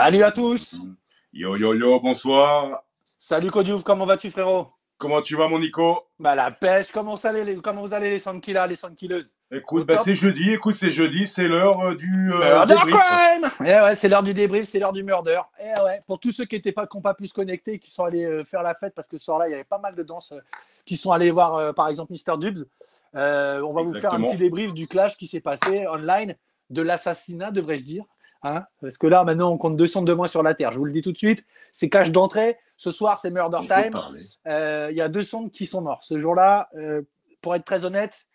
Salut à tous Yo yo yo, bonsoir. Salut Codiouf, comment vas-tu frérot? Comment tu vas mon Nico? Bah la pêche, comment, ça les- comment vous allez les 100 kilos, les 100 kileuses Écoute, bah, c'est jeudi, écoute, c'est jeudi, c'est l'heure euh, du euh, Murder débrief. crime Eh ouais, c'est l'heure du débrief, c'est l'heure du murder. Eh ouais, pour tous ceux qui n'étaient pas, qui n'ont pas pu se connecter, qui sont allés euh, faire la fête, parce que ce soir-là, il y avait pas mal de danses, qui sont allés voir par exemple Mister Dubs. On va vous faire un petit débrief du clash qui s'est passé online, de l'assassinat, devrais-je dire. Hein parce que là, maintenant, on compte 200 de moins sur la Terre. Je vous le dis tout de suite, c'est cash d'entrée. Ce soir, c'est murder time. Euh, Il y a deux sondes qui sont morts. Ce jour-là, euh, pour être très honnête,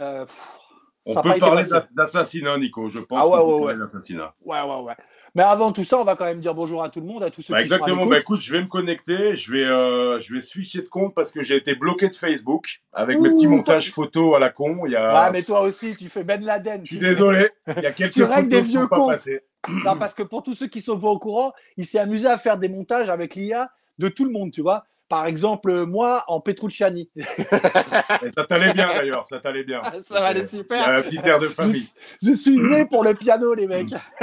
euh, pff, On ça peut parler d'assassinat, Nico, je pense. Ah ouais, qu'on peut ouais, parler ouais. d'assassinat. Ouais, ouais, ouais. Mais avant tout ça, on va quand même dire bonjour à tout le monde, à tous ceux Bah, qui sont à bah écoute, je vais me connecter, je vais, euh, je vais switcher de compte parce que j'ai été bloqué de Facebook avec mes Ouh, petits toi- montages photos à la con. Il y a... Ouais, mais toi aussi, tu fais Ben Laden. Je suis désolé, il y a quelques Tu photos règles des qui sont vieux pas cons. passées. Non, parce que pour tous ceux qui sont pas au courant, il s'est amusé à faire des montages avec l'IA de tout le monde, tu vois. Par exemple, moi en Petrucciani. Et ça t'allait bien d'ailleurs, ça t'allait bien. Ça y super. a un petit air de famille. je suis né pour le piano, les mecs.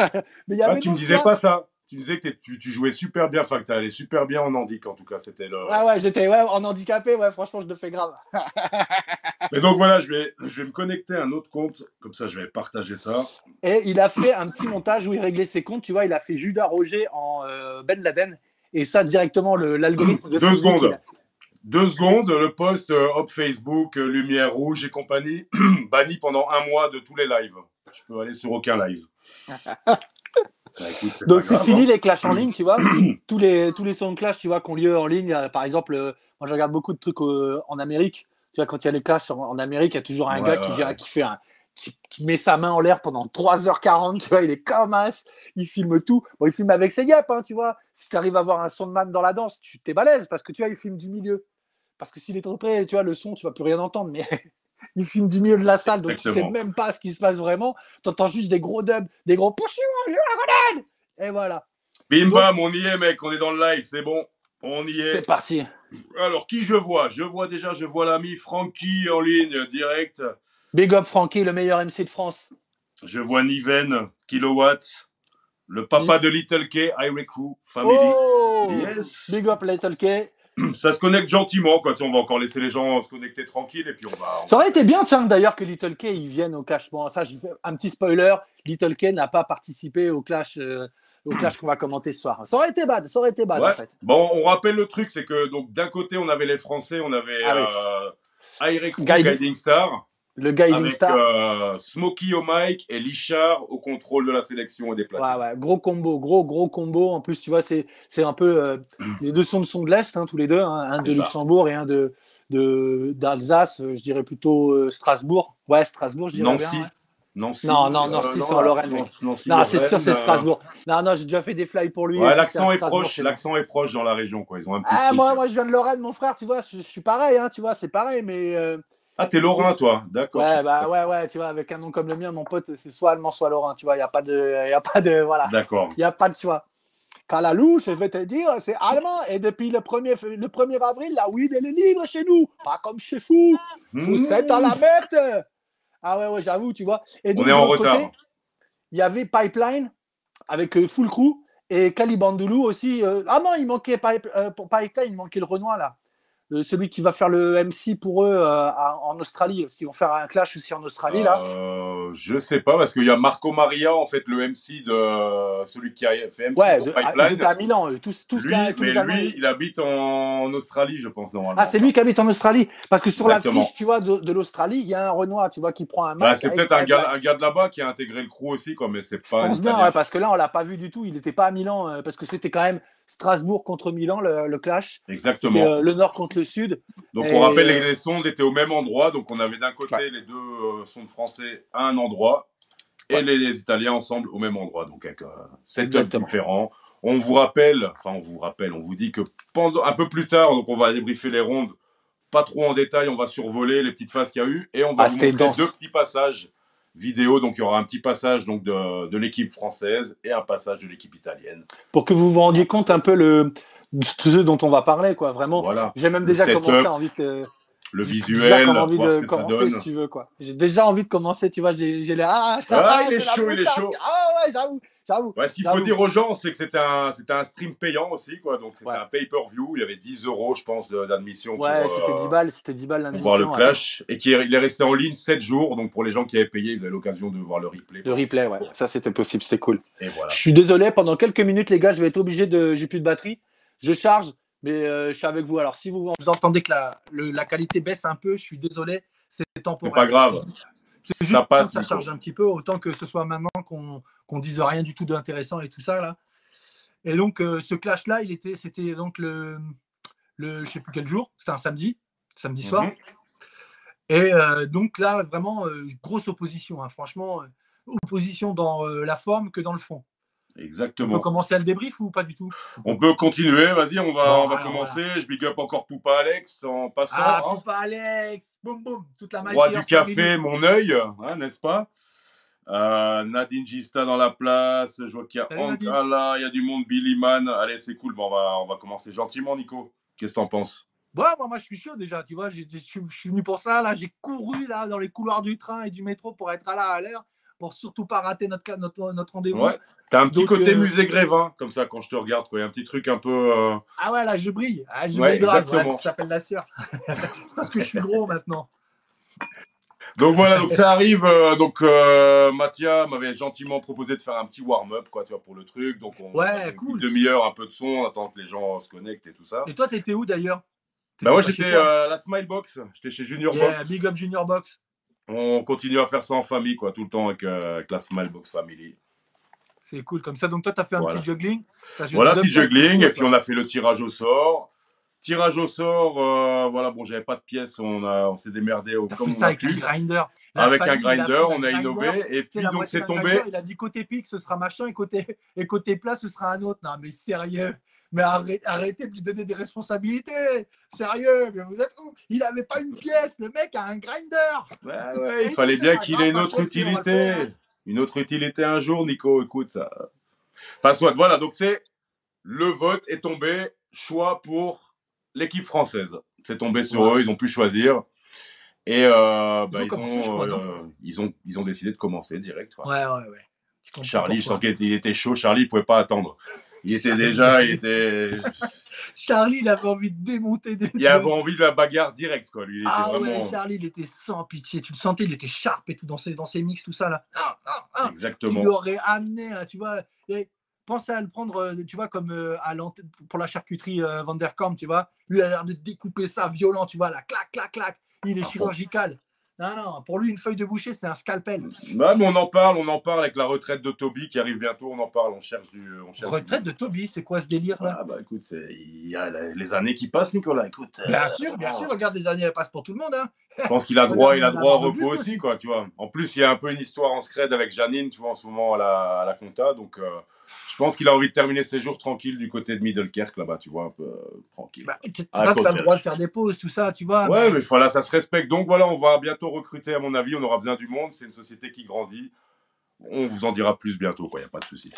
Mais il y Ah, tu me d'autres disais pas ça. Tu me disais que tu, tu jouais super bien, enfin que t'allais super bien en handic en tout cas, c'était le. Ouais, ouais, j'étais ouais, en handicapé, ouais, franchement, je le fais grave. Et donc voilà, je vais, je vais me connecter à un autre compte, comme ça je vais partager ça. Et il a fait un petit montage où il réglait ses comptes. Tu vois, il a fait Judas Roger en euh, Ben Laden. Et ça, directement, l'algorithme de Deux Facebook, secondes. a- Deux secondes, le post euh, hop Facebook, euh, lumière rouge et compagnie, banni pendant un mois de tous les lives. Je peux aller sur aucun live. Bah, écoute, Donc c'est fini hein. les clashs en ligne, tu vois. tous les tous les sons de clash, tu vois, qui ont lieu en ligne. Euh, Par exemple, euh, moi je regarde beaucoup de trucs euh, en Amérique. Tu vois, quand il y a les clashs en, en Amérique, il y a toujours un Ouais, gars qui vient, ouais. qui fait un, qui, qui met sa main en l'air pendant 3h40. Tu vois, il est comme as. Il filme tout. Bon, il filme avec ses gaps, hein, tu vois. Si tu arrives à avoir un son de man dans la danse, tu t'es balèze parce que tu vois, il filme du milieu. Parce que s'il est trop près, tu vois, le son, tu vas plus rien entendre. Mais il filme du milieu de la salle, donc tu sais Exactement. même pas ce qui se passe vraiment. Tu entends juste des gros dubs, des gros poursuivants, et voilà. Bim bam, on y est mec, on est dans le live, c'est bon. On y est. C'est parti. Alors qui je vois? Je vois déjà, je vois l'ami Francky en ligne, direct. Big up Francky, le meilleur MC de France. Je vois Niven, Kilowatt, le papa de Little K, Irie Crew, Family. Oh Yes. Big up Little K. Ça se connecte gentiment, quoi. On va encore laisser les gens se connecter tranquille et puis on va. on Ça aurait été bien, tiens, d'ailleurs, que Little K il vienne au clash. Bon, ça, je fais un petit spoiler. Little K n'a pas participé au clash, euh, au clash qu'on va commenter ce soir. Ça aurait été bad, ça aurait été bad, Ouais. en fait. Bon, on rappelle le truc, c'est que donc d'un côté on avait les Français, on avait Ah oui. euh, Guiding Star, Le Guiding avec Star. euh, Smokey au mic et Lichard au contrôle de la sélection et des platines. Ouais, ouais, gros combo, gros, gros combo. En plus, tu vois, c'est, c'est un peu. euh, les deux sont de son de l'Est, hein, tous les deux. hein, un de ça. Luxembourg et un de, de, d'Alsace. euh, Je dirais plutôt euh, Strasbourg. Ouais, Strasbourg, je dirais Nancy. bien. ouais. Nancy. Non, non, Nancy, c'est en Lorraine, mec. Nancy, Nancy, Non, c'est sûr, c'est Strasbourg. Non, non, j'ai déjà fait des fly pour lui. Ouais, l'accent est proche, l'accent est proche dans la région, quoi. Ils ont un petit. Ah, moi, moi, je viens de Lorraine, mon frère, tu vois, je, je suis pareil, hein, tu vois, c'est pareil, mais. Ah, t'es Lorrain, toi, d'accord. ouais, bah, ouais, ouais, tu vois, avec un nom comme le mien, mon pote, c'est soit allemand, soit lorrain, tu vois, il n'y a pas de. Y a pas de. Voilà. D'accord. Il n'y a pas de choix. Louche, je vais te dire, c'est allemand. Et depuis le 1er, le 1er avril, la weed, elle est libre chez nous. Pas comme chez vous. Vous Mmh. êtes dans la merde. Ah ouais, ouais, j'avoue, tu vois. Et donc, On est en retard. Il y avait Pipeline avec euh, Full Crew et Calibandoulou aussi. euh, Ah non, il manquait Pipe- euh, pour Pipeline, il manquait le Renoir là. Euh, celui qui va faire le MC pour eux euh, à- en Australie, parce qu'ils vont faire un clash aussi en Australie là. Euh, je sais pas, parce qu'il y a Marco Maria, en fait, le MC de celui qui a fait MC Ouais, pour de- ah, ils Pipeline. étaient à Milan, tous, tous, lui, là, tous mais lui, il habite en Australie, je pense, normalement. Ah, c'est lui qui habite en Australie. Parce que sur la fiche, tu vois, de, de l'Australie, il y a un Renoir, tu vois, qui prend un Bah, c'est peut-être un gars, un gars de là-bas qui a intégré le crew aussi, quoi, mais c'est Je pas un pense bien, ouais, parce que là, on l'a pas vu du tout. Il n'était pas à Milan, parce que c'était quand même Strasbourg contre Milan, le, le clash. Exactement. euh, le nord contre le sud. Donc et- on rappelle, les, les sondes étaient au même endroit. Donc on avait d'un côté Ouais. les deux euh, sondes français à un endroit et Ouais. les, les Italiens ensemble au même endroit. Donc avec euh, sept Exactement. différents. On vous rappelle, enfin on vous rappelle, on vous dit que pendant un peu plus tard, donc on va débriefer les rondes, pas trop en détail, on va survoler les petites phases qu'il y a eu et on va Ah, vous montrer dense. deux petits passages vidéo. Donc il y aura un petit passage donc de, de l'équipe française et un passage de l'équipe italienne. Pour que vous vous rendiez compte un peu le, de ce dont on va parler, quoi. Vraiment. Voilà, J'ai même déjà commencé envie de. le j'ai visuel, déjà envie de commencer si tu veux quoi. J'ai déjà envie de commencer, tu vois, j'ai j'ai les ah, Ah, il est chaud, il est chaud. Ah ouais, j'avoue. J'avoue. Ouais, ce qu'il faut dire aux gens, c'est que c'était un, c'était un stream payant aussi, quoi. Donc c'était Ouais. un pay-per-view. Il y avait 10 euros, je pense, d'admission pour, Ouais, euh, c'était 10 balles, c'était 10 balles pour l'admission. voir le ouais. clash. Et qui est, il est resté en ligne 7 jours. Donc pour les gens qui avaient payé, ils avaient l'occasion de voir le replay. Le replay, ouais. Ça, c'était possible, c'était cool. Et voilà. Je suis désolé, pendant quelques minutes, les gars, je vais être obligé de. J'ai plus de batterie. Je charge, mais euh, je suis avec vous. Alors, si vous, vous entendez que la, le- la qualité baisse un peu, je suis désolé, c'est temporaire. C'est pas grave. C'est Ça juste passe, ça Nico. charge un petit peu, autant que ce soit maintenant qu'on qu'on dise rien du tout d'intéressant et tout ça là. Et donc euh, ce clash là, il était, c'était donc le, le, je sais plus quel jour, c'était un samedi, samedi soir. Mhm. Et euh, donc là, vraiment euh, grosse opposition, hein. franchement, opposition dans la forme que dans le fond. On peut Exactement. commencer à le débrief ou pas du tout? On peut continuer. Vas-y, on va, Bon, on va alors, commencer. Je big up encore Poupa Alex en passant. Ah, hein. Poupa Alex, boum boum, toute la Roi du café, mon œil, hein, n'est-ce pas? Euh, Nadine Gista dans la place. Je vois qu'il y a. Allah, il y a du monde, Billy Man. Allez, c'est cool. Bon, on, va, on va commencer gentiment, Nico. Qu'est-ce que t'en penses? Ouais, moi, moi, je suis chaud déjà, tu vois. Je suis venu pour ça, là. J'ai couru, là, dans les couloirs du train et du métro pour être là à l'heure, pour surtout pas rater notre, notre, notre rendez-vous. Ouais. T'as un petit Donc, côté euh, musée Grévin, comme ça, quand je te regarde. Quoi. Il y a un petit truc un peu. euh, Ah ouais, là, je brille. Ah, je Ouais, brille grave. Ouais, ça s'appelle la sueur. C'est parce que je suis gros maintenant. Donc voilà, donc ça arrive. euh, donc euh, Mathia m'avait gentiment proposé de faire un petit warm-up, quoi, tu vois, pour le truc. Donc on Ouais, une cool. demi-heure, un peu de son, on attend que les gens se connectent et tout ça. Et toi, t'étais où d'ailleurs? Bah moi j'étais euh, à la Smilebox, j'étais chez Junior Yeah, Box. Big Up Junior Box. On continue à faire ça en famille, quoi, tout le temps avec, euh, avec la Smilebox Family. C'est cool. Comme ça, donc toi, t'as fait un Voilà. petit juggling. Voilà, petit juggling, et puis on a fait le tirage au sort. Tirage au sort, euh, voilà, bon, j'avais pas de pièces, on, a, on s'est démerdé au, comme fait on ça a avec un grinder. La Avec un famille, grinder, on a grinder. innové, et Tu puis donc c'est tombé. grinder, Il a dit côté pic, ce sera machin, et côté, et côté plat, ce sera un autre. Non, mais sérieux. Mais arrêtez, arrêtez de lui donner des responsabilités. Sérieux, mais vous êtes où Il avait pas une pièce, le mec a un grinder. Ouais, ouais, il fallait bien qu'il ait une autre utilité. faire. Une autre utilité un jour, Nico, écoute ça. Enfin, soit, voilà, donc c'est le vote est tombé, choix pour l'équipe française. C'est tombé sur Ouais. eux, ils ont pu choisir. Et euh, Ils bah, ont ils, commencé, ont, je crois, euh, ils, ont, ils ont décidé de commencer direct. Ouais, ouais, ouais. Comprends Charlie, je sens qu'il était, il était chaud. Charlie, il pouvait pas attendre. Il était déjà, il était, Charlie, il avait envie de démonter des. il avait envie de la bagarre directe, quoi. Lui, il était Ah vraiment. ouais, Charlie, il était sans pitié. Tu le sentais, il était sharp et tout dans ses, dans ses mix, tout ça là. Ah, ah, ah. Tu Exactement. l'aurais amené, tu vois. Et pense à le prendre, euh, tu vois, comme euh, à pour la charcuterie euh, Vanderkamp, tu vois. Lui, il a l'air de découper ça violent, tu vois, là, clac, clac, clac. Il est chirurgical. Non, non, pour lui, une feuille de boucher, c'est un scalpel. Bah, mais on en parle, on en parle avec la retraite de Toby qui arrive bientôt. On en parle, on cherche du. On cherche du- Retraite de Toby, c'est quoi ce délire là? Ah bah écoute, il y a les années qui passent, Nicolas. Écoute, euh, Bien sûr, bien sûr, regarde, les années elles passent pour tout le monde. Hein. Je pense qu'il a droit, il a droit au repos aussi. quoi, tu vois. En plus, il y a un peu une histoire en scred avec Janine, tu vois, en ce moment à la, à la compta. Donc, euh, je pense qu'il a envie de terminer ses jours tranquille du côté de Middelkerk, là-bas, tu vois, un peu euh, tranquille. Bah, tu Ah, as le droit de faire des pauses, tout ça, tu vois. ouais, mais- mais voilà, ça se respecte. Donc voilà, on va bientôt recruter, à mon avis, on aura besoin du monde. C'est une société qui grandit. On vous en dira plus bientôt, quoi, il n'y a pas de souci.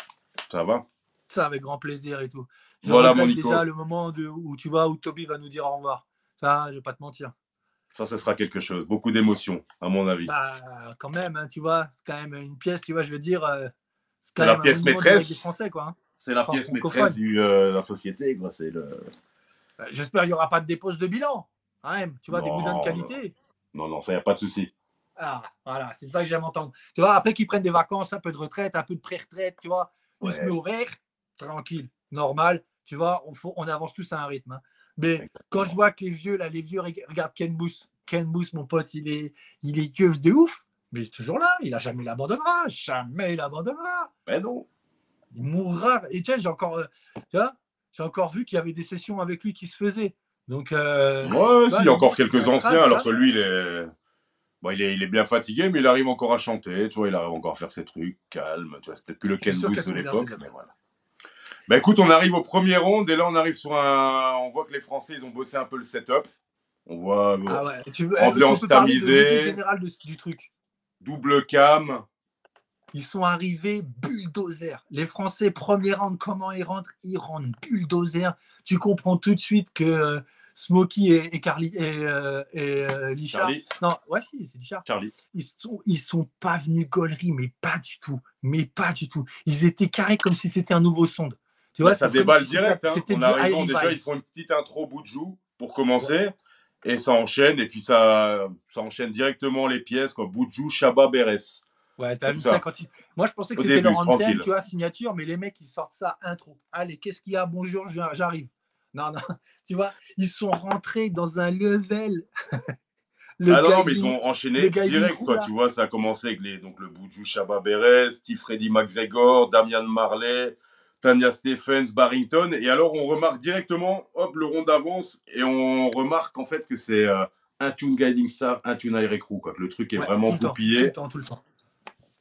Ça va? Ça, avec grand plaisir et tout. Je Voilà, mon Nico. déjà le moment de, où tu vois, où Toby va nous dire au revoir. Ça, je vais pas te mentir. Ça, ce sera quelque chose. Beaucoup d'émotions, à mon avis. Bah, quand même, hein, tu vois, c'est quand même une pièce, tu vois, je veux dire. euh, C'est la pièce maîtresse. français, quoi. hein. C'est la Enfin, pièce maîtresse du, euh, de la société, quoi. C'est le... Bah, J'espère qu'il n'y aura pas de dépose de bilan. Quand même, tu vois, des boudins de qualité. Non, non, ça, il n'y a pas de souci. Ah, voilà, c'est ça que j'aime entendre. Tu vois, après qu'ils prennent des vacances, un peu de retraite, un peu de pré-retraite, tu vois, ils se mettent au vert, tranquille, normal, tu vois, on, faut, on avance tous à un rythme. hein. Mais quand je vois que les vieux, là, les vieux, reg- regarde Ken Booth, Ken Booth, mon pote, il est, il est keuf de ouf, mais il est toujours là, il a jamais l'abandonnera, jamais il abandonnera, Mais non. il mourra. Et tiens, j'ai encore, euh, j'ai encore vu qu'il y avait des sessions avec lui qui se faisaient. Donc, euh, Ouais, si, il y a encore quelques anciens, alors là. que lui, il est... Bon, il, est, il est bien fatigué, mais il arrive encore à chanter, tu vois, il arrive encore à faire ses trucs, calme, tu vois, c'est peut-être plus le Ken Booth de l'époque, mais voilà. Bah écoute, on arrive au premier round, et là, on arrive sur un... On voit que les Français, ils ont bossé un peu le setup. On voit euh, ah ouais, tu veux, Ambiance tamisée. du truc. Double cam. Ils sont arrivés bulldozer. Les Français, premier round, comment ils rentrent? Ils rentrent bulldozer. Tu comprends tout de suite que euh, Smokey et, et Carly et, euh, et euh, Lichard. Charlie, Non, ouais, si, c'est Lichard. Charlie. Ils sont, ils sont pas venus gaulerie, mais pas du tout. Mais pas du tout. Ils étaient carrés comme si c'était un nouveau sonde. Tu vois, Bah, ça c'est comme déballe si direct. Hein. C'était En arrivant, déjà, ils font une petite intro bout de joue pour commencer. Et ça enchaîne. Et puis ça, ça enchaîne directement les pièces. Quoi. Joue, Shabba, Beres. Ouais, t'as vu ça. ça quand ils... Moi, je pensais que c'était leur antenne, tu vois, signature, mais les mecs, ils sortent ça intro. Allez, qu'est-ce qu'il y a? Bonjour, j'arrive. Non, non, tu vois, ils sont rentrés dans un level. Le ah non, mais ils il- ont enchaîné il direct, quoi. là. Tu vois, ça a commencé avec les, donc, le Boudjou Shabba Beres, petit Freddy McGregor, Damian Marley, Tanya Stephens, Barrington. Et alors, on remarque directement, hop, le rond d'avance, et on remarque en fait que c'est euh, un tune Guiding Star, un tune Air Crew, quoi. Le truc est Ouais, vraiment Tout goupillé. tout le temps.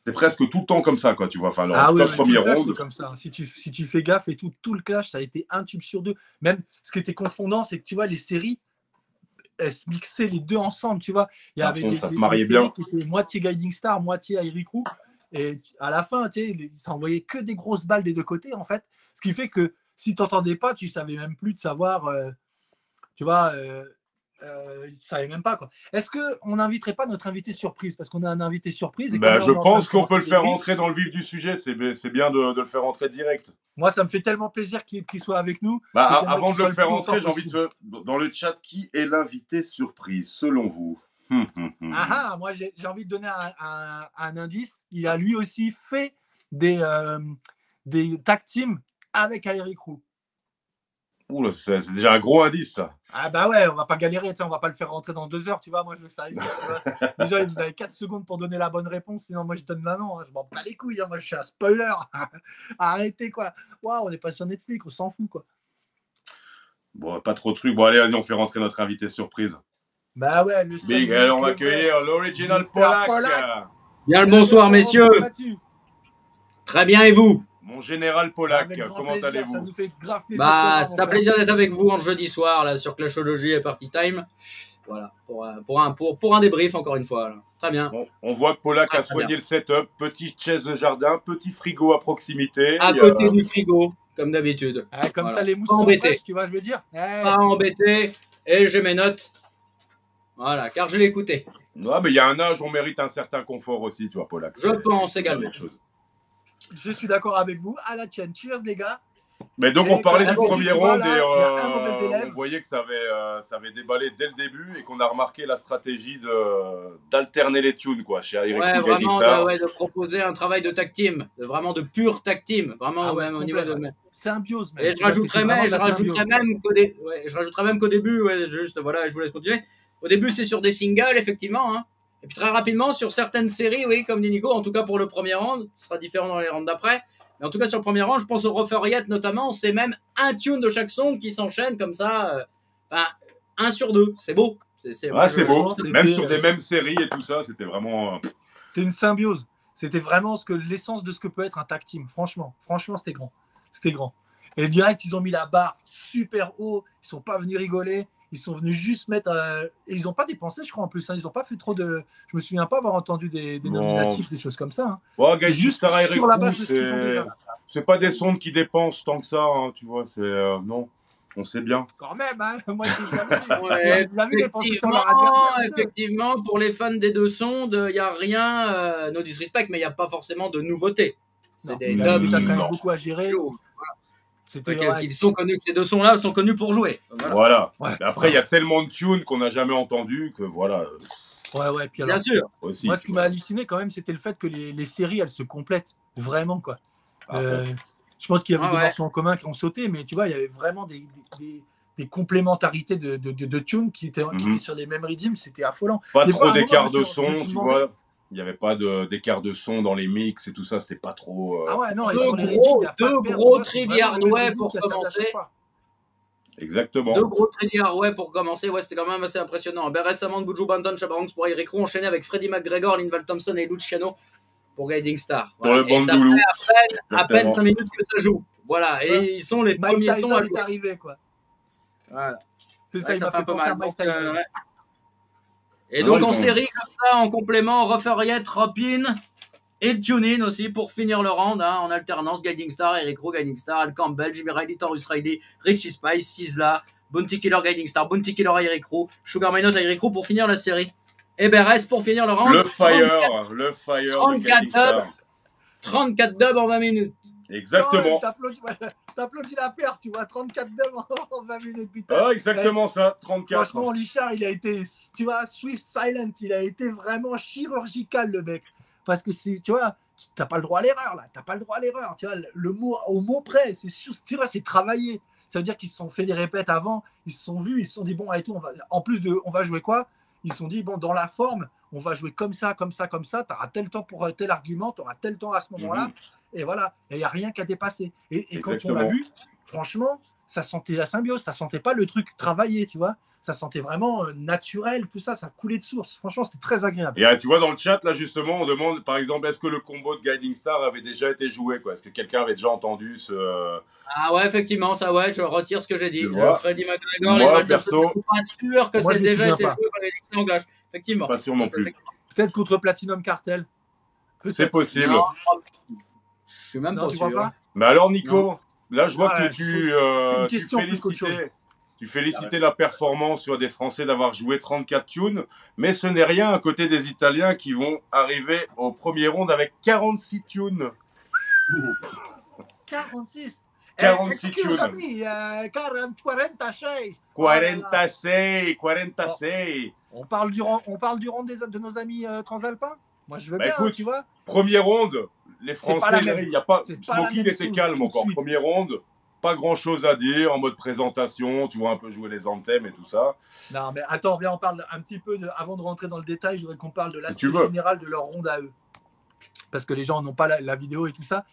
C'est presque tout le temps comme ça, quoi, tu vois. Enfin, alors, Ah en tout cas, première ronde. comme ça. Si tu, si tu fais gaffe et tout, tout le clash, ça a été un tube sur deux. Même ce qui était confondant, c'est que tu vois, les séries, elles se mixaient les deux ensemble, tu vois. Il y avait fond, des, ça se des- mariait des séries bien. qui étaient moitié Guiding Star, moitié Eric Roux. Et à la fin, tu sais, les- ça envoyait que des grosses balles des deux côtés, en fait. Ce qui fait que si tu n'entendais pas, tu savais même plus de savoir, euh, tu vois, euh, euh, tu savais même pas, quoi. Est-ce qu'on n'inviterait pas notre invité surprise? Parce qu'on a un invité surprise. et Bah, je pense qu'on peut le faire rentrer dans le vif du sujet. C'est bien de, de le faire rentrer direct. Moi, ça me fait tellement plaisir qu'il soit avec nous. Bah, avant de le faire rentrer, j'ai envie de dans le chat qui est l'invité surprise selon vous? Hum, hum, hum. Ah ah, moi, j'ai envie de donner un, un- un indice. Il a lui aussi fait des, euh, des tag teams avec Eric Roux. C'est déjà un gros indice ça. Ah bah ouais, on va pas galérer, on va pas le faire rentrer dans deux heures, tu vois. Moi, je veux que ça vois. Déjà, vous avez 4 secondes pour donner la bonne réponse, sinon moi je donne maintenant. hein. Je m'en bats les couilles, hein. moi je suis un spoiler. Arrêtez quoi. Waouh, on est pas sur Netflix, on s'en fout quoi. Bon, pas trop de trucs. Bon, allez, vas-y, on fait rentrer notre invité surprise. Bah ouais, le seul Big, on va accueillir l'original. Polak. Polak. Bien le bonsoir, messieurs. Très bien, et vous? Mon général Polak, Avec comment allez-vous? nous fait grave plaisir. de Bah, c'est un plaisir d'être avec vous en jeudi soir, là, sur Clashology et Party Time. Voilà, pour un, pour un, pour, pour un débrief, encore une fois. là. Très bien. Bon, On voit que Polak Ah, a soigné bien. le setup. Petite chaise de jardin, petit frigo à proximité. À côté du frigo, comme d'habitude. Ah, comme Voilà. ça, les mousses Pas sont embêté. fraîches, tu vois, je veux dire. Eh, Pas embêté, et j'ai mes notes. Voilà, car je l'ai écouté. Ah, mais il y a un âge, on mérite un certain confort aussi, tu vois, Polak. Je pense également. chose. je suis d'accord avec vous. À la tienne. Cheers, les gars. Mais donc, Et on parlait quand du premier round et euh, on voyait que ça avait, euh, ça avait déballé dès le début et qu'on a remarqué la stratégie de- d'alterner les tunes quoi, chez Eric Ouais, vraiment, de, ouais, de proposer un travail de tag team, de, vraiment de pur tag team, vraiment Ah ouais, même au niveau de. Symbiose, même. Et je rajouterais même, je rajouterais même qu'au dé- ouais, je rajouterais même qu'au début, ouais, juste voilà, je vous laisse continuer. Au début, c'est sur des singles, effectivement, hein. Et puis très rapidement, sur certaines séries, oui, comme dit Nico, en tout cas pour le premier round, ce sera différent dans les rounds d'après. Mais en tout cas, sur le premier round, je pense au Rougher Yet notamment, c'est même un tune de chaque son qui s'enchaîne comme ça, euh, enfin, un sur deux, c'est beau. C'est, c'est, Ouais, c'est beau. Même sur euh, des mêmes séries et tout ça, c'était vraiment. euh, C'est une symbiose. C'était vraiment ce que l'essence de ce que peut être un tag team. Franchement, franchement, c'était grand. C'était grand. Et direct, ils ont mis la barre super haut. Ils sont pas venus rigoler. Ils sont venus juste mettre. euh, Et ils n'ont pas dépensé, je crois, en plus. hein. Ils n'ont pas fait trop de. Je me souviens pas avoir entendu des, nominatifs, des choses comme ça. hein. Ouais, C'est juste sur la Roux, base de ce c'est pas des sondes qui dépensent tant que ça, hein, tu vois. C'est euh, non, on sait bien. Quand même, hein. Moi. Ouais, effectivement, ça. effectivement, pour les fans des deux sondes, il n'y a rien, euh, no disrespect, mais il n'y a pas forcément de nouveauté. C'est des t'as qui, quand même non. beaucoup à gérer. C'était qui- ouais, qui sont connus, que ces deux sons-là sont connus pour jouer. Voilà. Voilà. Ouais. Mais après, il y a tellement de tunes qu'on n'a jamais entendu que voilà, ouais, ouais. Puis alors, Bien sûr. aussi. Moi, ce qui m'a halluciné quand même, c'était le fait que les, les séries, elles se complètent vraiment, quoi. Fond. Euh, je pense qu'il y avait Ah des ouais. morceaux en commun qui ont sauté, mais tu vois, il y avait vraiment des, des, des- des complémentarités de, de, de, de tunes qui étaient, qui Mhm. étaient sur les mêmes rythmes. C'était affolant. Pas Des trop d'écart de son, tu vois. Il n'y avait pas de- d'écart de son dans les mix et tout ça, c'était pas trop. euh, Ah ouais, non, et Deux gros- pas deux de gros pour commencer. Exactement. Deux gros Treddy Hardway pour commencer, ouais, c'était quand même assez impressionnant. Ben récemment, Buju Banton, Chabarangs pour Eric Roux, enchaîné avec Freddie McGregor, Linval Thompson et Luciano pour Guiding Star. Pour le Et ça fait à peine, à peine Exactement. 5 minutes que ça joue. Voilà, et ils sont les Mike premiers sons à jouer. arrivé, quoi. Voilà. C'est ça, Ouais, il ça fait fait un peu mal. Donc, euh, ouais. Et Ah donc ouais, en série comme ça, en complément, Rufferyet, Robin et tune-in aussi pour finir le round hein, en alternance. Guiding Star, Eric Rowe, Guiding Star, Al Campbell, Jimmy Riley, Taurus Riley, Richie Spice, Sizzla, Bounty Killer Guiding Star, Bounty Killer Eric Roux, Sugar My Note Eric Roux pour finir la série. Et BRS pour finir le round. Le Fire, 34, le Fire. de 34 Guiding Star. dubs. 34 dubs en 20 minutes. Exactement. Oh, T'applaudis la perf, tu vois, 34 dubs en 20 minutes, putain. Ah, exactement ça, 34. Franchement, Lichard, il a été, tu vois, Swift Silent, il a été vraiment chirurgical, le mec. Parce que tu vois, t'as pas le droit à l'erreur, là. T'as pas le droit à l'erreur. Tu vois, le mot, au mot près, c'est sûr, tu vois, c'est travaillé. Ça veut dire qu'ils se sont fait des répètes avant, ils se sont vus, ils se sont dit, bon, allez, tout, on va, en plus de, on va jouer quoi? Ils se sont dit, bon, dans la forme, on va jouer comme ça, comme ça, comme ça. Tu auras tel temps pour tel argument, tu auras tel temps à ce moment-là. Mhm. Et voilà, il n'y a rien qu'à dépasser. Et, et quand on l'a vu, franchement, ça sentait la symbiose, ça sentait pas le truc travaillé, tu vois. Ça sentait vraiment euh, naturel, tout ça, ça coulait de source. Franchement, c'était très agréable. Et euh, tu vois, dans le chat, là, justement, on demande, par exemple, est-ce que le combo de Guiding Star avait déjà été joué quoi? Est-ce que quelqu'un avait déjà entendu ce. Ah ouais, effectivement, ça ouais, je retire ce que j'ai dit. Freddy Moi, les perso- je suis pas sûr que Moi, c'est je déjà été pas. joué par les Anglash. Effectivement. Pas sûr non plus. Peut-être contre Platinum Cartel. C'est possible. Non, je suis même Non, pas sûr. pas? Mais alors, Nico, là, je vois Ouais, que tu, euh, tu félicitais, tu félicitais la performance sur des Français d'avoir joué 34 tunes, mais ce n'est rien à côté des Italiens qui vont arriver au premier round avec 46 tunes. 46. 46 Eh, excuse tunes. euh, 40, 46. 46, 46. On parle du rang, on parle du rang des, de nos amis euh, transalpins? Moi, je veux Bah, bien, écoute, hein, tu vois. Premier round, les Français, il y a pas, Smokey, il était calme encore. Premier round, pas grand chose à dire, en mode présentation, tu vois un peu jouer les anthems et tout ça. Non, mais attends, viens, on parle un petit peu de, avant de rentrer dans le détail, je voudrais qu'on parle de l'aspect général de leur ronde à eux. Parce que les gens n'ont pas la, la vidéo et tout ça.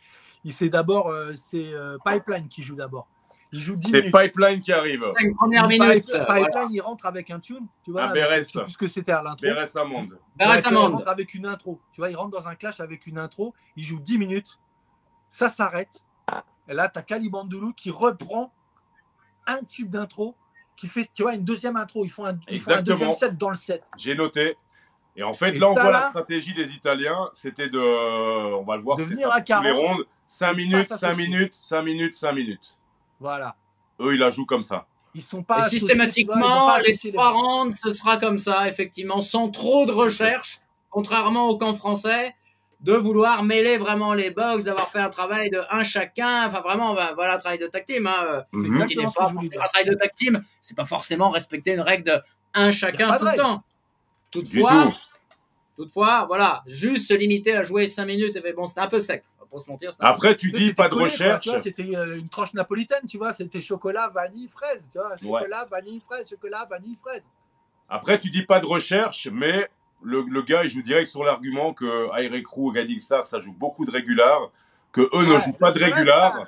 C'est d'abord, euh, c'est euh, Pipeline qui joue d'abord. Il joue 10 C'est minutes. Pipeline qui arrive. Cinq premières Pipe- minutes. Pipeline, voilà. il rentre avec un tune, tu vois. Un Beres. Je sais plus ce que c'était à l'intro. Beres Amande. Tu vois, il Amande. rentre avec une intro. Tu vois, il rentre dans un clash avec une intro. Il joue 10 minutes. Ça s'arrête. Et là, tu as Calibandoulou qui reprend un tube d'intro, qui fait, tu vois, une deuxième intro. Ils font un, ils font un Exactement. deuxième set dans le set. J'ai noté. Et en fait, Et là, on ça, voit là- la stratégie des Italiens. C'était de. On va le voir, De c'est venir ça. à Tous les 40, rondes. 5 et minutes, pas 5 s'associer. minutes, 5 minutes, 5 minutes. Voilà. Eux, ils la jouent comme ça. Ils sont pas Et systématiquement, pas les trois rounds, ce sera comme ça, effectivement, sans trop de recherche, contrairement au camp français, de vouloir mêler vraiment les box, d'avoir fait un travail de un chacun, enfin vraiment, ben, voilà, un travail de tag team, hein, C'est Mhm. qui pas un travail de tag team, c'est pas forcément respecter une règle de un chacun tout le temps. Toutefois, tout. toutefois, voilà, juste se limiter à jouer 5 minutes, et bon, c'était un peu sec, se mentir. Après, tu dis pas de collé, recherche. C'était euh, une tranche napolitaine, tu vois. C'était chocolat, vanille, fraise. Tu vois, Ouais. chocolat, vanille, fraise, chocolat, vanille, fraise. Après, tu dis pas de recherche, mais le, le gars, il joue direct sur l'argument que Aire Crew et Guiding Star, ça joue beaucoup de régular, que eux ne jouent pas de c'est vrai, régular.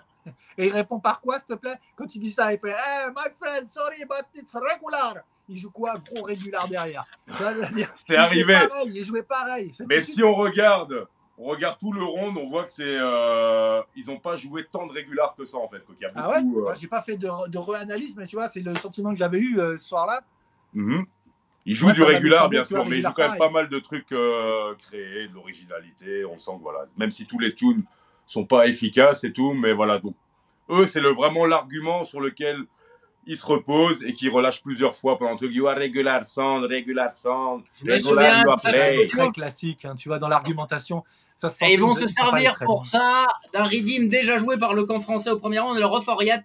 Et il répond par quoi, s'il te plaît? Quand il dit ça, il fait Hey, my friend, sorry, but it's regular. Il joue quoi Gros régular derrière? C'était arrivé. Pareil, il jouait pareil. Mais si on regarde, on regarde tout le round, on voit que c'est, euh, ils ont pas joué tant de régular que ça en fait. quoi, qu'il y a Ah ouais euh, j'ai pas fait de, de re-analyse, mais tu vois, c'est le sentiment que j'avais eu euh, ce soir-là. mhm. Ils jouent Ouais, du régular, bien sûr, mais ils jouent quand même pas mal de trucs euh, créés, de l'originalité. On sent que voilà, même si tous les tunes sont pas efficaces et tout, mais voilà. Donc eux, c'est vraiment l'argument sur lequel ils se reposent et qui relâchent plusieurs fois pendant le truc. You are regular sound, regular sound, regular you play. fait- Très classique, hein, tu vois, dans l'argumentation. Ça se Et ils vont se servir pour bien. ça d'un redeem déjà joué par le camp français au premier round, le Reforiat,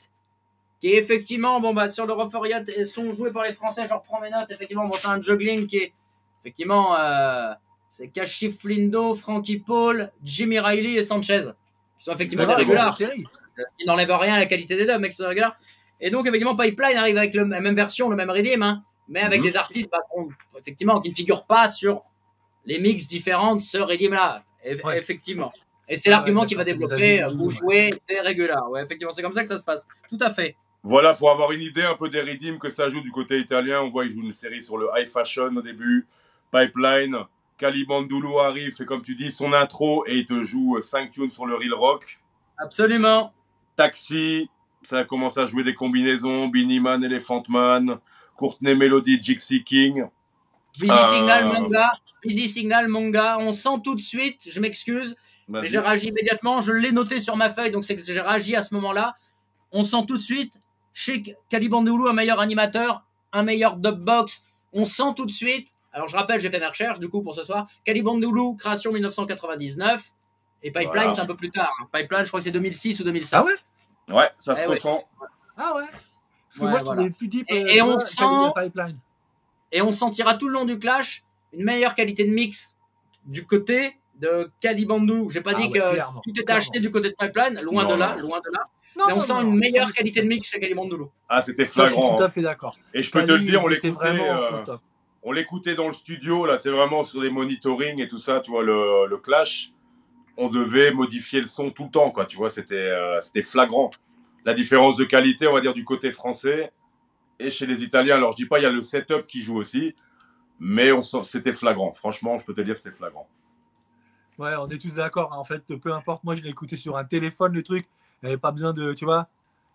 qui est effectivement, bon bah sur le Reforiat, ils sont joués par les Français, je reprends mes notes, effectivement, bon c'est un juggling qui est, effectivement, euh, c'est Kashif Lindo, Frankie Paul, Jimmy Riley et Sanchez, qui sont effectivement des régulars, série. qui n'enlèvent rien à la qualité des deux, mais qui sont des régulars. Et donc, effectivement, Pipeline arrive avec le, la même version, le même redeem, hein, mais avec Mhm. des artistes, bah, effectivement, qui ne figurent pas sur les mix différents de ce Eff- Ouais. effectivement. Et c'est l'argument ouais, qui va développer, ajouts, vous jouez des régulars. Ouais, effectivement, c'est comme ça que ça se passe. Tout à fait. Voilà, pour avoir une idée un peu des redeems que ça joue du côté italien, on voit qu'ils jouent une série sur le high fashion au début, Pipeline, Calibandoulou arrive, fait comme tu dis son intro et il te joue 5 tunes sur le real rock. Absolument. Taxi, ça commence à jouer des combinaisons, Beanie Man, Elephant Man, Courtney Melody, Jixie King. Busy Euh. Signal Manga. Busy Signal Manga. On sent tout de suite, je m'excuse, mais j'ai réagi immédiatement. Je l'ai noté sur ma feuille, donc c'est que j'ai réagi à ce moment-là. On sent tout de suite chez Calibandoulou un meilleur animateur, un meilleur dubbox. On sent tout de suite. Alors je rappelle, j'ai fait mes recherches du coup pour ce soir. Calibandoulou, création 1999. Et Pipeline, Voilà. c'est un peu plus tard. hein. Pipeline, je crois que c'est 2006 ou 2007. Ah ouais? Ouais, ça se Eh ouais. ressent. Ah ouais Parce que Ouais, moi, je voilà. trouvais plus deep. Et- euh, et on sent-. Et on sentira tout le long du clash une meilleure qualité de mix du côté de Calibandoulou. J'ai pas Ah dit ouais, que clairement, tout était clairement. acheté du côté de Pipeline, loin Non, de là, loin de là. Non, Mais on non, sent non, une meilleure qualité de je- mix chez Calibandoulou. Ah, c'était ça, je suis flagrant. tout à fait d'accord. Et je peux te le dire, on l'écoutait. vraiment euh, on l'écoutait dans le studio, là, c'est vraiment sur des monitorings et tout ça, tu vois, le, le clash. On devait modifier le son tout le temps, quoi, tu vois, c'était euh, c'était flagrant. La différence de qualité, on va dire, du côté français et chez les Italiens. Alors, je dis pas, il y a le setup qui joue aussi, mais c'était flagrant. Franchement, je peux te dire, c'était flagrant. Ouais, on est tous d'accord. hein. En fait, peu importe. Moi, je l'ai écouté sur un téléphone, le truc. Il n'y avait pas besoin de, tu vois,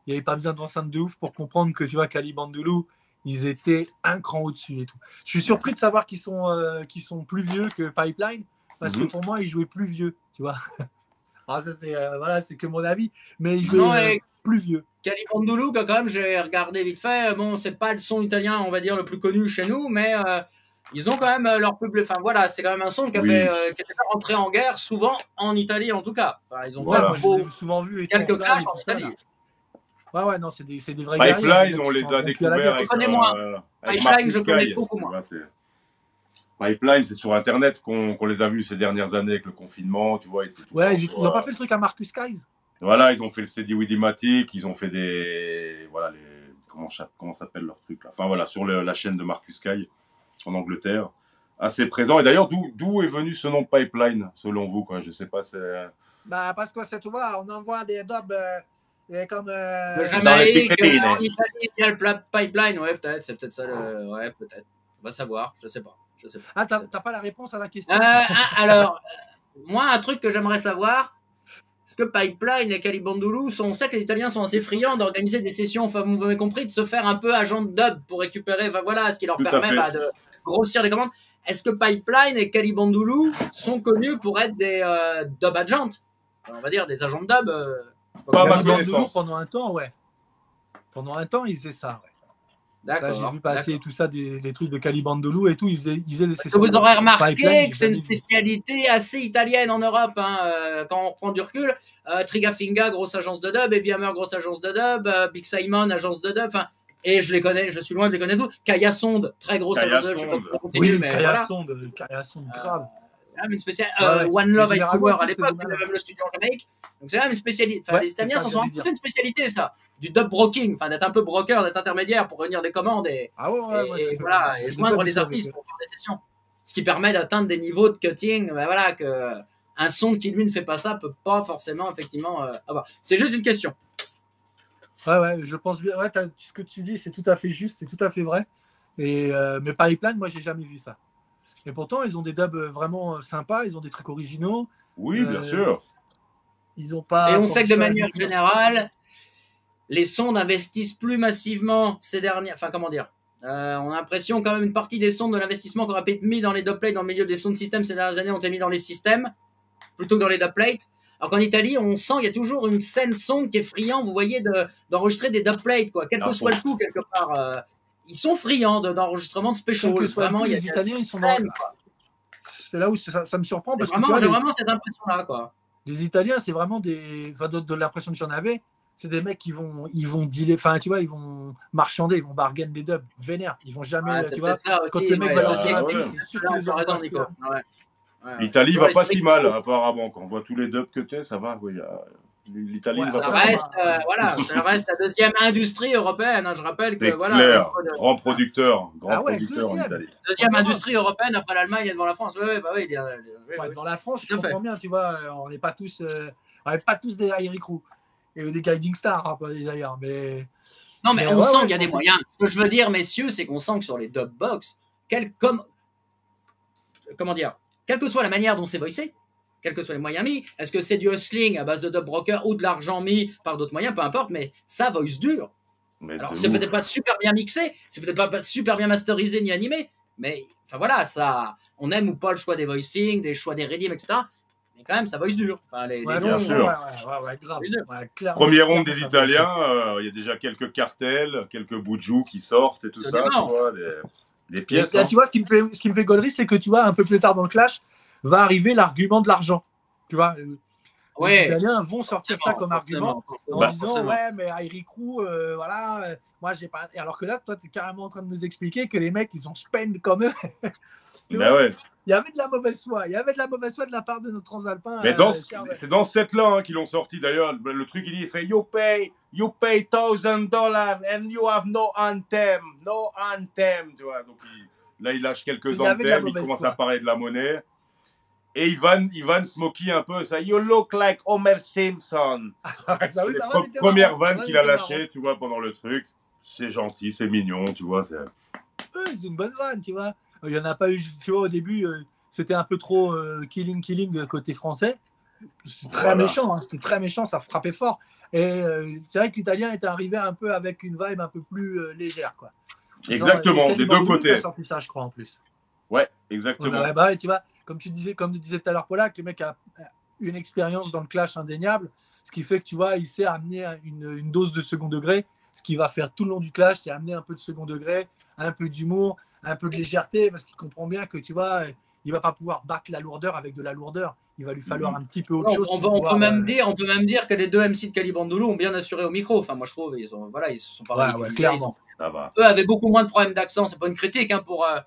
il avait pas besoin d'enceinte de ouf pour comprendre que, tu vois, Calibandoulou, ils étaient un cran au-dessus et tout. Je suis surpris de savoir qu'ils sont, euh, sont plus vieux que Pipeline, parce Mhm. que pour moi, ils jouaient plus vieux, tu vois. Ah, ça, c'est, euh, voilà, c'est que mon avis. Mais ils jouaient Non, euh, et- plus vieux. Calibandoulou, quand même, j'ai regardé vite fait. Bon, c'est pas le son italien, on va dire, le plus connu chez nous, mais euh, ils ont quand même leur public. Enfin, voilà, c'est quand même un son qui, a Oui. fait, euh, qui était rentré en guerre, souvent en Italie en tout cas. Enfin, ils ont Ouais, fait moi, je beau- les ai souvent tout, quelques clashs en là. Italie. Ouais, ouais, non, c'est des, c'est des vrais Pipeline, on les a découverts avec, Connais-moi. euh, avec Pipeline, je connais beaucoup moins. Pipeline, c'est sur Internet qu'on les a vus ces dernières années avec le confinement, tu vois. ils tout Ouais, n'ont pas euh, fait le truc à Marcus Skies. Voilà, ils ont fait le CD Widimatic, ils ont fait des. Voilà, les. Comment, comment s'appelle leur truc là? Enfin voilà, sur le- la chaîne de Marcus Sky en Angleterre. Assez présent. Et d'ailleurs, d'où est venu ce nom Pipeline, selon vous quoi? Je sais pas, c'est. Bah, parce que c'est, vois, on envoie des dobs euh, euh, comme. euh, Le Jamaïque, euh, il y a le pipeline, ouais, peut-être, c'est peut-être ça, le... ouais, peut-être. On va savoir, je sais pas. Je sais pas. Ah, t'as pas la réponse à la question Euh, ah, alors, moi, un truc que j'aimerais savoir, est-ce que Pipeline et Calibandoulou, sont, on sait que les Italiens sont assez friands d'organiser des sessions, enfin, vous m'avez compris, de se faire un peu agent de dub pour récupérer, enfin voilà, ce qui leur Tout permet bah, de grossir les commandes. Est-ce que Pipeline et Calibandoulou sont connus pour être des euh, dub agents? Enfin, On va dire des agents de dub. euh, Pas pendant un temps, ouais. Pendant un temps, ils faisaient ça. Ouais. Là, D'accord. j'ai vu passer tout ça, des, des trucs de Calibandoulou et tout. Ils faisaient, ils faisaient des sessions. vous aurez remarqué Pipeline, que c'est une spécialité assez italienne en Europe. Hein, euh, quand on reprend du recul, euh, Trigafinga, grosse agence de dub, Heavy Hammer, grosse agence de dub, euh, Big Simon, agence de dub. Enfin, et je les connais, je suis loin de les connaître tous. Kaya Sonde, très grosse Kaya agence de dub. Je sais pas Sonde. continue, Oui, mais voilà. Kayasson, Kayasson, grave. Ah, mais une spéciale, Ouais, euh, ouais. One Love généralement, Power à l'époque, même le studio en Jamaïque. Donc c'est même une spécialité. Enfin, Ouais, les Italiens s'en sont un peu fait une spécialité, ça. Du dub broking, enfin d'être un peu broker, d'être intermédiaire pour réunir des commandes et, Ah ouais, ouais, et, ouais, et ça fait- voilà, et joindre des les artistes pour faire des sessions. Ce qui permet d'atteindre des niveaux de cutting, ben voilà, que un son qui lui ne fait pas ça peut pas forcément effectivement euh, avoir. C'est juste une question. Ouais, ouais, je pense bien. Ouais, ce que tu dis, c'est tout à fait juste, c'est tout à fait vrai. Et, euh, mais Pipeline, moi, j'ai jamais vu ça. Et pourtant, ils ont des dubs vraiment euh, sympas, ils ont des trucs originaux. Oui, bien Euh, sûr. Ils ont pas. et on sait que de manière générale, les sondes investissent plus massivement ces dernières. Enfin, comment dire euh, On a l'impression quand même une partie des sondes de l'investissement qu'on aurait pu être mis dans les dubplates, dans le milieu des sound systems ces dernières années, ont été mis dans les systèmes plutôt que dans les dubplates. Alors qu'en Italie, on sent il y a toujours une scène sonde qui est friand, vous voyez, de- d'enregistrer des dubplates, quoi. Quel À que soit le coup, quelque part. euh, ils sont friands de- d'enregistrement de, le Vraiment, coup, il y a les a Italiens, ils sont dans- scène, quoi. C'est là où ça, ça me surprend parce Vraiment, j'ai les, vraiment cette impression-là, quoi. les Italiens, c'est vraiment des. Enfin, de, de l'impression que j'en avais, c'est des mecs qui vont, ils vont dealer. Enfin, tu vois, ils vont marchander, ils vont bargain des dubs, vénère. Ils vont jamais, c'est tu vois. ça quand aussi. le mec ouais, va c'est leur ah, les. L'Italie va pas les si mal, apparemment. Quand on voit tous les dubs que t'es, ça va. oui, L'Italie Ouais, va Ça pas reste, euh, voilà, ça reste la deuxième industrie européenne. hein. Je rappelle que voilà, clair. Grand producteur, grand Ah ouais, producteur en deuxième. Italie. deuxième En industrie européenne après l'Allemagne et devant la France. Oui, oui, bah oui, il y a- oui, Ouais, oui. Dans la France, je comprends bien, tu vois, euh, on n'est pas tous, euh, on n'est pas tous des Eric Roux et des guiding stars hein, d'ailleurs, mais Non, mais, Mais on ouais, sent ouais, qu'il y a des moyens. Ce que je veux dire, messieurs, c'est qu'on sent que sur les dubbox, quel, comme, comment dire, quelle que soit la manière dont c'est voicé, quels que soient les moyens mis, est-ce que c'est du hustling à base de dub broker ou de l'argent mis par d'autres moyens, peu importe, mais ça voice dur. Mais Alors, c'est peut-être pas super bien mixé, c'est peut-être pas- pas super bien masterisé ni animé, mais enfin voilà, ça, on aime ou pas le choix des voicing, des choix des rythmes, etc. mais quand même, ça voice dur. Enfin, les, Ouais, les bien noms, sûr. ouais, ouais, ouais, ouais, grave. Oui, deux. Ouais, clairement, Premier round clairement, des Italiens, euh, il y a déjà quelques cartels, quelques bouджous qui sortent et tout Ça tu vois, Et pièces. hein. tu vois, ce qui me fait, ce qui me fait c'est que tu vois, un peu plus tard dans le clash, va arriver l'argument de l'argent. Tu vois, euh, les Ouais. Italiens vont sortir ça comme argument en Bah, disant forcément. ouais, mais Eric Roux, euh, voilà, euh, moi j'ai pas. Et alors que là, toi, tu es carrément en train de nous expliquer que les mecs, ils ont spend comme eux. Bah ouais. Il y avait de la mauvaise foi. Il y avait de la mauvaise foi de la part de nos transalpins. Mais euh, dans c'est dans cette là hein, qu'ils l'ont sorti d'ailleurs. Le truc il dit il fait you pay you pay thousand dollars and you have no anthem, no anthem, tu vois. Donc il- là il lâche quelques Il anthems, il commence foi. à parler de la monnaie. Et Ivan, Ivan Smokey un peu ça. You look like Homer Simpson. Les ça pre- marrant, ça vannes va, qu'il a lâchées, tu vois, pendant le truc. C'est gentil, c'est mignon, tu vois. c'est- Ouais, c'est une bonne vanne, tu vois. Il n'y en a pas eu, tu vois, au début, euh, c'était un peu trop euh, killing, killing euh, côté français. Très Voilà. méchant, hein, c'était très méchant, ça frappait fort. Et euh, c'est vrai que l'italien est arrivé un peu avec une vibe un peu plus euh, légère, quoi. Exactement, Genre, des deux côtés. sorti ça, je crois, en plus. Ouais, exactement. Ouais, bah, tu vois, comme tu disais, comme tu disais tout à l'heure, Polak, le mec a une expérience dans le clash indéniable, ce qui fait que tu vois, il sait amener une, une dose de second degré. Ce qui va faire tout le long du clash, c'est amener un peu de second degré, un peu d'humour, un peu de légèreté, parce qu'il comprend bien que tu vois, il va pas pouvoir battre la lourdeur avec de la lourdeur. Il va lui falloir un petit peu autre On, chose. on on peut même euh, dire, on peut même dire que les deux MC de Calibandoulou ont bien assuré au micro. Enfin, moi je trouve, ils sont, voilà, ils se sont pas Ouais, ils clairement. ont- Ça va. eux avaient beaucoup moins de problèmes d'accent. C'est pas une critique, hein, pour. euh,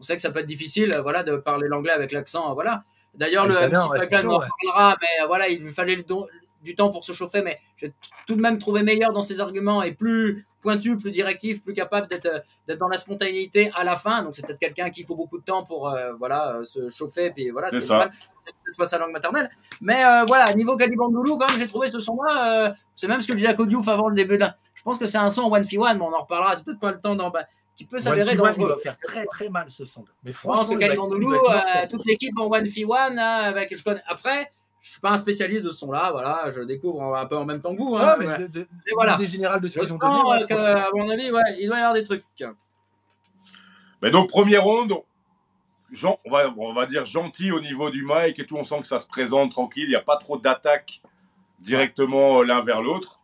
on sait que ça peut être difficile, euh, voilà, de parler l'anglais avec l'accent, voilà. D'ailleurs, le MC ouais, Pagan en ouais. parlera, mais voilà, il lui fallait le don- du temps pour se chauffer, mais j'ai tout de même trouvé meilleur dans ses arguments et plus pointu, plus directif, plus capable d'être euh, d'être dans la spontanéité à la fin. Donc c'est peut-être quelqu'un qui faut beaucoup de temps pour euh, voilà euh, se chauffer, puis voilà, C'est ça. peut-être pas sa langue maternelle. Mais euh, voilà, niveau Calibandoulou, quand même, j'ai trouvé ce son-là. euh, c'est même ce que je disais à Codiouf avant le début de la- Je pense que c'est un son one fi one, mais on en reparlera. C'est peut-être pas le temps d'en bas, qui peut s'avérer One, il dangereux. va faire très très mal ce son. Mais être- Calibandoulou, euh, toute l'équipe en one fi one, avec je connais. Après, je suis pas un spécialiste de ce son-là. Voilà, je découvre un peu en même temps que vous. hein, Ah, mais mais de- de- et voilà. L'idée générale de ce je sens euh, que, à mon avis, ouais, il doit y avoir des trucs. Mais donc, première ronde, on, va, on va dire gentil au niveau du mic et tout. On sent que ça se présente tranquille. Il n'y a pas trop d'attaques directement l'un vers l'autre.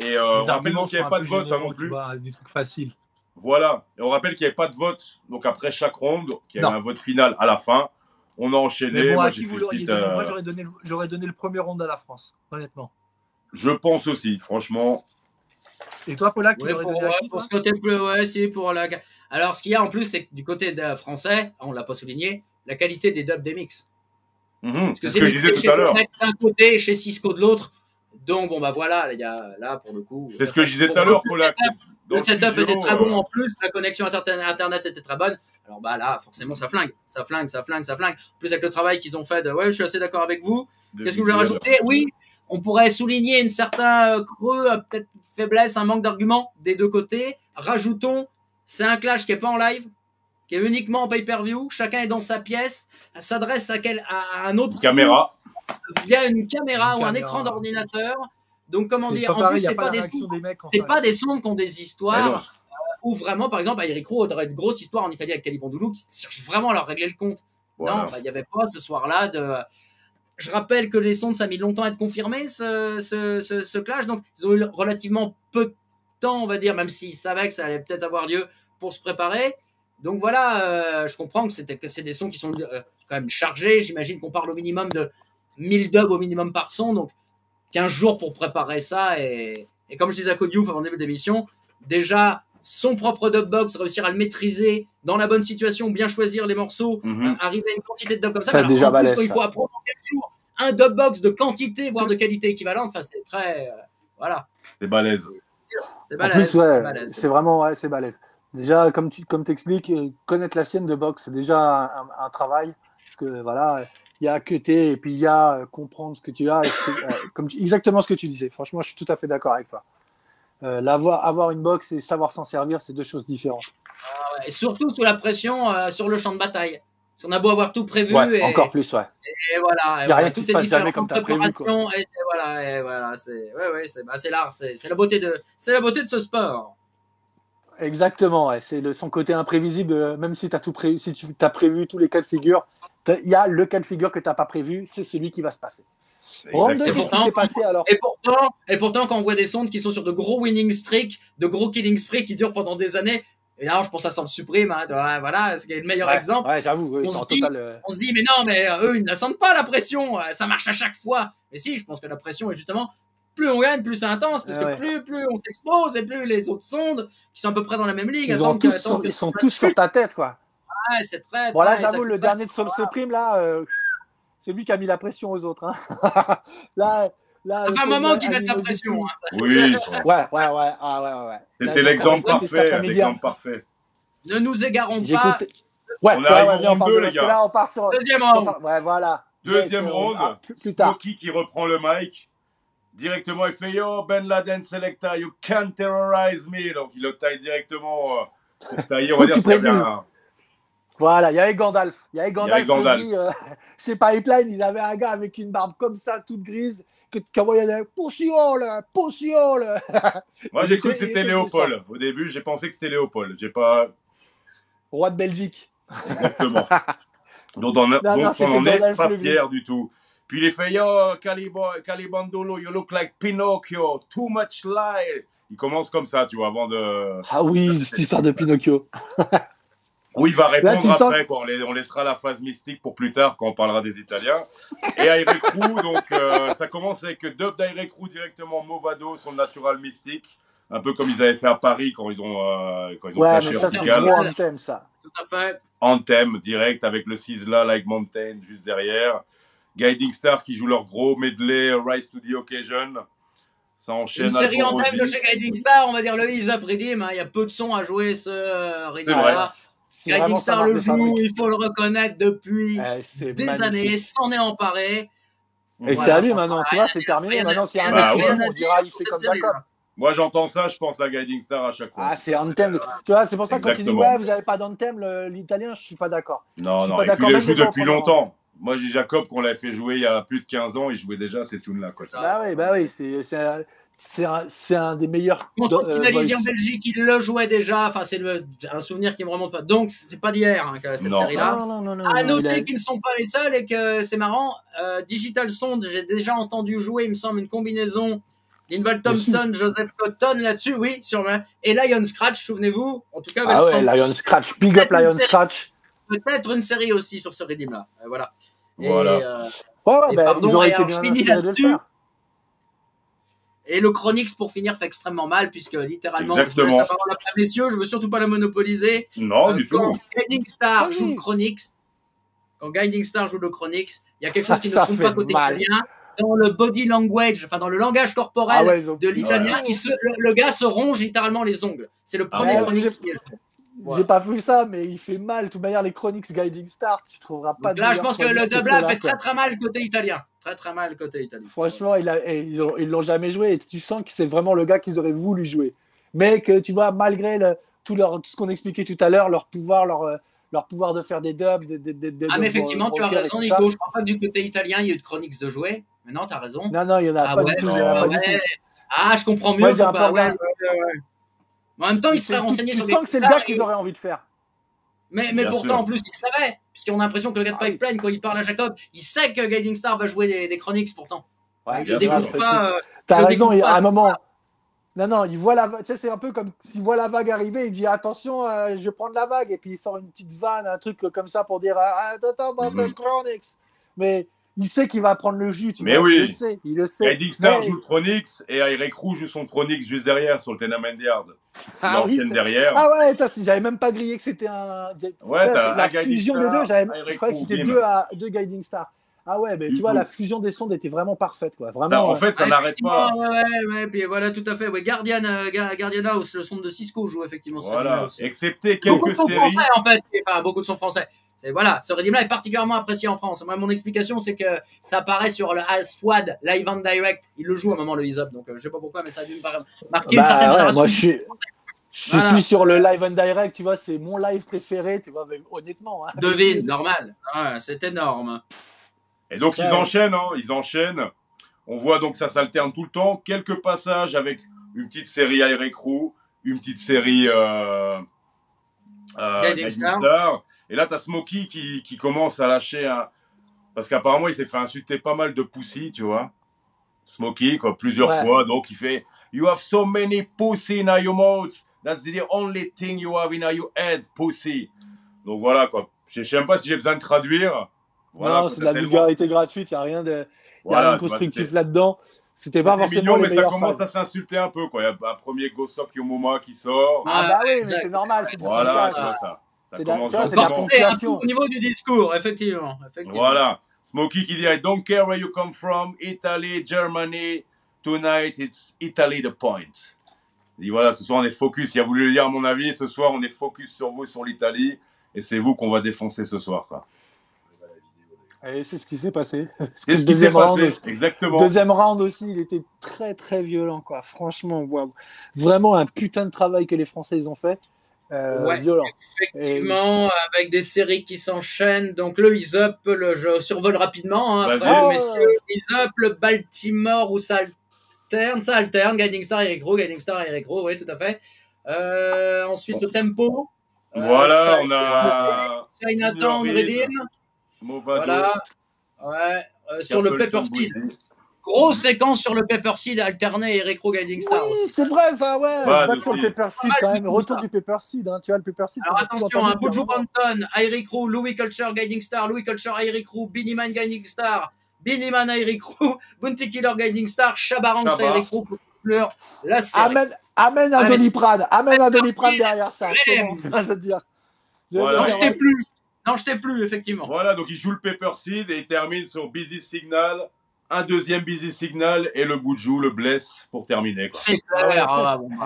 Et euh, on rappelle qu'il n'y avait pas de vote hein, non plus. vois, Des trucs faciles. Voilà. Et on rappelle qu'il n'y avait pas de vote. Donc après chaque ronde, qu'il y avait Non. un vote final à la fin. On a enchaîné. Mais bon, Moi, qui fait vous petite, donné euh, Moi, j'aurais donné, j'aurais donné le premier round à la France, honnêtement. Je pense aussi, franchement. Et toi, Paula, qui Ouais, pour, donné à pour ce côté plus, ouais, si, pour la. Alors, ce qu'il y a en plus, c'est que du côté des Français, on l'a pas souligné, la qualité des dubs des mix. Mhm, Parce que c'est c'est ce que je disais chez tout à l'heure. D'un côté et chez Cisco de l'autre. Donc, bon, bah voilà, il y a, là, pour le coup. C'est ce que je disais tout à l'heure. Dans Le setup était très euh, bon en plus, la connexion internet, était très bonne. Alors bah là, forcément, ça flingue, ça flingue, ça flingue, ça flingue. En plus avec le travail qu'ils ont fait, de, ouais, je suis assez d'accord avec vous. Qu'est-ce que vous voulez rajouter? Oui, on pourrait souligner une certaine creux, euh, peut-être faiblesse, un manque d'arguments des deux côtés. Rajoutons, c'est un clash qui est pas en live, qui est uniquement en pay-per-view. Chacun est dans sa pièce, s'adresse à, quel, à un autre Caméra. Via une caméra Une ou un écran d'ordinateur. Donc comment dire pas En pareil, plus, c'est pas pas des réaction sons, des mecs. en c'est face. pas des sons qui ont des histoires ou vraiment, par exemple, à Eric t'aurais une grosse histoire en Italie avec Calibandoulou qui cherche vraiment à leur régler le compte. Voilà. Non, bah, il n'y avait pas ce soir-là de. Je rappelle que les sondes, ça a mis longtemps à être confirmé, ce, ce, ce, ce clash. Donc, ils ont eu relativement peu de temps, on va dire, même s'ils savaient que ça allait peut-être avoir lieu pour se préparer. Donc voilà, euh, je comprends que, c'était- que c'est des sons qui sont euh, quand même chargés. J'imagine qu'on parle au minimum de 1000 dubs au minimum par son. Donc, 15 jours pour préparer ça. Et, et comme je disais à Codiouf avant le début de l'émission, déjà, son propre dubbox, réussir à le maîtriser dans la bonne situation, bien choisir les morceaux, Mhm. euh, arriver à une quantité de dubs comme ça. Ça, alors, déjà en plus, il faut apprendre en 4 jours un dubbox de quantité, voire de qualité équivalente, enfin, c'est très. euh, voilà. C'est balèze. C'est balèze. ouais, c'est vraiment ouais, c'est balèze. Déjà, comme tu comme expliques, connaître la sienne de boxe, c'est déjà un, un travail. Parce que voilà, il y a cutter et puis il y a euh, comprendre ce que tu as. et que- euh, comme tu- exactement ce que tu disais. Franchement, je suis tout à fait d'accord avec toi. Euh, avoir une boxe et savoir s'en servir, c'est deux choses différentes. Et surtout sous la pression euh, sur le champ de bataille. Parce qu'on a beau avoir tout prévu Ouais, et, encore plus, ouais. et voilà, et Y a voilà, rien qui tout se est passe jamais comme prévu, et voilà, et voilà, c'est ouais ouais, bah, l'art, c'est la beauté de la beauté de ce sport. Exactement, ouais. c'est son côté imprévisible. Même si as tout prévu, si tu as prévu tous les cas de figure, il y a le cas de figure que tu n'as pas prévu, c'est celui qui va se passer. Round 2, Exactement. qu'est-ce qui s'est passé alors? Et pourtant, et pourtant, quand on voit des sondes qui sont sur de gros winning streaks, de gros killing streaks qui durent pendant des années, et là, je pense à Sand Supreme, hein, voilà, c'est le meilleur Ouais, exemple. Ouais, j'avoue, On se dit- total. euh, On se dit, mais non, mais euh, eux, ils ne la sentent pas la pression, euh, ça marche à chaque fois. Mais si, je pense que la pression est justement, plus on gagne, plus c'est intense, parce Ouais, que plus, plus on s'expose, et plus les autres sondes, qui sont à peu près dans la même ligue, Ils, ont que- tous sur- que- ils sont tous sur ta tête, quoi. Ouais, c'est très, Bon, là, j'avoue, le dernier de Soul Supreme, là, euh, c'est lui qui a mis la pression aux autres. hein. là, là, Ça fait un moment qu'ils mettent la Animosity- pression. Hein. Oui, Ouais, ouais, ouais, ah, ouais, ouais, c'était l'exemple parfait. après-midi, L'exemple parfait. Ne nous égarons pas. Ouais, On ouais, arrive parle deux, de- les parce que gars. là, on part sur. Deuxième round. Ouais, voilà. Deuxième round. ah, plus, tard. Qui reprend le mic. Directement, il fait Yo, Ben Laden Selecta, you can't terrorize me. Donc, il le taille directement euh, pour tailler. On va dire que tu qu'il y avait précises. un- Voilà, il y avait Gandalf. Il y avait Gandalf. Gandalf. euh, chez Pipeline, ils avaient un gars avec une barbe comme ça, toute grise, que tu envoyais Poussiole, Poussiole. Moi, j'ai cru que c'était était Léopold. Au début, j'ai pensé que c'était Léopold. J'ai pas Roi de Belgique. exactement. dont on, a- Non, non, dont on c'était en est Gandalf pas le fier du tout. Puis il est fait Yo, Calibandolo, you look like Pinocchio, too much lie. Il commence comme ça, tu vois, avant de. Ah oui, cette histoire de Pinocchio. Où il va répondre sens- après, quoi. On, les- on laissera la phase mystique pour plus tard quand on parlera des Italiens. Et Aire Crew, donc euh, ça commence avec Dub d'Aire Crew directement Movado, son natural mystique. Un peu comme ils avaient fait à Paris quand ils ont, euh, quand ils ont Ouais, mais ça, c'est gros en thème, ça. Tout à fait. Anthem direct avec le Sizzla Like Mountain juste derrière. Guiding Star qui joue leur gros medley Rise to the Occasion. Ça enchaîne Une série thème de chez Guiding Star, on va dire le Is Up Redeem. hein. Il y a peu de sons à jouer ce euh, Redeem vrai. là. Si vraiment Guiding Star le joue, il faut le reconnaître depuis Eh, des magnifique. années, s'en est emparé. Et Voilà, c'est à lui maintenant, tu vois, c'est terminé. Maintenant, s'il y a un Bah ouais. on dira il fait comme Jacob. Moi j'entends ça, je pense à Guiding Star à chaque fois. Ah, c'est Anthem. Tu vois, c'est pour ça que quand tu dis ouais, vous n'avez pas d'Anthem, l'italien, je suis pas d'accord. Non, non, il le joue depuis longtemps. Moi j'ai Jacob qu'on l'avait fait jouer il y a plus de 15 ans, il jouait déjà ces tunes-là. Bah oui, bah oui, c'est c'est un, c'est un, des meilleurs. Contre euh, finalisé en. Belgique, il le jouait déjà. Enfin, c'est un souvenir qui me remonte pas. Donc, c'est pas d'hier hein, que cette série-là. Non, non, non, non, À noter a- qu'ils ne sont pas les seuls et que c'est marrant. euh, Digital Sound, j'ai déjà entendu jouer, il me semble, une combinaison Linval Thompson, Joseph Cotton là-dessus, oui, sûrement. Et Lion Scratch, souvenez-vous. En tout cas, Ah ouais, Lion Scratch, big up Lion Scratch. peut-être une série aussi sur ce Redeem-là. Euh, voilà. Et, Voilà. euh, Et bah, pardon, ils auraient et été alors, bien je finis là-dessus. Et le Chronix, pour finir, fait extrêmement mal, puisque littéralement, je Exactement. laisse la parole après, messieurs, je veux surtout pas la monopoliser. Non, Euh, du quand tout. Guiding Star Ah joue le Chronix, quand Guiding Star joue le Chronix, il y a quelque chose qui ne trompe fait pas côté mal. italien. Dans le body language, enfin dans le langage corporel Ah ouais, ils ont- de l'italien, le, le gars se ronge littéralement les ongles. C'est le premier ouais, Chronix j'ai- qui est J'ai pas vu ça, mais il fait mal. De toute manière, les Chronics Guiding Star, tu trouveras pas Donc de là, je pense que le Chronix dub fait quoi. très très mal côté italien. Très très mal côté italien. Franchement, il a- ils ont- ils l'ont jamais joué et tu sens que c'est vraiment le gars qu'ils auraient voulu jouer. Mais que tu vois, malgré le- tout, leur, tout ce qu'on expliquait tout à l'heure, leur pouvoir, leur, euh, leur pouvoir de faire des dubs, des, des, des, des Ah, mais effectivement, tu as raison, ça. Nico. Je crois pas que du côté italien, il y a eu de Chronix de jouer. Mais non, t'as raison. Non, non, il y en a Ah pas ouais, du tout. non, il y en a Ah pas du ouais. tout. Ah, je comprends mieux. Ouais, En même temps, il Tu- serait tu- renseigné tu sur sens que c'est le gars qu'ils auraient envie de faire. Mais, mais pourtant, sûr. en plus, il savait. Puisqu'on a l'impression que le gars de Ah. Pipeline, quand il parle à Jacob, il sait que Guiding Star va jouer des, des Chronix pourtant. Ouais, il le sûr. découvre pas. euh, T'as raison, il- pas, à un moment. Non, non, il voit la vague. Tu sais, c'est un peu comme s'il voit la vague arriver, il dit attention, euh, je vais prendre la vague, et puis il sort une petite vanne, un truc comme ça pour dire ah, attends, attends, Mhm. Chronix. Mais il sait qu'il va prendre le jus, tu Mais vois, oui. il le sait, il le sait. Star Mais- joue le Chronix et Aire Crew joue son Chronix juste derrière sur le Tenement Yard. Ah oui, derrière. Ah ouais, j'avais même pas grillé que c'était un. Ouais, Ouais, t'as la fusion des deux, j'avais- je croyais que c'était deux, à, deux Guiding Star. Ah ouais, mais tu vois, la fusion des sondes était vraiment parfaite, quoi. Vraiment. T'as- en euh, fait, ça n'arrête pas. Ouais, ouais, puis voilà, tout à fait. Ouais, Guardian, euh, Guardian House, le son de Cisco joue effectivement ce Voilà. Aussi. Excepté Beaucoup de quelques son séries. français, en fait. Enfin, beaucoup de son français. C'est, voilà, ce Redeem-là est particulièrement apprécié en France. Moi, mon explication, c'est que ça apparaît sur le Aswad Live and Direct. Il le joue à un moment, le Isop. Donc, euh, je sais pas pourquoi, mais ça a dû me marquer une Bah, certaine ouais, moi, je suis. Je Voilà. suis sur le live and direct, tu vois, c'est mon live préféré, tu vois, mais honnêtement. hein. Devine, normal. Ouais, c'est énorme. Et donc, ils enchaînent, hein, ils enchaînent. On voit donc ça s'alterne tout le temps. Quelques passages avec une petite série Air Crew, une petite série euh, euh, Star. Et là, t'as Smokey qui, qui commence à lâcher un. Parce qu'apparemment, il s'est fait insulter pas mal de pussy, tu vois. Smokey, quoi, plusieurs Ouais. fois. Donc, il fait You have so many pussy in your mouth. That's the only thing you have in your head, pussy. Donc, voilà, quoi. Je je sais même pas si j'ai besoin de traduire. Voilà, non, c'est de la tellement- vulgarité gratuite, il n'y a rien de, y a Voilà, rien constructif là-dedans. C'était pas forcément mignon, les mais ça commence fans. à s'insulter un peu, quoi. Il y a un premier Gosok Yomoma qui sort. Ah Ouais, bah oui, mais c'est normal, c'est Voilà, cas. vois ça. Ça C'est au niveau du discours, effectivement. effectivement. Voilà. Smokey qui dit I don't care where you come from, Italy, Germany, tonight it's Italy the point. Il dit voilà, ce soir on est focus. Il a voulu le dire à mon avis, ce soir on est focus sur vous, sur l'Italie, et c'est vous qu'on va défoncer ce soir. quoi. Et c'est ce qui s'est passé. C'est ce qui s'est round passé, aussi- exactement. Deuxième round aussi, il était très très violent, quoi. Franchement, waouh. Vraiment un putain de travail que les Français ils ont fait. Euh, Ouais. Violent. Effectivement, avec des séries qui s'enchaînent. Donc le Is Up, le, je survole rapidement. Hein, après, messieurs, Is Up, le Baltimore où ça alterne, ça alterne. Guiding Star, Eric Rowe, Guiding Star, Eric Rowe, oui, tout à fait. Euh, ensuite le Tempo. Euh, Voilà, ça- on a Reed, Redeem. Movado, Voilà. Ouais. euh, sur le Pepper Seed. Grosse séquence sur le Pepper Seed alterné Eric Rowe, Guiding Star Oui, c'est vrai ça, ouais. Pas Je sur le. Pepper Seed quand même. Retour ça. du Pepper Seed, hein. tu vois le Pepper Seed. Alors attention, depuis Buju moment. Banton, Eric Roux, Louis Culture, Guiding Star, Louis Culture, Eric Roux, Billy Man, Guiding Star, Billy Man, Eric Roux, Bounty Killer, Guiding Star, Shabarangs, Shabba. Eric Roux, Fleur, la série. Amène, amène un Allez. Doliprane. Amène un Pepper Doliprane derrière ça. C'est bon, je veux dire. Je Voilà. Non, je t'ai plus. Non, je t'ai plus, effectivement. Voilà, donc il joue le Pepper Seed et il termine sur Busy Signal, un deuxième Busy Signal et le Buju le blesse pour terminer. C'est clair. ah, bon, bah,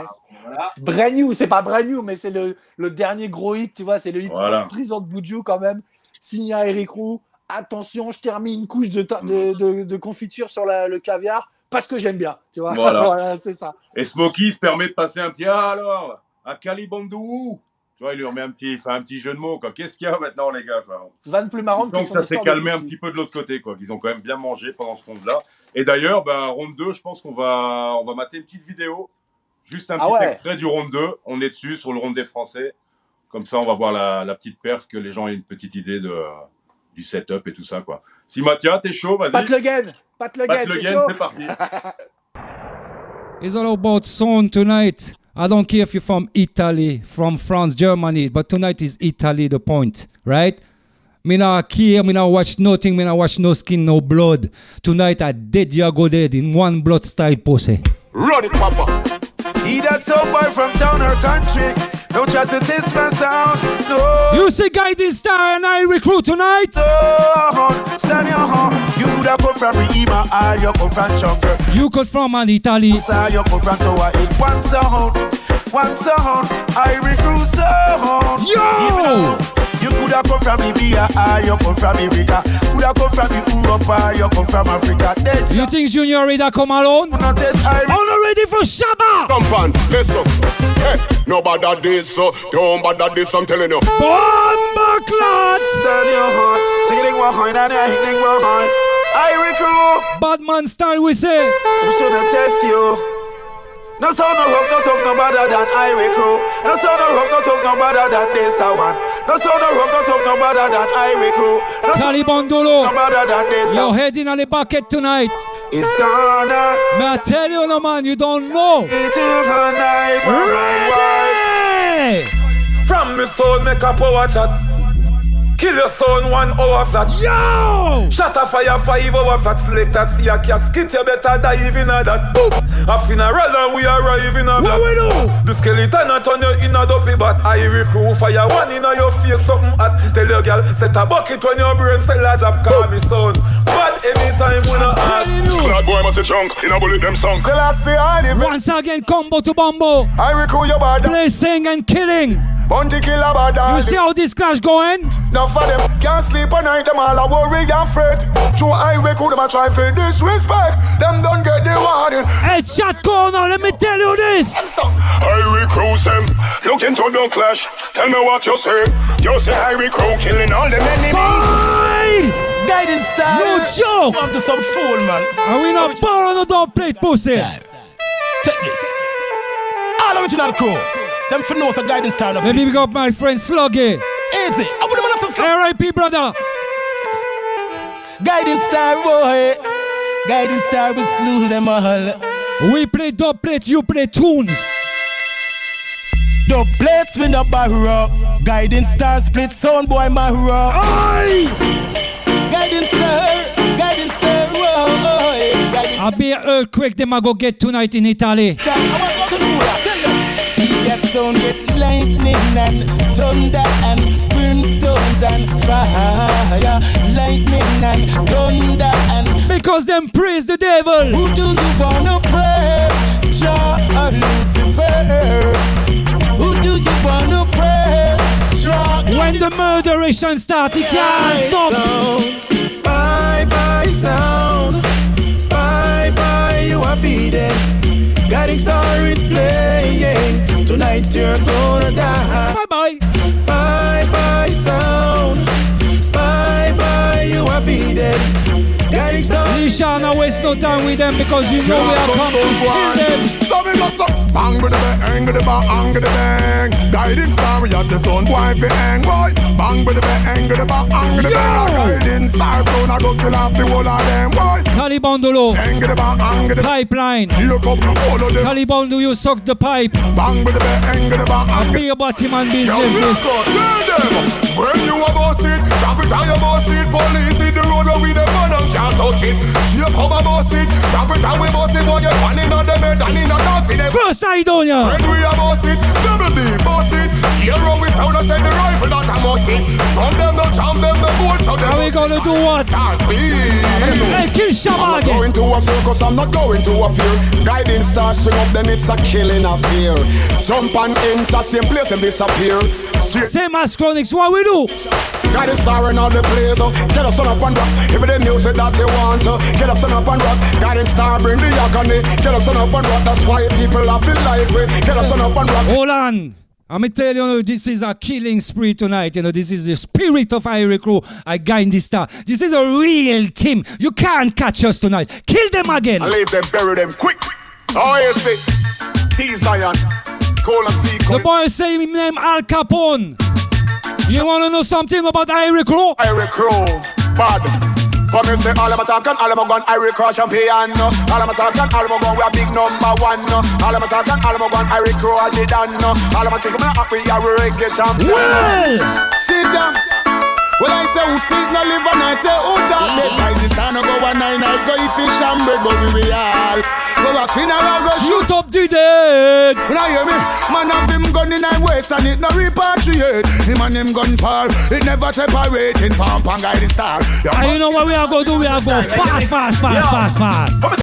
voilà. Brand new, c'est pas brand new, mais c'est le, le dernier gros hit, tu vois, c'est le hit Voilà. prison de Buju quand même. Signé à Eric Roux. Attention, je termine une couche de, ta- de, de- de confiture sur la- le caviar parce que j'aime bien, tu vois. Voilà. c'est ça. Et Smokey se permet de passer un petit Ah alors, à Calibandou Tu vois, il lui remet un petit, un petit jeu de mots. quoi. Qu'est-ce qu'il y a maintenant, les gars quoi Van plus marrant que ça s'est calmé un petit peu de l'autre côté, quoi. Qu'ils ont quand même bien mangé pendant ce round-là. Et d'ailleurs, bah, round 2, je pense qu'on va, on va mater une petite vidéo. Juste un Ah petit ouais. extrait du round 2. On est dessus, sur le round des Français. Comme ça, on va voir la, la petite perf, que les gens aient une petite idée de, du setup et tout ça, quoi. Si Mathia, t'es chaud, vas-y. Pat Le Guen Pat Le chaud c'est parti. It's all about sound tonight. I don't care if you're from Italy, from France, Germany, but tonight is Italy the point, right? Me not care, me not watch nothing, me not watch no skin, no blood. Tonight I dead you go dead in one blood style pussy. Run it, Papa. He that boy from town or country. Don't try to test my sound. No. You see guiding star and I recruit tonight? No. Uh-huh. Stand your uh-huh. horn. You could have come from Rima or you come from Chunker. You cut from an Italy. Sir, you come from Tower. It one sound. One sound. I recruit sound. Yo! Even though You could have come from Libya or you come from America. Could have come from Europe or you come from Africa. Dead You think Junior Rida come alone? not test I I'm not ready for Shabba! Come on, listen. Hey, no bother this, so don't bother this, I'm telling you. Bomba clad! Stand your horn. Sing it one horn and I hit it one horn. I recruit. Bad man style we say. I'm sure to test you. No sound no rock, no talk no better than I recruit. No sound no rock, no talk no better than this I want. No sound no rock, no talk no better than I recruit. No sound Taliban no Dolo. better than this. Your I head in the bucket tonight. It's gonna May I tell you no man, you don't know. It is tonight. my wife. Ready! From me soul make a power chat. Kill your son one hour flat. Yo! Shot a fire five hour flat. Selector see a casket, you better dive in a that. Boop. A funeral and we arrive in a What we do? The skeleton a turn you in a dopey bat. I recruit fire one in a your face something hot. Tell your girl set a bucket when your brain sell a job. Call me son. But anytime when I ask. Clad boy must a chunk, in a bullet them songs. Till I see Once again, combo to bombo. I recruit your bad. Blessing and killing. Bounty killer bad. You see how this clash going? Now for them can't sleep at night, them all a worry and fret. True highway could them a try for disrespect. Them don't get the warning. Hey, chat corner, let me tell you this. I recruit them, look into the clash. Tell me what you say. You say I recruit, killing all them enemies. Boy! Guiding star. No joke! Up to some fool, man. Are we not born on the dog plate pussy? Take this. All original crew. Them for know so guiding star no Let me pick up my friend Sluggy. Easy. I would have to stop. R.I.P. brother. Guiding star boy. Guiding star we slew them all. We play dub plate, you play tunes. The plates with the barrow. Guiding star split sound boy mahro. Aye! Guiding star, guiding star, whoa, oh, yeah. I'll be an earthquake them I go get tonight in Italy. star. That. Tell sound with lightning and thunder and brimstones and fire. Lightning and thunder and Because them praise the devil. who do you wanna praise? Jah or Lucifer? Who do you wanna praise? Jah When the murderation start, he can't stop. Bye bye sound. Bye bye you are feeding. Guiding star is playing. Tonight you're gonna die. Bye bye. Bye bye sound. Bye bye you are feeding. Guiding star. Lishana waste no time with them because you know we are coming to kill them. So me got some bang with the bang, with the bang, bang with the bang. Guiding star, we as a son, boy fi hang boy. Bang with the bang, with the bang, bang with the bang. Guiding star, son, I go kill off the whole of them boy. Calibondolo. Bang with the bang, bang with the bang. Pipeline. Look up, all of them. Calibondo, you suck the pipe. Bang with the bang, with the bang, bang. Be a body man Yo, business. look this. up, tell them. When you a boss it, rap it how you boss it. Police in the road where we the man and can't touch it. Jacob a boss it, rap it how we boss it. Boy, you're one in the bed and in a confidence. First Idonia. When we a boss it, double boss it. Hero we sound and the rifle that a must it. From them no jam them no bolt so them Are we gonna do what? Hey, kill I'm not going to a circus, I'm not going to a fair. Guiding star string up, then it's a killing up here. Jump and enter, same place and disappear. Same as Chronics, what we do? guiding star in all the place. Oh. Get us on up and rock. If it the music that you want, oh. get us on up and rock. Guiding star bring the agony. Get us on up and rock. That's why people have feel like we. Get us on up and rock. Hold on. I'm gonna tell you, you know, this is a killing spree tonight. You know, this is the spirit of Irie Crew. I gain this star. This is a real team. You can't catch us tonight. Kill them again. And leave them, bury them quick. Oh, you see. T Zion. Call and see. The boy say him name Al Capone. You wanna know something about Irie Crew? Irie Crew, bad. Come and say all of my talk and all of my gun, Irie Crew champion. no. All of my talk and all of my gun, we are big number one. no. All of my talk and all of my gun, Irie Crew all the done. no. All of my think happy, we are reggae champion. Well, Sit down. Well, I say who sit no live and I say who that dead. By the time I go one nine, I go eat fish and bread, but we will all go a funeral, go shoot. shoot up the dead. You know hear me? Man have him gun in him waist and it no repatriate. Him and him gun pal, it never separate. In farm and guiding star. You And you know what we are gonna do? We are going fast, fast, fast, fast, fast.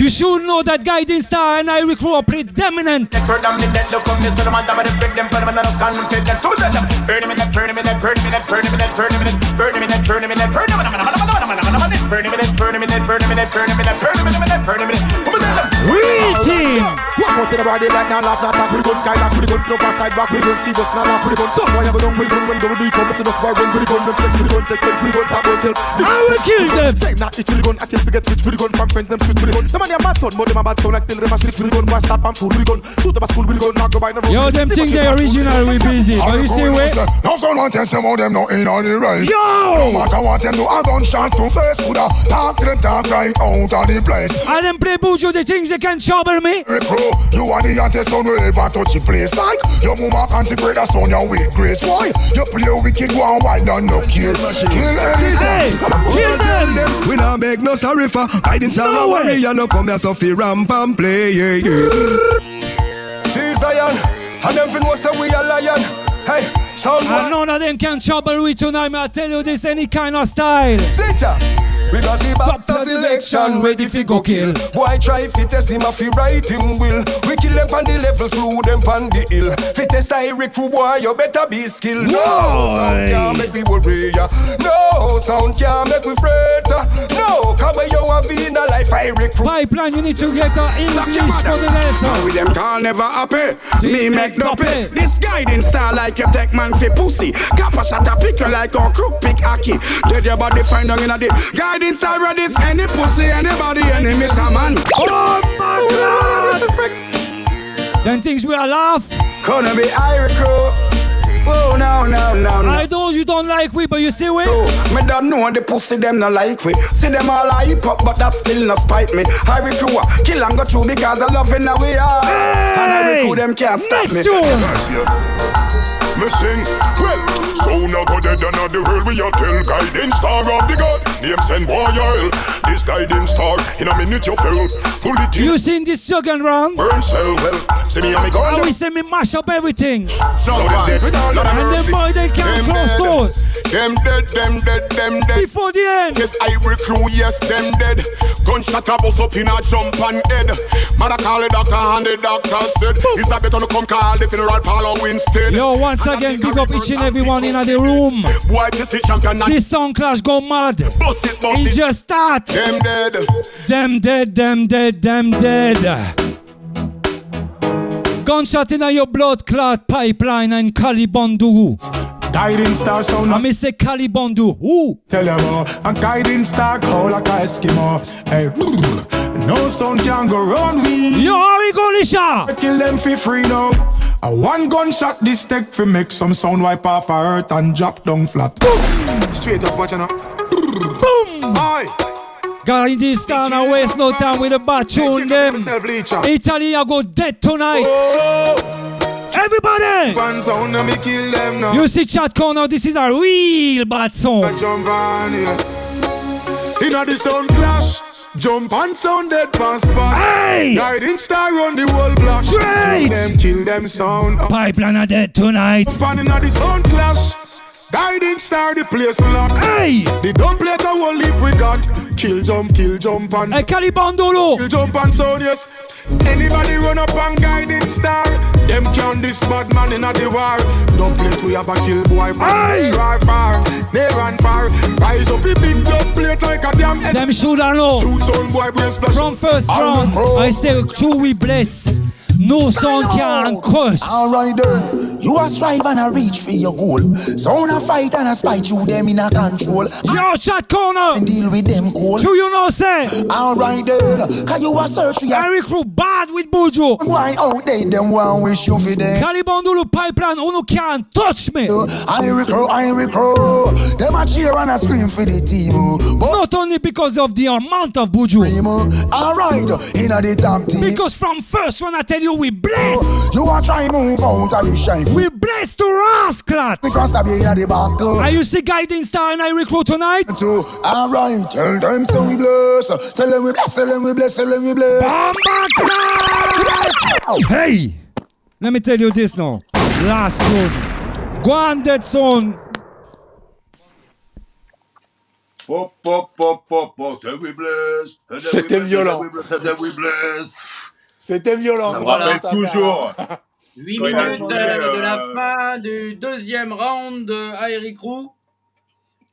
You should know that Guiding Star and I recruit are predominant. Real. Walk out to the body like now laugh, not talk. With the gun sky lock, with the gun snow side back, with the gun serious, not laugh, with the gun. Some boy I go down with the gun when double B come, listen up, boy run with the gun, then flex with the gun, take flex with the gun, tap out self. I will kill them. Same not with the gun, I kill forget switch with the gun from friends, them switch with the gun. The man a bad son, but them a bad son, like till them a switch with the gun, boy start from fool with the gun. Shoot up a school with the gun, knock go by no road. Yo, them think they original, we busy. But you see where? No want tell some of them no in on the right. No matter what them do, a gunshot to face. Coulda talk to them talk right out of the place. I them play Buju, they think they can trouble me. Recruit, you are the hottest son who ever touch the place. Like your mama consecrate a son you with grace. Why you play wicked one while you no care? Kill any Hey, kill them. We not beg no sorry for Guiding star No no worry You no come here so fi ramp and play yeah, yeah. T Zion, and them fin was say we a lion. Hey, sound And none of them can trouble we tonight, man. I tell you this any kind of style. Sit ya. We got the boxers election ready fi go kill. Boy try fi test him a fi right him will. We kill them on the level, slew them on the hill. Fi test I recruit boy, you better be skilled. No sound can't make me worry ya. No sound can't make me fret. No, come where you have in a life I recruit. Pipeline, you need to get uh, English for the lesson. with them call never happy. See, Me make no no This pay. didn't star like you tech man fi pussy. Kappa shot a pick you like a crook pick aki. Dead your body find down in a the guiding star of this any pussy anybody any miss a man. Oh my God! Disrespect Same things we are laugh. Gonna be Irish crew. Oh, no, no, no, no. I know you don't like we, but you see we. Me don't know the pussy them not like we. See them all a hip hop, but that still not spite me. Irish crew a kill and go through because I love in the way are. And Irish crew them can't stop Next me. tune. Me sing, well, so now go dead and the world we a tell Guiding star of the God, name send boy oil This guiding star, in a minute you fell Pull it in, You seen this second round? burn cell Well, see me and me And we say me mash up everything. So dead, Lord have And them mercy. boy they can't Them close doors. Them dead, them dead, them dead Before the end. Yes, I recruit, yes, them dead. Gunshot a bust up in a jump and head. Mother call the doctor and the doctor said, It's a better to come call the funeral parlor instead. Yo, once again, big up each and everyone in the room. Boy, this is champion This song clash go mad. Bust it, bust It it. just start. Them dead. Them dead, them dead, them dead. Gunshot in your blood clot pipeline and Calibondu. Guiding star sound I me say Calibondu. Who? Tell them all, a guiding star call like a Eskimo. Hey, no sound can go round we. Yo, Harry Golisha. Kill them for free now. A one gunshot this tech fi make some sound wipe off a earth and drop down flat. Straight up, watch out. Boom. Aye. Guy this town and waste no time with the bad tune them. Italy I go dead tonight. Oh, Everybody. sound and me kill them now. You see chat corner, this is a real bad song. jump on here. Inna the sound clash. Jump on sound dead pass spot. Hey! Guiding star on the whole block. Straight! Kill them, kill them sound. Pipeline are dead tonight. on inna the sound clash. Guiding star the place lock. Hey! The dub plate a whole leaf we got. Kill jump, kill jump and Hey, Calibandolo. kill jump and sound yes. Anybody run up on guiding star? Them can this bad man inna the war. Dub plate we have a kill boy from Aye. far far, near and far. Rise up the big plate like a damn. Them should I know. Shoot boy brain splash. From first round, I say true we bless. No song can curse. Alright then, you a strive and a reach for your goal. So on a fight and a spite you them in a control. Yo, chat corner. And deal with them cool. True you know say. Alright then, cause you a search for your Eric Crew bad with Bujo. why out there them one wish you for them. Calibandolo pipeline, uno can't touch me. I recruit, I recruit. Them a cheer and a scream for the team. oh. But Not only because of the amount of Bujo. alright, in a the top team. Because from first when I tell you we bless. You a try move out of the shine. We bless to rascal. Because of you in the back. Are you see guiding star and I recruit tonight? to alright, tell them so we bless. Tell them we bless, tell them we bless, tell them we bless. Bomba Hey, let me tell you this now. Last one. Go on, dead son. Pop, pop, pop, pop, pop, that we bless. that we C'était bless, violent. C'était violent. Ça me Voilà. rappelle toujours. 8 Quand il a minutes euh, de la euh, fin du deuxième round de Aeri Crew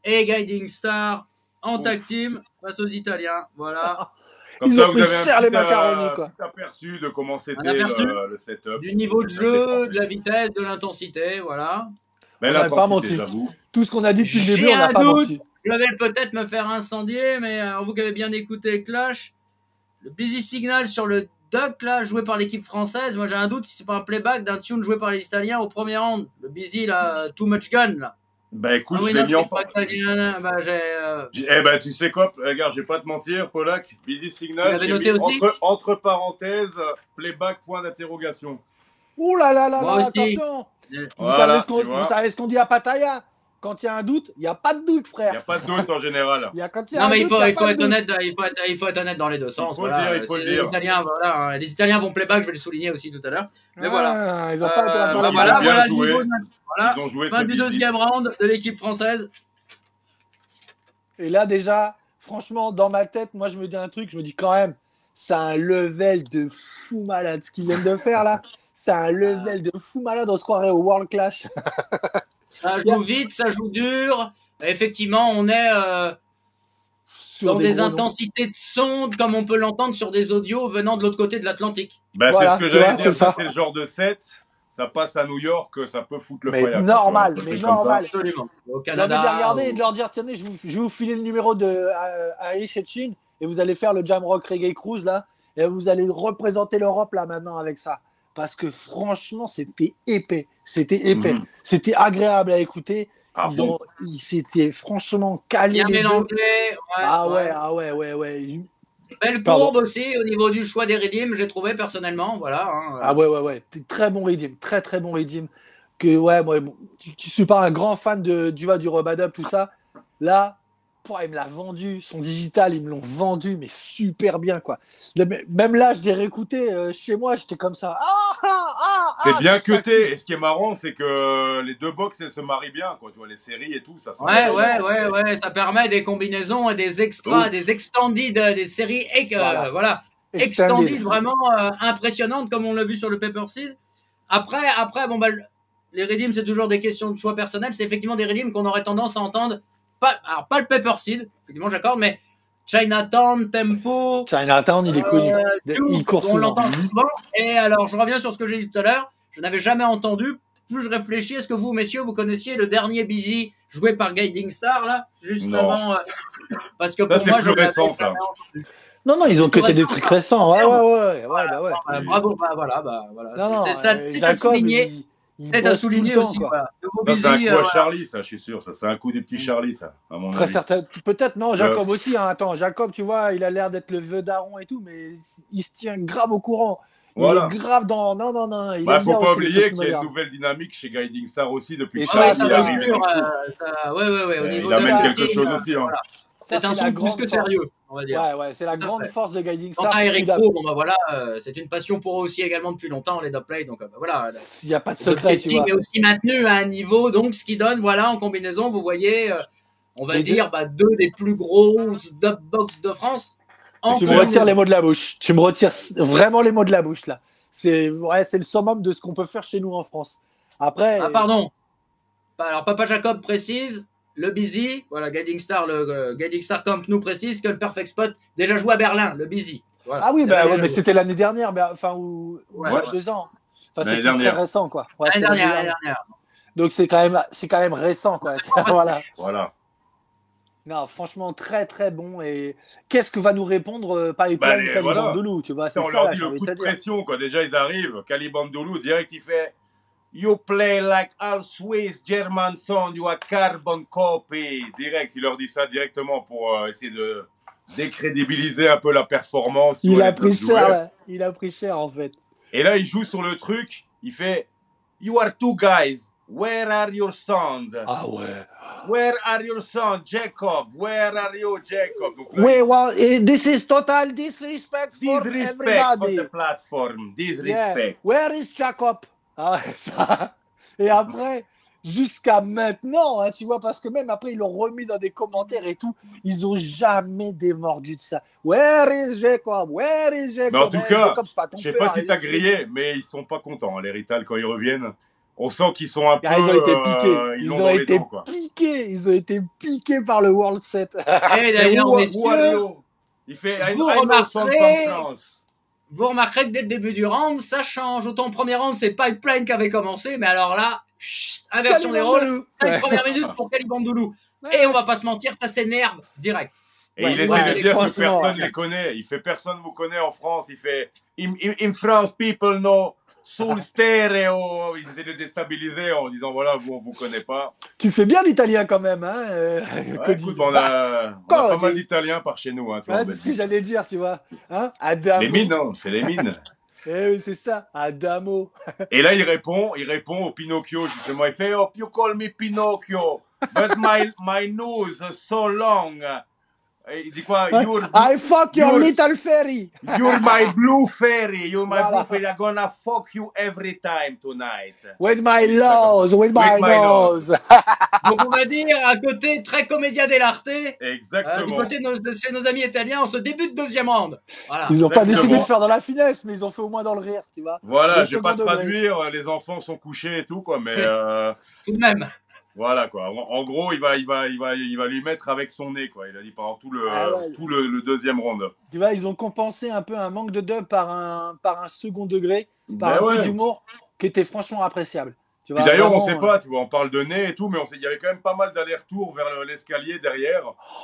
et Guiding Star en tag team face aux Italiens. Voilà. Comme Ils ça, ont vous pris avez un petit, les macaronis, euh, quoi. petit aperçu de comment c'était le, le setup. Du niveau de jeu, de la vitesse, de l'intensité, voilà. Belle On n'a pas menti. Tout ce qu'on a dit depuis le début, on n'a pas doute. menti. Je vais peut-être me faire incendier, mais euh, vous qui avez bien écouté Clash, le busy signal sur le duck là, joué par l'équipe française, moi j'ai un doute si c'est pas un playback d'un tune joué par les Italiens au premier round. Le busy là, Too Much Gun là. Bah écoute, Ah oui, je l'ai mis en pas bah, euh, Eh ben, tu sais quoi, regarde, je vais pas te mentir, Polak, Busy Signal, noté mis aussi entre, entre parenthèses, playback, point d'interrogation. Ouh là là là là, attention vous, Voilà, savez ce qu'on, tu vois. vous savez ce qu'on dit à Pattaya? Quand il y a un doute, il n'y a pas de doute, Il frère. n'y a pas de doute en général. Il y a, quand il y a Non un mais il doute, faut, il il faut être honnête, il faut être, il faut être honnête dans les deux sens. faut le Voilà. dire, il faut les. Italiens, voilà, hein. les Italiens vont playback, je vais le souligner aussi tout à l'heure. Mais Ah, voilà. Ils n'ont pas été à faire Euh, la voilà, bien voilà, joué. niveau de- voilà. Ils ont joué Fin ce du deuxième round de l'équipe française. Et là, déjà, franchement, dans ma tête, moi, je me dis un truc, je me dis quand même, c'est un level de fou malade. Ce qu'ils viennent de faire là, c'est un level de fou malade. On se croirait au World Clash. Ça joue vite, ça joue dur. Effectivement, on est euh, Sur dans des, intensités de sonde comme on peut l'entendre sur des audios venant de l'autre côté de l'Atlantique. Bah, Voilà, c'est ce que j'allais dire, c'est ça ça. c'est le genre de set, ça passe à New York, ça peut foutre le Mais fire. normal, vois, mais normal. Absolument. Au J'ai envie Canada. de les regarder et de leur dire tenez, je, vous- je vais vous filer le numéro de euh, Irish Etchin et vous allez faire le Jam Rock Reggae Cruise là et vous allez représenter l'Europe là maintenant avec ça. parce que franchement, c'était épais. C'était épais. Mhm. C'était agréable à écouter. À Ils ont, ils s'étaient franchement calés Bien les deux. mélangé. Ouais, Ah ouais, ouais. ah ouais, ouais, ouais. Belle Pardon. courbe aussi au niveau du choix des redeems, j'ai trouvé personnellement. Voilà. hein. Ah ouais, ouais, ouais. Très bon redeem, très très bon redeem. Que ouais, moi, bon, tu, tu suis pas un grand fan de, du, du Robadub, tout ça. Là, pouah, il me l'a vendu. Son digital, ils me l'ont vendu, mais super bien, quoi. Même là, je l'ai réécouté euh, chez moi, j'étais comme ça. Ah, ah, ah, C'est ah, bien tout ça cuté. Et ce qui est marrant, c'est que les deux box, elles se marient bien, quoi. Tu vois, les séries et tout, ça Ouais, ouais, ouais, ouais, ça permet des combinaisons et des extras, Ouf. des extended, euh, des séries, ex- euh, Voilà. voilà, Extended. extended, vraiment euh, impressionnantes comme on l'a vu sur le Paper Seed. Après, après, bon bah, le- les redeems c'est toujours des questions de choix personnel. C'est effectivement des redeems qu'on aurait tendance à entendre, pas, alors pas le Paper Seed, effectivement j'accorde, mais Chinatown, Tempo, Chinatown, il est connu. euh, Duke, il court on souvent. l'entend souvent. Et alors, je reviens sur ce que j'ai dit tout à l'heure. Je n'avais jamais entendu. Plus je réfléchis, est-ce que vous, messieurs, vous connaissiez le dernier Busy joué par Guiding Star, là Juste Non. avant. euh, parce que Ça, pour c'est moi, plus je récent, ça. Non, non, ils ont cuté des trucs ça. récents. Ouais, ouais, ouais, ouais, ouais, bah ouais. Bravo, bah voilà, bah voilà. Non, non, c'est ça, euh, c'est à souligner. C'est à souligner temps, aussi, quoi. quoi. C'est un coup euh, à voilà. Charlie, ça, je suis sûr. Ça, c'est un coup des petits Charlie, ça, à mon Très avis. certain. Peut-être non, Jacob aussi. Hein. Attends, Jacob, tu vois, il a l'air d'être le vieux daron et tout, mais il se tient grave au courant. Il Voilà. est grave dans. Non, non, non. Il Bah, faut bien pas aussi oublier qu'il y a une nouvelle dynamique chez Guiding Star aussi depuis que Charlie est arrivé. euh, ça- ouais, ouais, ouais, au Euh, niveau Il amène quelque chose euh, aussi. Hein. C'est un son plus que force. sérieux, on va dire. Ouais, ouais, c'est la à grande force de Guiding Quant Star. à c'est Eric Pro, bon bah voilà, euh, c'est une passion pour eux aussi également depuis longtemps, les dubplates, donc euh, bah, voilà. Il n'y a pas de Le secret, tu testing vois. est aussi maintenu à un niveau, donc ce qui donne, voilà, en combinaison, vous voyez, euh, on va Les deux. dire, bah, deux des plus grosses dubbox de France. En Tu me retires les mots de la bouche. Tu me retires vraiment les mots de la bouche, là. C'est ouais, c'est le summum de ce qu'on peut faire chez nous en France. Après. Ah, pardon. Alors, Papa Jacob précise, le Busy, voilà, Guiding Star, le euh, Guiding Star Camp nous précise que le Perfect Spot déjà joué à Berlin, le Busy. Voilà. Ah oui, bah, ouais, mais c'était l'année dernière, bah, enfin, ou Ouais, ouais, deux ans. Enfin, L'année c'était très récent, quoi. Ouais, L'année dernière. Donc c'est quand même, c'est quand même récent, quoi. voilà. Voilà. Non, franchement, très très bon. Et qu'est-ce que va nous répondre euh, Pipeline Bah, voilà. Doulou, tu vois C'est ça, leur là, dit j'ai le envie coup de pression, quoi. Déjà, ils arrivent. Caliban Doulou, direct, il fait You play like all Swiss German son, you are carbon copy. Direct, il leur dit ça directement pour euh, essayer de décrédibiliser un peu la performance. Il a pris cher, là. Il a pris cher, en fait. Et là, il joue sur le truc. Il fait You are two guys. Where are your sons? Ah ouais. Where are your sons? Jacob? Where are you, Jacob? Donc là, well, this is total disrespect for Disrespect for everybody. the platform. Yeah. Disrespect. Where is Jacob? Ah ouais, ça. Et après, jusqu'à maintenant, hein, tu vois, parce que même après, ils l'ont remis dans des commentaires et tout, ils ont jamais démordu de ça. Where is Jacob? Where is Jacob? Mais en tout Eh, cas, Je sais père, pas si t'as grillé, mais ils sont pas contents, hein, les Rital, quand ils reviennent. On sent qu'ils sont un peu. Ah, ils ont été euh, piqués. ils ils l'ont ont les été dents, quoi. piqués. Ils ont été piqués par le World Set. Et d'ailleurs, Où- où messieurs, Il fait vous remarquerez-. Vous remarquerez que dès le début du round, ça change. Autant au premier round, c'est Pipeline qui avait commencé, mais alors là, chut, inversion des rôles. Caliban 5 Ouais. premières minutes pour Caliban Doulou. Et on va pas se mentir, ça s'énerve direct. Et Ouais, il essaie de dire que personne ouais. les connaît. Il fait personne vous connaît en France. Il fait in, in, in France, people know Soul Stereo. Il essaie de déstabiliser en disant voilà, vous, on vous connaît pas. Tu fais bien l'italien quand même, hein, euh, Ouais, écoute, on a, on a pas mal d'Italiens par chez nous. Hein, en c'est ce que j'allais dire, tu vois. Hein Adamo. les mines, hein, c'est les mines. Eh oui, c'est ça. Adamo. Et là, il répond, il répond au Pinocchio, justement. Il fait, oh, you call me Pinocchio, but my, my nose is so long. Il dit quoi? You're, I fuck your you're- little fairy. you're my blue fairy. You're my Voilà. blue fairy. I'm gonna fuck you every time tonight. With my nose, with my, With my nose. Donc on va dire un côté très comédia dell'arte. Euh, du Exactement. côté de, nos, de chez nos amis italiens, en ce début de deuxième round. Voilà. Ils ont pas Exactement. décidé de faire dans la finesse, mais ils ont fait au moins dans le rire, tu vois. Voilà, je vais pas traduire, les enfants sont couchés et tout, quoi, mais euh, Tout de même. Voilà, quoi. En, gros, il va, il, va, il, va, il va lui mettre avec son nez, quoi. Il a dit pendant tout le, Ah ouais. tout le, le deuxième round. Tu vois, ils ont compensé un peu un manque de dub par un, par un second degré, par Ben un ouais. peu d'humour qui était franchement appréciable. Tu Puis vois, d'ailleurs, on vraiment, sait pas, tu vois, on parle de nez et tout, mais on sait, il y avait quand même pas mal d'allers-retours vers le- l'escalier derrière.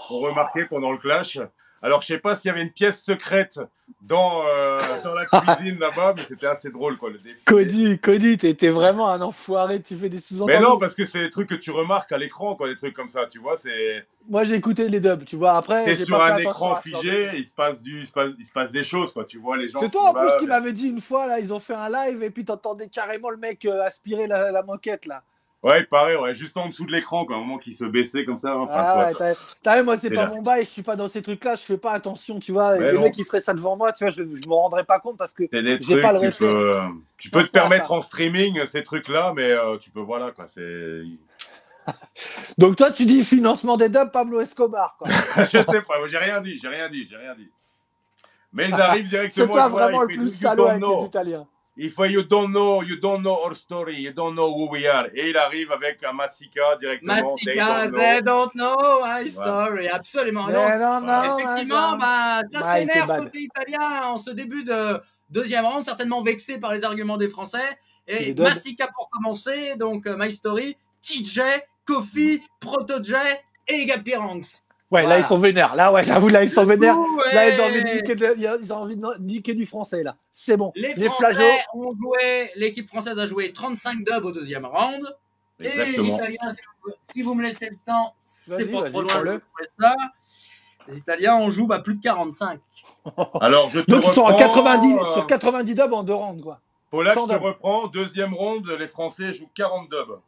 On remarquait pendant le clash. Alors, je sais pas s'il y avait une pièce secrète dans, euh, dans la cuisine là-bas, mais c'était assez drôle, quoi, le défi. Cody, Cody, t'es vraiment un enfoiré, tu fais des sous-entendus. Mais non, parce que c'est des trucs que tu remarques à l'écran, quoi, des trucs comme ça, tu vois, c'est... Moi, j'ai écouté les dubs, tu vois. Après, T'es sur pas un écran figé, il se, passe du, il, se passe, il se passe des choses, quoi, tu vois les gens C'est toi en plus qui m'avait dit une fois, là, ils ont fait un live et puis t'entendais carrément le mec euh, aspirer la, la moquette, là. Ouais, il paraît, ouais, juste en dessous de l'écran, quoi, un moment qui se baissait comme ça, enfin, Ah ouais, t'as- vu, moi, c'est pas là. mon bail, je suis pas dans ces trucs-là, je fais pas attention, tu vois. Mais non. mecs qui feraient ça devant moi, tu vois, je, je me rendrais pas compte parce que j'ai pas le tu peux, tu peux pense te permettre ça. en streaming ces trucs-là, mais euh, tu peux, voilà, quoi, c'est... Donc toi, tu dis financement des dubs, Pablo Escobar, quoi. je sais pas, j'ai rien dit, j'ai rien dit, j'ai rien dit. Mais ils arrivent directement. C'est toi vraiment le plus salaud avec les Italiens. Il fait you don't know, you don't know our story, you don't know who we are. Et il arrive avec un Massica directement. they Massica, don't know. they don't know my story. Absolument. They Donc, don't know effectivement, my bah, ça s'énerve côté italien en ce début de deuxième round, certainement vexé par les arguments des Français. Et Et dubs. Massica pour commencer, donc euh, My Story, TJ, Kofi, Protoje et Gapiranx. Ouais, là, ils sont vénères. Là, ouais, j'avoue, là, ils sont vénères. Ouais. Là, ils ont envie de niquer, de- ils ont envie de niquer du français, là. C'est bon. Les Les Français flageaux. ont joué, l'équipe française a joué 35 dubs au deuxième round. Et les. Italiens, si vous- me laissez le temps, c'est pas trop loin jouer ça. Les Italiens, on joue bah, plus de 45. Alors, je te Donc, ils sont à reprends, 90, euh, sur 90 dubs en deux rounds, quoi. Sans je te dub. reprends. Deuxième ronde, les Français jouent 40 dubs.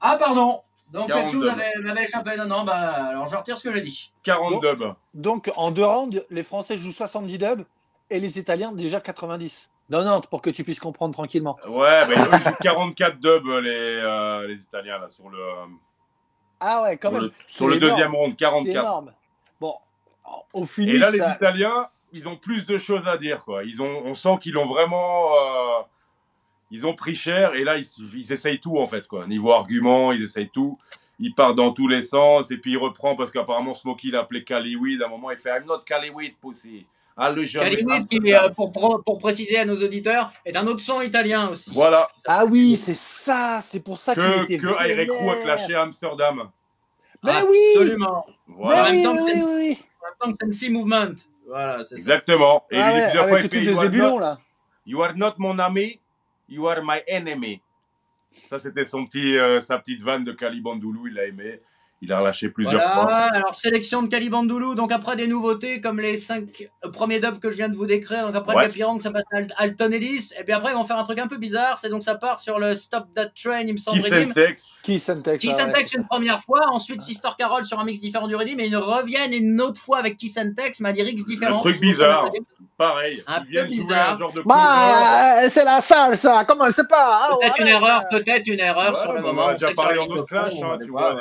Ah, pardon. Donc, 40 quelque chose m'avait échappé. Non, non, bah, alors je retire ce que j'ai dit. 40 Bon. dubs. Donc, en deux rounds, les Français jouent 70 dubs et les Italiens déjà 90. 90 pour que tu puisses comprendre tranquillement. Ouais, ils jouent 44 dubs, les, euh, les Italiens, là, sur le, Ah ouais, quand sur même. le, sur le C'est énorme. deuxième round, C'est 44. énorme. Bon, au finish, Et là, les ça- Italiens, ils ont plus de choses à dire, quoi. Ils ont, on sent qu'ils ont vraiment, euh, ils ont pris cher, et là, ils, ils essayent tout, en fait, quoi. Niveau argument, ils essayent tout. Ils partent dans tous les sens, et puis il reprend, parce qu'apparemment, Smokey l'a appelé Caliweed. À un moment, il fait I'm not Caliweed, pussy. Ah, le jeune. Kalimwit, qui, euh, pour, pour, pour préciser à nos auditeurs, est un autre son italien aussi. Voilà. Ah oui, c'est ça, c'est pour ça qu'il Que, était que Airekou a clashé à Amsterdam. Mais Ah, oui Absolument. Voilà. En Mais même oui, temps que oui. En même temps que c'est un Sea Movement. Voilà, c'est ça. Exactement. Et Ah il dit ouais, plusieurs fois, il fait, you are not mon ami, you are my enemy. Ça, c'était son petit, euh, sa petite vanne de Calibandoulou, il l'a aimé. Il a relâché plusieurs Voilà, fois. alors sélection de Calibandoulou, donc après des nouveautés comme les cinq euh, premiers dubs que je viens de vous décrire, donc après Ouais. le Capirang, ça passe à Al- Alton Ellis, et puis après ils vont faire un truc un peu bizarre, c'est donc ça part sur le Stop That Train, il me semble, Kiss and Tex. Qui Sentex Kiss ah and Tex une première fois, ensuite Sister Carol sur un mix différent du Redeem, et ils reviennent une autre fois avec Kiss and Tex, mais à lyrics différents. Un truc bizarre. Pareil. Un Ils peu bizarre. un genre de cover. Bah, c'est la salle, ça. Comment c'est pas ah, Peut-être une erreur, peut-être une erreur Ouais, sur le bah, moment. on a déjà parlé en arrive d'autres au fond, clashs, hein, des tu vois,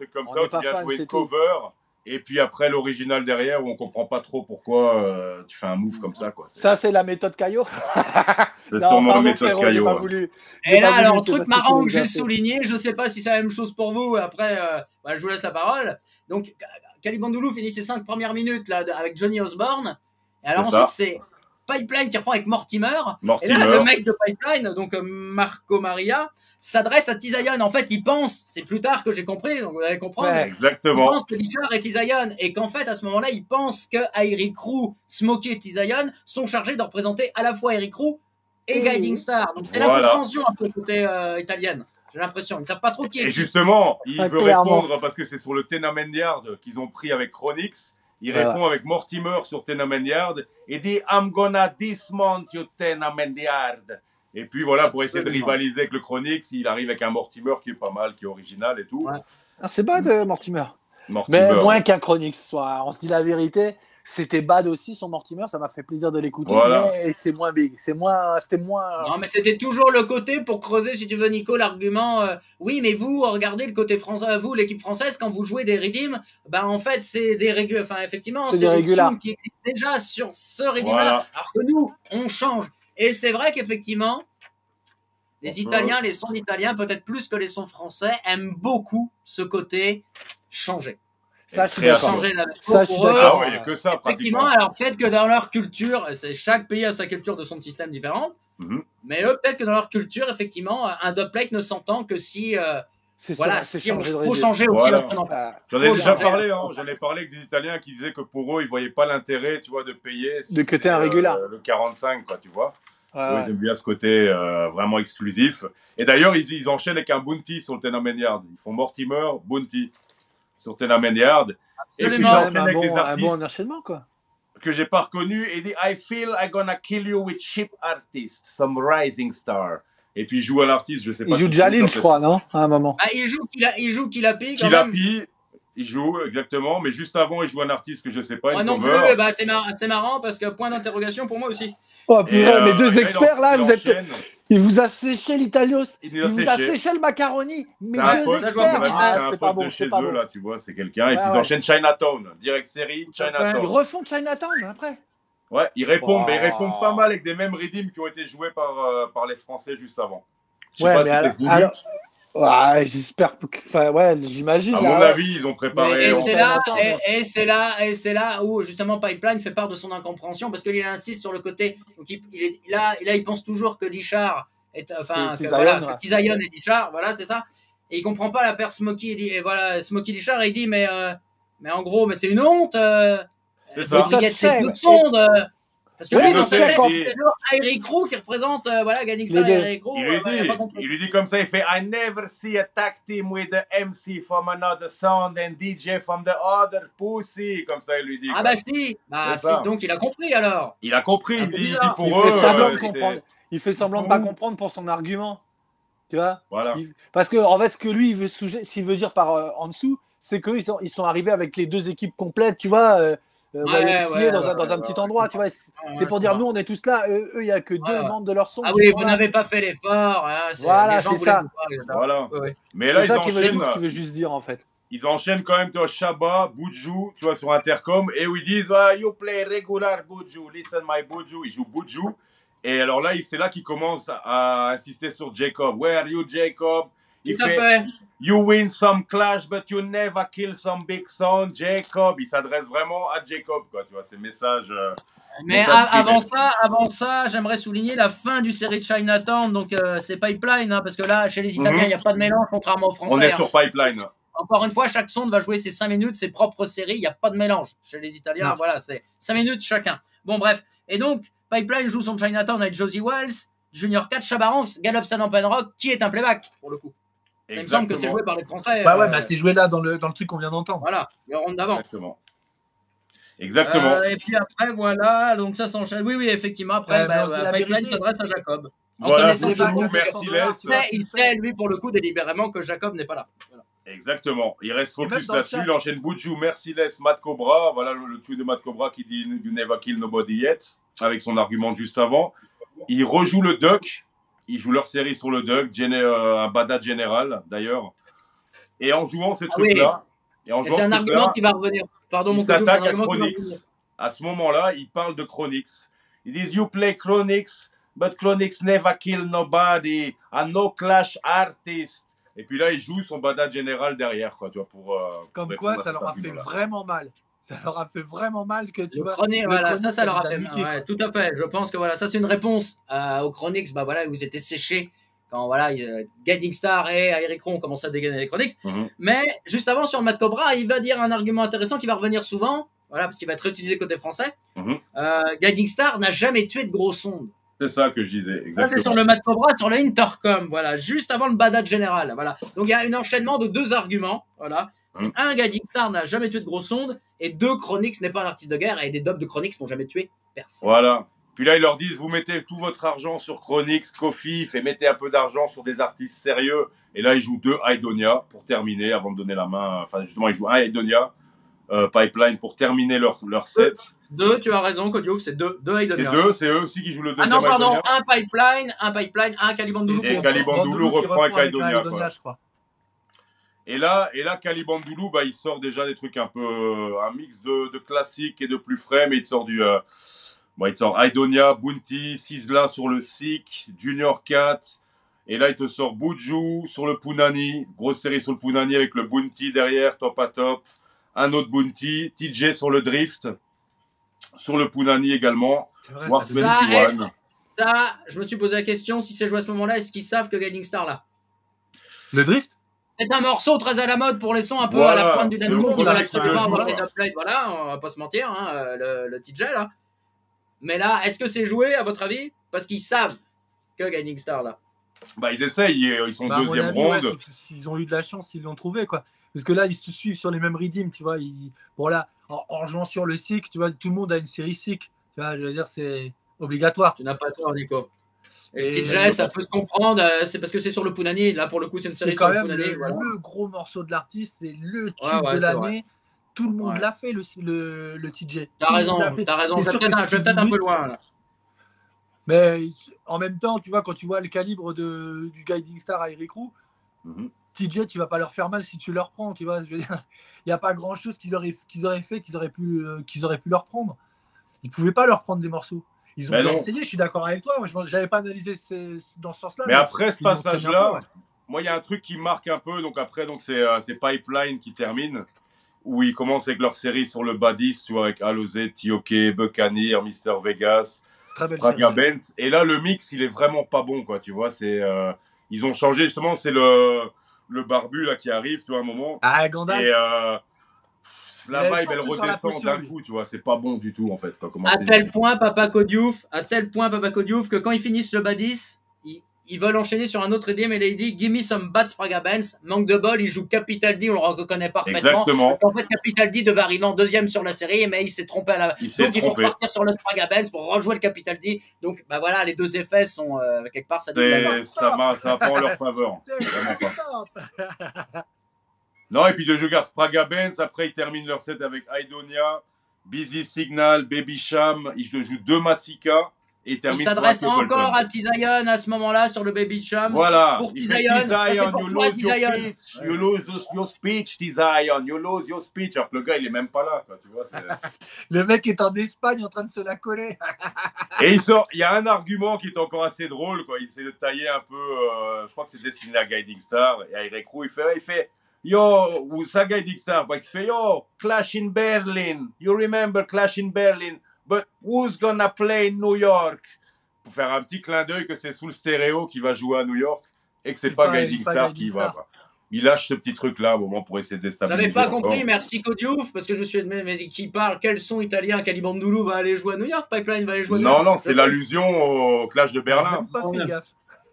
hein. trucs comme On ça où tu viens fan, jouer tout. cover. Et puis après l'original derrière où on comprend pas trop pourquoi euh, tu fais un move comme ça quoi. Ça, c'est la méthode Caillot? c'est Non, sûrement pardon, la méthode frérot, Caillot. pas ouais. voulu. J'ai Et là, alors, truc marrant que j'ai souligné, je sais pas si c'est la même chose pour vous, après, euh, bah, je vous laisse la parole. Donc, Calibandoulou finit ses cinq premières minutes là, avec Johnny Osborne. Et alors ensuite, c'est Pipeline qui reprend avec Mortimer. Et Mortimer. là, le mec de Pipeline, donc euh, Marco Maria, s'adresse à Tizayan. En fait, il pense, c'est plus tard que j'ai compris, donc vous allez comprendre. Ouais. Il Exactement. pense que Richard est Tizayan et qu'en fait, à ce moment-là, il pense que Eric Roux, Smokey et Tizayan sont chargés de représenter à la fois Eric Roux et Et- Guiding Star. Donc c'est la Voilà. compréhension un peu côté euh, italienne. J'ai l'impression. Ils ne savent pas trop qui est Et justement, il Ah, veut clairement. répondre parce que c'est sur le Tenement Yard qu'ils ont pris avec Chronix. Il Voilà. répond avec Mortimer sur Tenement Yard et dit I'm gonna dismount your Tenement Yard. Et puis voilà, pour essayer de rivaliser avec le Chronix, il arrive avec un Mortimer qui est pas mal, qui est original et tout. Ouais. Ah, c'est bad, euh, Mortimer. Mortimer. Mais moins qu'un Chronique. Soit, on se dit la vérité. C'était bad aussi, son Mortimer. Ça m'a fait plaisir de l'écouter. Voilà. Mais c'est moins big. C'est moins. C'était moins. Non, mais c'était toujours le côté pour creuser, si tu veux, Nico, l'argument. euh, oui, mais vous, regardez le côté français, vous, l'équipe française, quand vous jouez des redeems, ben en fait, c'est des régu... Enfin, effectivement, C'est c'est des des qui existent déjà sur ce redeem-là. Voilà. Alors que nous, on change. Et c'est vrai qu'effectivement, les Italiens, les sons italiens, peut-être plus que les sons français, aiment beaucoup ce côté changer. Ça, je suis d'accord. Ça, je suis pour eux, d'accord. Ah que ça Effectivement, alors peut-être que dans leur culture, c'est chaque pays a sa culture de son système différente, Mhm. mais eux, peut-être que dans leur culture, effectivement, un dubplate ne s'entend que si euh, Voilà, si on faut changer aussi Voilà. J'en ai déjà parlé, hein. j'en ai parlé avec des Italiens qui disaient que pour eux, ils voyaient pas l'intérêt, tu vois, de payer. si De cutter c'était, un régular. euh, le 45, quoi, tu vois. Ouais. Ils aiment bien ce côté euh, vraiment exclusif. Et d'ailleurs, ils, ils enchaînent avec un bounty sur le Tenement Yard. Ils font Mortimer, bounty sur Tenement Yard. Et puis ils Absolument. Un avec bon, des un artistes bon enchaînement, quoi. que j'ai pas reconnus. Et il dit I feel I'm gonna kill you with cheap artists, some rising star. Et puis il joue un artiste, je sais pas. Il joue Jalil, je crois, non À un moment. Ah, il joue qu'il a, il joue qu'il a piqué quand Qu'il a même. Il joue exactement, mais juste avant, il joue un artiste que je sais pas, Ah non plus, bah, c'est mar- c'est marrant parce que point d'interrogation pour moi aussi. Oh, purée, euh, mes et deux experts, là, vous il êtes. enchaîne. Il vous a séché l'Italios. Il Il nous a vous a séché. le macaroni. Un deux pote, experts. c'est Ah, un c'est pas pote bon, de chez pas eux, bon. là, tu vois, c'est quelqu'un. Et Ouais, puis ils enchaînent Chinatown, direct série, Ils Chinatown. refont Chinatown après. Ouais, ils répondent, Oh. mais ils répondent pas mal avec des mêmes rythmes qui ont été joués par, euh, par les Français juste avant. Je sais Ouais, pas mais si alors- Ouais, j'espère. que- Enfin, ouais, j'imagine. À là, mon ouais. avis, ils ont préparé. Et on c'est là, et, et c'est là, et c'est là où justement Pipeline fait part de son incompréhension parce qu'il insiste sur le côté. Donc il, il est, là, là, il pense toujours que Lichard est, enfin, C'est que, Tizayon, voilà, ouais. que Tizayon et Lichard, voilà, c'est ça. Et il comprend pas la paire Smokey et, et voilà, Smokey Lichard, il dit mais, euh, mais en gros, mais c'est une honte. Euh, C'est ça. Ça sonde. Euh, parce que Oui, dans sa c'est tête, c'est toujours Eric Roux qui représente, euh, voilà, Ganningstar et. Eric Roux. Il euh, lui, bah, il a dit, il lui dit comme ça, il fait I never see a tag team with the MC from another sound and DJ from the other pussy. Comme ça, il lui dit. Ah quoi. bah si, bah si, donc il a compris alors. Il a compris, il dit, il dit bizarre. pour Il eux. fait semblant euh, de comprendre. Il fait semblant de pas comprendre pour son argument. Tu vois Voilà. Il- Parce que en fait, ce que lui, il veut s'il veut dire par euh, en dessous, c'est qu'ils sont, ils sont arrivés avec les deux équipes complètes, tu vois, euh, euh, Ouais, dans, un, ouais, dans un petit ouais. endroit, tu vois. C'est Ouais, pour dire, nous, on est tous là. Eux, il y a que deux membres de leur son. Ah oui, vous n'avez pas fait l'effort. hein, c'est- Voilà, c'est ça. pas. Voilà. Mais là, C'est ils ça enchaînent. veut juste dire, en fait. Ils enchaînent quand même, tu vois, Shabba, Boudjou, tu vois, sur Intercom, et où ils disent, ah, you play regular Boudjou, listen my Boudjou. Ils jouent Boudjou. Et alors là, c'est là qu'ils commencent à insister sur Jacob. Where are you, Jacob? Il à fait. You win some clash, but you never kill some big son, Jacob. Il s'adresse vraiment à Jacob, quoi, tu vois, ces messages. euh, Mais messages a- avant ça, avant ça, j'aimerais souligner la fin du série de Chinatown. Donc euh, c'est Pipeline, hein, parce que là, chez les Italiens, il Mhm. n'y a pas de mélange, contrairement aux Français. On est hein. sur Pipeline. Encore une fois, chaque sonde va jouer ses 5 minutes, ses propres séries. Il n'y a pas de mélange. Chez les Italiens, Non. voilà, c'est 5 minutes chacun. Bon, bref. Et donc, Pipeline joue son Chinatown avec Josie Wells, Junior 4, Chabarance, Galop San Rock, qui est un playback, pour le coup. Ça il me semble que c'est Exactement. joué par les Français. Bah ouais, euh, bah c'est joué là dans le, dans le truc qu'on vient d'entendre. Voilà, le round d'avant. Exactement. Exactement. Euh, et puis après, voilà, donc ça s'enchaîne. Oui, oui, effectivement. Après, mais bah, bah, Pipeline vérité. s'adresse à Jacob. En Voilà, merci il Les. sait, il sait, lui, pour le coup, délibérément que Jacob n'est pas là. Voilà. Exactement. Il reste focus là-dessus. Il enchaîne Boudjou, Merciless, Matt Cobra. Voilà le, le tweet de Matt Cobra qui dit You never kill nobody yet, avec son argument juste avant. Il rejoue le Duck. Ils jouent leur série sur le Duck, euh, un bada général d'ailleurs. Et en jouant ces Ah oui. trucs-là, et en Et jouant c'est un ce argument qui va revenir. Pardon, mon s'attaque à. Chronix. À ce moment-là, il parle de Chronix. Ils disent You play Chronix, but Chronix never kill nobody, a no clash artist. Et puis là, il joue son bada général derrière, quoi, tu vois, pour. euh, Comme quoi, ça leur a fait vraiment mal. Ça leur a fait vraiment mal que tu Le vois. chronique, le voilà, chronique, ça, ça leur a fait. ouais, tout à fait. Je pense que voilà, ça c'est une réponse euh, aux Chronics. Bah voilà, vous étiez séchés quand voilà, euh, Guiding Star et Eric Ron ont commencé à dégainer les Chronics. Mhm. Mais juste avant sur Matt Cobra, il va dire un argument intéressant qui va revenir souvent. Voilà, parce qu'il va être réutilisé côté français. Mhm. Euh, Guiding Star n'a jamais tué de gros sondes. C'est ça que je disais, Ça, exactement. c'est sur le Matt Cobra, sur le Intercom, voilà, juste avant le Badat général, voilà. Donc, il y a un enchaînement de deux arguments, voilà. C'est Mm. un, Guiding Star n'a jamais tué de gros sondes, et deux, Chronix n'est pas un artiste de guerre, et les dubs de Chronix n'ont jamais tué personne. Voilà. Puis là, ils leur disent, vous mettez tout votre argent sur Chronix, Kofi, et mettez un peu d'argent sur des artistes sérieux. Et là, ils jouent deux Aidonia pour terminer, avant de donner la main. Enfin, justement, ils jouent un Aidonia, euh, Pipeline, pour terminer leur, leur set. Deux, tu as raison, Kodiouf, c'est deux, deux Et Aidonia. deux, c'est eux aussi qui jouent le Ah deuxième non, pardon, Aidonia. un pipeline, un pipeline, un Calibandoulou. Et Calibandoulou reprend avec un Aidonia, quoi. je crois. Et là, et là Calibandoulou, bah, il sort déjà des trucs un peu. euh, un mix de, de classique et de plus frais, mais il te sort du. euh, bon, il te sort Aidonia, Bounty, Sizzla sur le Sik, Junior 4. Et là, il te sort Buju sur le Punani. Grosse série sur le Punani avec le Bounty derrière, top à top. Un autre Bounty. TJ sur le Drift. Sur le Punani également. Vrai, ça- Ça, 21. Ça, je me suis posé la question, si c'est joué à ce moment-là, est-ce qu'ils savent que Guiding Star là? Le drift? C'est un morceau très à la mode pour les sons un peu Voilà, à la pointe du monde qui absolument le avoir les voilà, on va pas se mentir, hein, euh, le, le TJ là. Mais là, est-ce que c'est joué à votre avis? Parce qu'ils savent que Guiding Star là. Bah, ils essayent, ils sont Bah, deuxième avis, ouais, ronde. c'est- S'ils ont eu de la chance, ils l'ont trouvé, quoi. Parce que là, ils se suivent sur les mêmes redeems, tu vois. Ils... Bon, là, en, en jouant sur le SIC, tu vois, tout le monde a une série SIC. Tu vois, je veux dire, c'est obligatoire. Tu n'as pas tort, Nico. Et, TJ, ça peut se comprendre, euh, c'est parce que c'est sur le Punani. Là, pour le coup, c'est une série sur le même Punani. le, voilà. le gros morceau de l'artiste, c'est le tube Ouais, ouais, de l'année. Tout le monde Ouais. l'a fait, le, le, le TJ. T'as raison, t'as raison. Je vais peut-être un, peu loin. Là. Mais en même temps, tu vois, quand tu vois le calibre de, du Guiding Star à Eric Roux. TJ, tu vas pas leur faire mal si tu leur prends, tu vois. Il n'y a pas grand chose qu'ils auraient, qu'ils auraient fait, qu'ils auraient, pu, euh, qu'ils auraient pu leur prendre. Ils pouvaient pas leur prendre des morceaux. Ils ont essayé, je suis d'accord avec toi. Moi, je n'avais pas analysé ces- dans ce sens-là. Mais après ce passage-là, ouais. moi, il y a un truc qui marque un peu. Donc après, donc c'est euh, Pipeline qui termine, où ils commencent avec leur série sur le Badis, tu vois, avec Alozé, Tioke, Buccaneer, Mister Vegas, Spraga. Benz. Et là, le mix, il est vraiment pas bon, quoi. Tu vois, c'est euh, ils ont changé justement. C'est le le barbu là qui arrive, tu vois, à un moment. Ah, Gandalf. Et euh, la vibe, elle redescend d'un coup, tu vois. C'est pas bon du tout, en fait. Quoi, comment À c'est- tel point, Papa Kodiouf, à tel point, Papa Kodiouf, que quand ils finissent le Badis, ils, veulent enchaîner sur un autre idiome et là, il dit Give me some bad Spraga Benz. Manque de bol, il joue Capital D, on le reconnaît parfaitement. Exactement. En fait, Capital D devait arriver en deuxième sur la série, mais il s'est trompé à la. Il s'est Donc, il faut repartir sur le Spraga Benz pour rejouer le Capital D. Donc, bah voilà, les deux effets sont euh, quelque part, ça ça va ça va en leur faveur. Vraiment pas. Non, et puis de jeu garde Spraga Benz. Après, ils terminent leur set avec Aidonia, Busy Signal, Baby Sham. Ils jouent deux Massika. Et Il s'adresse encore à Tizayon à ce moment-là sur le Baby Cham. Voilà. Pour fait you pour toi, lose your Tizayon. speech. You lose your- speech, Tizayon. You lose your speech. Alors que le gars, il est même pas là, quoi. Tu vois, Le mec est en Espagne en train de se la coller. Et il sort, il y a un argument qui est encore assez drôle, quoi. Il essaie de tailler un peu, euh, je crois que c'est destiné à Guiding Star. Et à Eric Roux, il fait, il fait, yo, ou ça Guiding Star, bah, il se fait, yo, Clash in Berlin. You remember Clash in Berlin? But who's gonna play in New York? Pour faire un petit clin d'œil que c'est sous le stéréo qui va jouer à New York et que c'est pas, pas- Guiding Star qui va. Il lâche ce petit truc-là au moment pour essayer de déstabiliser. J'avais pas encore. compris, merci Kodiouf, parce que je me suis dit, mais, qui parle, quel son italien, Calibandoulou va aller jouer à New York, Pipeline va aller jouer à New Non, York. non, c'est l'allusion au Clash de Berlin. Pas fait gaffe.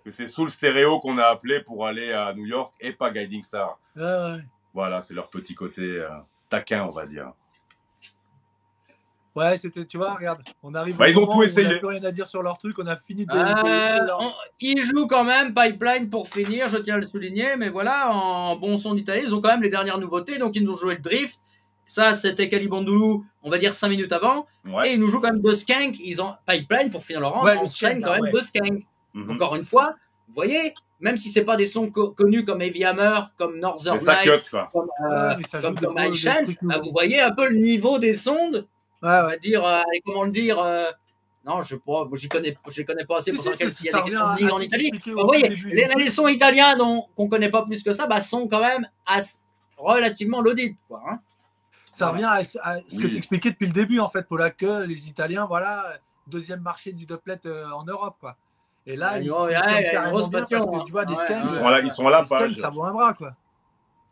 que c'est sous le stéréo qu'on a appelé pour aller à New York et pas Guiding Star. Ouais, ouais. Voilà, c'est leur petit côté euh, taquin, on va dire. Ouais, c'était, tu vois, regarde, on arrive. Bah, ils ont tout essayé. On n'a plus rien à dire sur leur truc, on a fini de. Euh, on- ils jouent quand même Pipeline pour finir, je tiens à le souligner, mais voilà, en bon son d'Italie, ils ont quand même les dernières nouveautés, donc ils nous ont joué le Drift. Ça, c'était Calibandoulou, on va dire 5 minutes avant. Ouais. Et ils nous jouent quand même deux Skank. Ils ont Pipeline pour finir leur rang. Ouais, enchaîne Skank, quand même ouais. deux Skank. Mhm. Encore une fois, vous voyez, même si c'est pas des sons co- connus comme Heavy Hammer, comme Northern Lights, comme, euh, Ouais, comme, comme High Chance, bah, vous voyez un peu le niveau des sondes. Ouais, On va dire, euh, allez, comment le dire euh, Non, je moi, j'y connais, je les connais pas assez pour savoir s'il y a des questions de ligne en Italie. Bah, vous voyez, début. les, les sons italiens dont qu'on connaît pas plus que ça, bah, sont quand même as- relativement laudits, quoi. Hein Ça revient à, à ce que Oui. tu expliquais depuis le début, en fait, Paula, que les Italiens, voilà, deuxième marché du doublet euh, en Europe, quoi. Et là, ils sont à la, ils sont à la les scans, page. ça vaut un bras, quoi.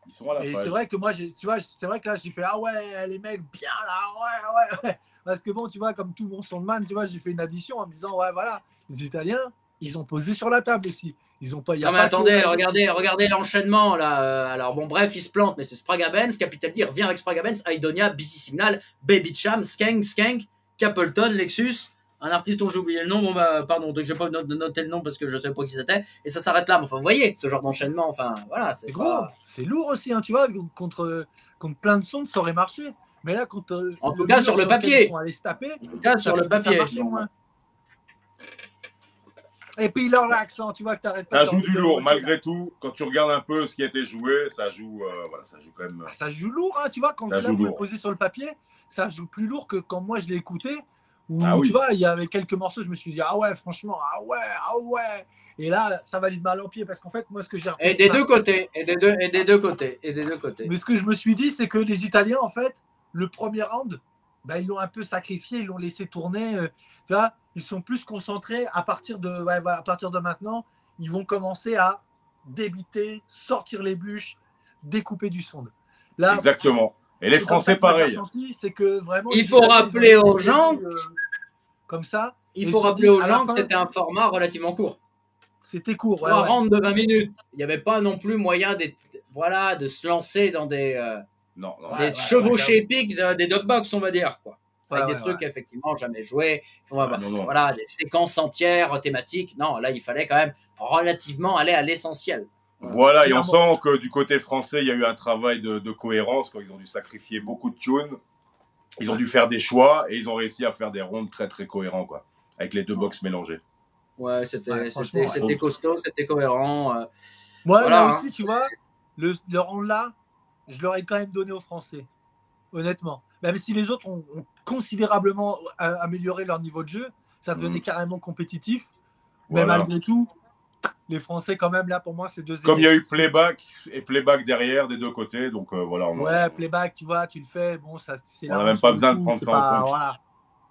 Ils sont à la Et page. c'est vrai que moi, j'ai- tu vois, c'est vrai que là, j'ai fait ah ouais, les mecs, bien là, ouais, ouais, ouais. Parce que bon, tu vois, comme tout bon soundman, tu vois, j'ai fait une addition en me disant ouais, voilà, les Italiens, ils ont posé sur la table aussi. Ils ont pas. Y a Non mais pas que- attendez, regardez, regardez l'enchaînement là. Euh, Alors bon, bref, il se plante, mais c'est Spraga Benz, Capital D revient avec Spraga Benz, Aidonia, BC Signal, Baby Cham, Skank, Skank, Capleton, Lexus, un artiste dont j'ai oublié le nom. Bon bah pardon, donc j'ai pas not- noté le nom parce que je sais pas qui c'était. Et ça s'arrête là. Mais enfin, vous voyez, ce genre d'enchaînement, enfin voilà, c'est gros, pas. c'est lourd aussi, hein, tu vois, contre, contre plein de sons, ça aurait marché. Mais là, contre. euh, En tout cas, sur le papier. Ils sont allés se taper. En tout cas, sur le ça papier. Et puis leur accent, tu vois que t'arrêtes pas. Ça joue du lourd, malgré tout. Quand tu regardes un peu ce qui a été joué, ça joue, euh, voilà, ça joue quand même. euh, Ça joue lourd, hein, tu vois, quand le lourd. posez sur le papier, ça joue plus lourd que quand moi je l'ai écouté. Où, Ah oui. tu vois, il y avait quelques morceaux, je me suis dit, ah ouais, franchement, ah ouais, ah ouais. Et là, ça valide mal en pied parce qu'en fait, moi, ce que j'ai Et des deux côtés, et des deux, et des deux côtés, et des deux côtés. Mais ce que je me suis dit, c'est que les Italiens, en fait, le premier round, bah, ils l'ont un peu sacrifié, ils l'ont laissé tourner. euh, tu vois, ils sont plus concentrés à partir de, ouais, à partir de maintenant. Ils vont commencer à débiter, sortir les bûches, découpé du sonde. Là, Exactement. Et les Français, pareil. ressenti, C'est que vraiment. Il faut rappeler aux gens- euh, Comme ça. Il faut rappeler aux gens que c'était un format relativement court. C'était court. ouais, Trois ouais. rounds de 20 minutes. Il n'y avait pas non plus moyen d'être- voilà, de se lancer dans des, euh, Non, non. des ouais, chevauchés épiques, de- des dogbox, on va dire. Quoi. Avec Ouais, des ouais, trucs, effectivement, jamais joués. Ah, non. voilà, des séquences entières thématiques. Non, là, il fallait quand même relativement aller à l'essentiel. Voilà, et on sent que du côté français, il y a eu un travail de, de cohérence. Quoi. Ils ont dû sacrifier beaucoup de tunes. Ils ont dû faire des choix et ils ont réussi à faire des rondes très très cohérents, quoi. Avec les deux box mélangés. Ouais, c'était Ouais, costaud, c'était cohérent. euh. Moi, Voilà, là hein, aussi, tu vois, le, le rang là, je l'aurais quand même donné aux Français. Honnêtement. Même si les autres ont, ont considérablement a- amélioré leur niveau de jeu, ça devenait Mhm. carrément compétitif. Mais Voilà. malgré tout, les Français, quand même, là, pour moi, c'est 2 Comme il y a eu playback et playback derrière des deux côtés, donc euh, voilà. On a- Ouais, playback, tu vois, tu le fais. Bon, ça, c'est On là a où même pas besoin de prendre ça en compte. Voilà.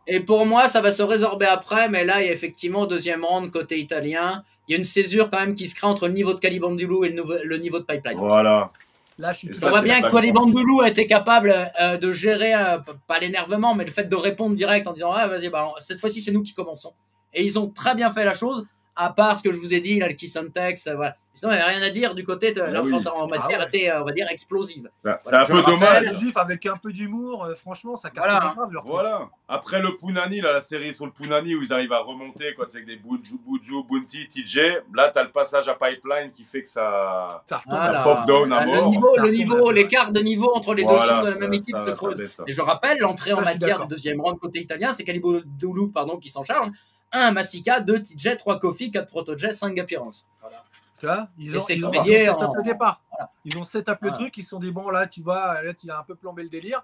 Et pour moi, ça va se résorber après, mais là, il y a effectivement deuxième round côté italien. Il y a une césure quand même qui se crée entre le niveau de Calibandulu et le, nouveau- le niveau de Pipeline. Voilà. Là, je suis ça, On voit bien que balle Calibandulu a été capable euh, de gérer, euh, pas l'énervement, mais le fait de répondre direct en disant ah, vas-y, bah, cette fois-ci, c'est nous qui commençons. Et ils ont très bien fait la chose, à part ce que je vous ai dit, là, le euh, voilà. Sinon, il n'y a rien à dire du côté de Ah l'entrée oui. en matière Ah ouais. était, euh, on va dire, explosive. Ça- C'est Voilà, un peu dommage. Explosif, avec un peu d'humour, euh, franchement, ça casse Voilà. pas grave leur. Voilà. Après le Punani, là, la série sur le Punani où ils arrivent à remonter, quoi, c'est avec des Buju, Buju, Bunty, TJ. Là, t'as le passage à Pipeline qui fait que ça. Ça. Voilà. pop down à Ah, le mort. niveau, Ça le niveau, l'écart de niveau entre les deux sons de la ça- même équipe ça- se ça creuse. ça. Et je rappelle, l'entrée en Ça, matière de deuxième round côté italien, c'est Calibo Doulou, pardon, qui s'en charge. 1 Massika, 2 TJ, 3 Kofi, 4 Protojet, 5 Appearance. Voilà. Tu vois, ils ont, ils ont, ils ont set up le départ. Ils ont set up le truc, ils se sont dit bon là tu vois, là tu as un peu plombé le délire.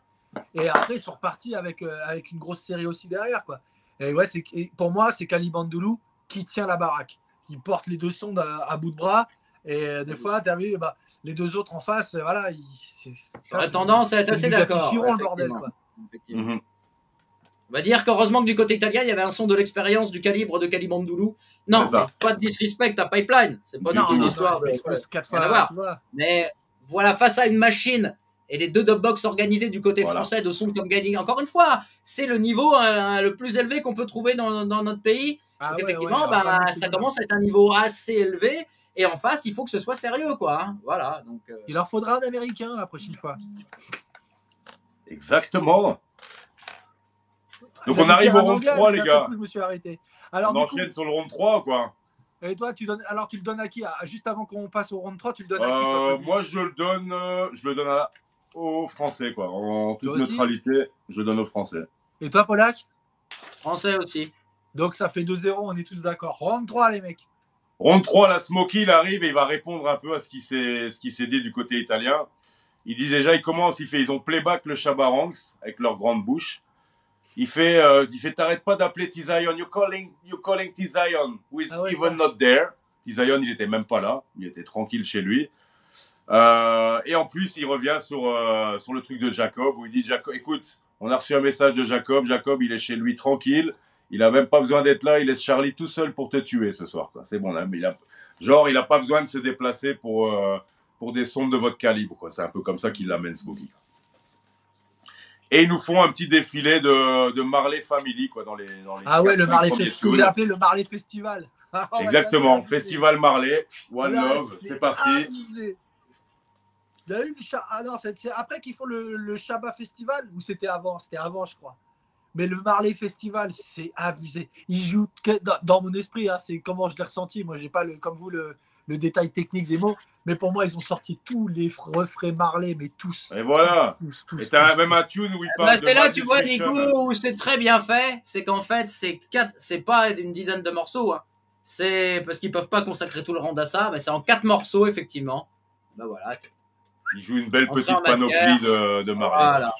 Et après ils sont repartis avec, euh, avec une grosse série aussi derrière quoi. Et ouais, c'est et pour moi c'est Calibandoulou qui tient la baraque, qui porte les deux sondes à, à bout de bras. Et euh, des fois, tu as vu, bah, les deux autres en face, euh, voilà, ils, c'est- tendance à être c'est assez d'accord. Gatti-Chiron, le bordel, effectivement. quoi. Effectivement. Mhm. On va dire qu'heureusement que du côté italien, il y avait un son de l'expérience du calibre de Calibandoulou. Non, pas de disrespect à Pipeline. C'est pas Du du tout tout. une histoire non, de. il explose quatre rien à fois, voir. tu vois. Mais voilà, face à une machine et les deux dubbox organisés du côté Voilà. français de son comme Guiding, encore une fois, c'est le niveau euh, le plus élevé qu'on peut trouver dans, dans notre pays. Ah Donc ouais, effectivement, ouais, bah, ça commence à être un niveau assez élevé. Et en face, il faut que ce soit sérieux, quoi. hein. Voilà. Donc, euh, Il leur faudra un américain la prochaine fois. Exactement. Donc on arrive au un round anglais, 3, mais les gars. coup, Je me suis arrêté. Alors, on du coup, enchaîne sur le round 3, quoi. et toi, tu donnes, alors tu le donnes à qui? Juste avant qu'on passe au round 3, tu le donnes à qui toi, Euh, moi, je le donne, euh, je le donne à- aux Français, quoi. En toute neutralité, je le donne aux Français. Et toi, Polak? Français aussi. Donc ça fait 2-0, on est tous d'accord. Round 3, les mecs. Round 3, la Smokey, il arrive et il va répondre un peu à ce qui s'est ce qui s'est dit du côté italien. Il dit déjà, il commence, il fait, ils ont playback le Chabarangs avec leur grande bouche. Il fait, euh, il fait, t'arrêtes pas d'appeler Tizion. You calling, you calling Tizion, who is Ah ouais, even not there. Tizion, il était même pas là, il était tranquille chez lui. Euh, et en plus, il revient sur euh, sur le truc de Jacob où il dit, Jacob, écoute, on a reçu un message de Jacob. Jacob, il est chez lui tranquille. Il a même pas besoin d'être là. Il laisse Charlie tout seul pour te tuer ce soir. C'est bon là. Mais il a, genre, il a pas besoin de se déplacer pour euh, pour des sondes de votre calibre. C'est un peu comme ça qu'il l'amène Smokey. Et ils nous font un petit défilé de, de Marley Family quoi dans les dans les Ah ouais, le Marley Festival. J'ai appelé le Marley Festival. Ah, Exactement. Festival Marley, One Là, Love, c'est parti. Il y a eu le Ah non, c'est c'est après qu'ils font le, le Shabbat Festival ou c'était avant? C'était avant, je crois. Mais le Marley Festival, c'est abusé. Ils jouent que dans, mon esprit, hein, c'est comment je l'ai ressenti. Moi, j'ai pas le, comme vous le, le détail technique des mots, mais pour moi, ils ont sorti tous les refrains Marley, mais tous. Et voilà. Tous, tous, Et t'as même un tune où il Bah, parle de c'est là, tu vois. Nico, où c'est très bien fait. C'est qu'en fait, c'est quatre, c'est pas une dizaine de morceaux. Hein. C'est parce qu'ils peuvent pas consacrer tout le round à ça, mais c'est en quatre morceaux, effectivement. Bah voilà. Il joue une belle petite panoplie de, de Marley. Voilà.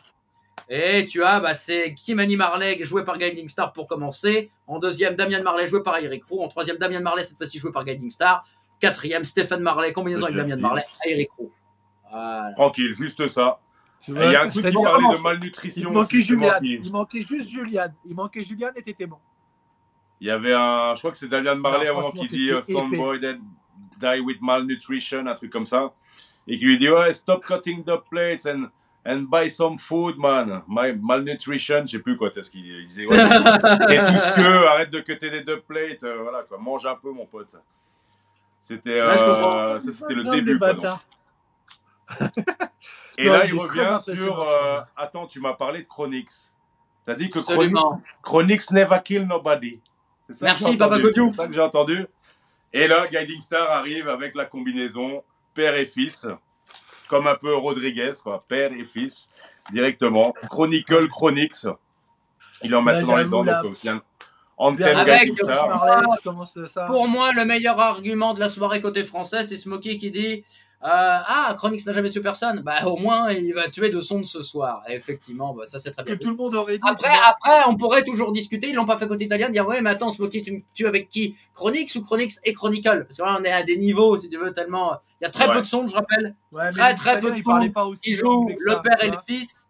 Et tu as, bah, c'est Kimani Marley joué par Guiding Star pour commencer. En deuxième, Damian Marley joué par Eric Roux. En troisième, Damian Marley cette fois-ci joué par Guiding Star. Quatrième, Stephen Marley, combinaison avec Damian Justice. Marley, Eric Roux. Voilà. Tranquille, juste ça. Il y a un truc qui parlait de Il malnutrition. manquait aussi, justement, Julian. qui- Il manquait juste Julian. Il manquait Julian et t'étais bon. Il y avait un, je crois que c'est Damian Marley Non, franchement, qui dit euh, Some boy that die with malnutrition, un truc comme ça. et qui lui dit ouais stop cutting the plates and and buy some food man. My malnutrition je sais plus quoi c'est ce qu'il il disait ouais, et tout ce que arrête de cutter des dub plates euh, voilà quoi. Mange un peu mon pote. C'était euh, ça c'était le début quoi, et Non, là il revient sur euh, attends tu m'as parlé de Chronix. T'as dit que. Chronix, Chronix never kill nobody. C'est ça Merci, Papa. Godiou. c'est ça que j'ai entendu. Et là Guiding Star arrive avec la combinaison père et fils comme un peu Rodriguez quoi. Père et fils directement. Chronicle Chronix il en met Là, ça dans les dents donc aussi un anthem Avec-. Pour moi, le meilleur argument de la soirée côté français, c'est Smokey qui dit Ah, Chronix n'a jamais tué personne. Bah, au moins, il va tuer de sonde ce soir. Et effectivement, bah, ça c'est très Que bien. tout le monde aurait dit. Après, après, on pourrait toujours discuter. Ils l'ont pas fait côté italien, dire ouais, mais attends, Smokey, tu me tues avec qui? Chronix ou Chronix et Chronicle? Parce que là, on est à des niveaux, si tu veux, tellement. Il y a très Ouais. peu de sondes, je rappelle. Ouais, très très peu de ils sondes qui jouent que le père et le fils.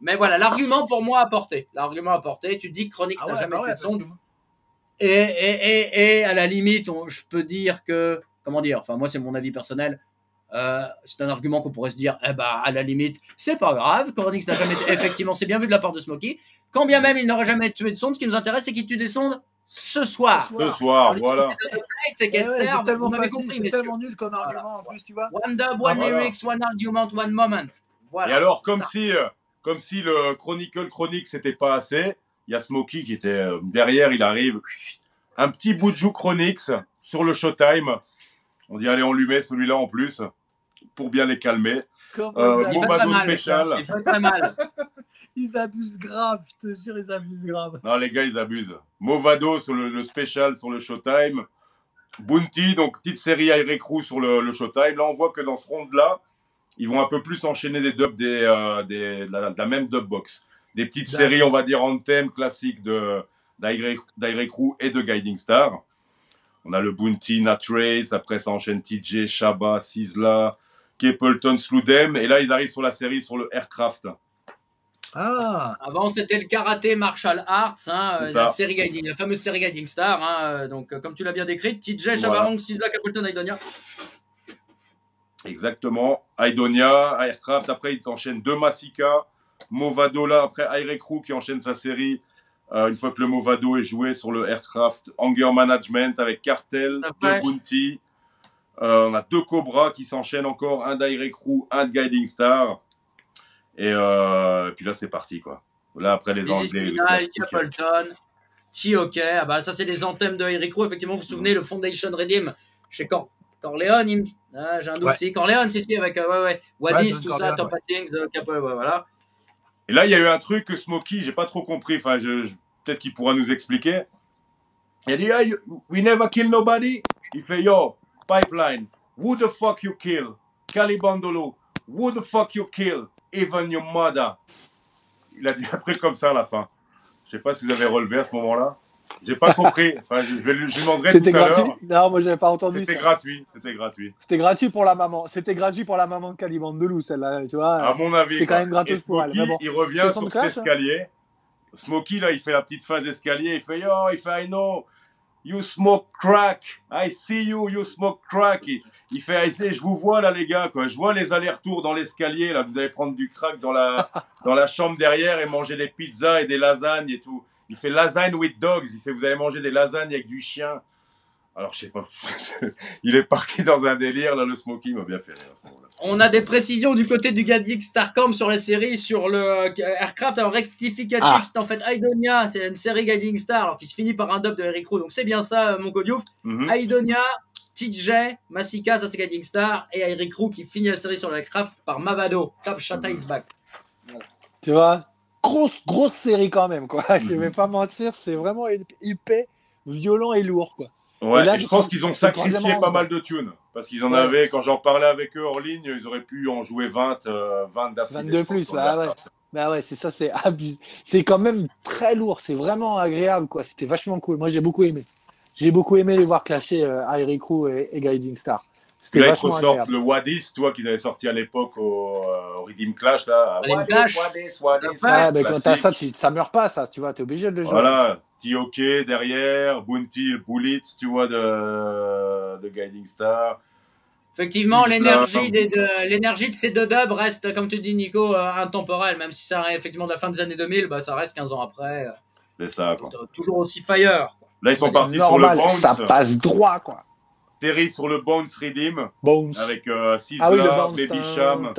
Mais voilà, l'argument pour moi apporté. L'argument apporté. Tu dis que Chronix Ah n'a jamais bah tué ouais, de sonde. que- Et, et, et, et à la limite, on- je peux dire que, comment dire, enfin moi c'est mon avis personnel, euh, c'est un argument qu'on pourrait se dire, eh ben à la limite, c'est pas grave, Coronix n'a jamais, effectivement c'est bien vu de la part de Smokey, quand bien même il n'aurait jamais tué de sonde, ce qui nous intéresse c'est qu'il tue des sondes ce soir. ce soir Alors, voilà C'est Eh tellement nul comme argument en plus, tu vois. One dub, Ah, one voilà. lyrics, one argument, one moment. Voilà. Et alors, comme si, euh, comme si le Chronicle Chronique c'était pas assez, il y a Smokey qui était euh, derrière, il arrive, un petit bout de joue Chronix sur le Showtime. On dit allez, on lui met celui-là en plus pour bien les calmer. Euh, ils, mal, spécial. Très mal. ils abusent grave, je te jure, ils abusent grave. Non, les gars, ils abusent. Movado sur le, le spécial sur le Showtime. Bounty, donc petite série Aire Crew sur le, le Showtime. Là, on voit que dans ce round-là, ils vont un peu plus enchaîner des dubs des, euh, des, de, la, de la même dubbox. Des petites séries, on va dire, en thème classique de d'Aire d'Aire Crew et de Guiding Star. On a le Bounty, Nat Race, après ça enchaîne TJ, Shabba, Sizzla, Capleton, Sludem. Et là, ils arrivent sur la série sur le Aircraft. Ah, Avant, c'était le karaté martial arts, hein, la, série Guiding, la fameuse série Guiding Star. Hein, euh, donc, euh, comme tu l'as bien décrit, TJ, Voilà. Shabarong, Sizzla, Capleton, Aidonia. Exactement. Aidonia, Aircraft, après ils enchaînent deux Massika, Movado là, après Aire Crew qui enchaîne sa série. euh, une fois que le Movado est joué sur le Aircraft, Anger Management avec Cartel, fait. Bounty. Euh, on a deux Cobras qui s'enchaînent encore, un d'Aire Crew, un de Guiding Star. Et, euh, et puis là, c'est parti quoi. Là, après les Anglais. Capleton, T.O.K. Ah bah, ça, c'est les anthèmes de Eric. Effectivement, vous vous souvenez, le Foundation Redeem chez Cor Corleone. il Ah, J'ai un doute. Ouais. Si, Corleone, si, si, avec euh, ouais, ouais. Wadis, tout ça, Top ouais. Hattings, euh, voilà. Et là, il y a eu un truc que Smokey, j'ai pas trop compris. Enfin, je, je- peut-être qu'il pourra nous expliquer. Il a dit, hey, we never kill nobody. Il fait, yo, pipeline, who the fuck you kill? Calibandolo, who the fuck you kill? Even your mother. Il a dit truc comme ça à la fin. Je sais pas si vous avez relevé à ce moment-là. J'ai pas compris. Enfin, je, vais lui, je lui demanderai tout C'était à gratuit l'heure. Non, moi j'avais pas entendu C'était gratuit. C'était gratuit. C'était gratuit pour la maman. C'était gratuit pour la maman de Caliban de Loup, celle-là, tu vois. À mon avis. C'est quand même gratos Et pour elle. Bon. il revient sur cet hein. escalier. Smokey, là, il fait la petite phase escalier. Il fait Yo, il fait I know, you smoke crack. I see you, you smoke crack. Il, il fait je vous vois là, les gars. Quoi. Je vois les allers-retours dans l'escalier. Là, vous allez prendre du crack dans la, dans la chambre derrière et manger des pizzas et des lasagnes et tout. Il fait lasagne with dogs. Il fait Vous allez manger des lasagnes avec du chien. Alors, je sais pas. il est parti dans un délire. Là, le Smokey m'a bien fait rire à ce moment-là. On a des précisions du côté du Gadix Starcom sur la série, sur le euh, Aircraft. Alors, rectificatif, Ah. c'est en fait Aidonia, c'est une série Guiding Star, alors qui se finit par un dub de Eric Rowe. Donc, c'est bien ça, euh, mon Godiouf. Mhm. Aidonia, TJ, Masika, ça c'est Guiding Star, et Eric Rowe qui finit la série sur le Aircraft par Mavado. Top Shata is back. Tu vois grosse, grosse série quand même, quoi. Je Mhm. vais pas mentir, c'est vraiment hyper violent et lourd, quoi. Ouais, Et là, et je pense qu'ils ont sacrifié pas mal de tunes. Parce qu'ils en Ouais. avaient, quand j'en parlais avec eux hors ligne, ils auraient pu en jouer 20, euh, 20 d'affilée. 22 je pense, plus, bah ouais. Bah ouais, c'est ça, c'est abusé. C'est quand même très lourd, c'est vraiment agréable, quoi. C'était vachement cool. Moi, j'ai beaucoup aimé. J'ai beaucoup aimé les voir clasher euh, Airy Crew et, et Guiding Star. C'était le Wadis, toi, qu'ils avaient sorti à l'époque au, euh, au Redeem Clash, là. Wadis, Clash. Wadis, Wadis. Ouais, mais quand t'as ça, tu, ça meurt pas, ça, tu vois, t'es obligé de le jouer. Voilà, T.O.K. derrière, Bounty, Bullet, tu vois, de, de Guiding Star. Effectivement, l'énergie des de, l'énergie de ces deux dubs reste, comme tu dis, Nico, euh, intemporelle. Même si ça arrive effectivement de la fin des années 2000, bah, ça reste 15 ans après. euh, C'est ça, quoi. toujours aussi fire. quoi. Là, ils sont partis Normal, sur le Bones. ça passe droit, quoi. Série sur le Bones Redeem. Bones. Avec euh, Sisla, Ah oui, le. Baby Sham.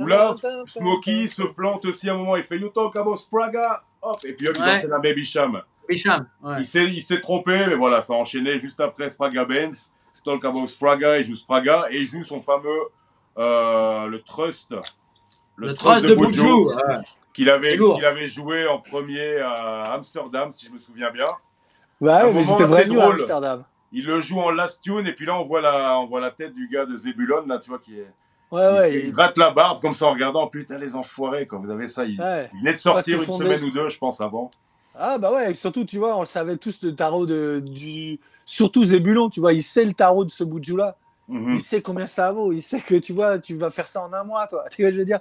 Où là, Smokey se plante aussi à un moment. Il fait You talk about Spraga. Hop, et puis hop, Ouais. enchaînent à Baby Sham. Bicham, ouais. Il s'est, il trompé, mais voilà, ça a enchaîné juste après Spraga Benz. Talk about Spraga, il joue Spraga et il joue son fameux euh, le Trust. Le trust de ouais. Qu'il avait, joué en premier à Amsterdam, si je me souviens bien. Ouais, Un mais c'était assez vrai à. Amsterdam. Il le joue en last tune et puis là on voit la, on voit la tête du gars de Zebulon là, tu vois qui est. Ouais, il, ouais. il il- gratte la barbe comme ça en regardant. Putain les enfoirés quand vous avez ça. Il, ouais. il venait de sortir une semaine des- ou deux, je pense avant. Ah bah ouais, et surtout, tu vois, on le savait tous le tarot de, du... Surtout Zébulon, tu vois, il sait le tarot de ce Boudjou-là. Mhm. Il sait combien ça vaut. Il sait que, tu vois, tu vas faire ça en un mois, toi. Tu vois, je veux dire?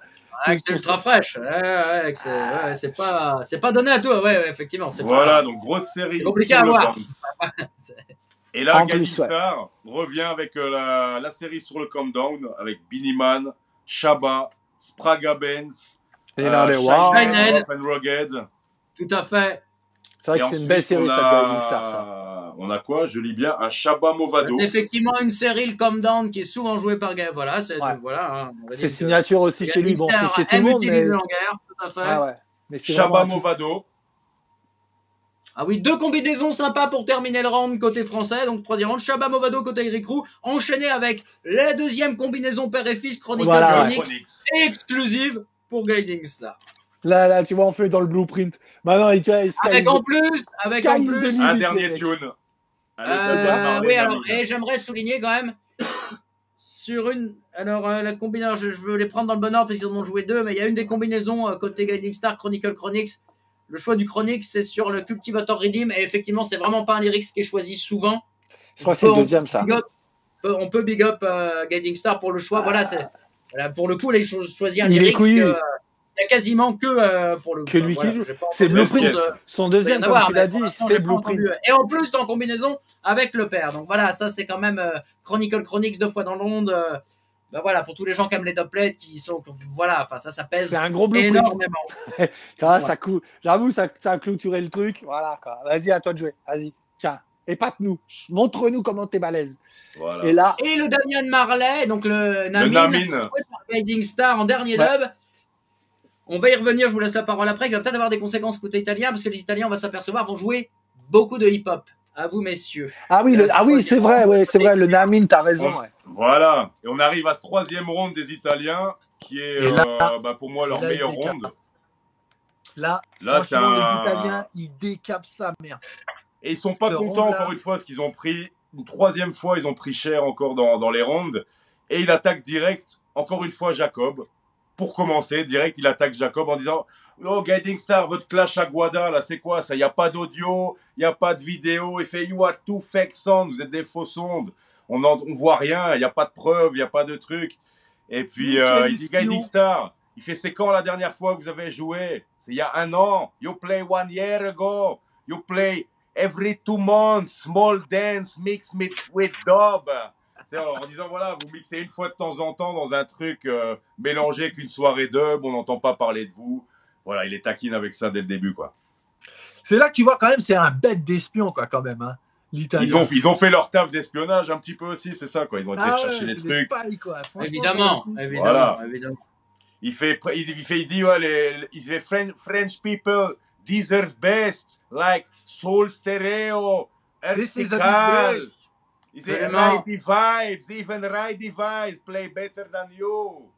Ouais, que c'est ultra fraîche. Ouais, ouais, c'est, ouais, c'est pas, c'est pas donné à toi. Ouais, ouais, effectivement. Voilà, pas... donc grosse série. Compliqué à voir. Et là. Star revient avec euh, la, la série sur le countdown avec Biniman, Shabba, Spraga Benz, and Rugged. Tout à fait. C'est vrai Et que c'est une belle série, on ça, a- Guiding Star, ça. On a quoi? Je lis bien un Shabba Movado. C'est effectivement une série, le Come Down, qui est souvent jouée par Gaël. Voilà, c'est, Ouais. voilà. hein, signature aussi chez lui. Bon, c'est chez tout le monde, mais. tout à fait. Ouais, ouais. Mais truc- Movado. Ah oui, deux combinaisons sympas pour terminer le round côté français. Donc, troisième round, Shabba Movado côté Eric Roux. Enchaîné avec la deuxième combinaison père et fils Chronicle Voilà, exclusive pour Guiding Star. Là, là, tu vois, on fait dans le blueprint. Maintenant, il tient. Avec en plus, avec Sky en plus. limit, Un dernier tune. Allez, Euh, oui, alors, et j'aimerais souligner quand même sur une. Alors, euh, la combinaison, je, je veux les prendre dans le bon ordre parce qu'ils en ont joué deux, mais il y a une des combinaisons euh, côté Guiding Star Chronicle Chronix. Le choix du Chronix, c'est sur le Cultivator Redeem, et effectivement, c'est vraiment pas un lyrics qui est choisi souvent. Je crois que c'est le deuxième, ça. up- on peut- big up euh, Guiding Star pour le choix. Voilà, c'est. voilà, pour le coup, là, ils ont choisi un Il lyrics euh, il y a quasiment que euh, pour le Que lui voilà, qui joue. C'est Blueprint. de- Son il va y deuxième, comme avoir, tu l'as dit, c'est. Blueprint. Et en plus, en combinaison avec le père. Donc voilà, ça c'est quand même euh, Chronicle Chronix deux fois dans l'onde. euh, ben voilà, pour tous les gens qui aiment les doublets, qui sont. Voilà, enfin ça, ça pèse C'est un gros énormément. Ça, va, ça cou- J'avoue, ça, ça a clôturé le truc. Voilà, quoi. Vas-y, à toi de jouer. Vas-y. Tiens, épate-nous. Montre-nous comment t'es balèze. Voilà. Et là, Et le Damien Marley, donc le Namin, Namin. joué par Guiding Star en dernier Ouais. dub. On va y revenir, je vous laisse la parole après, qui va peut-être avoir des conséquences côté italien, parce que les Italiens, on va s'apercevoir, vont jouer beaucoup de hip-hop. À vous, messieurs. ah oui, le- ah oui, c'est vrai, ouais, c'est vrai. Le Namin, t'as raison. On- ouais. Voilà. Et on arrive à ce troisième round des Italiens, qui est là- euh, bah, pour moi leur là, il meilleur décale. round. Là, Là, franchement, un- les Italiens, ils décapent sa mère. Et ils sont pas Ce contents encore une fois, parce qu'ils ont pris une troisième fois, ils ont pris cher encore dans, dans les rounds. Et il attaque direct, encore une fois, Jacob. Pour commencer, direct, il attaque Jacob en disant Oh, Guiding Star, votre clash à Guada, là, c'est quoi ça? Il n'y a pas d'audio, il n'y a pas de vidéo. Il fait You are too fake sound, vous êtes des faux sondes. On ne on voit rien, il n'y a pas de preuves, il n'y a pas de truc. Et puis, euh, il dit. Guiding Star. Il fait C'est quand la dernière fois que vous avez joué? C'est il y a un an. You play one year ago. You play every two months, small dance mix with, with dub. En disant, voilà, vous mixez une fois de temps en temps dans un truc euh, mélangé qu'une soirée dub, on n'entend pas parler de vous. Voilà, il est taquine avec ça dès le début, quoi. C'est là que tu vois quand même, c'est un bête d'espion, quoi, quand même. Hein. Ils ont, ils ont fait leur taf d'espionnage un petit peu aussi, c'est ça, quoi. Ils ont été Ah ouais, chercher les trucs. spies, quoi. Franchement, Évidemment, évidemment, Voilà. évidemment. Il fait, il, il fait, il dit, ouais, les, les- il fait French, French people deserve best, like Soul Stereo, This is disgrace. Il dit. Righty Vibes, even Righty Vibes play better than you.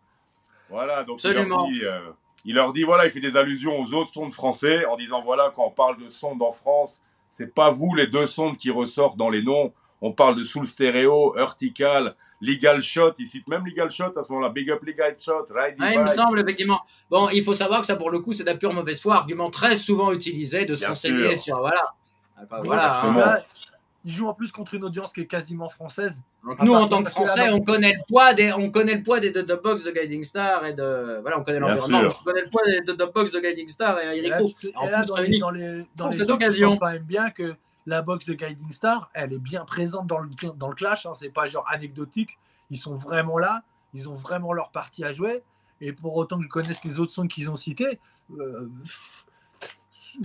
Voilà, donc il leur, dit, euh, il leur dit, voilà, il fait des allusions aux autres sondes français en disant, voilà, quand on parle de sondes en France, c'est pas vous les deux sondes qui ressortent dans les noms. On parle de Soul Stereo, Vertical, Legal Shot. Il cite même Legal Shot à ce moment-là. Big Up Legal Shot, Ah, il me semble, effectivement. Bon, il faut savoir que ça, pour le coup, c'est de la pure mauvaise foi. Argument très souvent utilisé de se Bien renseigner sûr. sur. Voilà. Ah, bah, voilà. hein. Là, ils jouent en plus contre une audience qui est quasiment française. Donc nous, en tant que Français, on connaît le poids des, on connaît le poids des de box de Guiding Star et de, voilà, on connaît l'environnement, on connaît le poids des de box de Guiding Star et Et Eric là, Roux. tu- et En là, plus dans les, dans les, dans les occasion. sens quand même bien que la boxe de Guiding Star, elle est bien présente dans le, dans le clash. Hein, c'est pas genre anecdotique. Ils sont vraiment là. Ils ont vraiment leur partie à jouer. Et pour autant que je connaisse les autres sons qu'ils ont cités, euh,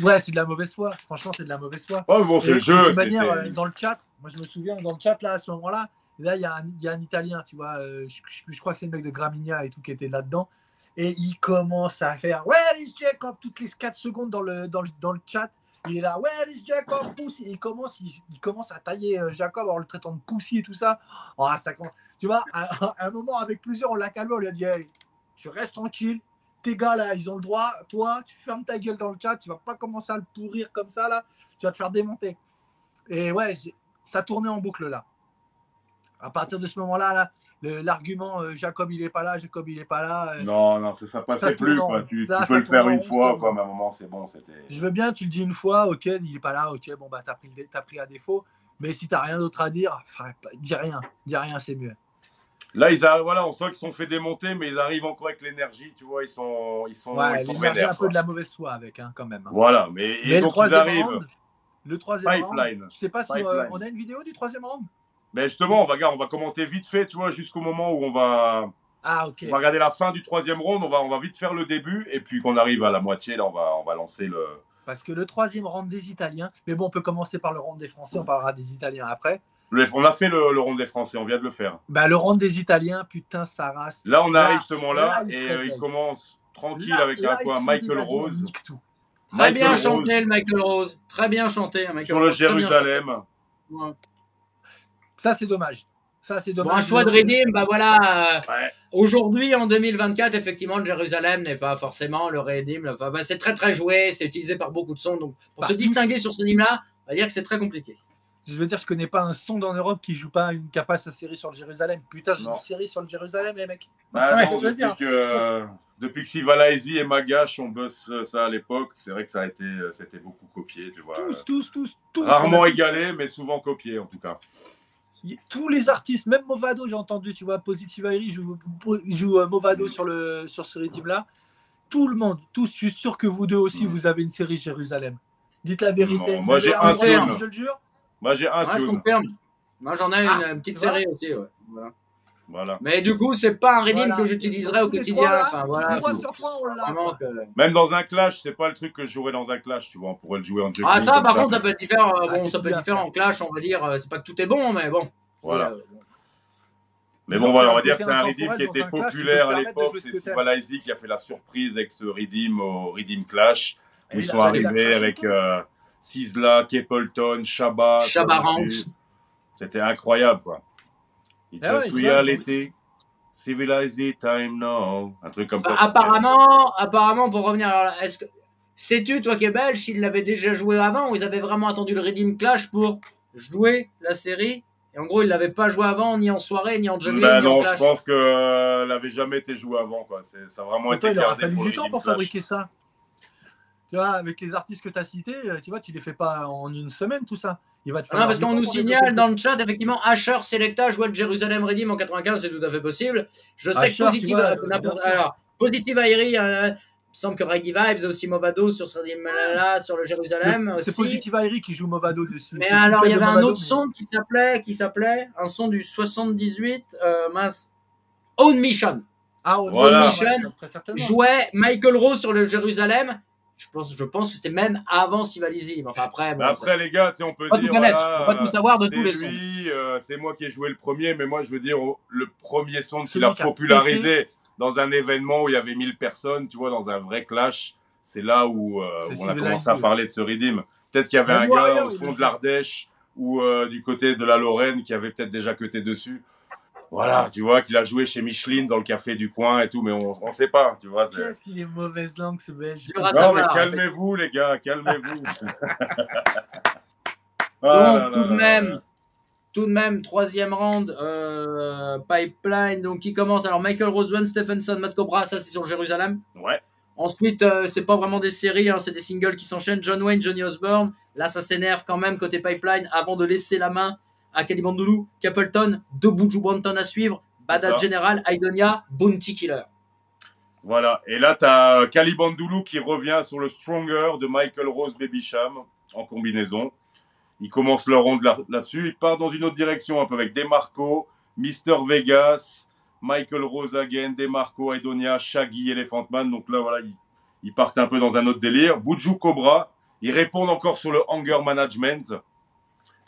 ouais, c'est de la mauvaise foi. Franchement, c'est de la mauvaise foi. Ouais, bon, c'est le de jeu, toute manière, euh, dans le chat, moi je me souviens, dans le chat, là, à ce moment-là, là, il y, a un- il y a un Italien, tu vois, euh, je, je- je crois que c'est le mec de Gramigna et tout qui était là-dedans. Et il commence à faire Where is Jacob toutes les 4 secondes dans le, dans le, dans le chat. Il est là, Where is Jacob Pussy Et il commence, il, il commence à tailler euh, Jacob en le traitant de Pussy et tout ça. Oh, ça commence- Tu vois, à, à un moment, avec plusieurs, on l'a calmé, on lui a dit Hey, tu restes tranquille. Tes gars là, ils ont le droit. Toi, tu fermes ta gueule dans le chat. Tu vas pas commencer à le pourrir comme ça là. Tu vas te faire démonter. Et ouais, ça tournait en boucle là. À partir de ce moment-là, là, l'argument euh, Jacob il est pas là, Jacob il est pas là. euh, Non, non, ça, ça passait Ça plus. Quoi. Tu, là, tu ça peux le faire une fois, quoi, non. mais à un moment, c'est bon. C'était. Je veux bien, tu le dis une fois, ok, il est pas là, ok, bon bah t'as pris, pris à défaut. Mais si t'as rien d'autre à dire, dis rien, dis rien, c'est mieux. Là, ils arrivent, voilà, on sent qu'ils sont fait démonter, mais ils arrivent encore avec l'énergie, tu vois, ils sont, ils sont, Ouais, ils sont vénères, un peu quoi. de la mauvaise foi avec, hein, quand même. hein. Voilà, mais, Mais donc ils troisième arrivent. round, le troisième Pipeline. round, je sais pas si euh, on a une vidéo du troisième round? Mais justement, on va, regarder- on va commenter vite fait, tu vois, jusqu'au moment où on va, Ah ok. on va regarder la fin du troisième round, on va, on va vite faire le début, et puis qu'on arrive à la moitié, là, on va, on va lancer le. Parce que le troisième round des Italiens, mais bon, on peut commencer par le round des Français, on parlera des Italiens après. Le- On a fait le, le round des Français, on vient de le faire. Bah le round des Italiens, putain, ça race. Là, on arrive justement là, là, il se et euh, il commence tranquille Là- avec là, un quoi, Michael Rose. nique tout. Très Michael bien Rose chanté, le Michael Rose. Très bien chanté, hein, Michael sur le Rose. Jérusalem. Ouais. Ça c'est dommage. Ça c'est Bon, dommage. un choix de Redeem, bah voilà. euh, Ouais. Aujourd'hui, en 2024, effectivement, le Jérusalem n'est pas forcément le Redeem. Enfin, bah, c'est très très joué, c'est utilisé par beaucoup de sons. Donc, pour se Partout. distinguer sur ce Redeem-là, on va dire que c'est très compliqué. Je veux dire, je connais pas un son en Europe qui joue pas une capace sa série sur le Jérusalem. Putain, j'ai une série sur le Jérusalem, les mecs. Bah Ouais, non, je veux depuis, dire. que, euh, depuis que Sivalaisi et Magash ont bossé ça à l'époque, c'est vrai que ça a été, euh, c'était beaucoup copié, tu vois. Tous, tous, tous, tous. Rarement On égalé, mais souvent copié en tout cas. Tous les artistes, même Movado, j'ai entendu, tu vois, Positive Airy joue, joue euh, Movado sur, le, sur ce rythme-là. Tout le monde, tous, je suis sûr que vous deux aussi, vous avez une série Jérusalem. Dites la vérité. Non, moi, j'ai un tune. Je le jure. Moi j'ai un Ouais, je confirme. Moi, j'en ai une, Ah, euh, petite série aussi. Ouais. Voilà. Voilà. Mais du coup, c'est pas un Redeem Voilà. que j'utiliserai au quotidien. trois, là, Enfin, voilà. trois sur trois, on que- Même dans un clash, c'est pas le truc que je jouerais dans un clash, tu vois. On pourrait le jouer en juggling. Ah, ça, par contre, ça peut être différent. euh, Ah, Bon, c'est ça peut être différent en clash, on va dire. euh, C'est pas que tout est bon, mais bon. Voilà. Euh, Mais bon, voilà, on va dire que c'est un redeem qui était clash populaire à l'époque. C'est. Sivalaisi qui a fait la surprise avec ce redeem au Redeem Clash. Où ils sont arrivés avec euh, Sizzla, Capleton, Shabba. Shabba. C'était incroyable, quoi. It Ah ouais, just vois, reality. Civilized time now. Un truc comme ça. Bah, ça apparemment, apparemment, pour revenir, alors est-ce que sais-tu, toi qui es belge, s'ils l'avaient déjà joué avant ou ils avaient vraiment attendu le Redeem Clash pour jouer la série? Et en gros, ils l'avaient pas joué avant, ni en soirée, ni en juggling, Bah ni en non, je pense qu'elle n'avait jamais été jouée avant, quoi. C'est- Ça a vraiment Pourtant, été il aura fallu du temps pour Clash. fabriquer ça. Tu vois, avec les artistes que tu as cités, euh, tu vois, tu les fais pas en une semaine, tout ça. Il va te Ah Non, parce qu'on nous signale dans le chat, effectivement, Asher Selecta jouait le Jérusalem Redeem en 95, c'est tout à fait possible. Je sais Asher, que Positive, vois, euh, alors, Positive Airy, euh, il me semble que Reggae Vibes, aussi Movado sur là, sur le Jérusalem Le- C'est. Positive Airy qui joue Movado dessus. Mais alors, il y avait un Movado, autre mais- son qui s'appelait, qui s'appelait, un son du 78, euh, mince, Own Mission. Ah, Voilà. ouais, Mission jouait Michael Rose sur le Jérusalem. Je pense, je pense que c'était même avant Sivalizi. Enfin, après, bon, après, les gars, on peut Pas tout dire. connaître, voilà, on peut pas tout savoir de tous les sons. lui, euh, c'est moi qui ai joué le premier, mais moi, je veux dire, le premier son qu'il a popularisé dans un événement où il y avait 1000 personnes, tu vois, dans un vrai clash, c'est là où euh, on a commencé à parler de ce redeem. Peut-être qu'il y avait un gars au fond de l'Ardèche ou euh, du côté de la Lorraine qui avait peut-être déjà cuté dessus. Voilà, tu vois, qu'il a joué chez Micheline dans le café du coin et tout, mais on ne sait pas, tu vois. Qu'est-ce qu'il est mauvaise langue, ce belge. Non, mais savoir, calmez-vous, les gars, calmez-vous. Donc, Ah là tout là de même, là. tout de même, troisième round, euh, Pipeline, donc qui commence. Alors, Michael Rosewan, Stephenson, Matt Cobra, ça c'est sur le Jérusalem. Ouais. Ensuite, euh, c'est pas vraiment des séries, hein, c'est des singles qui s'enchaînent. John Wayne, Johnny Osborne. Là, ça s'énerve quand même côté Pipeline avant de laisser la main à Capleton, deux Buju Banton à suivre, Bad C'est ça. General, Aidonia, Bounty Killer. Voilà. Et là, tu as Kalibandoulou qui revient sur le Stronger de Michael Rose Baby Sham en combinaison. Ils commencent leur ronde là- là-dessus. Ils partent dans une autre direction, un peu avec Demarco, Mister Vegas, Michael Rosagen, Demarco, Edonia, Shaggy, Elephant Man. Donc là, voilà, ils, ils partent un peu dans un autre délire. Buju Cobra, ils répondent encore sur le Anger Management,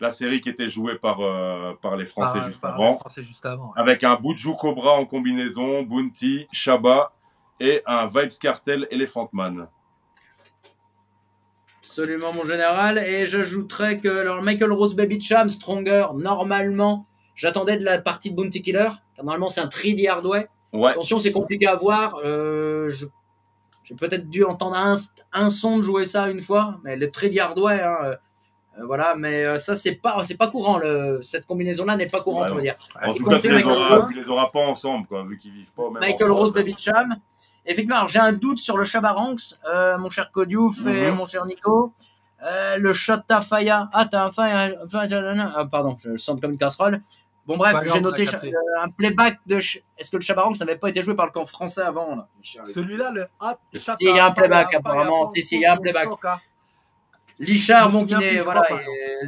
la série qui était jouée par, euh, par les Français Par- juste par avant les Français juste avant. avec un Buju Cobra en combinaison, Bounty, Shabba et un Vibes Cartel Elephant Man. Absolument, mon général. Et j'ajouterais que alors, Michael Rose Baby Cham, Stronger, normalement, j'attendais de la partie de Bounty Killer. car normalement, c'est un 3D hardware. Ouais. Attention, c'est compliqué à voir. Euh, je- J'ai peut-être dû entendre un, un son de jouer ça une fois, mais le 3D hardware, hein, euh, voilà. Mais euh, ça, c'est pas, c'est pas courant. Le, cette combinaison-là n'est pas courante, Ouais, on va dire. En tout cas, tu les, auras pas ensemble, quoi, vu qu'ils vivent pas. Même Michael. Rose, David Cham. Effectivement, alors j'ai un doute sur le Chabaranx, euh, mon cher Kodiouf et Mhm. mon cher Nico. Euh, le Shota Faya. Ah, t'as un Faya. Ah, pardon, je le sens comme une casserole. Bon, bref, j'ai noté euh, un playback de. Ch- Est-ce que le Chabaranx n'avait pas été joué par le camp français avant là? Celui-là, le Hop, Si, il y a un playback apparemment. Si, si, il y a un playback. Lichard, bon, qui n'est. Voilà. pas. et,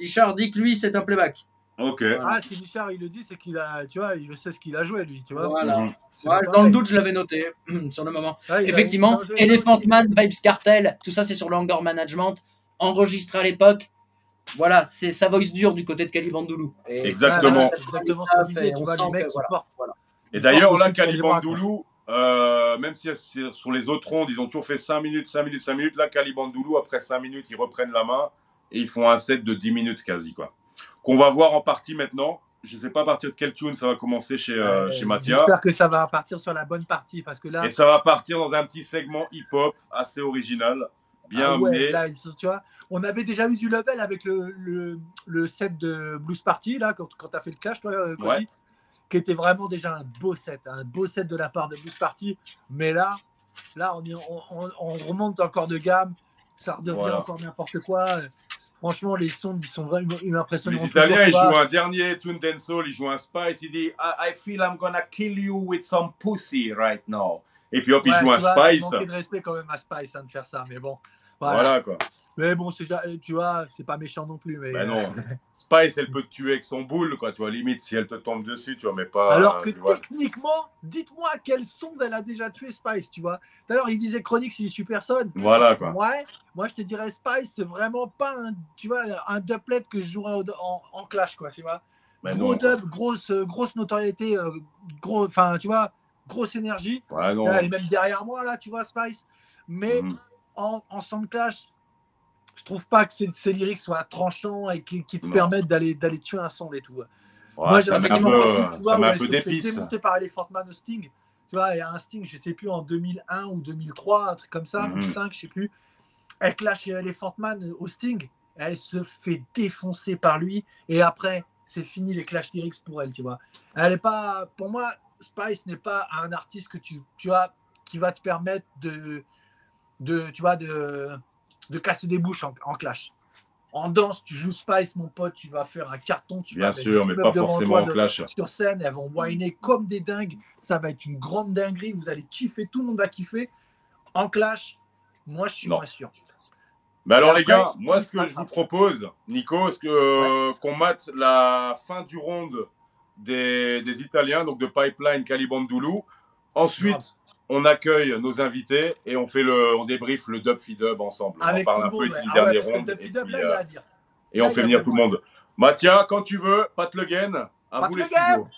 Lichard dit que lui, c'est un playback. Ok. Ah, si Richard il le dit, c'est qu'il a, tu vois, il sait ce qu'il a joué lui, tu vois. Voilà. Mhm. Ouais, dans le doute, je l'avais noté sur le moment. Effectivement, Elephant Man, Vibes Cartel, tout ça c'est sur l'Anger Management, enregistré à l'époque. Voilà, c'est sa voice dure du côté de Calibandoulou. Et Exactement. C'est exactement ce qu'on disait, tu on vois, sent les mecs que, qui voilà, portent. voilà. Et d'ailleurs, là, Calibandoulou, euh, même si sur les autres rondes, ils ont toujours fait 5 minutes, 5 minutes, 5 minutes, là, Calibandoulou, après 5 minutes, ils reprennent la main et ils font un set de 10 minutes quasi, quoi. Qu'on va voir en partie maintenant. Je sais pas à partir de quel tune ça va commencer chez, euh, chez Mathia. J'espère que ça va partir sur la bonne partie parce que là. Et ça va partir dans un petit segment hip-hop assez original, bien Ah ouais, amené. là, tu vois, on avait déjà eu du level avec le, le, le set de Blues Party, là, quand, quand tu as fait le clash, toi, euh, Cody, Ouais. Qui était vraiment déjà un beau set, un beau set de la part de Blues Party. Mais là, là on, est- on, on- on remonte encore de gamme, ça redevient Voilà. encore n'importe quoi. Franchement, les sons, ils sont vraiment ils m'impressionnent. Les Italiens, ils jouent un dernier tune dancehall, ils jouent un Spice, il dit I, I feel I'm gonna kill you with some pussy right now. Et puis hop, il joue un Spice. manquer de respect quand même à Spice hein, de faire ça, mais bon. Voilà quoi. Mais bon, c'est tu vois, c'est pas méchant non plus. Mais, Ben non. euh, Spice, elle peut te tuer avec son boule, quoi, tu vois, limite, si elle te tombe dessus, tu vois, mais pas. Alors que techniquement, dites-moi quelle sonde elle a déjà tué Spice, tu vois. Tout à l'heure, il disait Chronique, s'il tue personne. Voilà, quoi. Ouais, moi je te dirais Spice, c'est vraiment pas un, tu vois, un doublet que je jouerais en, en clash, quoi, tu vois. Ben gros non. dub, grosse, grosse notoriété, euh, gros, enfin, tu vois, grosse énergie. Ouais, non. Là, elle est même derrière moi, là, tu vois, Spice. Mais Mhm. en, en sound clash, je trouve pas que ces, ces lyrics soient tranchants et qui, qui te Non. permettent d'aller d'aller tuer un son et tout. Ouais, ça met un peu- vois, ça met un peu d'épices. par Elephant Man au Sting. Tu vois, il y a un Sting, je sais plus, en 2001 ou 2003, un truc comme ça, Mhm. 2005, je sais plus. Elle clash Elephant Man au Sting. Elle se fait défoncer par lui. Et après, c'est fini les clash lyrics pour elle, tu vois. Elle est pas, pour moi, Spice n'est pas un artiste que tu, tu vois, qui va te permettre de, de tu vois, de, de casser des bouches en, en clash. En danse, tu joues Spice, mon pote, tu vas faire un carton. Tu Bien vas sûr, mais pas forcément en de- clash. Sur scène, elles vont whiner comme des dingues. Ça va être une grande dinguerie. Vous allez kiffer, tout le monde va kiffer. En clash, moi, je suis Non. moins sûr. Mais alors, les gars, moi, ce que je vous propose, Nico, c'est que, qu'on mate la fin du round des, des Italiens, donc de Pipeline, Calibandoulou. Ensuite, on accueille nos invités et on fait le, on débrief le dub feed dub ensemble. Avec on parle un peu monde, ici ouais. du Ah ouais, dernier que le round. Et, puis, là, euh, et Là, on fait venir tout le monde. Mathia, quand tu veux, Pat Le Gain, à Pat vous Le les studios.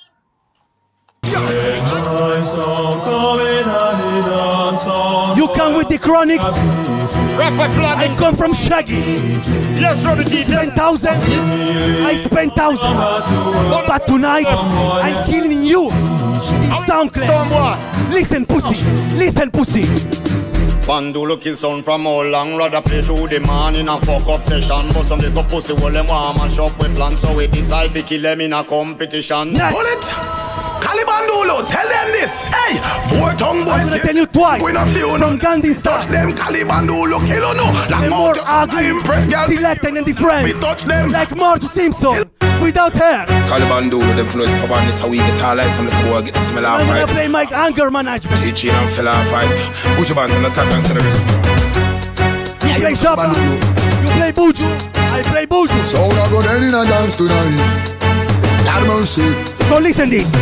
You come with the chronics. I come from Shaggy. Yes, the Spend thousand. I spend thousand. But tonight, I'm killing you. It's SoundCloud. Listen, pussy. Listen, pussy. Bandulo kill sound from all long Rather play through the morning and fuck up session But some little pussy will them want mash up with plan So we decide to kill them in a competition Pull it! Calibandulo, tell them this. Hey, boy tongue boy. I'm gonna tell you twice. We not feel From. Gandhi style. Touch them Calibandulo, kill or no. Like more I ugly, impress girl. selected and different. We touch them. Like Marge Simpson without hair. Caliban do the influence for one this how we get all like some little boy get the smell of I'm gonna fight. play my anger management. Teaching and fell off fight. Put your band on the top and service. You play Shabba. You play Buju. I play Buju. So I go down in a dance tonight. Mercy. So listen this.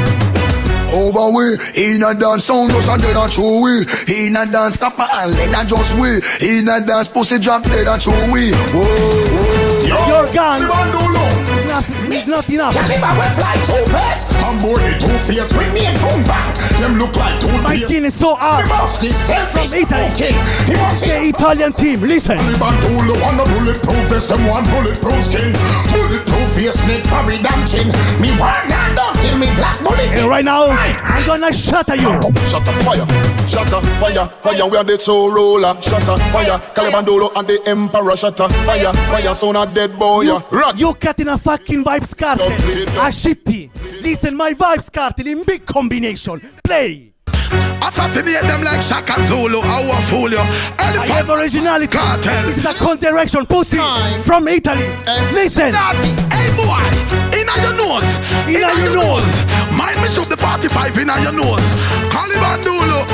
Over we, in a dance sound just and dead and true we. In a dance stop and let and just we. In a dance pussy drop dead and true we. Whoa, whoa. Your gun. Bandolo. It's not enough. Caliber we fly too fast. I'm board the two face bring me a boom bang. Them look like two My skin is so hard. The boss this From Italy. king. He must The Italian team. Listen. Caliber tool want a bulletproof vest. Them one bulletproof skin. Bulletproof face neck for me damn chin. Me one hand up till me black bullet. And right now, I'm gonna shatter you. Shut up, fire, shut up, fire, fire. We are the soul roller. Shut up, fire. Calibandolo and the emperor. Shut up, fire, fire. Son of dead boy. You, you cut in a fucking vibes cartel. A ah, shitty. Listen, my vibes cartel in big combination. Play. Assassinate them like Shaka Zulu. I will fool you. I have originality. Cartels. This is a consideration pussy from Italy. Listen. Dirty. Hey boy, in your nose, In your nose. Mind me shoot the 45 in your nose. Calibandolo.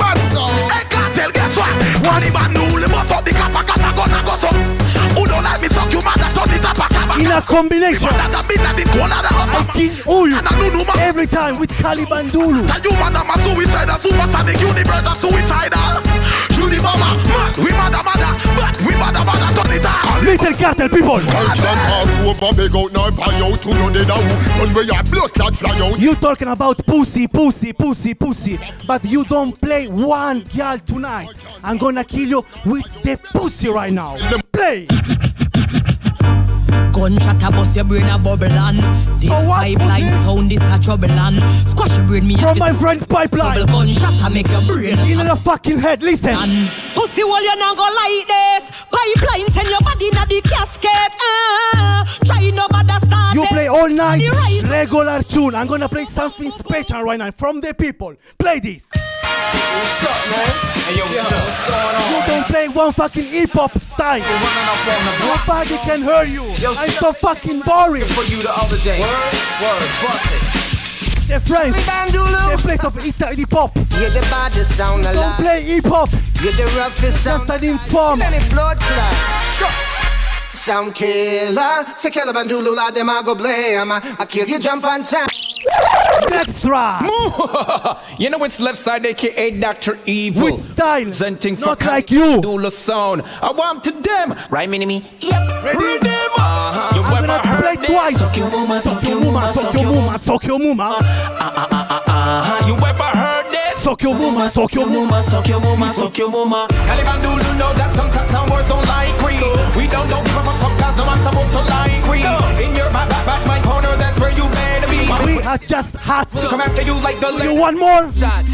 Bad song. Hey cartel, guess what? Calibandolo, bust up the kappa kappa gonna go so. Who don't like me suck you mother turn it up. In a combination. That a bit that in corner the I house. kill all And I know no every time with Calibandulu. Tell you man I'm a suicidal, supersonic universe a suicidal. You the mama, mad, we mother mother, mad, we mother mother turn it up. Listen, cartel people. Culture all over, big out now, buy out to know the now. When we are blood clot fly out. You talking about pussy, pussy, pussy, pussy, but you don't play one girl tonight. I'm gonna kill you with the pussy right now. Play. Gunshot a bust your brain a bubble and This what, pipeline sound this a trouble and Squash your brain me From my friend Pipeline. Trouble gunshot a make your brain In the fucking head, listen. and Pussy well you not go like this Pipeline send your body in the casket uh, Try no bother start You play all night regular tune. I'm gonna play something special right now from the people. Play this. What's up, man? Hey, yo, what's up? What's going on? You don't play one fucking hip hop style. You're running up on the block. Nobody can hear you. Yo, I'm so fucking boring. For you the other day. Word, word, bust it. The friends, the place of hip hip hop. You're the baddest sound Don't play hip hop. You're the roughest sound. Just an inform. Let it blood clot. Sound killer. Say killer bandulu la dem I go blame. I kill you jump on sound. Extra. you know it's left side, aka Dr. Evil. With style. Presenting for like you. Dula sound. I want to them. Right, mini me? Yep. Ready? Them. Uh-huh. You I'm gonna heard play twice. Suck your mama, Suck your mama, suck your mama, suck your mama. Uh-huh. You ever heard this? Suck your mama, suck your mama. suck your mama, suck your mama. Caliban Dulu know that some some some words don't like we. We don't don't give a fuck fuck cause no one's supposed to like we. In your back back back my corner, that's where you better be. We are just hot. Come after you like the You want more? Shot,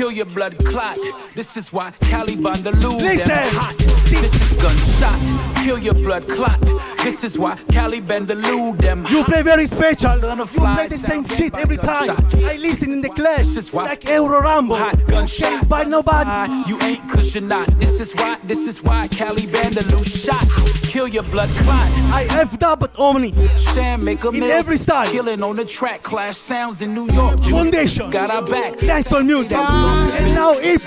kill your blood clot. This is why Caliban the Lou them hot. This is gunshot, kill your blood clot. This is why Caliban the Lou them You play very special. You play the same shit every time. gunshot. I listen in the class This is why- like Euro Rambo. Hot gunshot. Buy nobody. You ain't cause you're not. This is why, this is why Caliban the Lou shot. Kill your blood clot. I have double Omni. Sham make a In miss. every style. Killing on the track, clash sounds in New York. Foundation. Got our back. Dancehall music. And now hip.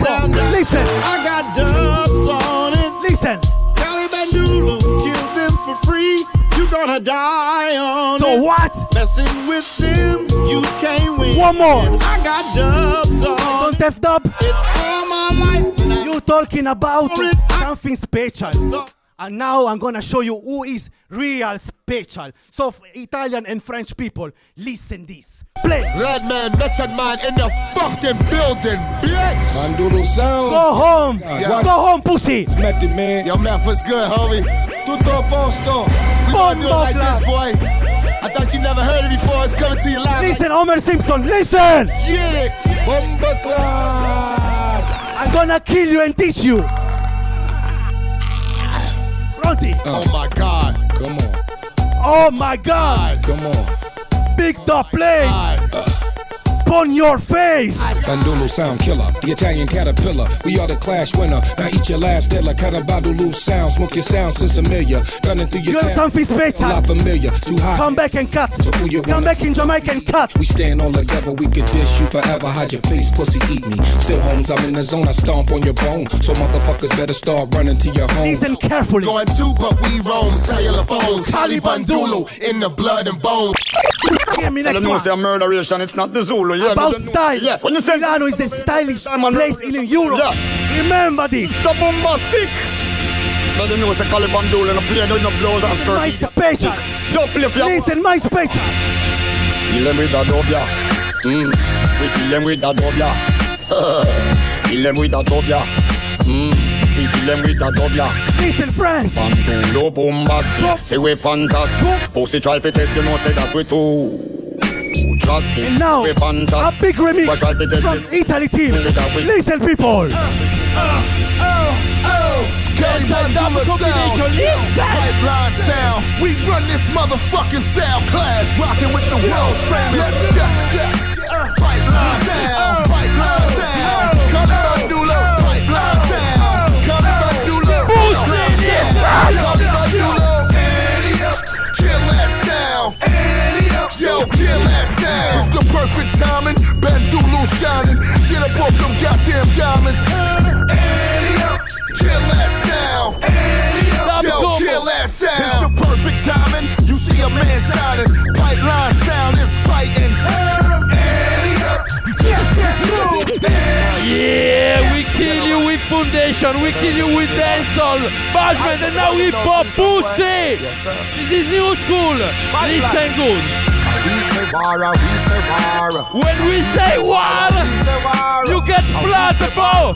Listen. I got dubs on it. Listen. Cali Bandulu killed them for free. You gonna die on So it. what? Messing with them, you can't win. One more. I got dubs on Don't have dub. It's all my life. You talking about something special. And now I'm gonna show you who is real special. So Italian and French people, listen this. Play. Red man, method man in the fucking building, bitch. Mandulu sound. Go home. Yeah. Go home, pussy. Smet it, man. Your math was good, homie. Tutto a posto. We gonna do it like this, boy. I thought you never heard it before. It's coming to you live. Listen, Homer Simpson, listen. Yeah. Bomba. I'm gonna kill you and teach you. Pronti. Oh my God. Come on. Oh my God. Come on. Big dog play. On your face. Bandulu sound killer, the Italian caterpillar. We are the clash winner. Now eat your last dilla. Cut a Bandulu sound. Smoke your sound since familiar. Gunning through your You have town. something special. Not familiar. Too hot. Come back and cut. So who you Come wanna- back in Jamaica and cut. We stand all together, we could dish you forever. Hide your face, pussy, eat me. Still, homes, I'm in the zone, I stomp on your bone. So, motherfuckers better start running to your home. Listen carefully. Going to, but we roam cellular phones. Taliban Dulu in the blood and bones. Hear me next Tell them one. say a murderation, it's not the Zulu. Yeah, About style. Yeah, when you say Milano is the stylish place in Europe. Yeah. Remember this. the bombastic. Them know say Caliban Dulu and play with no blows and My skirts. special. Don't play for your Listen, my special. Kill them with a dobia. Mm. We kill them with a dobia. kill them with a dobia. Mm. Kill them with a. Listen, friends. Bandulo bombastic. Say we fantastic. Pussy try to test you know say that we too. Drastic. And now, we a fantastic. big remix But try to test from it. Italy team. Say that we- Listen, people. Uh, uh, uh, oh, oh, yes, I double combination. Listen. Pipeline sound. We run this motherfucking sound class, rocking with the world's famous. Pipeline sound. Up. Kill that sound. Up. Yo, kill that sound. It's the perfect timing. Bandulu shining. Get up off them goddamn diamonds. Up. Kill that sound. Yo, kill that sound. It's the perfect timing. You see a man shining. Pipeline sound is fighting. Yeah, we kill you with foundation, we kill you with dancehall, bashment, and now hip hop pussy. This is new school. Listen good. When we say war, you get flat, bro.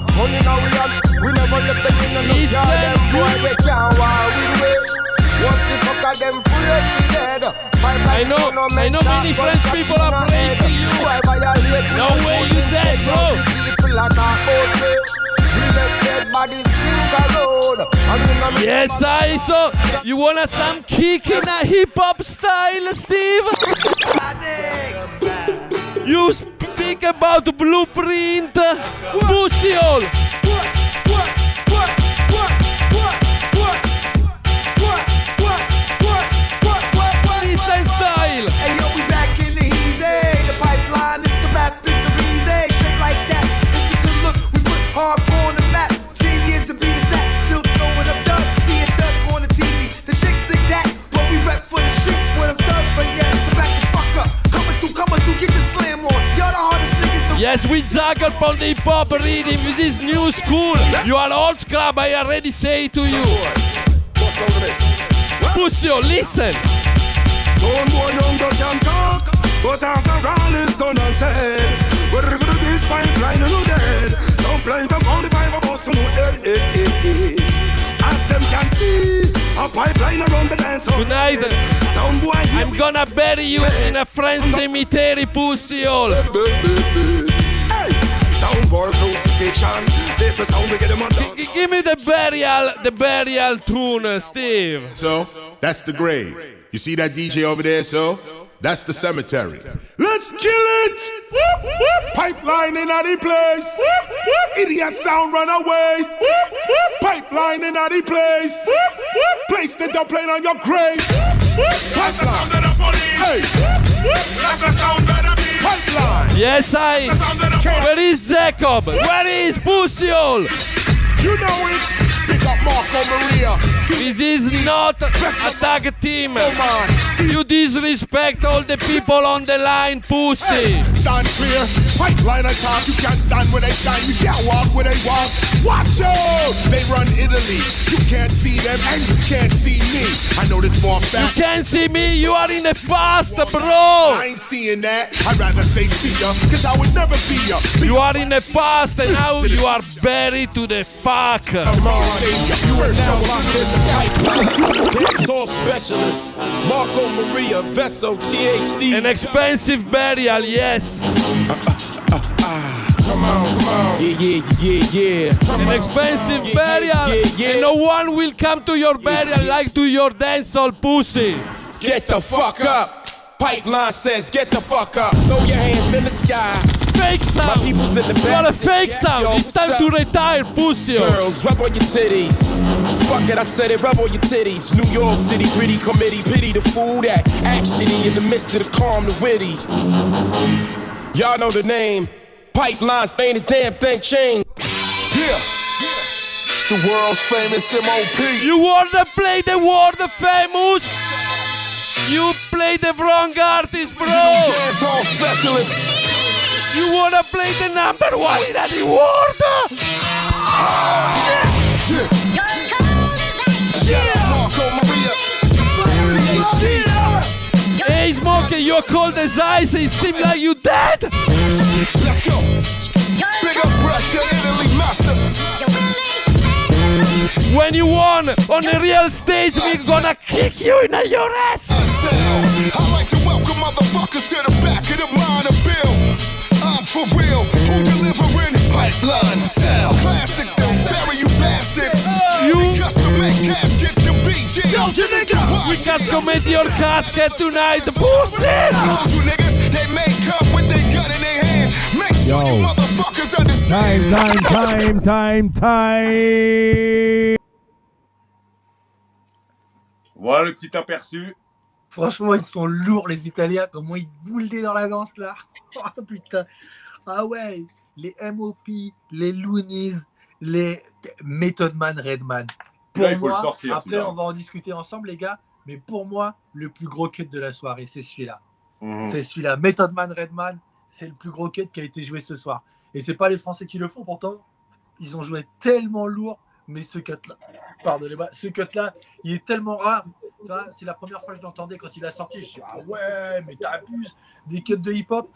We never let them in and Listen look them boy they can't war with we. What's the fuck are them afraid we dead? I know, I know many French people are praying to you. No way you dead, bro. People are not out we. We let dead bodies stink a road. And we no Yes, I so you wanna some kick in a hip hop style, Steve? You speak about blueprint, pussy hole. Yes, we juggle from the hip hop rhythm with this new school. You are old scrub, I already say to you. Hole, listen. Some boy younger can talk, but after all is done and said, whatever the beast pipeline you dead. Don't play the 45 of us no head. As them can see, a pipeline around the dance. Tonight, Some boy I'm gonna bury you in a French cemetery, pussy hole. Hey, sound boy crucifixion. This the sound we get them on dance. G- Give me the burial, the burial tune, Steve. So, that's the grave. You see that DJ over there, so? That's the cemetery. Let's kill it! Whoop, whoop. Pipeline in the place. Whoop, whoop. Idiot sound run away. Whoop, whoop. Pipeline in the place. Whoop, whoop. Place the dub plane on your grave. Whoop, whoop. That's the sound of the police. Hey. Whoop, whoop. That's the sound of the beat. Pipeline. Yes, I. Where is Jacob? Where is pussy hole? You know it. Up Marco Maria. This is not a tag team. Oh, you disrespect all the people on the line, pussy. Stand clear. Pipeline attack. You can't stand where they stand. You can't walk where they walk. Watch out. They run Italy. You can't see them and you can't see me. I know this more You fact. can't see me, you are in the past, bro. I ain't seeing that. I'd rather say see ya, cause I would never be ya. Be You are in the past and now you are buried to the fuck. You are now on this Dancehall specialist, Marco Maria, Vesso, THD. An expensive burial, yes. Come on, come on. Yeah, yeah, yeah, yeah. An expensive burial. yeah, yeah. And no one will come to your burial like to your dancehall pussy. Get the fuck up. Pipeline says, get the fuck up, throw your hands in the sky. Fake sound. My people's in the You back. a fake sound. Yo, It's time what's to up? retire, pussy. Girls, rub on your titties. Fuck it, I said it, rub on your titties. New York City, gritty committee, pity the fool that actiony in the midst of the calm, the witty. Y'all know the name. Pipelines, ain't a damn thing changed. Yeah. It's the world's famous MOP. You wanna play the world famous? You play the wrong artist, bro. Dance hall specialist. You wanna play the number one in the world? Marco Maria. Hey, Smokey, you're cold as ice. It seems like you dead. Let's go. Big up Russia, Italy, massive. When you won on the real stage, we're gonna kick you in your ass. I like to welcome motherfuckers to the back of the minor bill. I'm for real. Who delivering pipeline sound? Classic, don't bury you bastards. You custom make caskets to BG. Don't you nigga? We can commit your casket tonight, pussy. Told you niggas, they may come with their gun in their hand. Make sure you motherfuckers understand. Time, time, time, time, time. Voilà le petit aperçu. Franchement, ils sont lourds, les Italiens. Comment ils bouldaient dans la danse, là. Oh, putain. Ah ouais, les MOP, les Loonies, les Method Man, Redman. Pour Là, il faut moi, le sortir, après, on va en discuter ensemble, les gars. Mais pour moi, le plus gros cut de la soirée, c'est celui-là. Mhm. C'est celui-là. Method Man, Redman, c'est le plus gros cut qui a été joué ce soir. Et c'est pas les Français qui le font, pourtant. Ils ont joué tellement lourd, mais ce cut-là, pardonnez-moi, ce cut-là, il est tellement rare. Tu vois, C'est la première fois que je l'entendais quand il a sorti. Je dis, ah ouais, mais t'abuses. Des cuts de hip-hop,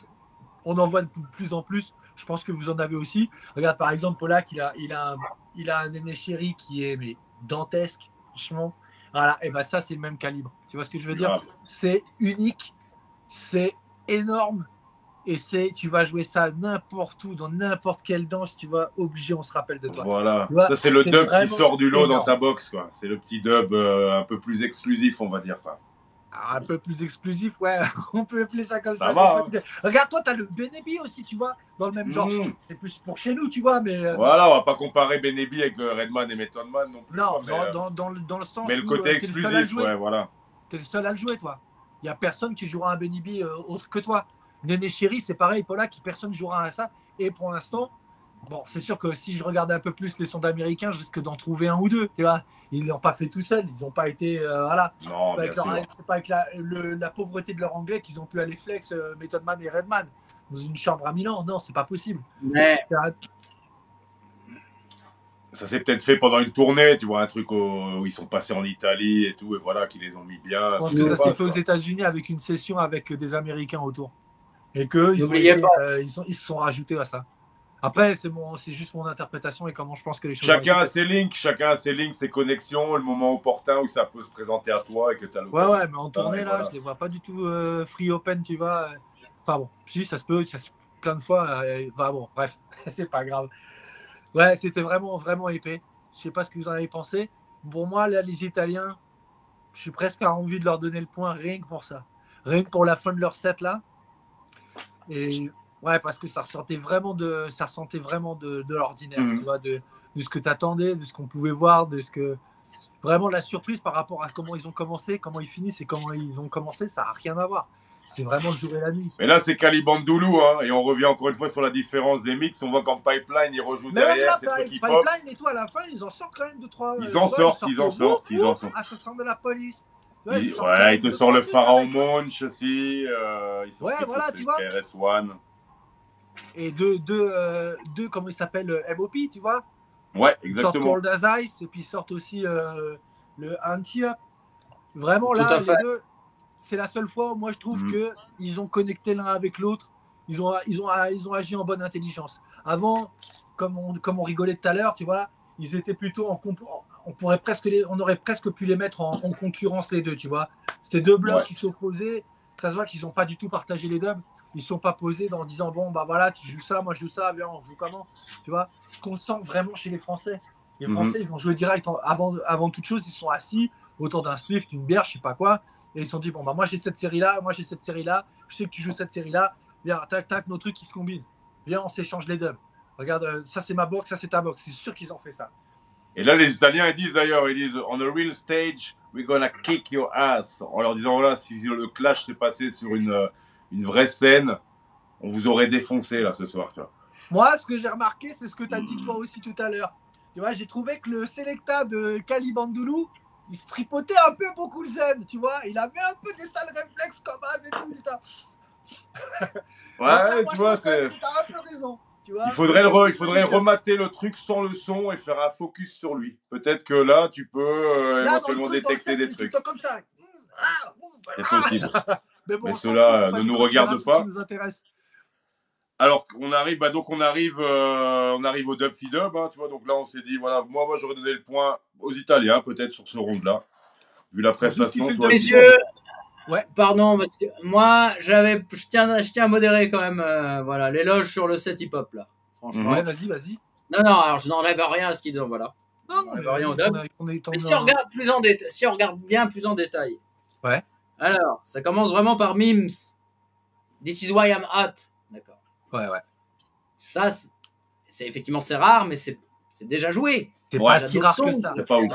on en voit de plus en plus. Je pense que vous en avez aussi. Regarde, par exemple, Polak, il a, il a, un, il a un Néné Chéri qui est mais, dantesque, franchement. Voilà, et ben ça, c'est le même calibre. Tu vois ce que je veux dire? C'est unique, c'est énorme. Et c'est, tu vas jouer ça n'importe où, dans n'importe quelle danse, tu vas obligé, on se rappelle de toi. Voilà. Vois, Ça, c'est le dub qui sort du lot dans ta box, quoi. C'est le petit dub euh, un peu plus exclusif, on va dire. quoi. Ah, un peu plus exclusif, ouais, on peut appeler ça comme Ça va, idée. Regarde, toi, t'as le Benebi aussi, tu vois, dans le même genre. Mhm. C'est plus pour chez nous, tu vois, mais. euh, Voilà, on va pas comparer Benebi avec euh, Redman et Method Man non plus. Non, quoi, mais, dans, dans, dans, le, dans le sens. mais le côté le exclusif, ouais, voilà. T'es le seul à le jouer, toi. Il n'y a personne qui jouera un Benibi euh, autre que toi. Néné Chéri, c'est pareil, Paula, qui personne jouera à ça. Et pour l'instant, bon, c'est sûr que si je regardais un peu plus les sons américains, je risque d'en trouver un ou deux, tu vois. Ils l'ont pas fait tout seuls, ils n'ont pas été, euh, voilà. Non, C'est pas avec bien leur- sûr. C'est pas avec la, le- la pauvreté de leur anglais qu'ils ont pu aller flex euh, Method Man et Redman dans une chambre à Milan. Non, c'est pas possible. Mais Ça s'est peut-être fait pendant une tournée, tu vois, un truc au- où ils sont passés en Italie et tout, et voilà, qui les ont mis bien. Je pense que ça pas, s'est fait aux. États-Unis avec une session avec des Américains autour. Et que ils, ont N'oubliez été, pas. euh, ils, sont- ils se sont rajoutés à ça. Après, c'est mon, c'est juste mon interprétation et comment je pense que les choses. Chacun a ses links, chacun a ses links, ses connexions, le moment opportun où ça peut se présenter à toi et que tu as faites. Ouais, ouais, mais en tournée là, voilà. je les vois pas du tout euh, free open, tu vois. Enfin bon, si ça se peut, ça se... plein de fois. euh, enfin bon, bref, c'est pas grave. Ouais, c'était vraiment, vraiment épais. Je sais pas ce que vous en avez pensé. Pour moi, là, les Italiens, je suis presque à envie de leur donner le point rien que pour ça. Rien que pour la fin de leur set là. Et ouais, parce que ça ressortait vraiment de, ça ressentait vraiment de, de l'ordinaire, Mhm. tu vois, de, de ce que tu attendais, de ce qu'on pouvait voir, de ce que. Vraiment la surprise par rapport à comment ils ont commencé, comment ils finissent et comment ils ont commencé, ça n'a rien à voir. C'est vraiment le jour et la nuit. Mais là, c'est Calibandoulou, hein, et on revient encore une fois sur la différence des mix. On voit qu'en pipeline, ils rejouent Mais derrière, là, c'est Pipe- trucs hip-hop. Pipeline et tout, à la fin, ils en sortent quand même de trois. Ils euh, en sortent, ils en sortent, ils en sortent. Assassin de la police. Vois, Il- ouais, il te sort le Pharaon avec- Munch aussi. Euh, Ouais, voilà, tu vois. KRS-One. Et deux, deux, euh, deux comment il s'appelle, euh, MOP, tu vois Ouais, Ils sortent exactement. Cold as Ice et puis ils sortent aussi euh, le Anti-Up. Vraiment, Tout là, les deux, c'est la seule fois où moi je trouve Mhm. que ils ont connecté l'un avec l'autre. Ils ont, ils, ont, ils ont agi en bonne intelligence. Avant, comme on, comme on rigolait tout à l'heure, tu vois, ils étaient plutôt en comp- on pourrait presque les, on aurait presque pu les mettre en, en concurrence les deux, tu vois. C'était deux blocs Ouais. qui s'opposaient. Ça se voit qu'ils n'ont pas du tout partagé les dubs. Ils ne sont pas posés en disant bon bah voilà tu joues ça, moi je joue ça, viens on joue comment, tu vois. Ce qu'on sent vraiment chez les Français. Les Mhm. Français ils ont joué direct en- avant avant toute chose, ils sont assis autour d'un Swift, d'une bière, je sais pas quoi. Et ils se sont dit, bon, bah, moi j'ai cette série-là, moi j'ai cette série-là, je sais que tu joues cette série-là, viens, tac, tac, nos trucs qui se combinent. Viens, on s'échange les dubs. Regarde, euh, ça c'est ma box, ça c'est ta box. C'est sûr qu'ils ont fait ça. Et là, les Italiens, ils disent d'ailleurs, ils disent, on a real stage, we're gonna kick your ass. En leur disant, voilà, si le clash s'est passé sur une, euh, une vraie scène, on vous aurait défoncé là ce soir, tu vois. Moi, ce que j'ai remarqué, c'est ce que tu as dit toi aussi tout à l'heure. Tu vois, j'ai trouvé que le Selecta de Kali Bandoulou, il se tripotait un peu beaucoup le zen, tu vois. Il avait un peu des sales réflexes comme as et tout. putain. Ouais, Après, moi, tu vois, c'est. T'as un peu raison. Tu vois Il faudrait, le re- il faudrait remater le truc sans le son et faire un focus sur lui. Peut-être que là, tu peux euh, là, éventuellement détecter des trucs. comme ça. Ah, C'est ah. possible. Mais bon, c'est euh, ne nous ce pas. qui nous intéresse. Alors on arrive, bah donc on arrive, euh, on arrive au dub fi dub, hein, tu vois. Donc là, on s'est dit, voilà, moi, moi, j'aurais donné le point aux Italiens, peut-être sur ce round-là, vu la prestation. Toi, Messieurs, Ouais. pardon, parce que moi, j'avais, je tiens, je tiens à modérer quand même, euh, voilà, l'éloge sur le set hip-hop là, franchement. Ouais, vas-y, vas-y. Non, non, alors je n'enlève rien à ce qu'ils disent, voilà. Non, On mais n'enlève rien au dub. Mais si on regarde plus en détail, si on regarde bien plus en détail. Ouais. Alors, ça commence vraiment par Mims. This is why I'm hot. D'accord. Ouais, ouais. Ça, c'est- effectivement c'est rare, mais c'est déjà joué. C'est pas a si rare que sons, ça. C'est pas ouf.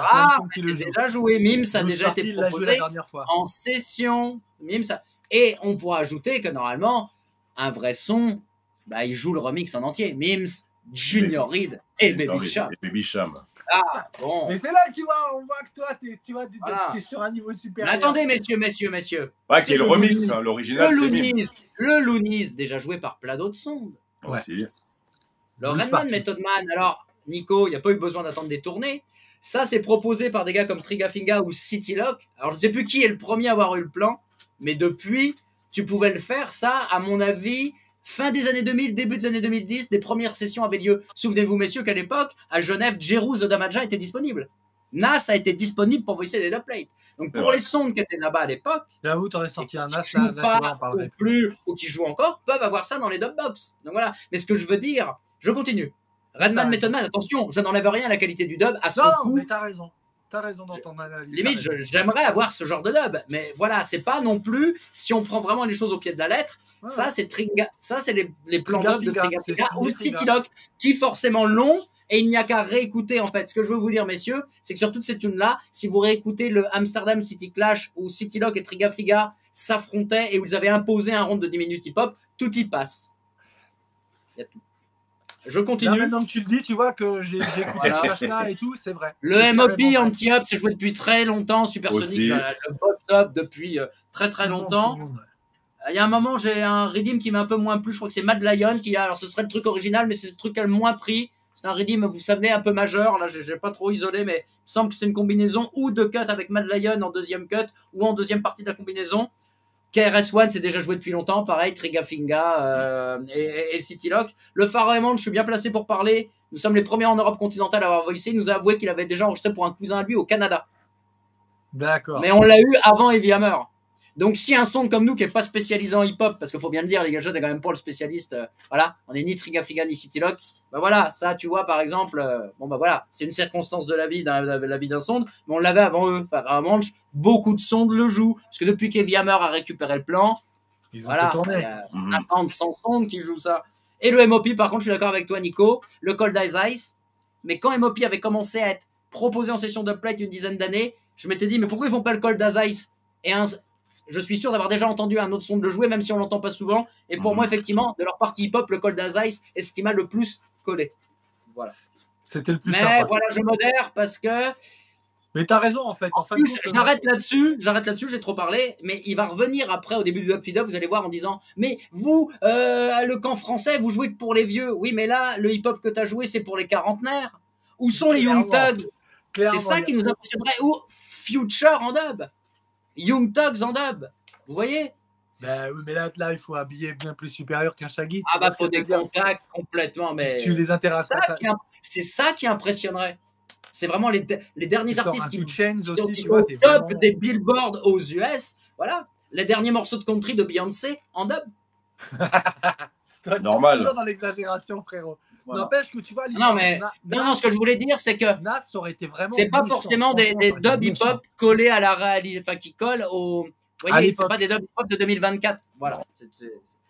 Mais le c'est déjà joué. Mims a déjà été proposé dernière fois. en session. Mims a- Et on pourra ajouter que normalement, un vrai son, bah, il joue le remix en entier. Mims, Junior Reed et Baby Cham. et Baby Cham. Ah, bon. Mais c'est là que tu vois, on voit que toi, t'es, tu vois, Voilà. t'es sur un niveau Mais supérieur. attendez, messieurs, messieurs, messieurs. Ouais, qui est le Le remix, hein, l'original, Le. Loonies, le Loonies, déjà joué par plein d'autres sondes. Aussi. Le Redman. Method Man, alors, Nico, il n'y a pas eu besoin d'attendre des tournées. Ça, c'est proposé par des gars comme Trigafinga ou City Lock. Alors, je ne sais plus qui est le premier à avoir eu le plan, mais depuis, tu pouvais le faire. Ça, à mon avis, fin des années 2000, début des années 2010, des premières sessions avaient lieu. Souvenez-vous, messieurs, qu'à l'époque, à Genève, Jeru The Damaja était disponible. Nas a été disponible pour voicer des dubplates. Donc, pour les sondes qui étaient là-bas à l'époque, J'avoue, t'aurais senti un qui as, jouent là, là, pas plus ou qui jouent encore peuvent avoir ça dans les dubbox. Donc voilà. Mais ce que je veux dire, je continue. Redman, Method Man, attention, je n'enlève rien à la qualité du dub à son Non, coup. mais t'as raison. T'as raison dans ton analyse. Limite, j'aimerais avoir ce genre de dub, mais voilà, c'est pas non plus. Si on prend vraiment les choses au pied de la lettre, Ouais. ça c'est Tringa, ça c'est les, les plans dub de Figa signé ou. City Lock, qui forcément long et il n'y a qu'à réécouter en fait. Ce que je veux vous dire, messieurs, c'est que sur toutes ces tunes là, si vous réécoutez le Amsterdam City Clash où City Lock et Triga Figa s'affrontaient et où ils avaient imposé un round de 10 minutes hip hop, tout y passe. Il y a tout. Je Là, continue. maintenant que tu le dis, tu vois que j'ai, écouté ce clash-là et tout, c'est vrai. Le MOP anti-up, c'est joué depuis très longtemps. Supersonic, Aussi. j'ai le boss up depuis euh, très très longtemps. ouais. Il y a un moment, j'ai un redeem qui m'a un peu moins plu. Je crois que c'est Mad Lion qui a. Alors, ce serait le truc original, mais c'est le truc qui a le moins pris. C'est un redeem, vous savez, un peu majeur. Là, j'ai j'ai pas trop isolé, mais il me semble que c'est une combinaison ou de cut avec Mad Lion en deuxième cut ou en deuxième partie de la combinaison. KRS-One, c'est déjà joué depuis longtemps. Pareil, Trigafinga euh, et, et- City Lock. Le Phare Raymond, je suis bien placé pour parler. Nous sommes les premiers en Europe continentale à avoir voicé. Il nous a avoué qu'il avait déjà enregistré pour un cousin à lui au Canada. D'accord. Mais on l'a eu avant Heavy Hammer. Donc si un son comme nous qui est pas spécialisé en hip-hop, parce qu'il faut bien le dire, les gars, n'est quand même pas le spécialiste, euh, voilà, on est ni Trigafiga ni City Lock, bah voilà, ça tu vois par exemple, euh, bon bah voilà, c'est une circonstance de la vie, d'un, de la vie d'un sonde, mais on l'avait avant eux, enfin vraiment, beaucoup de sondes le jouent, parce que depuis qu'Heavy Hammer a récupéré le plan, Ils ont voilà, il y a 50, 100 sondes qui jouent ça. Et le MOP, par contre, je suis d'accord avec toi, Nico, le Cold Ice Ice. Mais quand MOP avait commencé à être proposé en session y a une dizaine d'années, je m'étais dit, mais pourquoi ils font pas le Cold Ice Ice Et un, je suis sûr d'avoir déjà entendu un autre son de le jouer, même si on l'entend pas souvent. Et pour Mhm. moi, effectivement, de leur partie hip-hop, le Cold Ice Ice est ce qui m'a le plus collé. Voilà. C'était le plus Mais sympa. voilà, je modère parce que Mais t'as raison en fait. En, plus, euh, j'arrête là-dessus, j'arrête là-dessus, j'ai trop parlé, mais il va revenir après au début du Up Feed Up, vous allez voir en disant, mais vous, euh, le camp français, vous jouez que pour les vieux. Oui, mais là, le hip-hop que t'as joué, c'est pour les quarantenaires. Où sont les Young. Thugs? C'est ça qui nous impressionnerait. Ou Future en dub. Young Thugs en dub. Vous voyez? Bah oui, mais là, là, il faut habiller bien plus supérieur qu'un Shaggy. Ah bah faut des dire? contacts complètement, mais Tu les intéresses c'est ça, qui imp- c'est ça qui impressionnerait. C'est vraiment les, de- les derniers Tu artistes qui, qui aussi, tu vois, au top vraiment- des billboards aux US. Voilà, les derniers morceaux de country de Beyoncé en dub. Normal. Toujours dans l'exagération, frérot. Voilà. N'empêche que tu vois, Non mais Na- non, non, ce que je voulais dire c'est que Nas aurait été vraiment. c'est pas forcément des, des méchant. hip-hop collés à la réalité, enfin qui collent au Vous voyez, c'est pas des dub hip-hop de 2024. Voilà.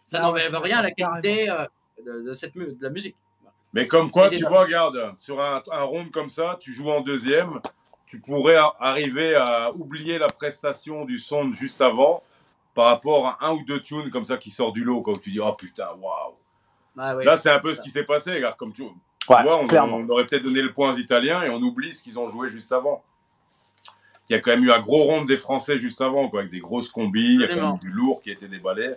Ça Ah n'enlève rien à la qualité euh, de, de cette de la musique. Mais comme quoi, tu dub. vois, regarde, sur un, un round comme ça, tu joues en deuxième, tu pourrais a- arriver à oublier la prestation du son juste avant par rapport à un ou deux tunes comme ça qui sort du lot, quand tu dis, oh putain, waouh. Ah. Là, c'est un peu ce qui s'est passé, regarde, comme tu, tu Ouais, vois, on, clairement. on aurait peut-être donné le point aux Italiens et on oublie ce qu'ils ont joué juste avant. Il y a quand même eu un gros round des Français juste avant, quoi, avec des grosses combis, il y a quand même du lourd qui a été déballé.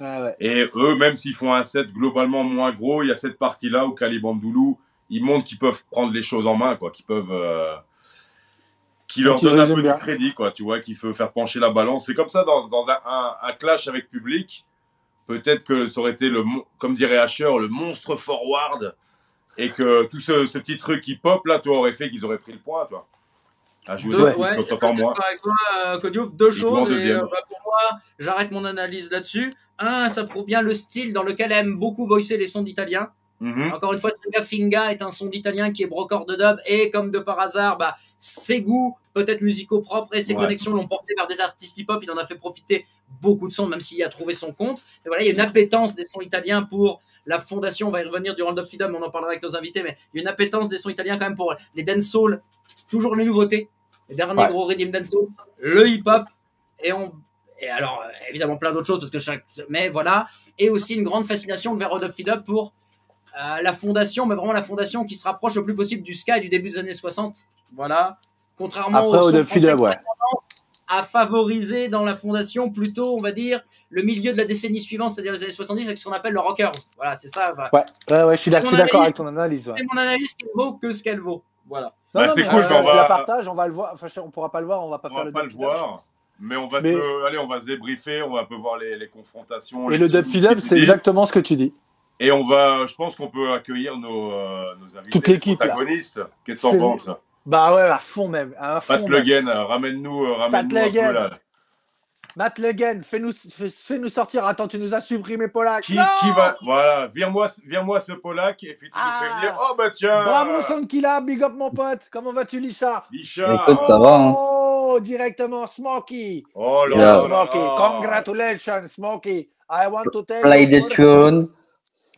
Ouais. Et eux, même s'ils font un set globalement moins gros, il y a cette partie-là où Calibandoulou, ils montrent qu'ils peuvent prendre les choses en main, quoi, qu'ils peuvent, euh, qui leur Tu donne un peu bien. du crédit, quoi, tu vois, qu'il faut faire pencher la balance. C'est comme ça dans, dans un, un- un clash avec public. Peut-être que ça aurait été le, comme dirait Asher, le monstre forward, et que tout ce, ce petit truc qui pop là, toi, aurait fait qu'ils auraient pris le point, toi. À jouer Deux, ouais. euh. Deux choses. Et, euh, bah, pour moi, j'arrête mon analyse là-dessus. Un, ça prouve bien le style dans lequel aime beaucoup voicer les sons d'Italiens. Mhm. Encore une fois, Finga est un son d'italien qui est brocor de dub et comme de par hasard, bah, ses goûts peut-être musicaux propres et ses Ouais. connexions l'ont porté vers des artistes hip-hop. Il en a fait profiter beaucoup de sons, même s'il a trouvé son compte. Et voilà, il y a une appétence des sons italiens pour la fondation. On va y revenir du Round of Freedom, on en parlera avec nos invités, mais il y a une appétence des sons italiens quand même pour les dancehall, toujours les nouveautés, les derniers Ouais. gros rhythm dancehall, le hip-hop et on et alors euh, évidemment plein d'autres choses parce que chaque mais voilà et aussi une grande fascination vers of Freedom pour euh, la fondation, mais vraiment la fondation qui se rapproche le plus possible du ska et du début des années 60. Voilà. Contrairement Après, au au son de ouais. tendance à favoriser dans la fondation plutôt, on va dire, le milieu de la décennie suivante, c'est-à-dire les années 70, avec ce qu'on appelle le rockers. Voilà, c'est ça. Ouais, ouais, ouais, je suis, d'accord avec ton analyse. ouais. C'est mon analyse qui vaut que ce qu'elle vaut. Voilà. Bah, c'est mais, cool, euh, je va- la partage, on va le voir. Enfin, on pourra pas le voir, on va pas On faire va le pas le voir, mais on va Mais- se, allez, on va se débriefer, on va un peu voir les, les confrontations. Et les le dub c'est exactement ce que tu dis. Et on va, je pense qu'on peut accueillir nos, euh, nos invités, Toute l'équipe, protagonistes. Qu'est-ce que t'en penses? Bah ouais, à fond même. À fond Pat même. Le Guen, euh, ramène-nous, euh, ramène-nous un Le Guen. peu là. Matt Le Guen, fais-nous fais, fais-nous sortir. Attends, tu nous as supprimé Polak. Qui, va, voilà, vire-moi, vire-moi ce Polak et puis tu nous fais venir. Oh bah tiens, Bravo Sonkila, big up mon pote. Comment vas-tu, Lichard Lichard. Écoute, ça va, hein. Oh, directement, Smokey. Oh là là Smokey. Congratulations, Smokey. I want to tell Play you the tune.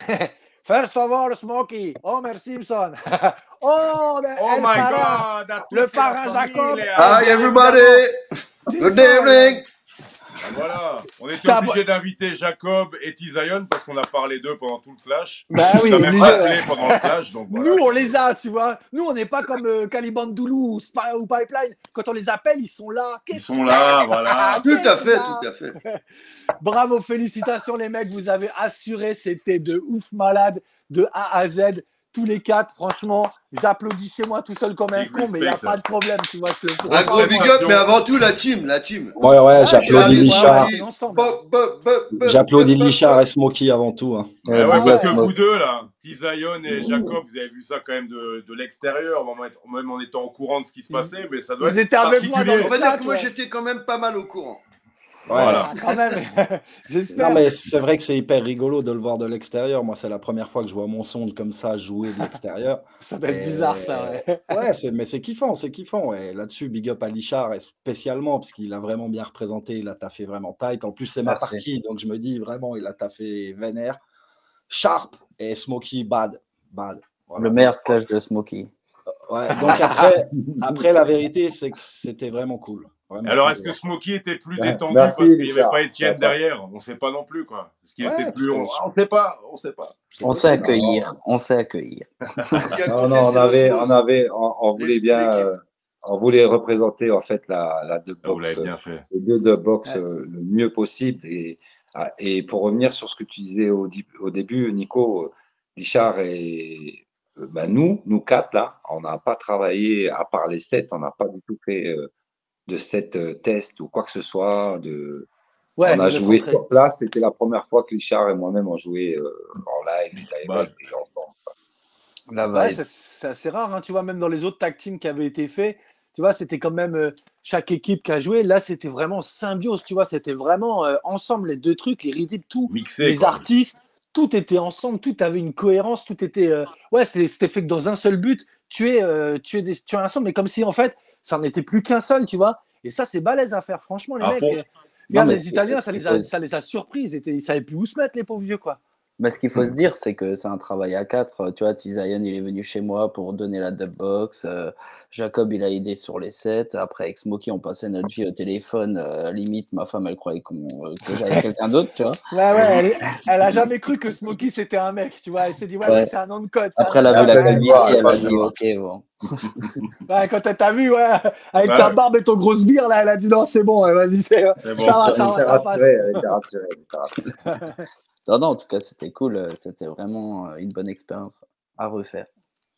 First of all, Smokey, Homer Simpson. oh, the Oh my Parrain. God, à le toute la parrain Jacob. Hi everybody! Good evening! Ah, Voilà, on était T'as- obligé d'inviter Jacob et Tizayon parce qu'on a parlé d'eux pendant tout le clash. Bah oui, on même appelé pendant le clash, donc voilà. Nous, on les a, tu vois. Nous, on n'est pas comme euh, Caliban Doulou ou, Spa- ou Pipeline. Quand on les appelle, ils sont là. Ils sont là, voilà. Tout à fait, tout à fait. Bravo, félicitations les mecs, vous avez assuré, c'était de ouf malade, de A à Z, tous les quatre, franchement, j'applaudis chez moi tout seul comme un con, mais il n'y a pas de problème, tu vois, je te le Un gros big up, mais avant tout la team, la team. Ouais, ouais, j'applaudis Lichard. J'applaudis Lichard et Smokey avant tout. hein. Ouais, ouais, parce que vous deux, là, Tizayon et Jacob, vous avez vu ça quand même de, de l'extérieur, même en- étant au courant de ce qui se passait, mais ça doit être étaient avec moi moi j'étais quand même pas mal au courant. Voilà. Ah, quand même, j'espère. Non, mais c'est vrai que c'est hyper rigolo de le voir de l'extérieur. Moi, c'est la première fois que je vois mon sonde comme ça jouer de l'extérieur. Ça doit être bizarre, ça, ouais. Ouais, c'est- mais c'est kiffant, c'est kiffant. Et là-dessus, big up à Lichard, et spécialement parce qu'il a vraiment bien représenté, il a taffé vraiment tight. En plus, c'est ma Merci. partie, donc je me dis vraiment, il a taffé vénère. Sharp et Smokey bad. Bad. Voilà. Le meilleur clash de Smokey. Ouais, donc après, après, la vérité, c'est que c'était vraiment cool. Alors, est-ce que. Smokey était plus Ouais, détendu merci, parce qu'il n'y avait pas Étienne derrière? On ne sait pas non plus, quoi. Est-ce qu'il Ouais, était parce plus. On ne sait pas, on sait pas. On sait accueillir, on sait accueillir. Non, non, on avait, on avait, on, on voulait bien, euh, on voulait représenter en fait la, la deux Ah, box, euh, euh, le mieux possible. Et, ah, et pour revenir sur ce que tu disais au, début, Nico, Richard et ben, nous, nous quatre là, on n'a pas travaillé à part les sets, on n'a pas du tout fait euh, de set euh, test ou quoi que ce soit. De, Ouais, on a joué sur place. C'était la première fois que Richard et moi-même on jouait euh, en live, Bah, et ensemble. Ouais, c'est- assez rare, hein, tu vois, même dans les autres tag teams qui avaient été faits, tu vois, c'était quand même euh, chaque équipe qui a joué. Là, c'était vraiment symbiose, tu vois, c'était vraiment euh, ensemble les deux trucs, les rythmes, tout. Mixé. les quoi. artistes, tout était ensemble, tout avait une cohérence, tout était. euh, ouais, c'était fait que dans un seul but, tuer, euh, tuer, des, tuer un son, mais comme si en fait, ça n'était plus qu'un seul, tu vois. Et ça, c'est balèze à faire, franchement, les À mecs. fond. Regarde, mais les Italiens, ça les, a, ça les a surpris. Ils, étaient, ils savaient plus où se mettre, les pauvres vieux, quoi. Mais ce qu'il faut se dire, c'est que c'est un travail à quatre. Tu vois, Tizayan, il est venu chez moi pour donner la dubbox. euh, Jacob, il a aidé sur les sets. Après, avec Smokey, on passait notre vie au téléphone. euh, limite, ma femme, elle croyait qu'on- euh, que j'avais quelqu'un d'autre, tu vois. Ouais, ouais, elle, a jamais cru que Smokey c'était un mec, tu vois. Elle s'est dit, ouais, Ouais. c'est un nom de code. Après, elle a vu la calvitie, elle a dit, ok, bon. Ouais, quand elle t'a vu, ouais, avec Ouais. ta barbe et ton gros sbire, là, elle a dit, non, c'est bon, vas-y, c'est, bon. ça va, Elle ça va, était ça passe. Non, non, en tout cas, c'était cool. euh, C'était vraiment euh, une bonne expérience à refaire.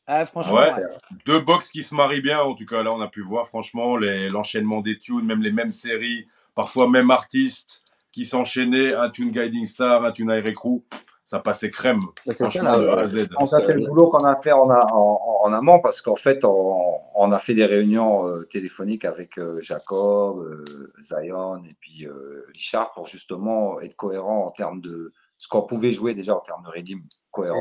Ouais, franchement, Ouais. ouais. Deux box qui se marient bien, en tout cas, là, on a pu voir, franchement, les- l'enchaînement des tunes, même les mêmes séries, parfois même artistes qui s'enchaînaient, un tune Guiding Star, un tune Air Crew, ça passait crème. franchement, de A à Z. ça, c'est le boulot qu'on a fait en, a- en, en amont parce qu'en fait, on, on a fait des réunions euh, téléphoniques avec euh, Jacob, euh, Zion et puis euh, Richard pour justement être cohérent en termes de ce qu'on pouvait jouer déjà en termes de redeem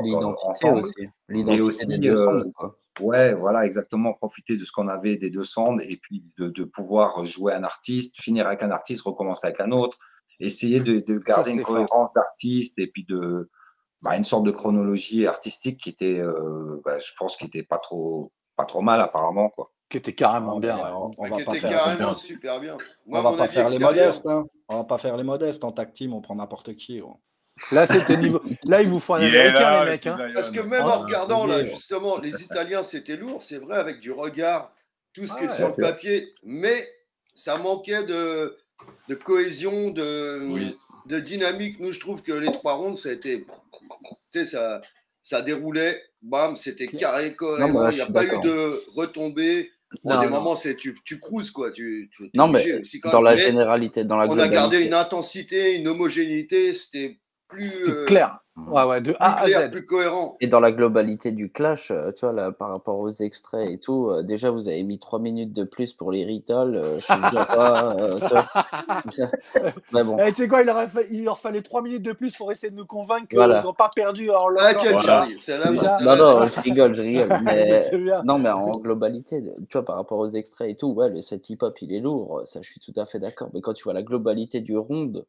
l'identité ensemble. aussi. Et L'identité aussi, des deux euh, quoi. ouais, voilà, exactement, profiter de ce qu'on avait des deux sondes et puis de, de pouvoir jouer un artiste, finir avec un artiste, recommencer avec un autre, essayer de, de garder une cohérence d'artiste et puis de bah, une sorte de chronologie artistique qui était, euh, bah, je pense, qui était pas trop, pas trop mal apparemment, quoi. Qui était carrément bien. On, on va Qui pas était faire, carrément super bien. Moi, on va pas faire les modestes. Hein. On va pas faire les modestes. En tag team, on prend n'importe qui. Là, c'était niveau. Là, il vous faut un Il est américain, là, les mecs. Hein. Parce que même Ah, en regardant, là, justement, les Italiens, c'était lourd, c'est vrai, avec du regard, tout ce qui est Ouais, sur le vrai. papier, mais ça manquait de, de cohésion, de, de dynamique. Nous, je trouve que les trois rondes, ça a été. Tu sais, ça, ça déroulait, bam, c'était carré, cohérent, là, il n'y a pas eu de retombées. Non, des non. moments, c'est tu, tu cruises, quoi. Tu, tu, t'es Non, mais aussi quand dans même. la Mais généralité, dans la On a gardé une intensité, une homogénéité, c'était plus. euh, clair. Ouais, ouais, de A à Z. plus cohérent. Et dans la globalité du clash, euh, tu vois, là, par rapport aux extraits et tout, euh, déjà, vous avez mis 3 minutes de plus pour les Rital. euh, je sais déjà pas. euh, tu vois. Mais bon. Eh, tu sais quoi, il leur, a fa- il leur fallait 3 minutes de plus pour essayer de nous convaincre qu'ils Voilà. n'ont pas perdu leur- Charlie, c'est la Déjà- Non, non, je rigole, je rigole. Je Mais... bien. Non, mais en globalité, tu vois, par rapport aux extraits et tout, ouais, le set hip-hop, il est lourd, ça, je suis tout à fait d'accord. Mais quand tu vois la globalité du ronde,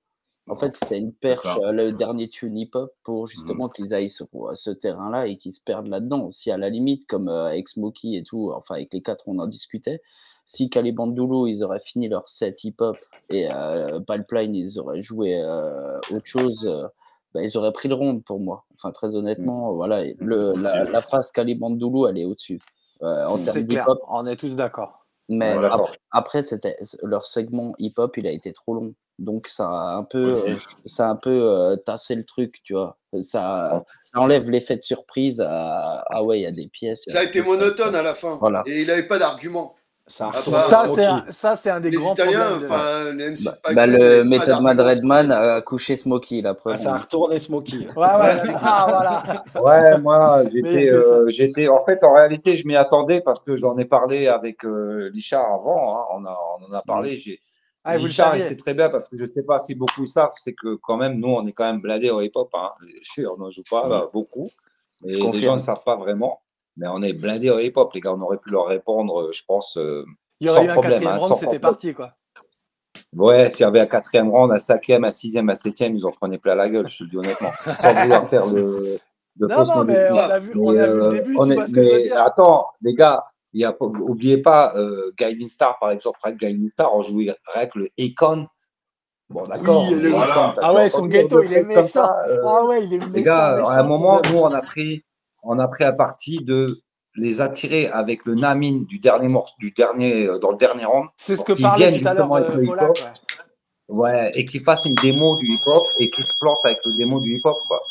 en fait, c'était une perche, euh, le dernier tune hip-hop, pour justement qu'ils aillent sur euh, ce terrain-là et qu'ils se perdent là-dedans. Si à la limite, comme euh, avec Smokey et tout, enfin, avec les quatre, on en discutait, si Calibandoulou, ils auraient fini leur set hip-hop et euh, Pipeline, ils auraient joué euh, autre chose. euh, bah, ils auraient pris le round pour moi. Enfin, très honnêtement, voilà, le, la, la phase Calibandoulou, elle est au-dessus. euh, en termes d'hip-hop. on est tous d'accord. Mais après, après, c'était leur segment hip-hop, il a été trop long. Donc ça a un peu, euh, ça a un peu euh, tassé le truc, tu vois. Ça, ça enlève l'effet de surprise. À... Ah ouais, il y a des pièces. Ça a été ça, monotone à la fin. Voilà. Et il n'avait pas d'argument. Ça, Ah, Ça, bah, c'est un, ça, c'est un des les grands Italiens, problèmes. de- enfin, les MC Bah, bah, ils le Method Man. Redman a couché Smokey, la preuve. Ah, ça a retourné Smokey. Ouais, ouais, ah, voilà. Ouais, moi, j'étais, euh, j'étais, en fait, en réalité, je m'y attendais parce que j'en ai parlé avec euh, Lichard avant, hein, on, a, on en a parlé. J'ai, Ah, vous le il saviez. sait très bien parce que je sais pas si beaucoup le savent, c'est que quand même, nous, on est quand même bladés au hip-hop, hein. on n'en joue pas là, beaucoup, et les confirme. gens ne savent pas vraiment, mais on est blindés au hip-hop, les gars, on aurait pu leur répondre, euh, je pense, euh, Il y aurait sans eu un problème, quatrième hein, c'était parti, quoi. Ouais, s'il y avait un quatrième round, un cinquième, un sixième, un septième, ils en prenaient plein la gueule, je te le dis honnêtement. Sans vouloir faire le, le Non, non, mais on a vu, on Mais, a vu euh, le début, tu est- vois ce que je veux mais dire. attends, les gars, il y a, pas- oubliez pas, euh, Guiding Star, par exemple, avec Guiding Star, on jouait avec le Econ. Bon, d'accord. Oui, Ah ouais, son ghetto, il est méchant. ça, euh, Ah ouais, il est les gars, méchant, à un moment, nous, on a pris, on a pris un parti de les attirer avec le Namin du dernier morceau, du dernier, euh, dans le dernier round. C'est ce que parlait viennent tout à l'heure justement avec euh, le Polak. hip-hop. ouais. Ouais, et qu'ils fassent une démo du hip-hop et qu'ils se plantent avec le démo du hip-hop, quoi.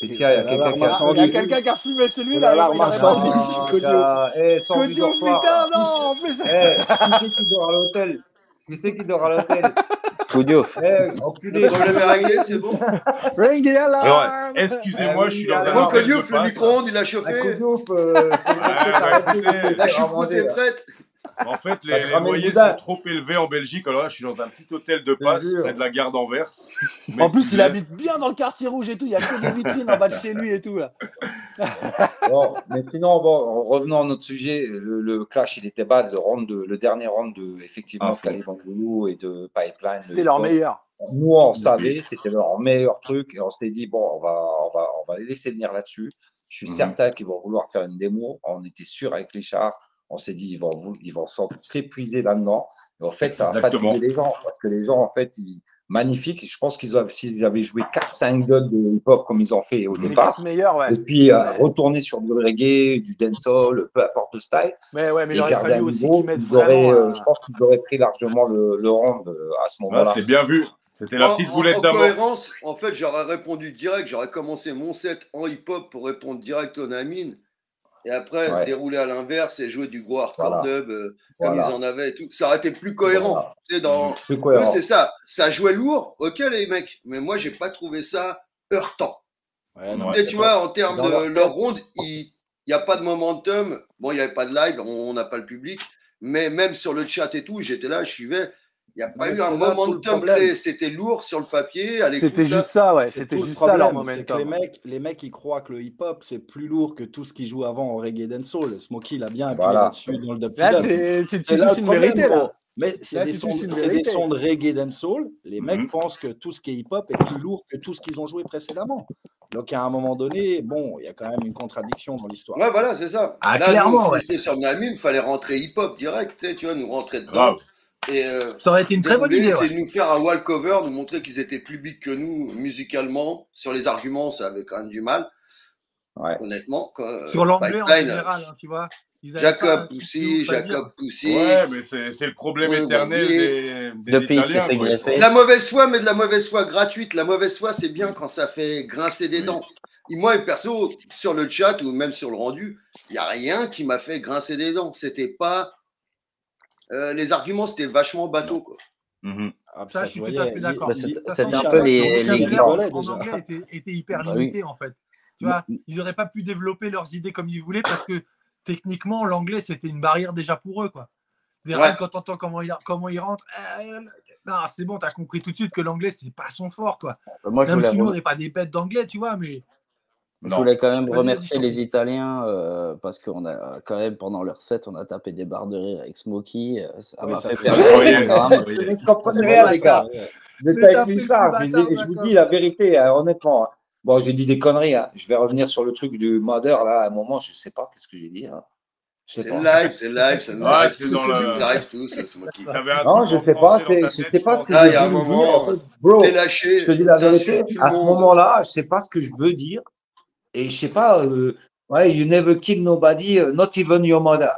Est-ce qu'il y a, il y a C'est quelqu'un qui a. Il y a quelqu'un qui a fumé chez lui, C'est là, il l'alarme incendie, c'est Cody gars, eh, putain, là. non, en plus. Eh, qui c'est qui dort à l'hôtel? Qui c'est qui dort à l'hôtel? Koudiouf. Eh, enculé. L'avez réglé, c'est bon Ring the alarm. excusez-moi, je suis dans un de Codiouf, le micro-ondes, il a chauffé. Faire La choucroute est prête. En fait, les, les loyers sont trop élevés en Belgique. Alors là, je suis dans un petit hôtel de passe près de la gare d'Anvers. En plus, il habite bien dans le quartier rouge et tout. Il y a que des vitrines en bas de chez lui et tout. Là. Bon, mais sinon, bon, revenons à notre sujet. Le, le clash, il était bad. Le, round de- le dernier round de effectivement Zulu et de Pipeline. C'était leur meilleur. Nous, on savait, c'était leur meilleur truc. Et on s'est dit, bon, on va, on va, on va les laisser venir là-dessus. Je suis Mhm. certain qu'ils vont vouloir faire une démo. On était sûr avec Richard. On s'est dit, ils vont, ils vont s'épuiser là-dedans. Et en fait, ça va Exactement. fatiguer les gens. Parce que les gens, en fait, ils, magnifiques. Je pense qu'ils s'ils avaient joué 4-5 dots de hip-hop comme ils ont fait au départ. ouais. Et puis, euh, retourner sur du reggae, du dancehall, peu importe le style. Mais ouais, mais il et aurait garder fallu un aussi niveau, qu'ils mettent ils auraient, vraiment, euh, euh, Je pense qu'ils auraient pris largement le, le round euh, à ce Ah, moment-là. C'était bien vu. C'était la petite boulette en d'avance. cohérence, en fait, j'aurais répondu direct. J'aurais commencé mon set en hip-hop pour répondre direct au Namine. Et après, Ouais. dérouler à l'inverse et jouer du gros hardcore Voilà. dub euh, comme Voilà. ils en avaient et tout. Ça aurait été plus cohérent. Voilà. Tu sais, dans... Plus cohérent. C'est ça. Ça jouait lourd, ok, les mecs. Mais moi, j'ai pas trouvé ça heurtant. non, et tu pas- vois, en termes dans leur de tête. leur ronde, il n'y a pas de momentum. Bon, il n'y avait pas de live, on n'a pas le public. Mais même sur le chat et tout, j'étais là, je suivais. Il n'y a pas Mais eu un momentum créé. C'était lourd sur le papier. C'était juste ça, ouais. C'était le juste ça leur momentum. les mecs, les mecs, ils croient que le hip-hop, c'est plus lourd que tout ce qu'ils jouent avant en reggae dancehall. Smokey, il a bien appuyé Voilà. là-dessus dans le dub Là, c'est- une problème, vérité, là. gros. Mais c'est des, sons, des de reggae dancehall. Les mecs Mhm. pensent que tout ce qui est hip-hop est plus lourd que tout ce qu'ils ont joué précédemment. Donc à un moment donné, bon, il y a quand même une contradiction dans l'histoire. Ouais, voilà, c'est ça. Ah, Là, clairement, nous, ouais. sur Namine, il fallait rentrer hip-hop direct, tu vois, nous rentrer dedans. Grave. Et, euh, Ça aurait été une très bonne idée, C'est ouais. de nous faire un wall cover, nous montrer qu'ils étaient plus big que nous musicalement. Sur les arguments, ça avait quand même du mal. Honnêtement. quoi. Sur l'anglais en général, hein, tu vois. Jacob Poussy. Jacob Poussy. Ouais, mais c'est le problème Ouais, éternel des, des Depuis, Italiens. De la mauvaise foi, mais de la mauvaise foi gratuite. La mauvaise foi, c'est bien quand ça fait grincer des dents. Et moi, perso, sur le chat ou même sur le rendu, il n'y a rien qui m'a fait grincer des dents. C'était pas. Euh, les arguments, c'était vachement bateau, quoi. Mhm. Ah, Ça, je suis tout à fait d'accord. C'était- un peu les- les- en anglais était, était hyper Bah oui. limité, en fait. Tu vois, ils n'auraient pas pu développer leurs idées comme ils voulaient parce que techniquement, l'anglais, c'était une barrière déjà pour eux, quoi. C'est Ouais. quand t'entends comment il, comment il rentre, euh, non, c'est bon, t'as compris tout de suite que l'anglais, c'est pas son fort, quoi. Bah, moi, je Même si nous, on n'est pas des bêtes d'anglais, tu vois, mais. Je voulais quand même remercier les Italiens euh, parce qu'on a quand même pendant leur set on a tapé des barres de rire avec Smokey. euh, Ça m'a ça fait perdre voyait. 100 grammes. Vous ne comprenez rien, les gars. Le Je, je vous dis la vérité, hein, honnêtement. hein. Bon, j'ai dit des conneries. hein. Je vais revenir sur le truc du Mother. Là, à un moment, je ne sais pas qu'est-ce que j'ai dit. hein. Je C'est live, c'est live, ça nous Ouais, arrive c'est tous, dans ça nous arrive tous, un Non, je sais pas. Je sais je pas ce que Ah, j'ai il y a un voulu dire. bro, je te dis la vérité. À ce moment-là, je sais pas ce que je veux dire. Et je sais pas. euh, ouais, you never kill nobody, uh, not even your mother.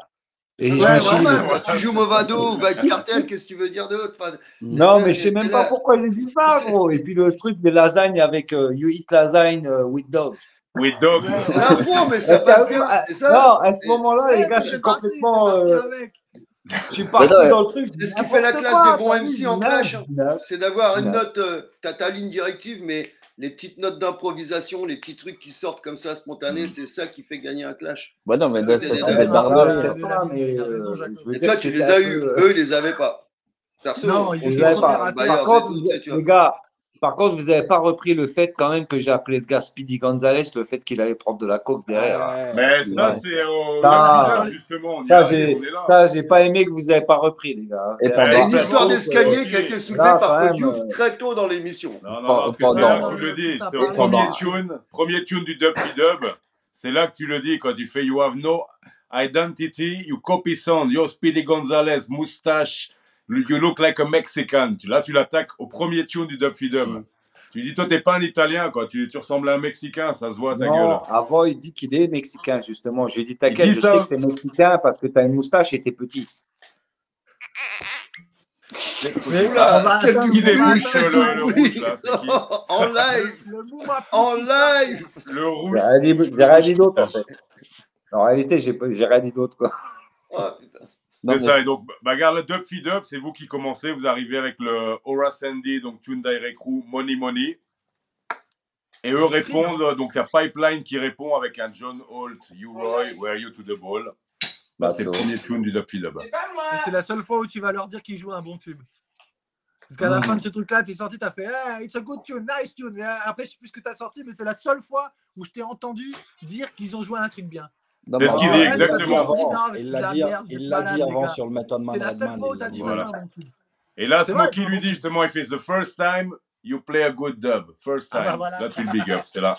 Et je Ouais, me suis dit, normal, quand tu joues Movado ou Vibes Cartel, qu'est-ce que tu veux dire d'autre? Enfin, Non, mais je sais même pas pourquoi j'ai dit ça, gros. Et puis le truc de lasagne avec euh, You eat lasagne euh, with dogs. With dogs. C'est l'impro, mais ça Parce passe bien, ça Non, à ce moment-là, les gars, je suis complètement. euh, je suis parti dans le truc. C'est ce qui fait la classe quoi, des bons MC en clash. hein. C'est d'avoir une note, euh, t'as ta ligne directive, mais les petites notes d'improvisation, les petits trucs qui sortent comme ça spontanés, c'est ça qui fait gagner un clash. Bah non, mais Ah là, ça des euh, Et toi, tu les as eu, euh, eux, ils les avaient pas. Perso, Non, on il fait Vous était avez tous pas- par Par contre, les gars, par contre, vous n'avez pas repris le fait quand même que j'ai appelé le gars Speedy Gonzalez, le fait qu'il allait prendre de la coke derrière. hein. Mais ça, Ouais. c'est au Ça, justement. On ça, j'ai pas aimé que vous n'avez pas repris, les gars. Et C'est- pendant- Il y a c'est une histoire d'escalier qui a été soulevée Là, par Codiouf euh, très tôt dans l'émission. Non, non, parce que c'est là que tu le dis. C'est au premier tune, premier tune du Dub Dub. C'est là que tu le dis quand tu fais You have no identity, you copy sound, you're Speedy Gonzalez, moustache, you look like a Mexican. Là, tu l'attaques au premier tune du Dub Dub. Tu dis, toi, t'es pas un Italien, quoi. Tu, tu ressembles à un Mexicain, ça se voit ta Non, gueule. avant, il dit qu'il est mexicain, justement. Je lui ai dit, t'inquiète, dit je ça. sais que t'es mexicain parce que t'as une moustache et t'es petit. Mais on va quel débouche attendre. le, rouge, là qui En live En live Le rouge. J'ai rien dit, j'ai d'autre, en fait. En réalité, j'ai j'ai rien dit d'autre, quoi. Oh, C'est ça, et donc, bah, regarde, le Dub Feed Up, c'est vous qui commencez, vous arrivez avec le Aura Sandy, donc Tune Direct Crew, Money Money. Et eux répondent, donc il y a Pipeline qui répond avec un John Holt, You Roy, Where You to the Ball. Bah, c'est le premier tune du Dub Feed Up. C'est la seule fois où tu vas leur dire qu'ils jouent un bon tube. Parce qu'à la Mm. fin de ce truc-là, t'es sorti, t'as fait hey, It's a good tune, nice tune. Mais après, je sais plus ce que t'as sorti, mais c'est la seule fois où je t'ai entendu dire qu'ils ont joué un truc bien. Non, C'est ce qu'il dit, il l'a dit exactement. avant, Non, mais Il c'est l'a la dit, merde, il l'a dit avant sur le Method Man C'est la seule Redman. Et là, Smokey lui dit justement, il fait the first time you play a good dub. First Ah time. bah voilà. Là, tu le big up, c'est là.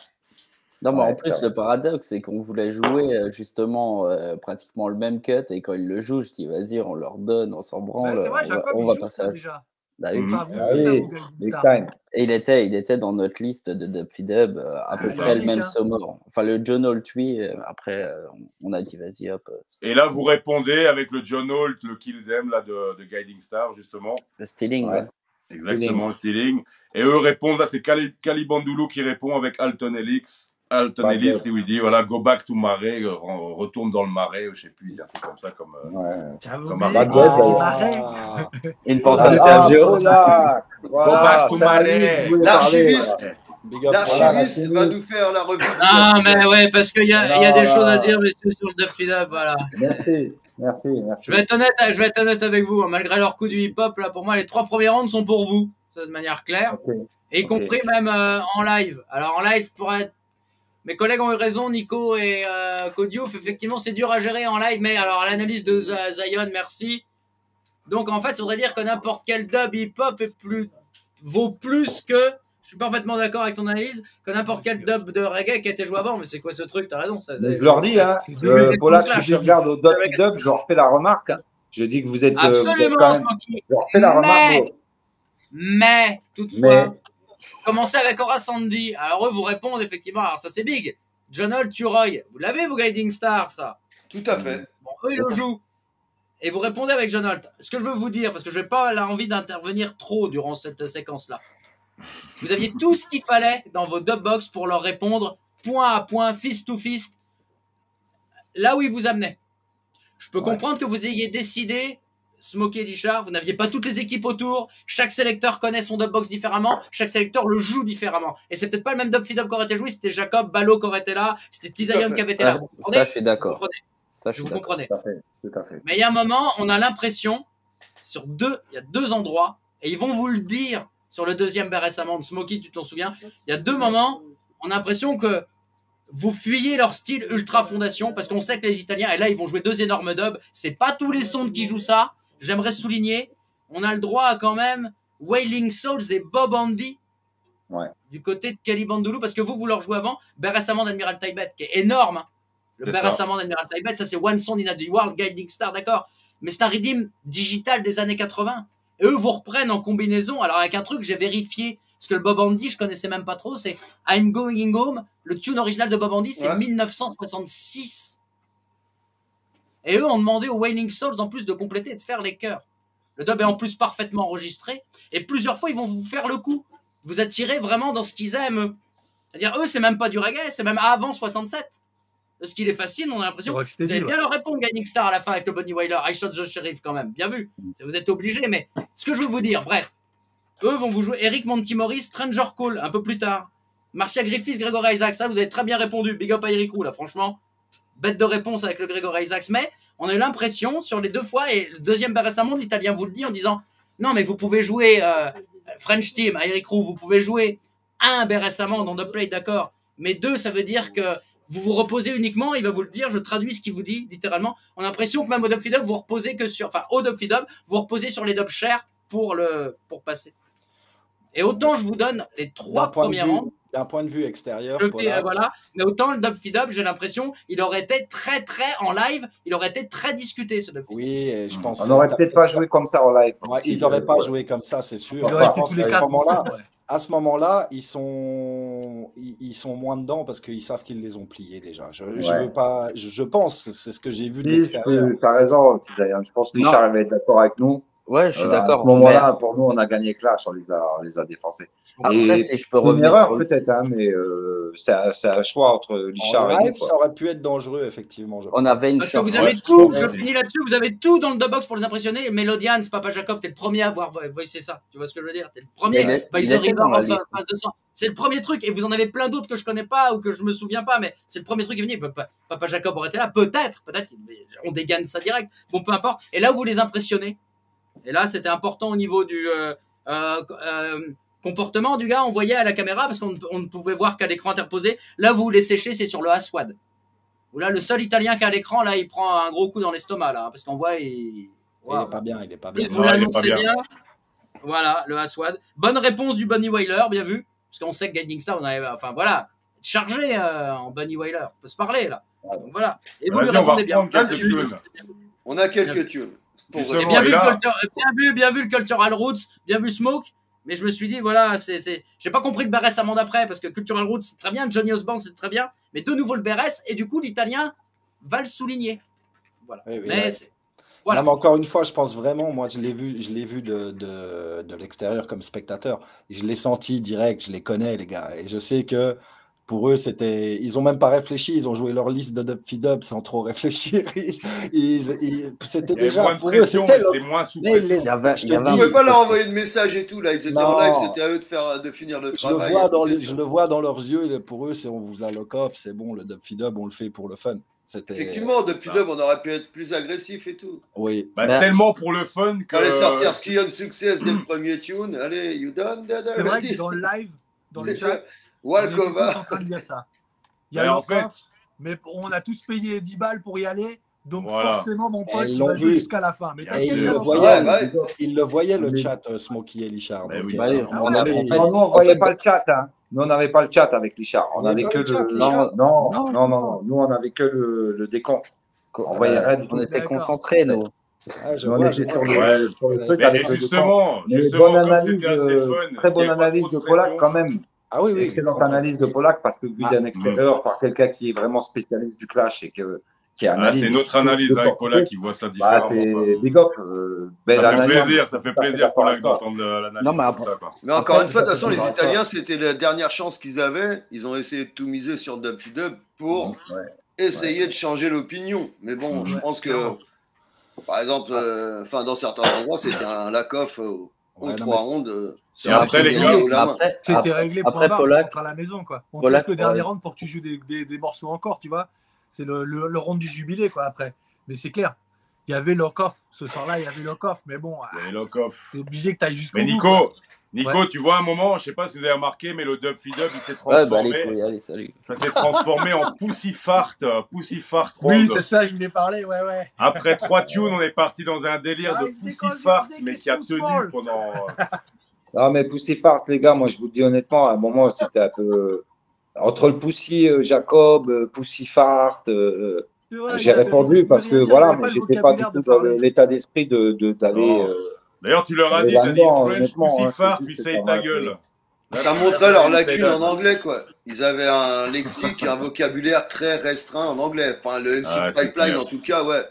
Non, mais Ouais, en plus, le paradoxe, c'est qu'on voulait jouer euh, justement euh, pratiquement le même cut, et quand ils le jouent, je dis, vas-y, on leur donne, on s'en Ouais, branle, c'est vrai, on va, on va passer ça à... déjà. Bah oui. Enfin, vous Ah oui, Star. time. Et il était, il était dans notre liste de Dub Dub, euh, à peu C'est près le même hein. sommet. Enfin, le John Holt, oui, euh, après, euh, on a dit, vas-y, hop, euh, Et là, vous répondez avec le John Holt, le Kill Them là, de, de Guiding Star, justement. le stealing, Ouais. ouais. Exactement, le ceiling. Et eux répondent, là, c'est Cali, Calibandoulou qui répond avec Alton Elix. Alton Ellis, où il dit, voilà, go back to marais, re- retourne dans le marais, je sais plus, il y a un truc comme ça, comme. euh, Ouais. Comme un Bad. Ah, Une pensée à Sergio. Go back to marais. L'archiviste, voilà. L'archiviste va nous faire la revue. Ah, mais ouais, parce qu'il y a, il y a des choses à dire, messieurs, sur le Dub Dub, voilà. Merci, merci, merci. Je vais être honnête, je vais être honnête avec vous. hein. Malgré leur coup du hip-hop, là, pour moi, les trois premiers rounds sont pour vous. De manière claire. Ok. Et y compris même euh, en live. Alors, en live, pour être, mes collègues ont eu raison, Nico et euh, Kodiouf. Effectivement, c'est dur à gérer en live, mais alors, l'analyse de Zion, merci. Donc, en fait, ça voudrait dire que n'importe quel dub hip-hop plus, vaut plus que, je suis parfaitement d'accord avec ton analyse, que n'importe quel dub de reggae qui a été joué avant. Mais c'est quoi ce truc? T'as raison. Ça, Mais ça- je leur dis, hein, c'est- euh, si tu regardes au Dub Dub, je leur fais la remarque. hein. Je dis que vous êtes, euh, vous êtes Absolument, quand même. Je leur fais la remarque. Mais, toutefois, Mais, commencez avec Aura Sandy. Alors eux vous répondent effectivement, alors ça c'est big. John Holt, Turoy, vous l'avez vous Guiding Star ça? Tout à fait. Bon, eux ils le jouent. Et vous répondez avec John Holt. Ce que je veux vous dire, parce que je n'ai pas l'envie d'intervenir trop durant cette séquence-là. Vous aviez tout ce qu'il fallait dans vos dubbox pour leur répondre point à point, fist to fist, là où ils vous amenaient. Je peux comprendre que vous ayez décidé, Smokey et Richard, vous n'aviez pas toutes les équipes autour, chaque sélecteur connaît son dubbox différemment, chaque sélecteur le joue différemment. Et c'est peut-être pas le même dub feed up qui aurait été joué, c'était Jacob, Ballot qui aurait été là, c'était Tizayon qui avait été là. Ça, Vous comprenez ça, je suis d'accord. Vous comprenez Ça, je suis vous comprenez. tout à fait, tout à fait. Mais il y a un moment, on a l'impression, sur deux, il y a deux endroits, et ils vont vous le dire sur le deuxième BRS Amande, Smokey, tu t'en souviens Il y a deux moments, on a l'impression que vous fuyez leur style ultra fondation, parce qu'on sait que les Italiens, et là ils vont jouer deux énormes dubs, c'est pas tous les sondes qui jouent ça, j'aimerais souligner, on a le droit à quand même Wailing Souls et Bob Andy Ouais. du côté de Kelly Bandoulou, parce que vous, vous leur jouez avant, BRS Amande Admiral Taibet, qui est énorme, hein. Le C'est BRS ça. Amande Admiral Taibet, ça c'est One Song in the World Guiding Star, d'accord mais c'est un redeem digital des années 80. Et eux vous reprennent en combinaison. Alors avec un truc, j'ai vérifié, parce que le Bob Andy, je connaissais même pas trop, c'est I'm Going Home. Le tune original de Bob Andy, c'est Ouais. 1966. Et eux ont demandé aux Wailing Souls en plus de compléter et de faire les chœurs. Le dub est en plus parfaitement enregistré. Et plusieurs fois, ils vont vous faire le coup. Vous attirer vraiment dans ce qu'ils aiment. eux. C'est-à-dire, eux, c'est même pas du reggae, c'est même avant 67. Ce qui les fascine, on a l'impression. Vous allez bien leur répondre, Guiding Star, à la fin avec le Bonnie Wailer. I shot the sheriff quand même. Bien vu. Vous êtes obligés, mais ce que je veux vous dire, bref. Eux vont vous jouer Eric Montimori, Stranger Call, un peu plus tard. Marcia Griffiths, Gregory Isaacs. Ça, vous avez très bien répondu. Big up à Eric Roux, là, franchement. Bête de réponse avec le Gregory Isaacs. Mais on a eu l'impression, sur les deux fois, et le deuxième Barres Monde italien vous le dit en disant Non, mais vous pouvez jouer euh, French Team à Eric Roux, vous pouvez jouer un Barres Monde en play, d'accord. Mais deux, ça veut dire que vous vous reposez uniquement, il va vous le dire, je traduis ce qu'il vous dit, littéralement. On a l'impression que même au Up, vous reposez que sur, enfin, au Up, vous reposez sur les dubs chers pour le, pour passer. Et autant je vous donne les trois D'un point, d'un point de vue extérieur, je fais, euh, voilà. Mais autant le dub feed up, j'ai l'impression, il aurait été très très en live, il aurait été très discuté ce dub. Oui, et je pense. On n'aurait peut-être pas joué comme ça en live. Ouais, ils n'auraient euh, pas ouais. joué comme ça, c'est sûr. Ils été tous les qu'à ce moment-là, ouais. à ce moment-là, ils sont, ils, ils sont moins dedans parce qu'ils savent qu'ils les ont pliés déjà. Je, je veux pas, je, je pense, c'est ce que j'ai vu de Si, l'extérieur. tu as raison, Tizayan. Je pense que. Richard va être d'accord avec nous. Ouais, je suis Euh, d'accord. À ce moment-là, Mais- pour nous, on a gagné Clash, on les a, on les a défoncés. Après, Et si je peux c'est une revenir erreur sur peut-être, hein, mais euh, c'est un, c'est un choix entre Richard En et live, ça aurait pu être dangereux, effectivement. je On avait une Parce que vous avez tout, je finis là-dessus, vous avez tout dans le dub box pour les impressionner. Mélodian, c'est Papa Jacob, t'es le premier à avoir voicé ça. Tu vois ce que je veux dire? T'es le premier. Il Bah, il enfin, sang. C'est le premier truc. Et vous en avez plein d'autres que je connais pas ou que je me souviens pas, mais c'est le premier truc qui est venu. Papa, Papa Jacob aurait été là. Peut-être, peut-être. On dégaine ça direct. Bon, peu importe. Et là, vous les impressionnez. Et là, c'était important au niveau du euh, euh, euh, comportement du gars. On voyait à la caméra parce qu'on ne pouvait voir qu'à l'écran interposé. Là, vous voulez sécher, c'est sur le Aswad. Ou là, le seul Italien qui a l'écran, là, il prend un gros coup dans l'estomac, là, hein, parce qu'on voit, il... Wow. il est pas bien, il est pas bien. Vous bien. Voilà, le Aswad. Bonne réponse du Bunny Wailer, bien vu, parce qu'on sait que Guiding Star, on avait, enfin voilà, chargé en Bunny Wailer. On peut se parler là. Donc, voilà. Et vous lui répondez bien. On a quelques tubes. Pour... Euh, bien, vu le Cultural Roots, bien vu Smoke, mais je me suis dit, voilà, c'est, j'ai pas compris le Beres avant d'après, parce que Cultural Roots, c'est très bien, Johnny Osborne, c'est très bien, mais de nouveau le Beres, et du coup, l'italien va le souligner. Voilà. Eh mais mais encore une fois, je pense vraiment, moi, je l'ai vu, je l'ai vu de, de, de l'extérieur comme spectateur. Je l'ai senti direct, je les connais, les gars. Et je sais que pour eux, c'était, ils ont même pas réfléchi, ils ont joué leur liste de dub dub sans trop réfléchir. C'était déjà moins pour eux, c'était moins sous pression. Les... Je ne pouvais pas leur envoyer de message et tout là, ils étaient non. en live, c'était à eux de faire, de finir le je. Le vois dans je le vois dans leurs yeux, pour eux, c'est on vous a lock off, c'est bon, le dub dub, on le fait pour le fun. Effectivement, depuis dub, on aurait pu être plus agressif et tout. Oui. Bah, tellement pour le fun que. Allez sortir Ski Success dès le premier tune. Allez, you done. C'est vrai que dans le live, dans le chat, Walkova. On a tous payé 10 balles pour y aller. Donc forcément, mon pote, il va jusqu'à la fin. Il, le voyait, il le voyait, le chat, euh, Smokey et Lichard. Euh, bah on pas le chat. Hein. Nous, on n'avait pas le chat avec Lichard. On que le... Non, non, non, non, Nous, on n'avait que le, le décompte. On voyait euh, rien. On était concentrés, nous. Justement, très bonne analyse de Polak quand même. Ah oui, oui. Excellente analyse de Polak parce que vu ah. d'un extérieur, par quelqu'un qui est vraiment spécialiste du clash et que, qui ah, analyse. Ah, c'est notre analyse avec Polak qui voit ça bah, différemment. Bah, c'est big up. Euh, ça fait plaisir, ça fait plaisir Polak d'entendre l'analyse mais après, ça. Quoi. Mais encore une fois, de toute façon, les Italiens, c'était la dernière chance qu'ils avaient. Ils ont essayé de tout miser sur dub pour essayer de changer l'opinion. Mais bon, je pense que, par exemple, euh, dans certains endroits, c'était un lac-off. Euh, Ouais, ou trois mais... ondes. Et après, les gars, c'était réglé après, pour Polak, à la maison. Quoi. On te laisse le dernier round pour que tu joues des, des, des morceaux encore, tu vois. C'est le, le, le round du jubilé, quoi, après. Mais c'est clair, il y avait Lokoff. Ce soir-là, il y avait Lokoff. Mais bon, c'est ah, obligé que tu ailles jusqu'au bout. Mais Nico, Nico tu vois, à un moment, je ne sais pas si vous avez remarqué, mais le Dub Feed Dub, il s'est bah, transformé. Allez, salut. Ça s'est transformé en Poussifart. Euh, Poussifart Oui, c'est ça, je voulais parler. Ouais, ouais. Après trois tunes, on est parti dans un délire ah, de Poussifart, mais qui a tenu pendant. Euh, non, mais Poussifart, les gars, moi, je vous dis honnêtement, à un moment, c'était un peu. Euh, entre le Poussy, Jacob, Poussifart. Euh j'ai répondu parce que voilà, mais j'étais pas du tout dans l'état d'esprit d'aller. De, d'aller. Euh, D'ailleurs, tu leur as dit, t'as dit French plus phare, tu sais ta gueule. Ça montrait leur lacune en anglais, quoi. Ils avaient un lexique, un vocabulaire très restreint en anglais. Enfin, le MC ah, Pipeline, en tout cas, ouais.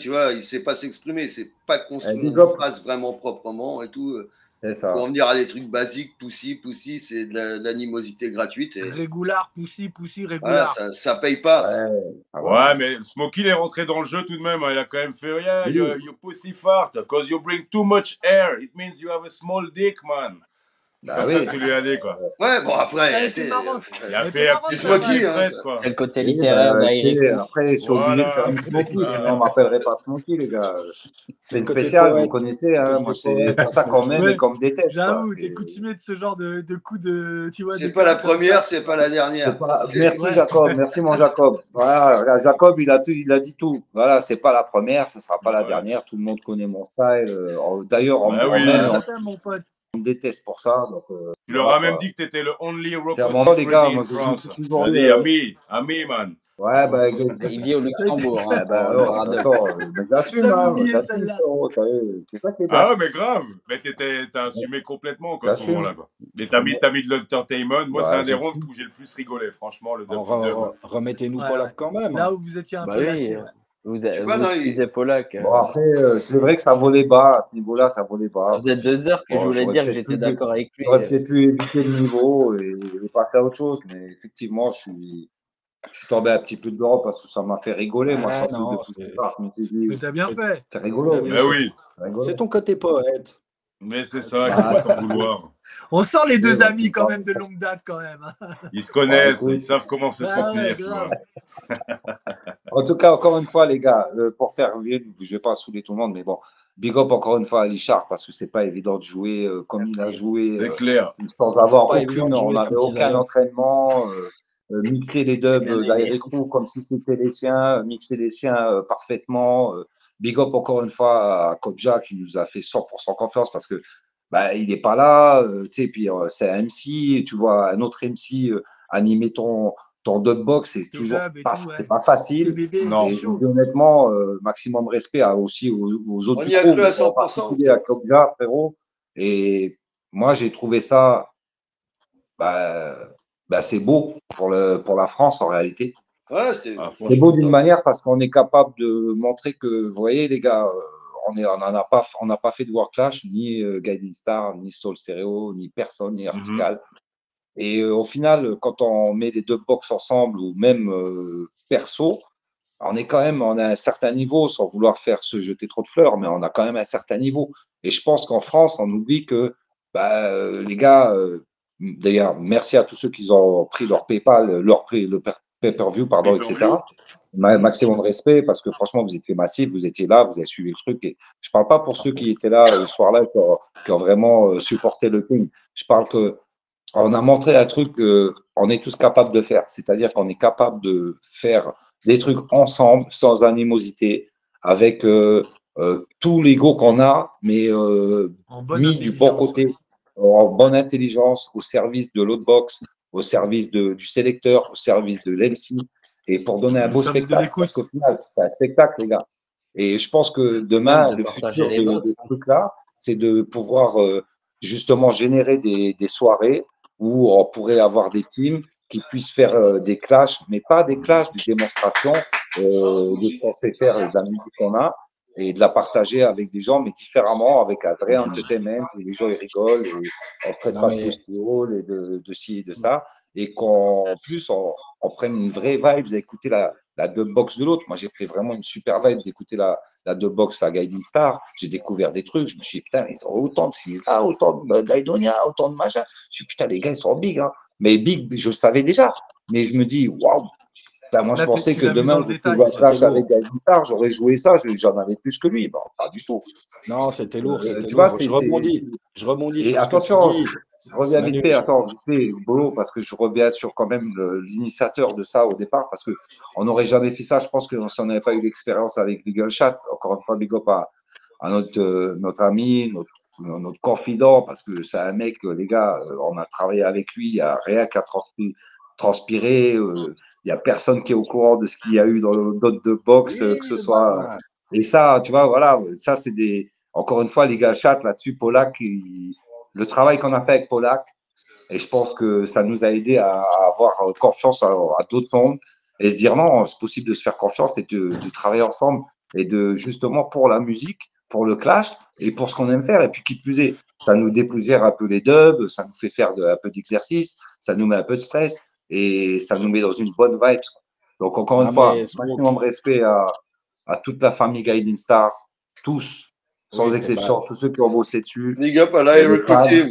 Tu, vois, il ne sait pas s'exprimer, c'est pas construit, eh, il passe vraiment proprement et tout. Euh. Ça. Pour venir à des trucs basiques, poussi, poussi, c'est de l'animosité gratuite. Et... Régoulard, poussi, poussi, régoulard. Voilà, ça, ça, paye pas. Ah ouais. Ouais. mais Smokey il est rentré dans le jeu tout de même. Hein. Il a quand même fait Yeah, you, pussy fart, because you bring too much air. It means you have a small dick, man. Bah oui. Ouais, bon, après. C'est. Euh, il le hein. côté littéraire. Euh, après, je suis obligé de faire un smoky, on m'appellerait pas smoky, les gars. C'est spécial, vous connaissez. Hein. Moi, c'est pour ça qu'on m'aime et qu'on me déteste. J'avoue, t'es coutumé de ce genre de coup de. Tu vois. C'est pas la première, c'est pas la dernière. Merci, Jacob. Merci, mon Jacob. Voilà, Jacob, il a dit tout. Voilà, c'est pas la première, ce sera pas la dernière. Tout le monde connaît mon style. Euh, d'ailleurs, on m'aime me déteste pour ça. Donc, euh, tu leur as même dit que tu étais le only European. C'est les gars, moi, je toujours dit. Ami, ami, man. Ouais, bah, il vit au Luxembourg. bah, alors, attends, euh, j'assume, hein, oh, Ah mais grave. Mais t'as assumé complètement, quoi, ce moment-là, quoi. Mais t'as mis, mis de l'entertainment. Moi, c'est un des rôles où j'ai le plus rigolé, franchement, le Remettez-nous pas là, quand même. Hein. Là où vous étiez un bah peu lâché, euh. Vous, êtes pas, Bon, après, euh, c'est vrai que ça volait bas à ce niveau-là, ça volait bas. Ça faisait deux heures que je voulais dire que j'étais d'accord avec lui. J'aurais euh. peut-être pu éviter le niveau et, et, passer à autre chose, mais effectivement, je suis, tombé un petit peu dedans parce que ça m'a fait rigoler. moi, ah, non, mais t'as bien fait. C'est rigolo. Eh oui. C'est ton côté poète. Mais c'est ah, ça, ah. faut vouloir. On sent les deux amis quand même de longue date quand même. Hein. Ils se connaissent, ah, ils savent comment se ah, sentir. En tout cas, encore une fois, les gars, euh, pour faire je ne vais pas saouler tout le monde, mais bon, big up encore une fois à Lichard parce que c'est pas évident de jouer euh, comme il a joué. Euh, clair. Sans avoir aucune, on aucun entraînement. Mixer les dubs d'Aeric comme si c'était les siens, mixer les siens parfaitement big up encore une fois à Kobja qui nous a fait 100% confiance parce que bah, il n'est pas là, euh, tu sais, puis euh, c'est un MC, tu vois, un autre MC euh, animer ton, ton dubbox, c'est toujours pas, tout, ouais. c'est pas facile. bébé, Non. c'est Et chaud. honnêtement, euh, maximum respect à, aussi aux, aux autres On y a cru à en 100%. particulier à Kobja, frérot. Et moi, j'ai trouvé ça, bah, bah, c'est beau pour, le, pour la France en réalité. Ouais, c'était. C'est beau d'une manière parce qu'on est capable de montrer que, vous voyez, les gars, euh, on est- on n'en a pas, on n'a pas fait de World Clash, ni euh, Guiding Star, ni Soul Stereo, ni personne, ni Artical. Et euh, au final, quand on met les deux box ensemble ou même euh, perso, on est quand même, on a un certain niveau, sans vouloir faire se jeter trop de fleurs, mais on a quand même un certain niveau. Et je pense qu'en France, on oublie que bah, euh, les gars, euh, d'ailleurs, merci à tous ceux qui ont pris leur PayPal, leur prix, le pay-per-view, pardon, etc. Ma- maximum de respect parce que franchement, vous étiez massif, vous étiez là, vous avez suivi le truc. Et je parle pas pour ceux qui étaient là euh, ce soir-là, qui, ont- qui ont vraiment euh, supporté le King. Je parle que on a montré un truc qu'on est tous capables de faire. C'est-à-dire qu'on est capable de faire des trucs ensemble, sans animosité, avec euh, euh, tout l'ego qu'on a, mais euh, mis du bon côté, en bonne intelligence, au service de l'autre box, au service de- du sélecteur, au service de l'MC, et pour donner un Au beau spectacle. Parce qu'au final, c'est un spectacle, les gars. Et je pense que demain, de le futur de, de ce truc-là, c'est de pouvoir euh, justement générer des, des soirées où on pourrait avoir des teams qui puissent faire euh, des clashs, mais pas des clashs, des démonstrations euh, de ce qu'on sait faire et de la musique qu'on a, et de la partager avec des gens, mais différemment, avec un vrai entertainment, où les gens ils rigolent, et on se traite Non, pas mais- de festival et de, de ci et de ça, et qu'en plus, on, on prenne une vraie vibe d'écouter la, la dubbox de l'autre. Moi, j'ai pris vraiment une super vibe d'écouter la, la dubbox à Guiding Star. J'ai découvert des trucs. Je me suis dit, putain, ils ont autant de Sisa, autant de d'Aidonia, autant de machin. Je suis dit, putain, les gars, ils sont big. Hein. Mais big, je le savais déjà. Mais je me dis, waouh, moi, je pensais que demain, le je pouvais avec Guiding Star, j'aurais joué ça, je- j'en avais plus que lui. Bon, pas du tout. Non, c'était lourd, Euh, tu lourd. vois, c'est- je rebondis, je rebondis Et sur ce que attention, tu dis. je reviens Manu, vite fait, je- attends, vite fait, Bolo, parce que je reviens sur quand même l'initiateur de ça au départ, parce que on n'aurait jamais fait ça. Je pense que si on n'avait pas eu l'expérience avec Legal Chat, encore une fois, big up à, à notre, euh, notre ami, notre, notre confident, parce que c'est un mec, euh, les gars, euh, on a travaillé avec lui, il n'y a rien qu'à transpi- transpirer, euh, il n'y a personne qui est au courant de ce qu'il y a eu dans le note de box, euh, que ce soit. Et ça, tu vois, voilà, ça, c'est des. Encore une fois, les gars, chat là-dessus, Polak, il- le travail qu'on a fait avec Polak, et je pense que ça nous a aidé à, à avoir confiance à, à d'autres mondes et se dire non, c'est possible de se faire confiance et de, de travailler ensemble et de justement pour la musique, pour le clash et pour ce qu'on aime faire. Et puis qui plus est, ça nous dépoussière un peu les dubs, ça nous fait faire de- un peu d'exercice, ça nous met un peu de stress et ça nous met dans une bonne vibe. Donc encore une Non, fois, maximum respect à, à toute la famille Guiding Star, tous, sans Oui, exception, tous ceux qui ont bossé dessus. Big up à la les fans, Team.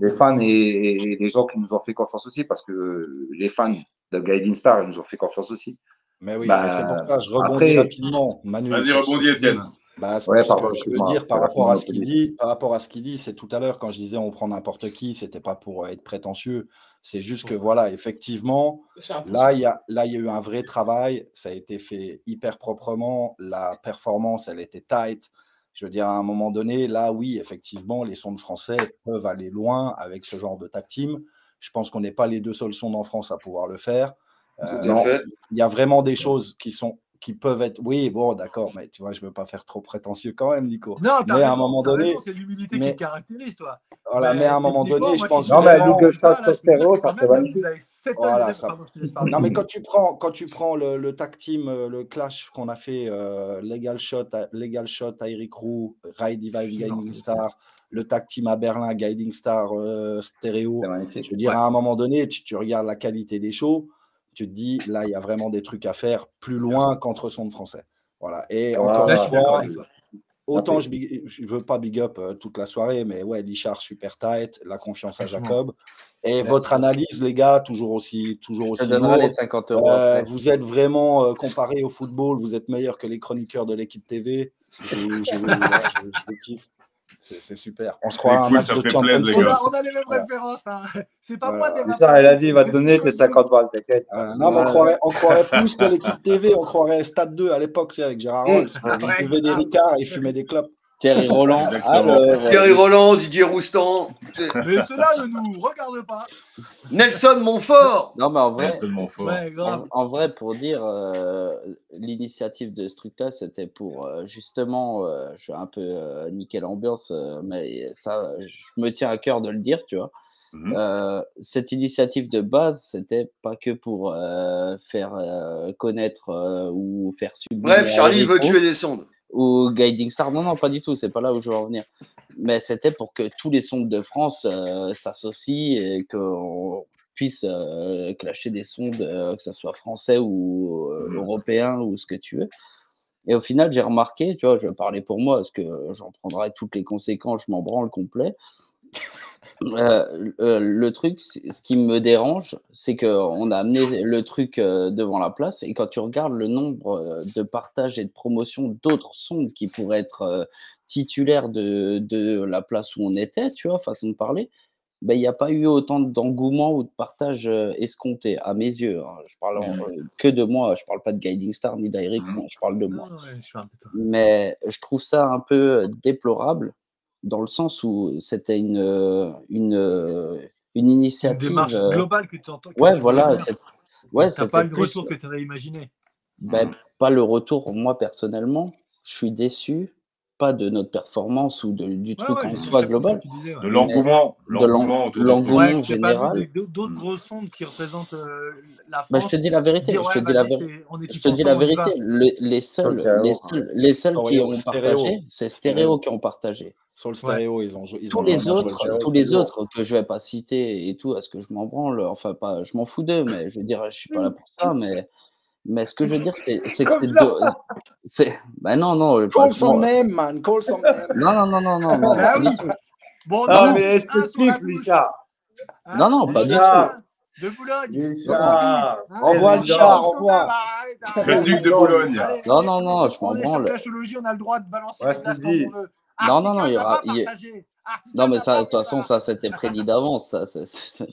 les fans et, et les gens qui nous ont fait confiance aussi, parce que les fans de Guiding Star, ils nous ont fait confiance aussi. Mais oui, Bah, c'est pour ça, je rebondis après- rapidement, Manu. Vas-y, rebondis. Étienne. Bah, ce Ouais, ce pardon, que je veux dire par rapport à ce qu'il dit, par rapport à ce qu'il dit, c'est tout à l'heure quand je disais on prend n'importe qui, c'était pas pour être prétentieux, c'est juste que voilà, effectivement, là il y a là il y a eu un vrai travail, ça a été fait hyper proprement, la performance elle était tight. Je veux dire à un moment donné, là oui, effectivement, les sons de français peuvent aller loin avec ce genre de tag team. Je pense qu'on n'est pas les deux seuls sons en France à pouvoir le faire. Euh, fait. il y a vraiment des choses qui sont qui peuvent être. Oui, bon, d'accord, mais tu vois, je veux pas faire trop prétentieux quand même, Nico. Non, mais à un moment donné, c'est l'humilité qui mais- te caractérise, toi. voilà, mais à un moment donné, je pense qui Non, mais Google ça, Chat là, je peux dire Stéréo, que ça quand serait même, magnifique. Vous avez 7 ans Voilà, ça- Pardon. Non, mais quand tu prends, quand tu prends le, le tag team, euh, le clash qu'on a fait, euh, Legal Shot, à- Legal Shot, à Eric Roux, Ride Divine Guiding c'est- Star, le tag team à Berlin, Guiding Star euh, Stéréo. C'est. Je veux dire, Ouais. à un moment donné, tu, tu regardes la qualité des shows, tu te dis, là, il y a vraiment des trucs à faire plus loin qu'entre sons de français. Voilà. Et encore une fois, avec toi. Autant Ah, je, big- je veux pas big up euh, toute la soirée, mais ouais, Lichard super tight, la confiance à. Jacob. Et Merci. votre analyse, les gars, toujours aussi, toujours aussi les 50 euros Euh, vous êtes vraiment, euh, comparé au football, vous êtes meilleur que les chroniqueurs de l'équipe TV. Je, je- kiffe. C'est super. On se croit à un cool, match ça de Champions League. On a, on a les mêmes Voilà. références. Hein. C'est pas Voilà. moi des Richard, il a dit, il va te donner tes 50 balles, t'inquiète. Voilà. Non, mais on croirait, on croirait plus que l'équipe TV, on croirait Stade 2 à l'époque, tu sais, avec Gérard Mm. Rolls. Il buvait des. Ricards il fumait des clopes. Thierry Roland. Exactement. alors, Thierry Roland, Didier Roustan, Mais cela ne nous regarde pas. Nelson Montfort. Non, mais en vrai, C'est seulement fort. Ouais, grave. En, en vrai, pour dire, euh, l'initiative de ce truc-là, c'était pour euh, justement, euh, je vais un peu euh, niquer l'ambiance, euh, mais ça, je me tiens à cœur de le dire, tu vois. Mhm. Euh, cette initiative de base, c'était pas que pour euh, faire euh, connaître euh, ou faire subir. Bref, Charlie veut tuer des sondes. Ou Guiding Star. Non, non, pas du tout. C'est pas là où je veux en venir. Mais c'était pour que tous les sondes de France euh, s'associent et qu'on puisse euh, clasher des sondes, euh, que ce soit français ou euh, Mhm. européen ou ce que tu veux. Et au final, j'ai remarqué, tu vois, je vais parler pour moi parce que j'en prendrai toutes les conséquences, je m'en branle complet. Euh, euh, le truc, ce qui me dérange, c'est qu'on a amené le truc euh, devant la place et quand tu regardes le nombre de partages et de promotions d'autres sondes qui pourraient être titulaires de, de la place où on était, tu vois, façon de parler, ben, il n'y a pas eu autant d'engouement ou de partage escompté, à mes yeux. hein. Je parle en- que de moi, je parle pas de Guiding Star ni d'Eric, non, je parle de moi. Peu toi. Mais je trouve ça un peu déplorable dans le sens où c'était une, euh, une, euh, une Une initiative. démarche euh, globale que tu entends. que ouais, tu voilà. Ouais, T'as pas le plus. retour que tu avais imaginé. ben, pas le retour, moi personnellement, je suis déçu, pas de notre performance ou de- du Ouais, truc ouais, en j'ai soi global. tu disais, ouais. De l'engouement. L'engouement Ouais, général. d'autres grosses sondes qui représentent euh, la France. Bah, je te dis la vérité, dire, je ouais, te dis la est Je te dis la vérité, le- les seuls, les seuls, les seuls qui ont stéréo. partagé, c'est Stéréo qui ont partagé. Sur le stéréo, ils ont joué. Ils Tous ont les vraiment joué le autres, tous les autres que je vais pas citer et tout, est-ce que je m'en branle Enfin, pas, je m'en fous d'eux, mais je veux dire, je suis pas là pour ça. Mais, mais ce que je veux dire, c'est c'est que c'est deux. C'est. Ben non, non. Call some non. name, man. Call some name. Non, non, non, non, non, non, pas oui. Bon, Ah, non, mais est-ce que tu la. Richard Non, non, pas du tout. De Boulogne. Hein, Envoie le char, envoie. Le duc de Boulogne. Non, non, non, je m'en branle. Cachologie, on a le droit de balancer Ouais, les je te glaces dis. comme on veut. Non, non, non, il y aura- Non, mais ça, de toute façon, ça, c'était prédit d'avance.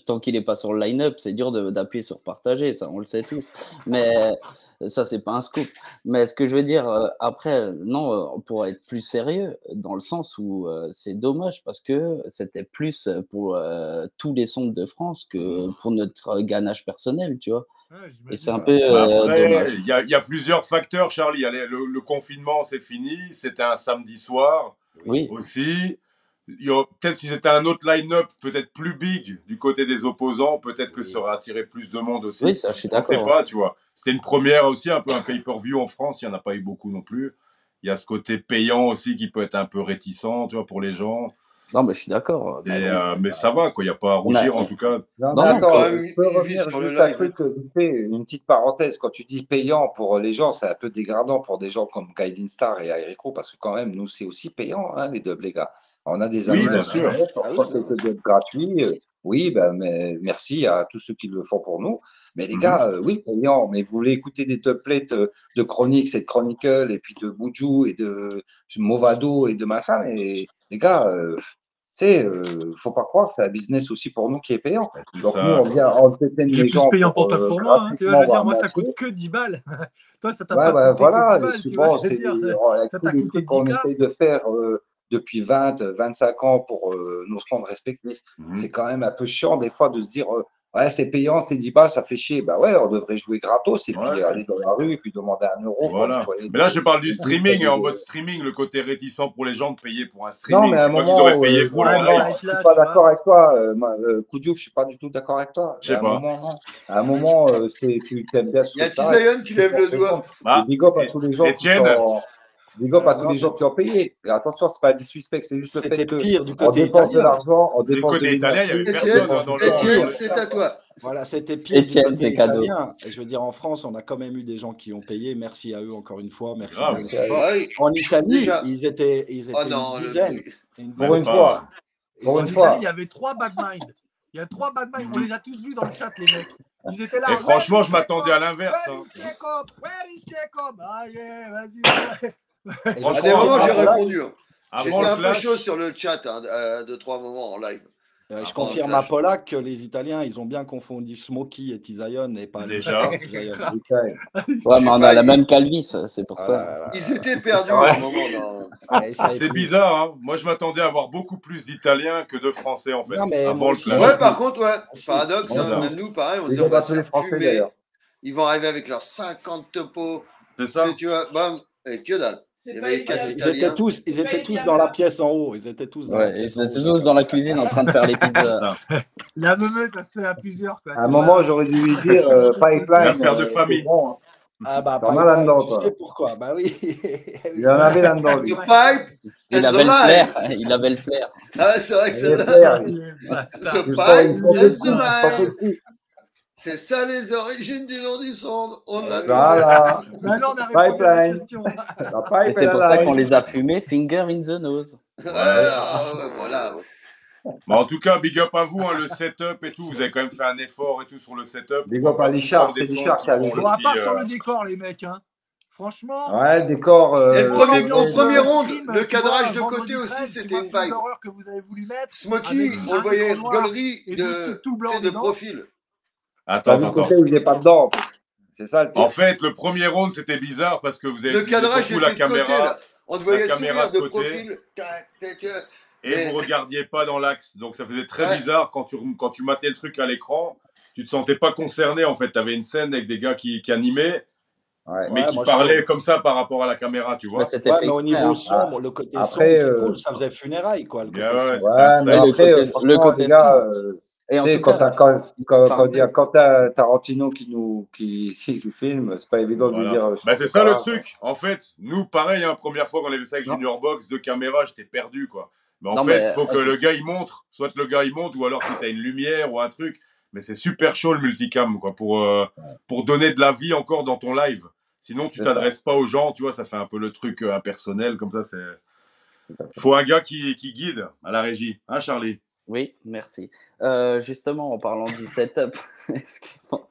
Tant qu'il n'est pas sur le line-up, c'est dur d'appuyer sur partager, ça, on le sait tous. Mais ça, c'est pas un scoop. Mais ce que je veux dire, euh, après, non, euh, pour être plus sérieux, dans le sens où euh, c'est dommage parce que c'était plus pour euh, tous les sondes de France que pour notre ganache personnel, tu vois. Et c'est un peu Bah, euh, il y, a- il y a plusieurs facteurs, Charlie. Allez, le, le confinement, c'est fini. C'était un samedi soir Oui. aussi. Il y a- Peut-être si c'était un autre line-up, peut-être plus big du côté des opposants, peut-être que ça aurait attiré plus de monde aussi. Oui, ça, je suis On ne sait d'accord. pas, tu vois. C'était une première aussi, un peu un pay-per-view en France. Il n'y en a pas eu beaucoup non plus. Il y a ce côté payant aussi qui peut être un peu réticent, tu vois, pour les gens. Non, mais je suis d'accord. Et, euh, mais ça va, quoi. Il n'y a pas à rougir, en tout cas. Non, Non, mais non, attends, quand je peux revenir vise sur le juste un truc euh, vite fait, une petite parenthèse. Quand tu dis payant pour les gens, c'est un peu dégradant pour des gens comme Guiding Star et Aerico, parce que quand même, nous, c'est aussi payant, hein, les dubs, les gars. On a des Oui, amis bien sûr. on reçoit quelques dubs gratuits. euh, Oui, ben, mais merci à tous ceux qui le font pour nous. Mais les Mhm. gars, euh, oui, payant, mais vous voulez écouter des dubplates euh, de Chronix et de Chronicle, et puis de Boujou et de Movado et de machin, et les gars, euh, sais, euh, faut pas croire, c'est un business aussi pour nous qui est payant. C'est Donc ça. nous, on vient entertain les gens payant pour toi que euh, pour moi. hein, tu gratuitement, dire, moi, ça coûte que 10 balles. Toi, ça t'a Ouais, ouais, coûté voilà, que 10 et balles, tu souvent, vois, je c'est Ça t'a coûté trucs qu'on 10K. essaye de faire euh, depuis 20, 25 ans pour euh, nos stands respectifs. Mhm. C'est quand même un peu chiant des fois de se dire euh, ouais, c'est payant, c'est 10 balles, ça fait chier. Bah ouais, on devrait jouer gratos et puis Ouais. aller dans la rue et puis demander un euro Voilà. Mais là, je parle du streaming, des- en mode streaming, le côté réticent pour les gens de payer pour un streaming. Non, mais à un moment, auraient payé euh, pour ouais, non, je suis pas d'accord avec toi. Euh, euh, Koudiouf, je suis pas du tout d'accord avec toi. Je sais à un pas. moment. À un moment, euh, c'est tu t'aimes bien ce Il y a Tizayon qui lève le doigt. Ah, big up à et- tous les gens Étienne. Big up à tous les gens qui ont payé. Et attention, c'est pas un disrespect, c'est juste le fait que pire du on côté dépense de italien. l'argent, on Du dépense de côté italien, il y avait personne on dans le- du. Etienne, c'est à toi. Voilà, c'était pire. du Étienne, c'est cadeau. Et Je veux dire, en France, on a quand même eu des gens qui ont payé. Merci à eux encore une fois. Merci. Support. vrai. En Italie, Déjà- ils étaient, ils étaient Oh non, une dizaine. Une Pour une fois. Pour En une Italie, fois. il y avait trois bad mind. Il y a trois bad mind. On les a tous vus dans le chat, les mecs. Ils étaient là. Et franchement, je m'attendais à l'inverse. Where hein. is Jacob? Where is Jacob? Ah yeah, vas-y. Ouais. Et À des Franchement, moments, j'ai répondu. hein. Avant J'étais le un peu chaud sur le chat, hein, euh, deux, trois moments en live. Euh, je confirme le à. Polak que les Italiens, ils ont bien confondu Smokey et Tizayon et pas Déjà. les. Ouais, mais on a la même calvis, c'est pour ça. Ils étaient perdus Ouais. à un moment. Dans... Ouais, c'est bizarre. Hein. Moi, je m'attendais à avoir beaucoup plus d'Italiens que de Français, en fait. Non, mais avant le aussi, moi Ouais, par contre, ouais, paradoxe, hein, nous, pareil, on se on va pas se tous les faire Français. Ils vont arriver avec leurs 50 topos. C'est ça. Et tu vois, et que dalle. Il y avait Ils Italiens. étaient tous, ils étaient tous dans la pièce en haut. Ils étaient tous dans la Ouais, pièce ils en étaient haut. tous dans la cuisine en train de faire les pizzas. La meumeuse, ça se fait à plusieurs. Quoi. À un moment, j'aurais dû lui dire euh, pipeline. L'affaire de euh, famille. bon, hein. Ah bah, T'en as là-dedans, tu sais pourquoi Bah oui. Il en avait là-dedans, lui. The pipe, Il avait le flair. Il avait le flair. Ah, c'est vrai que c'est est là. il pipe, il sortait line. le coup. C'est ça les origines du nom du son. On l'a Voilà. Maintenant, on a répondu à la Pipeline. question. La pipe, Et c'est pour ça qu'on les a fumés finger in the nose. Voilà. Bah, en tout cas, big up à vous, hein, le setup et tout. Vous avez quand même fait un effort et tout sur le setup. Big up à Lichard, c'est Lichard qui a le à petit, part sur euh, le décor, les mecs. Hein. Franchement. Ouais, le décor. euh, premier, au premier round, stream, le cadrage vois, de côté aussi, 13, tu c'était une film d'horreur que vous avez voulu mettre. Smokey, avec on le voyait, et de, tout, tout blanc de dedans. profil. Attends, attends, côté attends. où il n'est pas dedans. en fait. C'est ça le En fait, le premier round, c'était bizarre parce que vous avez Le cadrage beaucoup la côté, caméra. là. On te voyait la caméra sourire de de côté. profil. Et Mais- vous regardiez pas dans l'axe. Donc ça faisait très Ouais. bizarre quand tu, quand tu matais le truc à l'écran. Tu te sentais pas concerné en fait. Tu avais une scène avec des gars qui, qui animaient, Ouais. mais Ouais, qui je- parlaient comme ça par rapport à la caméra, tu vois. Mais au niveau hein. sombre, le côté Après, sombre, c'est euh, cool. Ça faisait funérailles, quoi. Le côté sombre. le le euh, Et en tu sais, tout quand cas, t'as quand, quand, enfin, quand il y a quand t'as Tarantino qui nous qui, qui, qui filme, c'est pas évident de lui dire. euh, Bah, c'est ça le truc. En fait, nous, pareil, hein, première fois qu'on avait vu ça avec Non. Junior Box, de caméra, j'étais perdu, quoi. Mais en Non, fait, il faut que le gars il montre. Soit le gars il monte, ou alors si t'as une lumière ou un truc. Mais c'est super chaud le multicam, quoi, pour, euh, pour donner de la vie encore dans ton live. Sinon, tu t'adresses pas aux gens, tu vois, ça fait un peu le truc euh, impersonnel, comme ça, c'est. Faut un gars qui, qui guide à la régie, hein, Charlie? Oui, merci. Euh, justement, en parlant du setup, excuse-moi,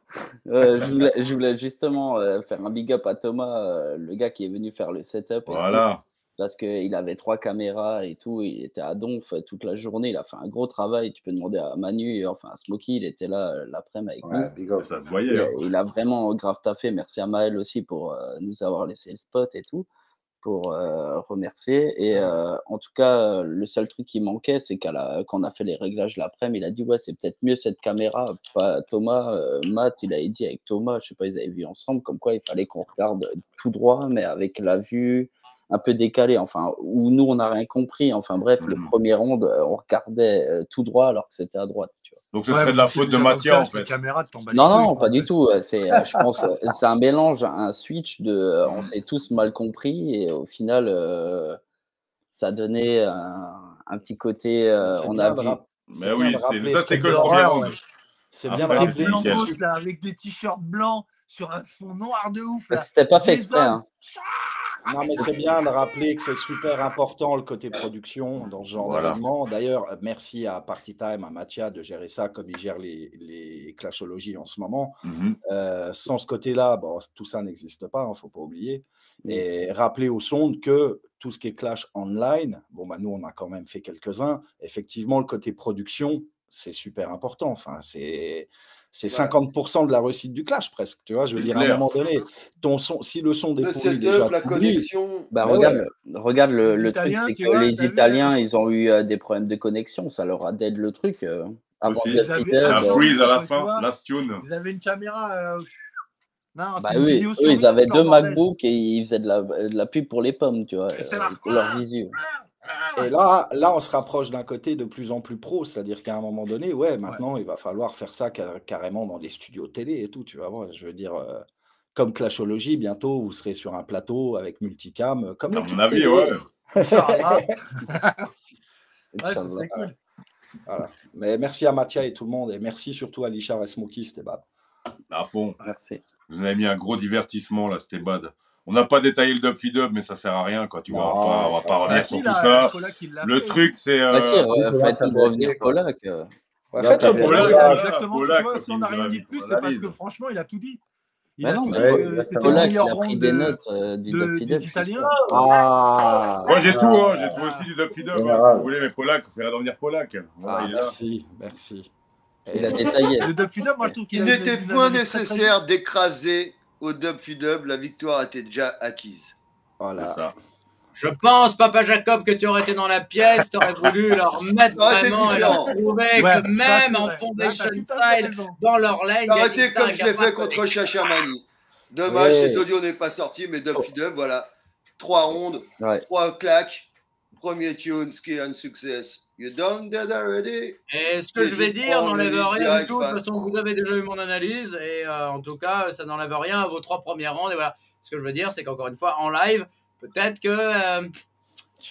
Euh, je, voulais, je voulais justement euh, faire un big up à Thomas, euh, le gars qui est venu faire le setup. Voilà. parce qu'il avait trois caméras et tout, il était à Donf toute la journée, il a fait un gros travail. Tu peux demander à Manu, enfin à Smokey, il était là l'après-midi avec Ouais, nous. big up. Ça se voyait. Il a, hein. il a vraiment grave taffé. Merci à Maël aussi pour euh, nous avoir laissé le spot et tout, pour euh, remercier. Et euh, en tout cas, euh, le seul truc qui manquait, c'est qu'à la- quand on a fait les réglages l'après-midi, il a dit Ouais, c'est peut-être mieux cette caméra. Pas Thomas, euh, Matt, il avait dit avec Thomas, je sais pas, ils avaient vu ensemble, comme quoi il fallait qu'on regarde tout droit, mais avec la vue un peu décalée. Enfin, où nous, on n'a rien compris. Enfin, bref, le Mhm. premier round, on regardait tout droit alors que c'était à droite. Donc ce Ouais, serait de la c'est faute de Mathia, en fait. caméras, Non, non, pas en du tout. C'est, euh, je pense, euh, c'est un mélange, un switch de, euh, on s'est tous mal compris et au final, euh, ça donnait un, un petit côté. euh, C'est on bien a vu. rap- Mais c'est oui, ça, ce c'est que le premier round. C'est bien là, avec des t-shirts blancs sur un fond noir de ouf. Bah, Là. C'était pas fait exprès. Hein. Non, mais c'est bien de rappeler que c'est super important le côté production dans ce genre Voilà. d'événement. D'ailleurs, merci à Party Time, à Mathia de gérer ça comme il gère les, les clashologies en ce moment. Mhm. Euh, sans ce côté-là, bon, tout ça n'existe pas, il ne faut pas oublier. Et rappeler aux sondes que tout ce qui est clash online, bon, bah, nous, on a quand même fait quelques-uns. Effectivement, le côté production, c'est super important. Enfin, c'est. C'est Ouais. 50% de la réussite du clash presque, tu vois. Je veux dire, à un moment donné, ton son, si le son Le setup, déjà, la connexion. Bah, Mais regarde, ouais. le- regarde le, truc, Italiens, c'est que vois, les vu, Italiens, là, ils ont eu euh, des problèmes de connexion, ça leur a dead le truc. euh, avant de Ils avaient- un euh, freeze à la fin, vois. last tune. Ils avaient une caméra. euh, Non, Bah oui, vidéo eux, ils avaient deux bordel. MacBooks et ils faisaient de la, de la pub pour les pommes, tu vois, c'était euh, leur visu. Et là, là, on se rapproche d'un côté de plus en plus pro, c'est-à-dire qu'à un moment donné, ouais, maintenant, il va falloir faire ça ca- carrément dans des studios télé et tout, tu vas voir. Je veux dire, euh, comme Clashology, bientôt, vous serez sur un plateau avec multicam, euh, comme À mon avis, télé. ouais. Inch'Allah. Ouais, ça Inch'Allah. serait cool. Voilà. Mais merci à Mathia et tout le monde. Et merci surtout à Lichard et Smokey, c'était bad. À fond. Merci. Vous avez mis un gros divertissement là, c'était bad. On n'a pas détaillé le dub feed up, mais ça sert à rien quoi. Tu vois, on va pas, on va pas revenir Ah, sur tout ça. L'a Le fait. truc, c'est. Ah, si, euh, ouais, faites-nous revenir Polak. euh. Faites Polak. Exactement, tu vois, si on n'a rien dit a de plus, c'est parce que franchement, il a tout dit. Il Bah a non, mais que c'était le meilleur a pris des de- notes euh, du de- dub feed des up. Italiens. Ah Moi j'ai tout, hein, Ah. j'ai tout aussi du dub feed up, hein, Général. si vous voulez, mais Polak, il faudrait devenir Polak. Ah, merci, merci. Il a détaillé. Le dub feed up, moi je trouve qu'il Il n'était point nécessaire d'écraser au dub dub, la victoire était déjà acquise. Voilà. Ça. Je pense, Papa Jacob, que tu aurais été dans la pièce, tu aurais voulu leur mettre Ça aurait été vraiment et leur prouver Ouais, que ça, même en. Foundation Style, dans leur lane, il y a Arrêtez Kingstar comme je l'ai fait contre Chachamani. Dommage, Ouais. cet audio n'est pas sorti, mais dub dub, voilà. Trois rondes, Ouais. trois claques. Premier tune, ski and success. You done that already? Et ce que Et je vais dire n'enlève rien du tout. De toute façon, vous avez déjà eu mon analyse. Et euh, en tout cas, ça n'enlève rien à vos trois premières rondes. Et voilà. Ce que je veux dire, c'est qu'encore une fois, en live, peut-être que. euh,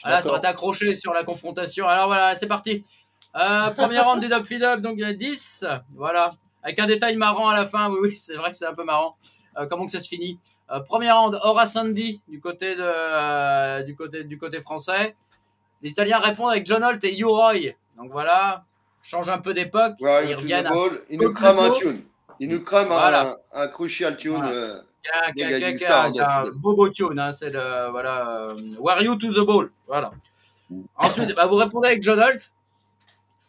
voilà, ça va t'accrocher sur la confrontation. Alors voilà, c'est parti. Euh, première round du Dub Feed Up, donc il y a 10. Voilà. Avec un détail marrant à la fin. Oui, oui, c'est vrai que c'est un peu marrant. Euh, comment que ça se finit? Euh, Première round, Aura Sandy du côté, de, euh, du côté, du côté français. Les Italiens répondent avec John Holt et Uroy. Donc voilà, change un peu d'époque. Ouais, et ils reviennent un ball. peu Il nous plus crame un tune. Il nous crame Voilà. un, un crucial tune. Voilà. euh, un beau beau tune, hein, c'est le voilà, euh, Were You to the Ball, voilà. Ensuite, bah, vous répondez avec John Holt.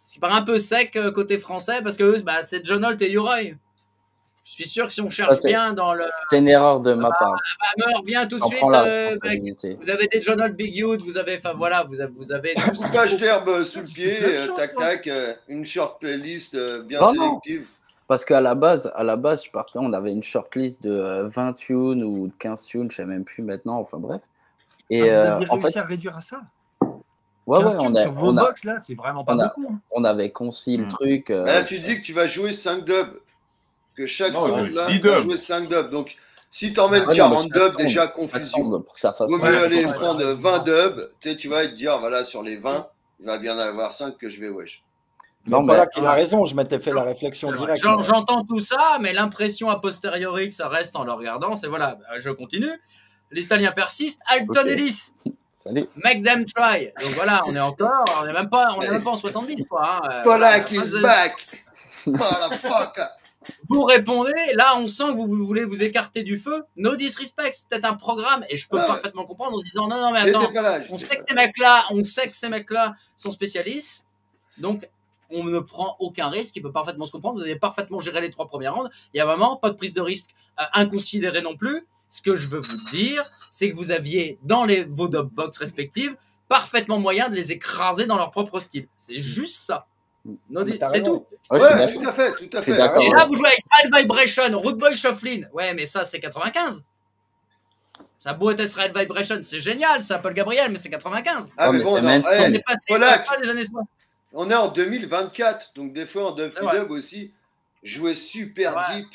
Ce qui paraît un peu sec euh, côté français parce que bah, c'est John Holt et Uriah. Je suis sûr que si on cherche bien dans le C'est une erreur de ma part. bah, me revient tout de suite. euh, vous avez des John Holt Big Youth, vous avez, enfin voilà, vous avez, vous avez tout ce d'herbe sous le pied, euh, chance, tac tac, euh, une short playlist euh, bien Non, non. sélective. Parce qu'à la base, à la base, je partais, on avait une shortlist de euh, 20 tunes ou de 15 tunes, je sais même plus maintenant, enfin bref. Et Ah, vous euh, avez en réussi fait, à réduire à ça? Ouais, 15 ouais, tunes on, a, sur vos on, a, box là, c'est vraiment pas on, a, beaucoup. hein. on avait concis le Hmm. truc. euh, Mais là, tu dis que tu vas jouer 5 dubs. Que chaque Non, là, 10 va jouer 5 dubs. Donc, si ouais, non, mais 40 chaque dubs, déjà confusion. pour que ça fasse Vaut mieux aller prendre ouais. 20 dubs. Tu sais, tu vas te dire, voilà, sur les 20, il va bien y avoir 5 que je vais wesh. Non, mais mais- Polak, il a raison, je m'étais fait la réflexion directe. J'entends tout ça, mais l'impression a posteriori que ça reste en le regardant, c'est voilà, bah, je continue. L'Italien persiste. Alton. Ellis, Salut. make them try. Donc voilà, on est encore, on est même pas, on est même pas en 70 quoi. hein. Euh, Polak voilà, is back! Motherfucker! Vous répondez, là on sent que vous, vous voulez vous écarter du feu. No disrespect, c'est peut-être un programme, et je peux Ah parfaitement comprendre en se disant non non mais attends, on sait que ces mecs-là, on sait que ces mecs-là sont spécialistes, donc on ne prend aucun risque, il peut parfaitement se comprendre, vous avez parfaitement géré les trois premières rounds, il y a vraiment pas de prise de risque euh, inconsidérée non plus. Ce que je veux vous dire, c'est que vous aviez dans les, vos box respectives parfaitement moyen de les écraser dans leur propre style. C'est juste ça. T'as C'est tout. Ouais, Ouais, tout à fait, tout à. Et là, vous jouez à Israel Vibration, Root Boy Shufflin. Ouais, mais ça, c'est 95. Ça a beau être Israel Vibration, c'est génial, c'est Paul Gabriel, mais c'est 95. Ah, Ouais, mais mais bon, c'est non, hey, On est passé Polak. pas des années 60. on est en 2024, donc des fois en dub vrai. dub aussi, jouer super deep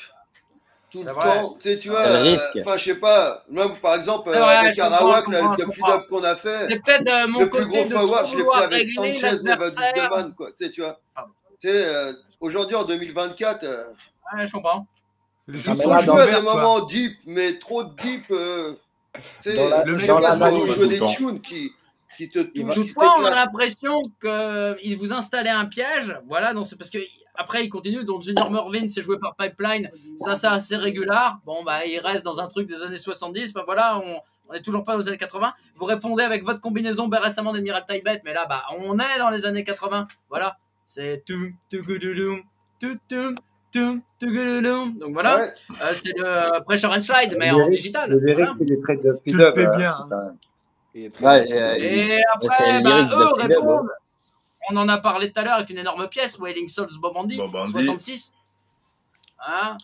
tout le temps. Tu sais, tu vois, euh, risque. enfin, je sais pas, même par exemple, euh, vrai, avec je Arawak, je le je dub qu'on a fait, C'est peut-être euh, mon le plus côté gros de forward, je l'ai pris avec Sanchez, Neva l'adversaire. Distelman, quoi. Tu sais, tu vois. Pardon. Tu sais, euh, aujourd'hui en 2024, euh, Ouais, je comprends. Ah, jeu jouer dans- à des moments deep, mais trop deep. Euh, tu sais, Dans la- jouer des tout le temps. tunes qui, qui te touchent, Toutefois, on a l'impression qu'il vous installait un piège. Voilà, donc c'est parce que après il continue. Donc Junior Mervyn, c'est joué par Pipeline. Ça, c'est assez régulier. Bon, bah, il reste dans un truc des années 70. Enfin voilà, on, on est toujours pas aux années 80. Vous répondez avec votre combinaison ben récemment d'Admiral Taibet, mais là, bah, on est dans les années 80. Voilà, c'est tout, tout, tout, tout, tout, tout, tout, tout. Donc voilà, Ouais. Euh, c'est le Pressure and Slide, mais Le en digital. Le lyric, Voilà. c'est des traits de Tu le fais euh, bien, hein. euh, Et après, bah, eux ouais. répondent. On en a parlé tout à l'heure avec une énorme pièce, Wailing Souls Bob Andy, Bob Andy. 66. Hein,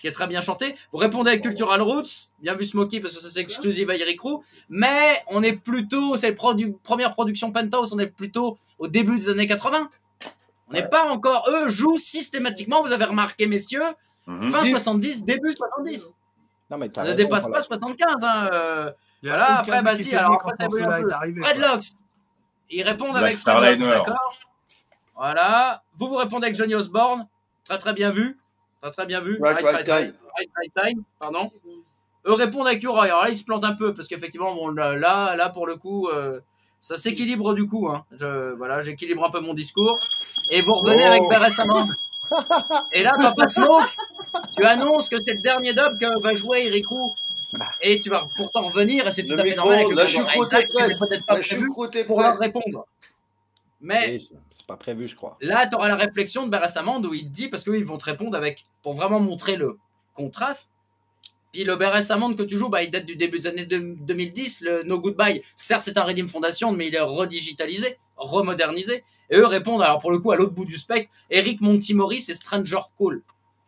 qui est très bien chanté. Vous répondez avec Cultural Roots, bien vu Smokey parce que ça c'est exclusive à Eric Crew, mais on est plutôt, c'est la produ- première production Penthouse, on est plutôt au début des années 80. On n'est pas encore, eux jouent systématiquement, vous avez remarqué messieurs, Mhm. fin 70, début 70. Non, mais ne raison, dépasse pas 75. Hein, euh, voilà, après, bah si, alors après ça ce évolue Ils répondent Black avec Starliner. Fredlocks, d'accord Voilà. Vous vous répondez avec Johnny Osborne. Très très bien vu. Très très bien vu. Right, right time. right, right time. Pardon. Eux répondent avec Uri. Alors là, ils se plantent un peu parce qu'effectivement, bon, là, là, pour le coup, euh, ça s'équilibre du coup. Hein. Je, voilà, j'équilibre un peu mon discours. Et vous revenez Oh. avec Beres Hammond. Et là, Papa Smoke, tu annonces que c'est le dernier dub que va jouer Eric Roux. Et tu vas pourtant revenir, et c'est tout Le à fait normal avec le la peut-être pas prévu pour répondre. Mais Oui, c'est c'est pas prévu, je crois. Là, tu auras la réflexion de Beres Hammond où il te dit, parce qu'ils vont te répondre avec, pour vraiment montrer le contraste. Puis le Beres Hammond que tu joues, bah, il date du début des années deux- 2010, le No Goodbye. Certes, c'est un Redeem Foundation, mais il est redigitalisé, remodernisé. Et eux répondent, alors pour le coup, à l'autre bout du spectre, Eric Montimorris et Stranger Call.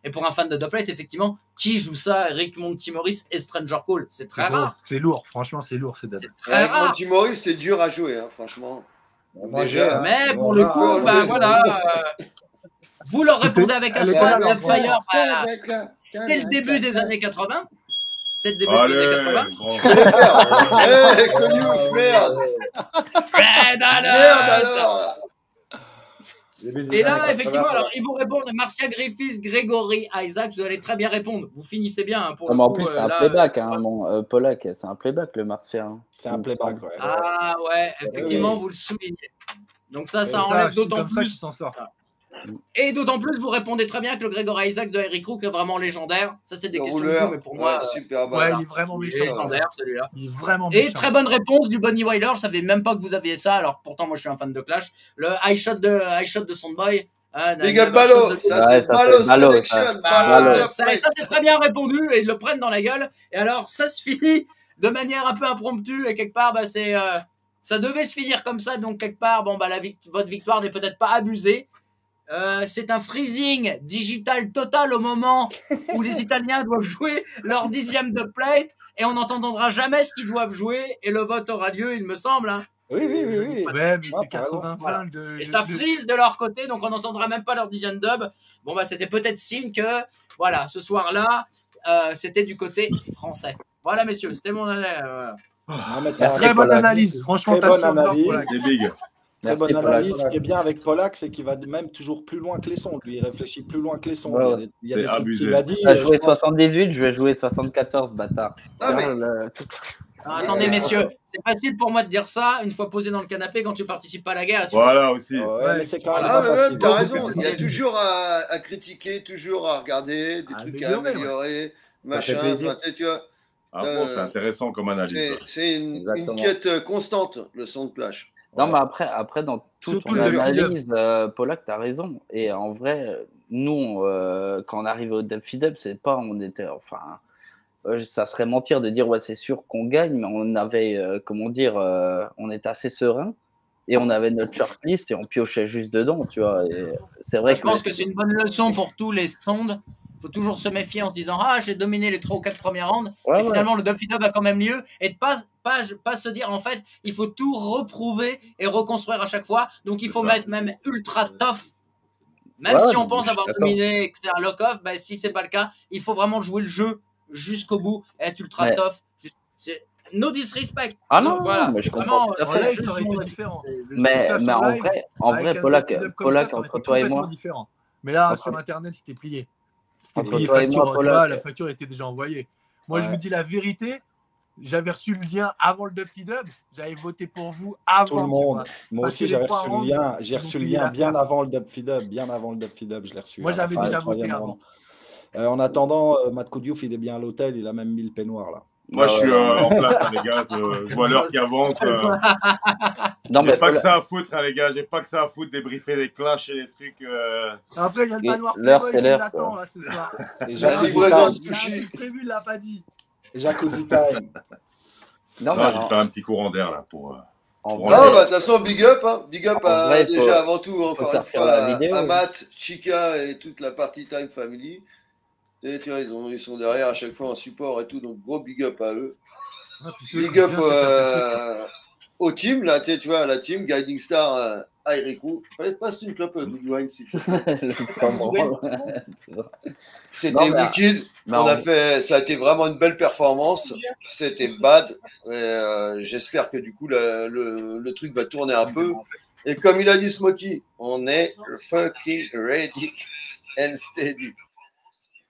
Et pour un fan de Doublet, effectivement, qui joue ça, Eric Montimorris et Stranger Call? C'est très rare. C'est lourd, franchement, c'est lourd. C'est Très rare. Monty Morris, c'est dur à jouer, hein, franchement. moi, Déjà, Mais pour le coup, bah voilà. euh, vous leur répondez avec un là, Fire. C'est le début des années 80. C'est le début des années Allez, 80. grand. Eh, merde Merde alors Et là, effectivement, alors ils vous répondent Marcia Griffiths, Gregory Isaac, vous allez très bien répondre. Vous finissez bien hein, pour Non, le mais en coup, plus, c'est euh, un là, playback, hein, mon euh, Polak, c'est un playback le martien. hein. C'est un playback, ouais. Ah ouais, effectivement, Oui. vous le soulignez. Donc ça, ça enlève c'est d'autant ça plus. Et d'autant plus, vous répondez très bien que le Gregory Isaac de Eric Rook est vraiment légendaire. Ça, c'est des Le questions de rouleur, goût, mais pour moi, ouais, euh, super bon. Ouais, il est vraiment il est méchant. légendaire celui-là. Il est vraiment Et méchant. très bonne réponse du Bonnie Wyler. Je savais même pas que vous aviez ça. Alors pourtant, moi, je suis un fan de Clash. Le high shot de high shot de Soundboy. hein, Big up de- ça c'est ça, Balo c'est Selection, ça. Ça très bien répondu et ils le prennent dans la gueule. Et alors, ça se finit de manière un peu impromptue et quelque part, bah, c'est, euh, ça devait se finir comme ça. Donc quelque part, bon, bah, la vict- votre victoire n'est peut-être pas abusée. Euh, c'est un freezing digital total au moment où les Italiens doivent jouer leur dixième de plate et on n'entendra jamais ce qu'ils doivent jouer et le vote aura lieu, il me semble. hein. Oui, oui, oui. oui. Ouais, mais Ah, c'est t'as raison. 80 Voilà. fins de. Et ça frise de leur côté, donc on n'entendra même pas leur dixième dub. Bon, bah, c'était peut-être signe que, voilà, ce soir-là, euh, c'était du côté français. Voilà, messieurs, c'était mon année. euh, Merci, Très bonne analyse. Franchement, Très t'as bonne analyse. C'est big. Très bonne Polak. analyse. Ce qui est bien avec Polak, c'est qu'il va même toujours plus loin que les sons. Lui, il réfléchit plus loin que les sons. Ouais, Il y a des, il y a C'est des trucs abusé. qu'il a dit. Euh, joué je pense- 78, je vais jouer 74, bâtard. Ah, mais- le- Alors, attendez, messieurs, c'est facile pour moi de dire ça une fois posé dans le canapé quand tu participes pas à la guerre. tu Voilà aussi. Ouais, mais c'est quand même Ah, pas facile. même, t'as raison. Il y a toujours à, à critiquer, toujours à regarder, des À trucs à améliorer, machin. tu sais, tu vois, Ah bon, Euh, c'est intéressant comme analyse. c'est une, quête euh, constante, le son de plage. Non, mais après, après dans toute Surtout ton analyse, euh, Polak, t'as raison. Et en vrai, nous, euh, quand on arrive au Delphi Dub, c'est pas, on était, enfin, euh, ça serait mentir de dire, ouais, c'est sûr qu'on gagne, mais on avait, euh, comment dire, euh, on était assez serein. Et on avait notre shortlist et on piochait juste dedans, tu vois. Et c'est vrai Je que pense que c'est une bonne leçon pour tous les sondes. Faut toujours se méfier en se disant Ah, j'ai dominé les trois ou quatre premières rounds. Ouais, et ouais. finalement, le Duffy Dub a quand même lieu. Et de pas, pas, pas se dire, en fait, il faut tout reprouver et reconstruire à chaque fois. Donc, il faut mettre même ultra tough. Même Ouais, si on pense avoir dominé et que c'est un lock-off, ben, si c'est pas le cas, il faut vraiment jouer le jeu jusqu'au bout, être ultra Ouais. tough. Juste- C'est no disrespect. Ah non, Donc, voilà, mais je vraiment, comprends euh, fait. En live, juste ça aurait été différent. Mais, mais en live, vrai, en vrai, Polak, Polak, entre toi et moi, différent. Mais là, sur Internet, c'était plié. C'était et facture. moi, tu Polak. vois, la facture était déjà envoyée. Moi, je vous dis la vérité. J'avais reçu le lien avant le Duffy Dub. J'avais voté pour vous avant. Tout le monde. Moi aussi, j'avais reçu le lien. J'ai reçu le payé lien bien avant le Dub Feed Bien avant le Dub Feed Je l'ai reçu. Moi, la j'avais déjà voté avant. Euh, en attendant, euh, Matt Koudiouf, il est bien à l'hôtel. Il a même mis le peignoir là. Moi, je suis ouais. euh, en place, hein, les gars. Je, je vois l'heure qui avance. euh. Non, J'ai mais pas que ça à foutre, hein, les gars. J'ai pas que ça à foutre débriefer les clashs et les trucs. euh. Après, il y a le manoir l'heure, c'est l'heure, l'attend là ce soir. C'est Jacuzzi Time. Il a sushi. prévu, il l'a pas dit. Jacuzzi Time. Non, Non, mais j'ai en- fait un petit courant d'air là pour. euh, en pour vrai- Ah, bah, de toute façon, big up, hein. Big up à, vrai, déjà faut- avant tout, encore faire une faire fois, à, vidéo, à. Matt, Chica et toute la partie Time Family. Tu vois, ils, ont, ils sont derrière à chaque fois en support et tout, donc gros big up à eux. Ah, Big up euh, au team, là, tu sais, tu vois, la team, Guiding Star, euh, à Eric Roux. Passe- une clope. C'était wicked. mais On a fait, ça a été vraiment une belle performance. C'était bad. Euh, J'espère que du coup le, le, le truc va tourner un peu. Et comme il a dit Smokey, on est fucking ready and steady.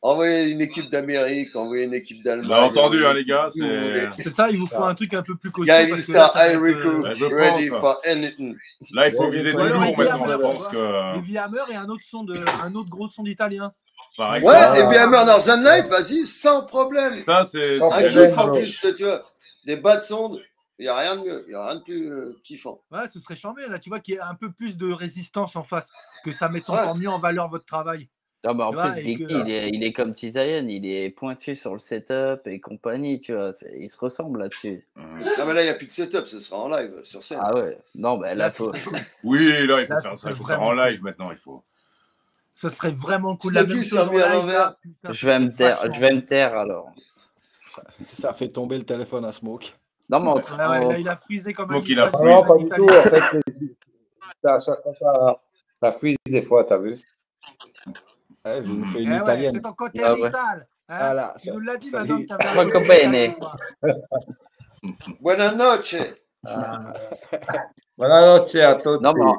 Envoyez une équipe d'Amérique, envoyez une équipe d'Allemagne. A entendu, hein, les gars, vous c'est. C'est ça, il vous faut un truc un peu plus costaud. Guy parce que là, Vista, ça va I recruit, je ready pense. for anything. Là, il faut viser alors lourd maintenant. Je pense que. Heavy Hammer et un autre son de, un autre gros son d'italien. Par Ouais, et bien Northern Light, vas-y, sans problème. Ça, c'est. Un c'est- kiff en plus, tu vois. Des bas de sonde, il n'y a rien de mieux, il n'y a rien de plus euh, kiffant. Ouais, ce serait chambé, là, tu vois, qu'il y ait un peu plus de résistance en face, que ça mette encore mieux en valeur votre travail. Non, mais en Tu plus, que- il, est, il est comme Tizayan, il est pointu sur le setup et compagnie, tu vois. Il se ressemble là-dessus. Non, mais là, il n'y a plus de setup, ce sera en live, sur scène. Ah ouais, non, mais là, faut. Oui, là, il faut Là, faire ça. Il faut faire en live maintenant. Il faut. Ce serait vraiment cool. La même chose en live, là, putain, Je vais me taire, je vais me taire alors. Ça, ça fait tomber le téléphone à Smoke. Non, mais en- Ouais, ouais, là, il a frisé comme un il a freeze. Non, pas du tout. En fait, c'est- ça, ça, ça, ça freeze des fois, t'as vu Nous Eh une ouais, italienne. c'est ton côté Ah ouais. vital. Hein Voilà, tu ça- nous l'as dit, madame, dit- t'avais un Poco côté bene. vital, toi. Buenas noches. Buonanotte a tutti. Non, mais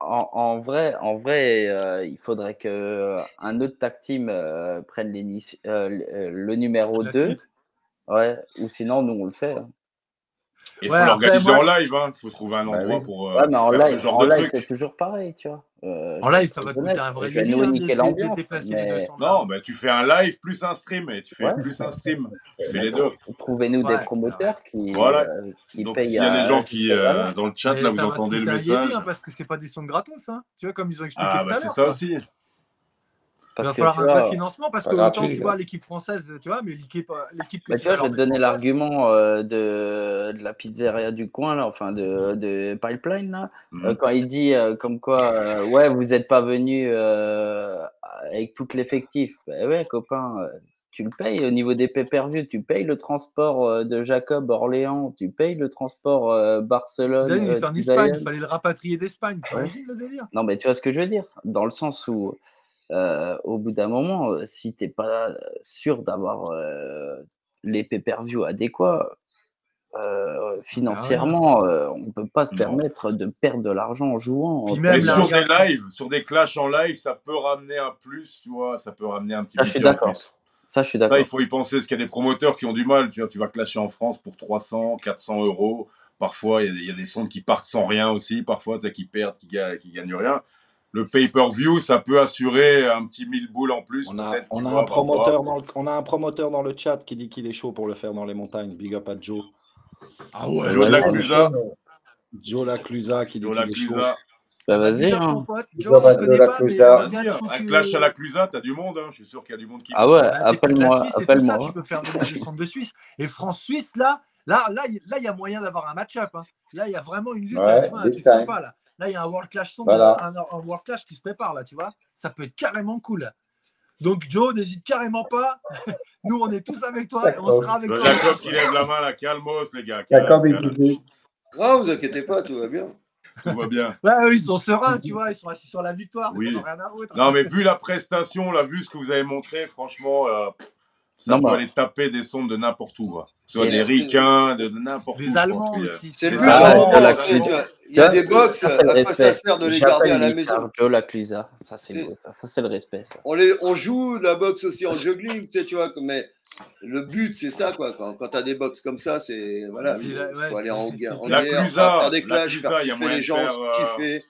en, vrai, en vrai euh, il faudrait que un autre tag team euh, prenne euh, le- euh, numéro La 2. suite. Ouais, ou sinon, nous, on le fait. hein. Il faut Ouais, l'organiser en live. Il faut trouver un Bah endroit oui. pour euh, Ouais, mais en faire ce live, genre en de live truc. c'est toujours pareil, tu vois. Euh, En live, ça va coûter un vrai Je vais délire de, de- de déplacer les mais- 200 Non, bah, tu fais un live plus un stream et tu fais Ouais. plus un stream. Tu fais les deux. Trouvez-nous Ouais, des promoteurs qui, Voilà. euh, qui Donc, payent. s'il y a des gens qui, euh, dans le chat, Mais là, vous entendez le message. hein, parce que c'est pas des sons gratos, hein. Tu vois, comme ils ont expliqué Ah, tout bah, c'est ça quoi. Il va que, falloir tu un vois, vrai financement parce que autant tu vois l'équipe française, tu vois, mais l'équipe, euh, l'équipe que Bah, tu vois, je vais te donner l'argument euh, de, de la pizzeria du coin, là, enfin de, de Pipeline, là, Mhm. euh, quand il dit euh, comme quoi, euh, ouais, vous n'êtes pas venu euh, avec tout l'effectif. Bah ouais, copain, tu le payes au niveau des pay-per-view, tu payes le transport euh, de Jacob Orléans, tu payes le transport euh, Barcelone. Il était en. Espagne, il fallait le rapatrier d'Espagne. Ouais. T'imagines le délire Non, mais tu vois ce que je veux dire? Dans le sens où, euh, au bout d'un moment, euh, si t'es pas sûr d'avoir euh, les pay-per-view adéquats, euh, financièrement, euh, on peut pas se Non. permettre de perdre de l'argent en jouant. Puis même sur de- des lives, sur des clashs en live, ça peut ramener un plus, tu vois, ça peut ramener un petit Ça, je suis d'accord. plus. Ça, je suis Là, d'accord. il faut y penser, parce qu'il y a des promoteurs qui ont du mal. Tu vois, tu vas clasher en France pour 300, 400 euros. Parfois, il y a des- il y, a des sondes qui partent sans rien aussi. Parfois, tu sais, qui perdent, qui qui gagnent rien. Le pay-per-view, ça peut assurer un petit 1000 boules en plus. On a, on, a un promoteur dans le, on a un promoteur dans le chat qui dit qu'il est chaud pour le faire dans les montagnes. Big up à Joe. Ah ouais, Joe Laclusa. Joe Laclusa qui dit qu'il est chaud. Laclusa. Bah, vas-y. Hein. à un clash à la Clusa, t'as du monde. Hein. Je suis sûr qu'il y a du monde qui Ah ouais, appelle-moi, la Suisse et tout ça, appelle-moi. tu peux faire des centres de Suisse. Et France-Suisse, là, là, là, il là, il y a moyen d'avoir un match-up. hein. Là, il y a vraiment une lutte, Ouais, là, tu vois, un truc sympa. Là. Là, il y a un World Clash Song, Voilà. un, World Clash qui se prépare, là, tu vois. Ça peut être carrément cool. Donc, Joe, n'hésite carrément pas. Nous, on est tous avec toi et on sera avec Le toi. Jacob qui lève la main, là, calmos, les gars. Jacob. Non, vous inquiétez pas, tout va bien. Tout va bien. Ouais, eux, ils sont sereins, tu vois. Ils sont assis sur la victoire. Oui. Ils n'ont rien à foutre. Non, mais vu la prestation, là, vu ce que vous avez montré, franchement, euh, pff, ça Non, peut bah. aller taper des sondes de n'importe où. quoi. Soit des ricains, de, de n'importe où. Des Allemands aussi. C'est Allemands. vois. Il y a des box, Ça, après sert de les garder à la maison. Joe Laclusa. Ça, c'est C'est- beau. Ça, ça, c'est le respect. Ça. On, les, on joue la boxe aussi en juggling, tu sais, tu vois, mais le but, c'est ça, quoi. Quand, quand tu as des boxes comme ça, c'est. Voilà, la- faut aller en guerre, en La guerre, Clusa, faire des la clashs, Clusa, faire kiffer les gens, faire, euh,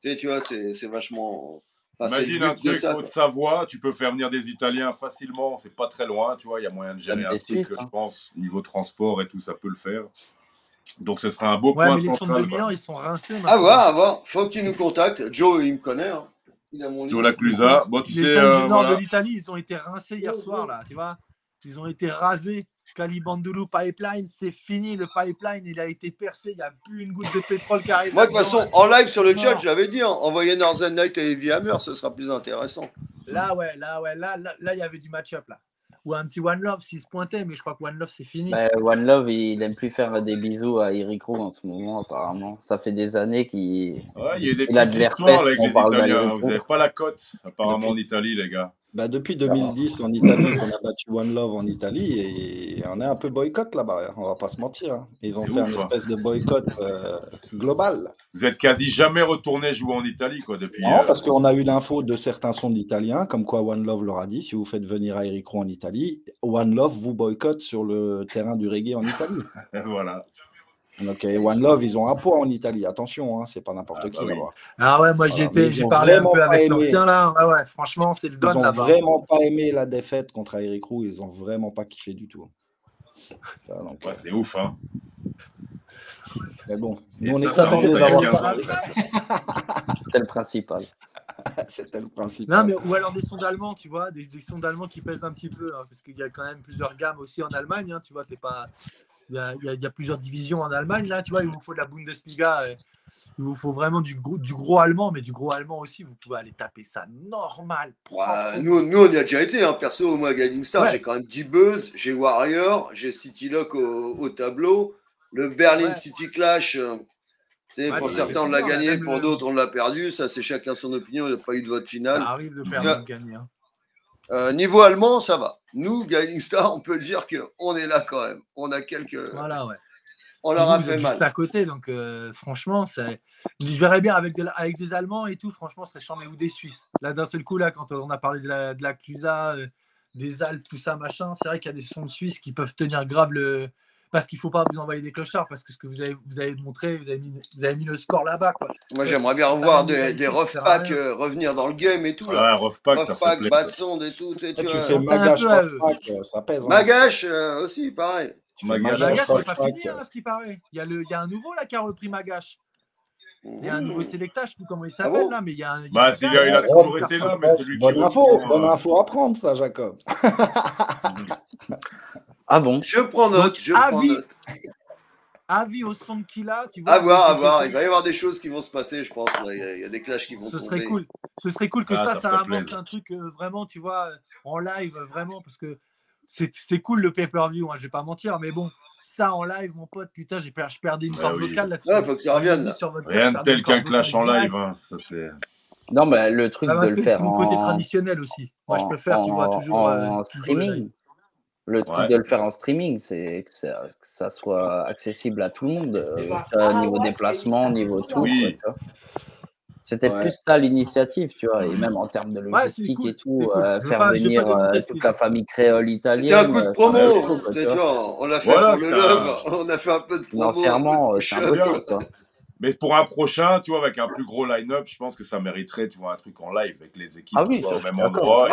kiffer. Tu vois, c'est c'est vachement. Enfin, Imagine un truc. Haute-Savoie, tu peux faire venir des Italiens facilement, c'est pas très loin, tu vois, il y a moyen de gérer un truc, Suisses, je hein. pense, niveau transport et tout, ça peut le faire. Donc ce sera un beau Ouais, point mais les sons de central. Ils sont rincés. Voir, à voir. Faut qu'il nous contacte. Joe, il me connaît. hein. Il a mon Joe. Laclusa, bon tu les sais, euh, du nord voilà. de l'Italie, ils ont été rincés hier soir, là, tu vois. Ils ont été rasés. Calibandulu Pipeline, c'est fini. Le pipeline, il a été percé. Il n'y a plus une goutte de pétrole qui arrive. Moi, de toute façon, en live sur le chat, Non. je l'avais dit, hein, envoyez Northern Night et Heavy Hammer, ce sera plus intéressant. Là, ouais, là, ouais, là, là, là, il y avait du match-up, là. Ou un petit One Love s'il se pointait, mais je crois que One Love, c'est fini. Bah, One Love, il aime plus faire des bisous à Eric Roux en ce moment, apparemment. Ça fait des années qu'il Ouais, il y a des il a petites de avec on les parle Italiens, vous n'avez pas la cote, apparemment en Italie, les gars bah depuis 2010 en Italie, on a battu One Love en Italie et on est un peu boycott là-bas, hein. on va pas se mentir. Hein. Ils ont fait ouf, une hein. espèce de boycott euh, global. Vous êtes quasi jamais retourné jouer en Italie quoi depuis. Non, euh, parce qu'on a eu l'info de certains sons d'Italiens, comme quoi One Love leur a dit si vous faites venir Eric Roux en Italie, One Love vous boycotte sur le terrain du reggae en Italie. voilà. Ok, One Love, ils ont un poids en Italie. Attention, hein, c'est pas n'importe ah qui bah Ah ouais, moi j'ai parlé un peu avec l'ancien là. Ouais, franchement, c'est le don Ils n'ont vraiment pas aimé la défaite contre Eric Roux. Ils ont vraiment pas kiffé du tout. Hein. Euh. C'est ouf. Hein. Mais bon, nous, on est content de avoir. C'est le principal. C'était le principe. Non, mais, ou alors des sondes allemands, tu vois, des, des sondes allemands qui pèsent un petit peu, hein, parce qu'il y a quand même plusieurs gammes aussi en Allemagne, hein, tu vois, t'es pas. Il y a, plusieurs divisions en Allemagne, là, tu vois, il vous faut de la Bundesliga. Euh, il vous faut vraiment du gros, du gros allemand, mais du gros allemand aussi, vous pouvez aller taper ça normal. Bah, nous, nous, on y a déjà été. Hein. Perso, moi, Gaming Star, j'ai quand même 10 buzz, j'ai Warrior, j'ai City Lock au, tableau. Le Berlin. City Clash, euh, pour certains, on l'a gagné, pour d'autres, on l'a perdu. Ça, c'est chacun son opinion. Il n'y a pas eu de vote final. Ça arrive de perdre de gagner. Hein. Euh, niveau allemand, ça va. Nous, Guiding Star, on peut dire qu'on est là quand même. On a quelques. Voilà, ouais. On leur a fait mal. Juste à côté, donc euh, franchement, je verrais bien avec, des Allemands et tout. Franchement, ce serait chambé ou des Suisses. Là, d'un seul coup, là, quand on a parlé de la, Clusa, euh, des Alpes, tout ça, machin, c'est vrai qu'il y a des sons de Suisse qui peuvent tenir grave le, parce qu'il ne faut pas vous envoyer des clochards, parce que ce que vous avez, vous avez montré, vous avez, mis, le score là-bas. Moi, j'aimerais bien revoir des, des rough revenir dans le game et tout. Là. Ah, rough pack, rough ça pack, fait et tout. Et, ah, tu, tu fais Magache, euh, euh, ça pèse. Hein. Magache euh, aussi, pareil. Tu Magache, Magache c'est pas fini, hein, ce qui paraît. Il y, a un nouveau là qui a repris Magache. Il y a un nouveau mmh. sélectage, je sais comment il ah s'appelle là, mais il y a un. Il, bah, a, il a toujours été là, mais c'est lui bonne. Info, hein. bonne info à prendre, ça, Jacob. Ah bon Je prends note. Avis, avis au son qu'il a. Tu voir, à voir. Il va y avoir des choses qui vont se passer, je pense. Il y a, des clashs qui vont se Ce serait cool. Ce serait cool que ah, ça, ça, ça avance un truc euh, vraiment, tu vois, euh, en live, euh, vraiment, parce que c'est cool le pay-per-view, hein, je vais pas mentir, mais bon, ça en live, mon pote, putain, j'ai per je perdais une bah corde ah oui. locale là-dessus. Ouais, faut que ça revienne. Là. Rien de tel qu'un clash en live, hein, ça c'est. Non, mais le truc ah, bah, de le faire. C'est mon côté traditionnel aussi. Moi, je préfère, en, tu vois, toujours. En streaming. Le truc de le faire en streaming, c'est que, ça soit accessible à tout le monde, euh, niveau déplacement, niveau tout. Oui. C'était plus ça l'initiative, tu vois, et même en termes de logistique et tout, euh, faire venir euh, toute la famille créole italienne. C'était un coup de promo, euh, on a fait voilà, le love, un... on a fait un peu de promo. Financièrement, c'est un peu. Mais pour un prochain, tu vois, avec un plus gros line-up, je pense que ça mériterait, tu vois, un truc en live avec les équipes, ah oui, au même endroit,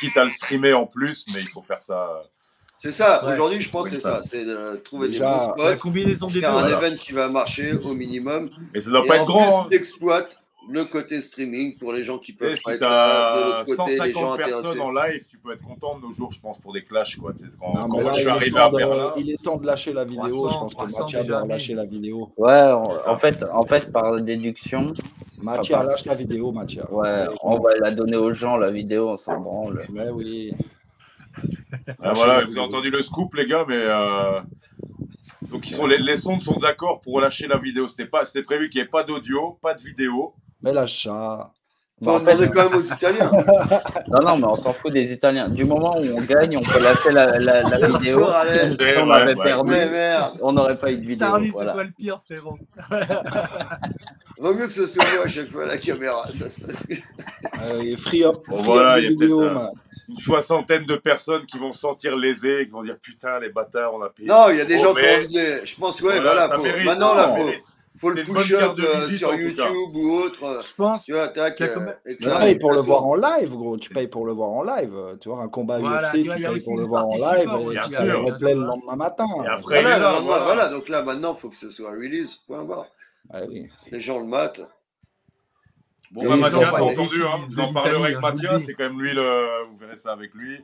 quitte à le streamer en plus, mais il faut faire ça. C'est ça, aujourd'hui, je pense que c'est ça. C'est de trouver des bons spots, la combinaison des faire deux, un voilà. event qui va marcher au minimum. Mais ça doit et pas être grand. Hein. le côté streaming pour les gens qui peuvent eh, être euh, de 150 personnes en live, tu peux être content de nos jours, je pense, pour des clashs. Quoi. Je suis arrivé à Il est temps de lâcher la vidéo. je pense que Mathia doit lâcher la vidéo. Ouais, en, fait, en fait, par déduction. Mathia, lâche la vidéo, Mathia. Ouais, on va la donner aux gens, la vidéo, on s'en branle. Oui. Ah, voilà, vous euh, avez entendu le scoop, les gars, mais. Euh, donc, ils sont, les, les sondes sont d'accord pour relâcher la vidéo. C'était, prévu qu'il n'y ait pas d'audio, pas de vidéo. Mais l'achat. Enfin, on parlait quand même aux Italiens. non, non, mais on s'en fout des Italiens. Du moment où on gagne, on peut lâcher la, vidéo. on avait ouais. On n'aurait pas eu de vidéo. Tarly, voilà. c'est quoi le pire, frérot Vaut mieux que ce soit moi à chaque fois à la caméra. Ça se passe. Euh, free up. Free voilà, up une soixantaine de personnes qui vont sentir lésées, qui vont dire putain, les bâtards, on a payé. Non, il y a des oh, gens qui ont. Je pense, ouais, voilà. voilà Maintenant, là, faut, faut le push-up euh, sur YouTube ou autre. Euh, je pense. Tu vois, tac, euh, tu payes pour le voir en live, gros. Tu payes pour le voir en live. Tu vois, un combat UFC, tu payes pour le voir en live. Tu le replay le lendemain matin. Et après, Voilà, donc là, maintenant, il faut que ce soit release. Ah les gens le matent. Bon, bah, Mathia, t'as entendu, hein. vous en parlerez avec Mathia, c'est quand même lui, le... vous verrez ça avec lui.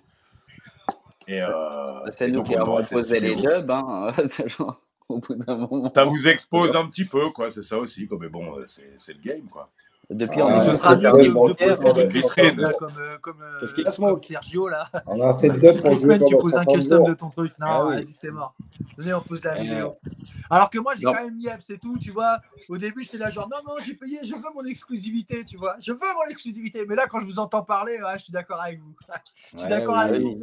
Euh, bah, c'est nous qui avons posé les dubs, hein, euh, au bout d'un moment. Ça vous expose un petit peu, quoi, c'est ça aussi, quoi, mais bon, euh, c'est le game, quoi. Depuis, ah, on se sera mieux de vitrine. Comme Sergio, là. On a assez de dubs pour jouer. Tu poses un custom de ton truc, non, ah vas-y, c'est mort. Venez, on pose la eh. vidéo. Alors que moi, j'ai quand même Yep, c'est tout, tu vois. Au début, j'étais là, genre, non, non, j'ai payé, je veux mon exclusivité, tu vois. Je veux mon exclusivité. Mais là, quand je vous entends parler, je suis d'accord avec vous. je suis d'accord avec vous.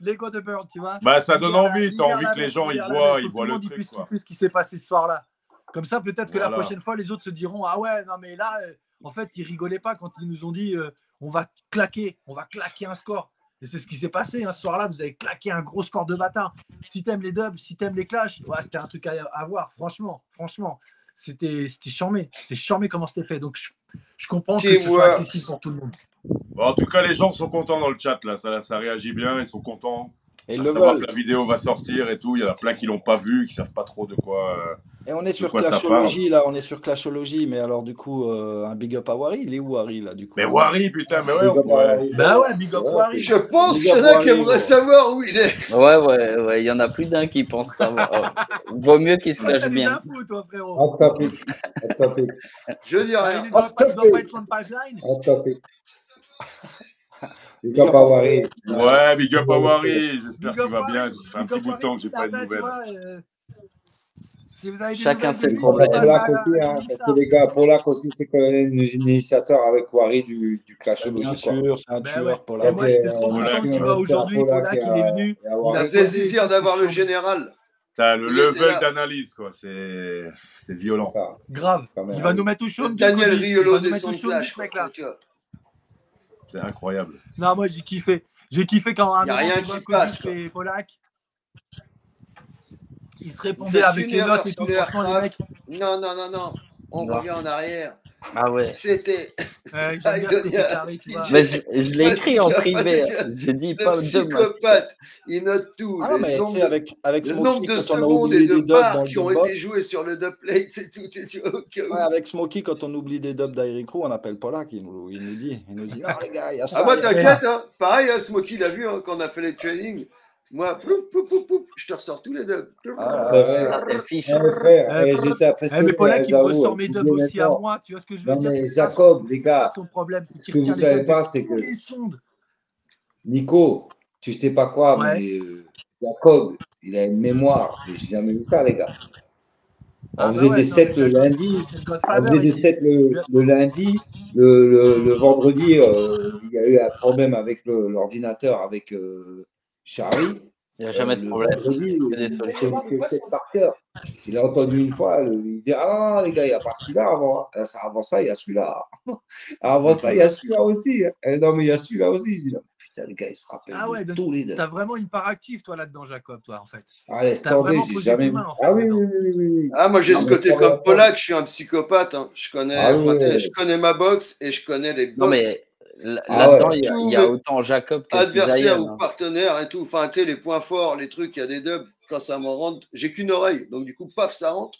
Lego de Bird, tu vois. Bah, ça donne envie. T'as envie que les gens ils voient, ils voient le truc. Plus quoi. Plus ce qui s'est passé ce soir-là. Comme ça, peut-être que la prochaine fois, les autres se diront Ah ouais, non, mais là, euh, en fait, ils rigolaient pas quand ils nous ont dit euh, On va claquer, on va claquer un score. C'est ce qui s'est passé. Hein. Ce soir-là, vous avez claqué un gros score de bâtard. Si t'aimes les dubs, si t'aimes les clashs, ouais, c'était un truc à, voir. Franchement, franchement, c'était charmé. C'était charmé comment c'était fait. Donc, je, comprends que ce soit accessible pour tout le monde. En tout cas, les gens sont contents dans le chat. Là, ça, ça réagit bien. Ils sont contents. Et savoir que la vidéo va sortir et tout. Il y en a plein qui l'ont pas vu, qui savent pas trop de quoi. Euh, et on est sur Clashology, là, on est sur Clashology, mais alors du coup, euh, un big up à Wari, il est où Wari, là, du coup? Mais Wari, putain, mais ouais, on. Bah ouais, big up ouais, Wari Je pense qu'il y en a qui aimeraient savoir où il est Ouais, ouais, ouais, il y en a plus d'un qui pense savoir. Oh. Vaut mieux qu'il se cache bien. ouais, bien. T'as toi, frérot Hot topic, hot topic. Je dirais, hot topic Hot topic Big up à Wari Ouais, big up à Wari, j'espère qu'il va bien, ça fait un petit bout de temps que j'ai pas de nouvelles. Euh, si vous avez Chacun ses problèmes. Pour hein, les gars, Polak aussi, c'est quand même l'initiateur avec Wari du, du Clash Bien sûr, c'est un bah tueur, Polak. Moi, j'étais trop content que tu vois aujourd'hui. Polak, il est venu. Ça faisait plaisir d'avoir le général. T'as le level d'analyse, quoi. C'est violent. Grave. Il va nous mettre au chaud. Daniel Riolo de son clash, mec, là. C'est incroyable. Non, moi, j'ai kiffé. J'ai kiffé quand un. Il qui passe. Polak. Il se répondaient avec les notes et tout. Les mecs... Non, non, non, non. On revient en arrière. Ah ouais. C'était. Bah, je, je l'ai écrit en privé. J'ai dit le pas psychopathe. Il note tout. Ah, non, mais de, avec, avec le nombre de secondes et de parts qui ont été jouées sur le dub plate, c'est tout. Tu ouais, avec Smokey, quand on oublie des dubs d'Eric on appelle Polak. Il nous, nous dit, il nous ah, les gars, il y a ça. Ah moi t'inquiète, hein. pareil, hein, Smokey l'a vu hein, quand on a fait les trainings. Moi, ploup, ploup, ploup, ploup, je te ressors tous les deux. Ah, ouais, ça, c'est fichu. Ouais. Eh, eh, eh, mais Paula qui me ressort mes dubs aussi à moi, tu vois ce que je veux non, dire mais Jacob, ça, les gars, son problème, ce que vous ne savez pas, c'est que. Les sondes. Nico, tu sais pas quoi, ouais. mais euh, Jacob, il a une mémoire. J'ai jamais vu ça, les gars. Ah, bah on faisait des sets le lundi, on faisait des sets le, lundi, le, vendredi, euh, il y a eu un problème avec l'ordinateur, avec euh, Charlie. Il n'y a jamais euh, de problème. Il par cœur. Il a entendu une fois, il dit Ah, les gars, il n'y a pas celui-là avant. Hein. Ah, avant ça, il y a celui-là. Avant ça, il y a celui-là aussi. Hein. Eh, non, mais il y a celui-là aussi. Je dis, Putain, les gars, ils se rappellent ah ouais, tous les deux. T'as vraiment une part active, toi, là-dedans, Jacob, toi, en fait. Ah, laisse tomber, j'ai jamais. Mains, ah oui, oui, oui, oui. Ah, moi, j'ai ce côté comme Polak, je suis un psychopathe. Hein. Je, connais, ah, je connais ma boxe et je connais les boxes. Non, mais Là-dedans, il, y, a autant Jacob que Adversaire ou hein. partenaire et tout. Enfin, les points forts, les trucs, il y a des dubs. Quand ça m'en rentre, j'ai qu'une oreille. Donc, du coup, paf, ça rentre.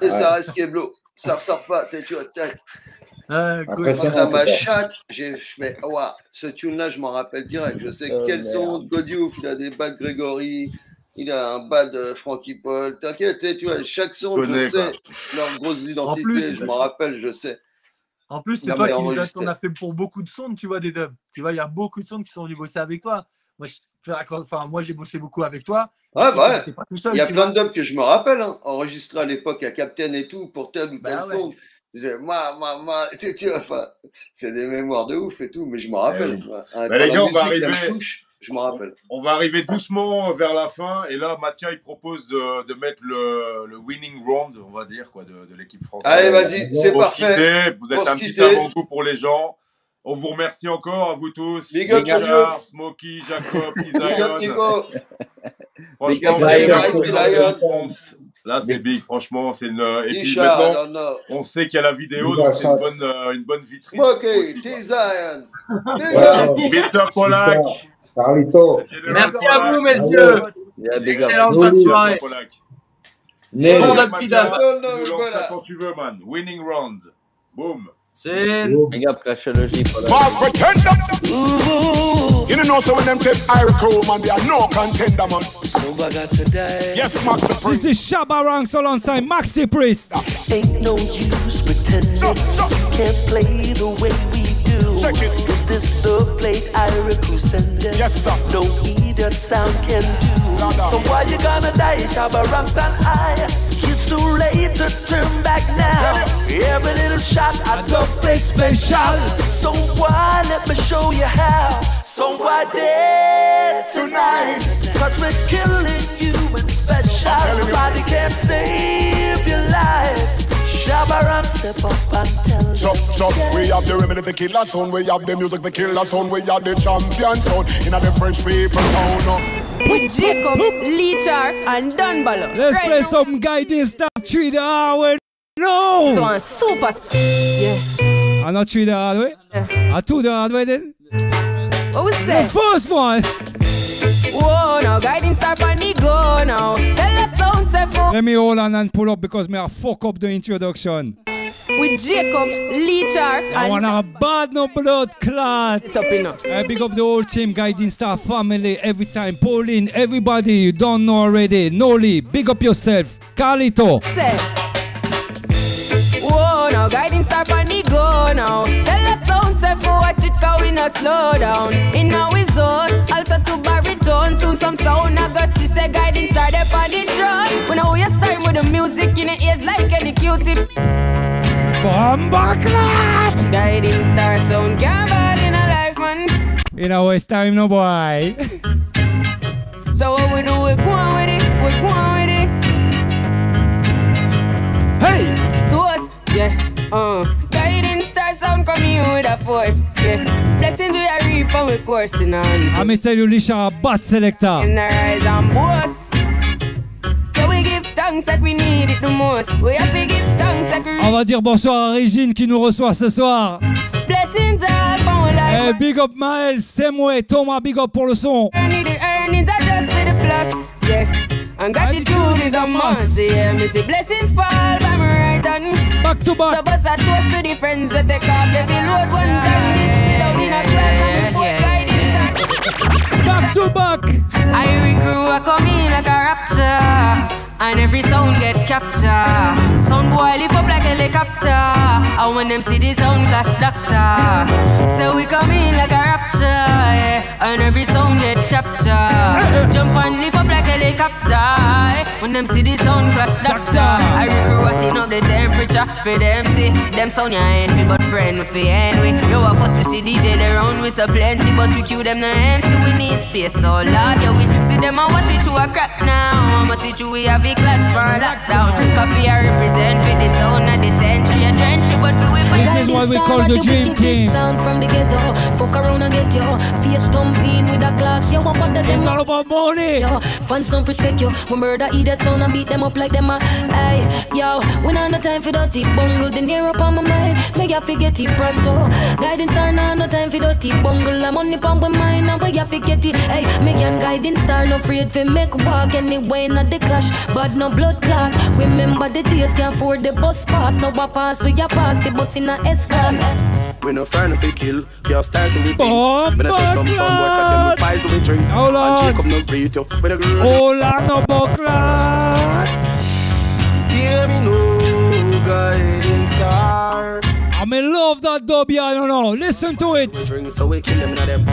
Et ça reste Keblo. Ça ressort pas. T'es, tu vois, t'es... Ah. Quand ça m'achate, je fais ce tune-là, je m'en rappelle direct. Je sais oh, quels sont de Godiouf. Il a des bas de Grégory. Il a un bas de euh, Frankie Paul. T'inquiète, tu vois, chaque son, je, sais. Leurs grosses identités, je m'en rappelle, je sais. En plus, c'est toi qui nous as, on a fait pour beaucoup de sondes, tu vois, des dubs. Tu vois, il y a beaucoup de sondes qui sont venus bosser avec toi. Moi, j'ai enfin, bossé beaucoup avec toi. Ouais, bah ouais. Il y a plein de dubs que je me rappelle, hein, enregistrés à l'époque à Captain et tout, pour tel ou tel bah, sonde. Ouais. Moi, moi, moi, tu, enfin, c'est des mémoires de ouf et tout, mais je me rappelle. Bah, les gars, on va arriver. Je me rappelle. On va arriver doucement vers la fin. Et là, Mathia, il propose de, de mettre le, le, winning round, on va dire, quoi, de, de l'équipe française. Allez, vas-y, c'est parfait. Quitter. Vous êtes un petit avant-goût pour les gens. On vous remercie encore à vous tous. Big up, Smokey, Jacob, Isayon. Franchement, la France. Là, c'est big. Franchement, c'est une. Et puis maintenant, on sait qu'il y a la vidéo, donc c'est une bonne, euh, une bonne vitrine. Smokey, Isayon. Mr. Pollack. Carlito. Merci à vous, messieurs. Excellente fin de soirée. Bon. Quand tu veux, man. Winning round. Boom. Don't know, This is Shabba Ranks alongside Maxi Priest. Ain't no use pretending. Can't play the way we do. With this love plate I represent. Yes, sir. No idiot sound can do. So why you gonna die, Shabba Ranks and I? It's too late to turn back now. Every little shot I don't play special. So why let me show you how? So why dead tonight? Cause we're killing you with special. Nobody can save your life. Shabba Ranks step up and tell Chop, them. chop, we have the remedy for killer sound, we have the music for killer sound, we have the champion sound in the French people town. Oh. With Jacob, Leechar, and Dunbalo. Let's play some guiding star three the hard way. No! So, super. Yeah. I'm not three the hard way. I two the hard way then. What was that? The that? first one. Whoa, now guiding star on the go now. Tell us sound Let me hold on and pull up because me I fuck up the introduction. with Jacob, Leechar, I and want a bad no blood clot. It's up now. I big up the whole team, guiding star family every time. Pauline, everybody you don't know already. Noli, big up yourself. Carlito. say. Whoa, now guiding star on the go now. Tell us sound say for it go slow down. In our zone, alto to baritone. Soon some sound I go see say guiding star there on the throne. We know waste time with the music in the ears like any Q-tip. Bomba clot! Guiding star sound can't ball in a life, man. In a waste time, no boy. So what we do, we go on with it, we go on with it. Hey! To us, yeah, uh. I me tell you, Lisha, a bad selector. In the rise and boast. Yeah, we give thanks that we need it the most. We have to give thanks that we On va dire bonsoir à Régine qui nous reçoit ce soir. Blessings all upon we life. Eh, big up Maël, Semwe, Thomas, big up pour le son. Earning the earnings are just for the plus, yeah. And gratitude is a must, yeah. Me say blessings fall by my right hand. Back to back. So bust a toast to the friends that take off every load one time. Did sit down in a class and report guidance. Back to back. I crew a come in like a rapture. And every sound get captured. Sound boy lift up like helicopter. And when them see the sound clash doctor. So we come in like a rapture. Yeah. And every sound get captured. Jump and lift up like helicopter. yeah. When them see the sound clash doctor. I recruit hotting up the temperature. For them see them sound ya envy. But friend fi envy. Yo of us we see DJ they round we so plenty. But we queue them not empty. We need space so loud. Yeah we see them and watch we to a crack now. I'ma see you we have a clash for lockdown. Coffee I represent for the sound of the century. A trench but we will. This is what we call the dream team. Sound from the ghetto, fuck around and get your face thumping with a clocks. Yo, what the It's all about money. Yo, fans don't respect you. We murder eat that sound and beat them up like them a. Hey, yo, we not no time for dirty bungle. The near up on my mind, make you forget it pronto. Guiding star nah no time for dirty bungle. I'm on the pump with mine and where you forget it. Hey, me and guiding star no afraid for make walk anyway not the clash, but no blood clot. Remember the days can't afford the bus pass. No a pass we a pass the bus in a S class. We no friend if we kill, your style to we Bomba think. But I just some some boy cut them with pies we drink. Hold on. And Jacob no breathe you. With a girl. Hola, no boclat. Yeah, me know guiding star. I mean, love that dubby, I don't know. Listen to it. We drink so we kill them in them.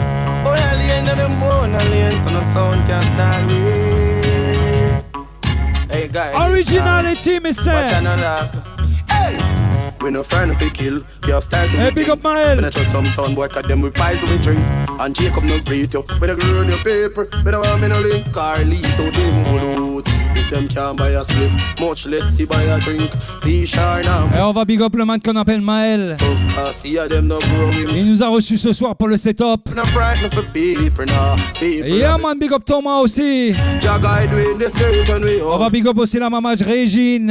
Oh, alien of them bone alien, so no sound can stand we. Guys. Originality, me say. Watch and unlock. Hey. We no friend if we kill, your style to Hey, big up. When I trust some son boy, cut them with pies we drink. And Jacob no breathe you. With a girl on your paper, with a want me no link. Carlito them them can't buy a spliff, much less see buy a drink. Be sure now. Et on va big up le man qu'on appelle Maël. Il nous a reçu ce soir pour le setup. Yeah man, big up Thomas aussi. On va big up aussi la mamage Régine.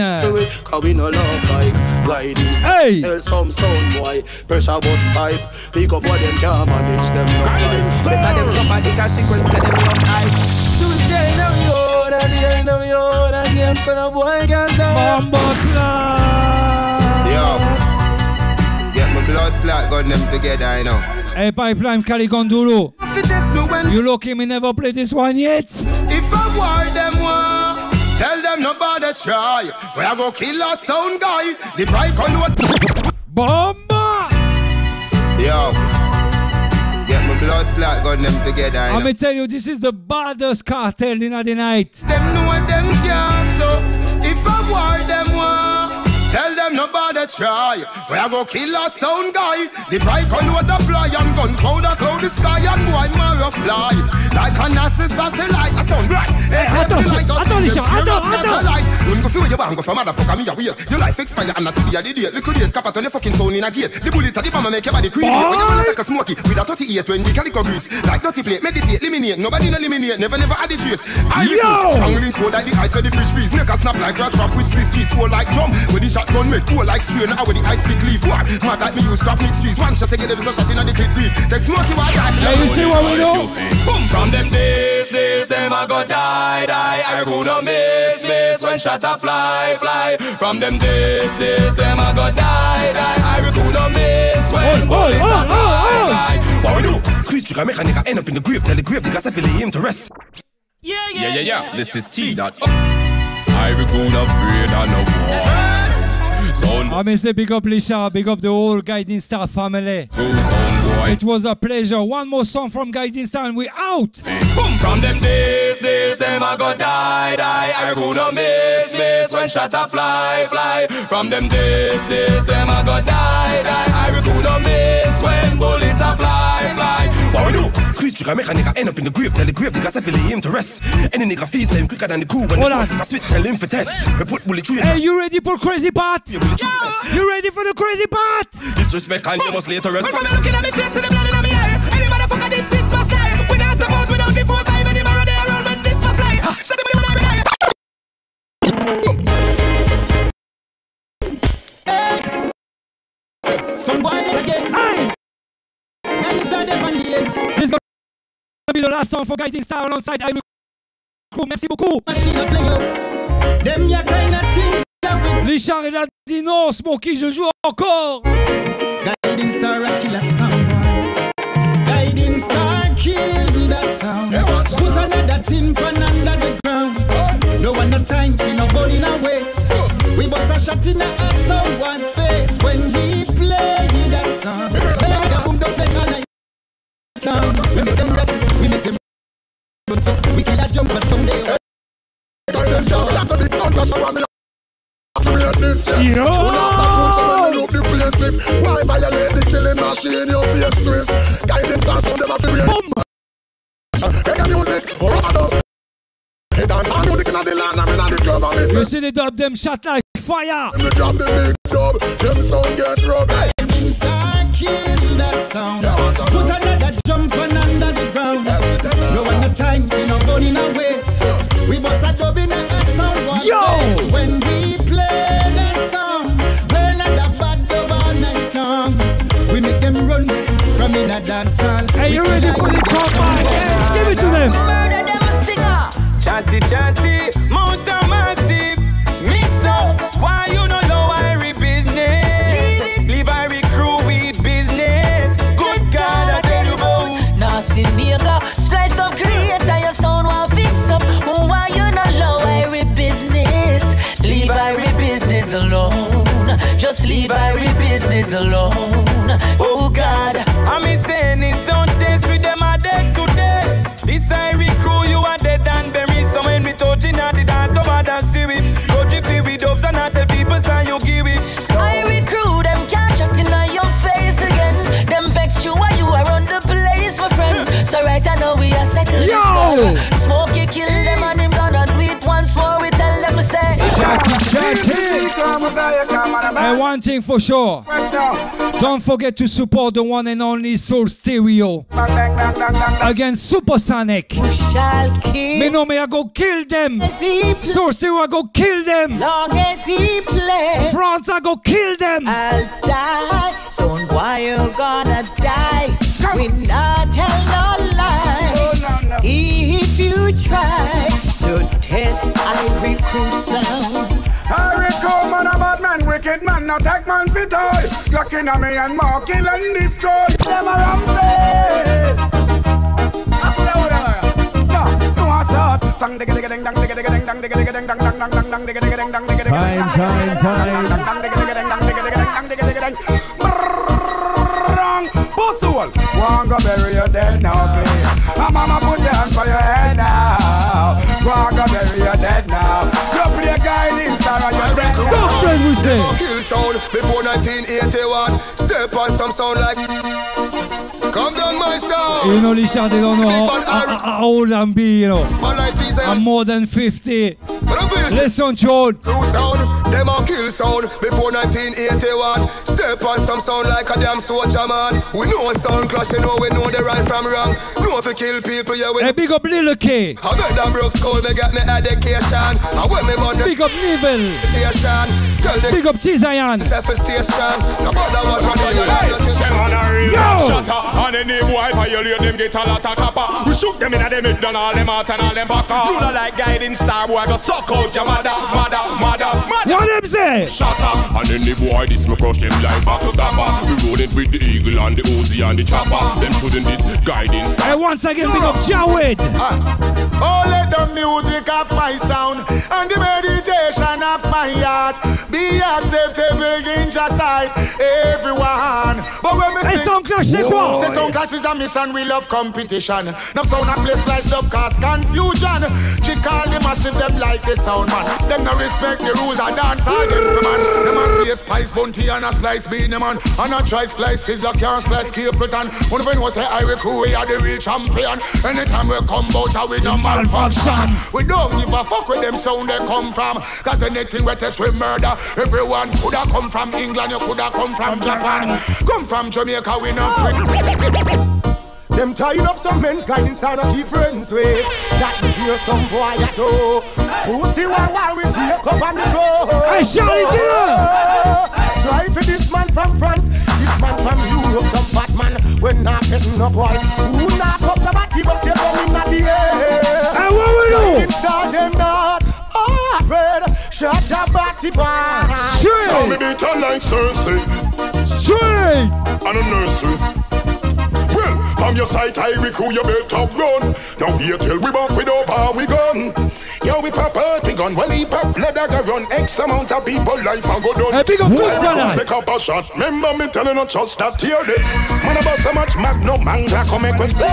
Hey! Some sound boy, pressure bus pipe. Pick up what them can manage them no fly. Better them suffer the consequence, cause them no and the end of your own, and game son of boy can die. Bomba Yo, get my blood clot, got them together, you know. Hey Pipeline Caligondulu. Fittest me when You lucky me never play this one yet. If I war them one, tell them no bother try. When I go kill a sound guy, the bright on what Bomba! Yo, blood clot them together. I'm gonna tell you, this is the baddest cartel in the night. Them know them can so if I them nobody try. We a go kill a sound guy. The bike on load the fly and gunpowder cloud the sky and boy Mario fly like a NASA satellite. A sound bright. Hey, attention, attention, attention. Don't go feel your bang go for motherfucker me a weird. Your life expire and not to be a idiot. Liquidate cap on the fucking phone in a gate. The bullet at the bomber make your body creepy. When you wanna take a smoky with a 38 when the calico grease. Like dirty plate, meditate, eliminate. Nobody eliminate. Never, never add the trace. I Yo! Strong link cold like the ice of the fridge freeze. Make a snap like rat trap with Swiss cheese. Score like drum with the shotgun. Head cool like strain out the ice big leaf. What? Mad like me use crap mix cheese. One shot together is a shot in the clip beef. Take smoky while that. Hey, you see what we do? Boom. From them days, days, them I go die, die. I go no miss, miss when shot a fly, fly. From them days, days, them I go die, die. I go no miss when bullets a fly, fly. What we do? Squeeze trigger, make a nigga end up in the grave. Tell the grave, the gas I feel aim to rest. Yeah, yeah, yeah, yeah. yeah. This is T. Dot. I go no afraid of no war. I miss the big up Lisha, big up the whole Guiding Star family. It was a pleasure. One more song from Guiding Star and we out. From them days, days, them I go die, die. I go not miss, miss when shatter fly, fly. From them days, days, them I go die, die. I go not miss when bullets are fly, fly. What we do? squeeze trigger, make a nigga end up in the grave. Tell the grave niggas I feel him to rest. Any nigga feels him quicker than the crew when the fuck spit tell him for test. We put bullet through. Hey, you ready for crazy part? Yeah, yeah. You ready for the crazy part? Disrespect and you must later rest. When from me looking at me face to the blood in me eye, any motherfucker this this was die. When I step without the four five, any man ready around when this was lie. Shut up, when I rely. Some boy never get. Aye. you start up on the eggs. be the last song for Guiding Star alongside Merci beaucoup. Richard et Ladino, Smokey, je joue encore. Guiding Star, I kill a. Guiding Star, that sound. Put under the ground. No one time, no. We a shot in one face when we play the We make them so we can jump for. You know. Why violate the killing machine? Your face on them a Reggae music, oh, Hey, dance music inna the land. I'm inna the club. You see the dub them shot like fire. Drop the big dub. Them sound get rough. Hey. Start kill that sound. Yeah, Put another jump on under the ground time, we no gone in. We bust a dub in a song. Yo! When we play that song, bad dub all night long. We make them run from in a dance hall. Hey, you ready for the top. Give it to them. Murder them a singer. Chanty, chanty. alone. Oh God, I'm saying it's on with them a dead today. This I recruit you are dead and buried. So when we touch in at the dance, come out and see it. Go to feel with dubs and I tell people sign you give it. No. I recruit them can't shut in on your face again. Them vex you while you are on the place, my friend. so right I know we are second. Yo! Smoke you kill and one thing for sure, don't forget to support the one and only Soul Stereo against Supersonic. Me no me, I go kill them. Soul Stereo, I go kill them. France, I go kill them. I'll die. Soon, why you gonna die? We not tell no lie. If you try to test Ivory Cruise sound. Ivory Cruise man, a bad man, wicked man, no take man fit toy. Glock a me and mark, kill and destroy. Them a rampage. Time, time, go bury your dead now, please. Mama, put your hand for your head now. One go bury your dead now. You play guiding star and you're dead now. Don't play with it. Kill sound before 1981. Step on some sound like. You know, Richard, they don't know how, how, how old I'm be, you know. I'm more than 50. Listen, John. True sound, them a kill sound before 1981. Step on some sound like a damn soldier man. We know sound clash, you know we know the right from wrong. Know if you kill people, yeah we. Hey, big up Lil K. I bet that broke skull, me get me education. I when me born the Big up Nivel. station. Tell the Big up Tizayan. self station. No bother watch on the Say man a real Yo! shatter And uh, any boy violate them get a lot of copper We shoot them in a them head and all them heart and all them back You know like guiding star boy go suck out your mother, mother, mother, mother What them say? Shatter And any boy this me crush them like backstabber We rolling with the eagle and the Uzi and the chopper Them shooting this guiding star Hey, once again, big up Jawed. Ah. Oh, let the music of my sound and the meditation of my heart be acceptable in your sight, everyone. But when me Hey, sing- Sound Clash, c'est quoi? Say Sound Clash is a we love competition. No sound a place like love cause confusion. She call the massive, them like the sound man. Them no respect the rules of dance all gentlemen. Them a play spice, bunty and a slice bean, man. And a try splice, scissor, can't splice, Capleton. One of them was say, I crew, we are the real champion. Anytime we come out, we no malfunction. We don't give a fuck where them sound they come from. Cause anything we test we murder. Everyone coulda come from England, you coulda come from Japan. Come from Jamaica, we no free. Them tired of some men's guidance and a keep friends with That me hear some boy at all. Pussy one while we take up on the road. Hey, Charlie Dilla! Try for this man from France. This man from Europe, some fat man. When not getting no boy. Who knock up the body but you come in at the air. Hey, what we do? Them start them not. Ah, Afraid Shut your body back Straight. Now me beat her like Cersei Straight. and a nursery. Well, from your side, I recruit your better run. Now here till we back with our we gun. Yo, we pop out, we gun, well, he pop, let that go run. X amount of people, life and go done. Hey, big up Well, Goodfellas. Take up a shot. Remember me telling you just that here day. Man about so much magnum, manga, come make us play.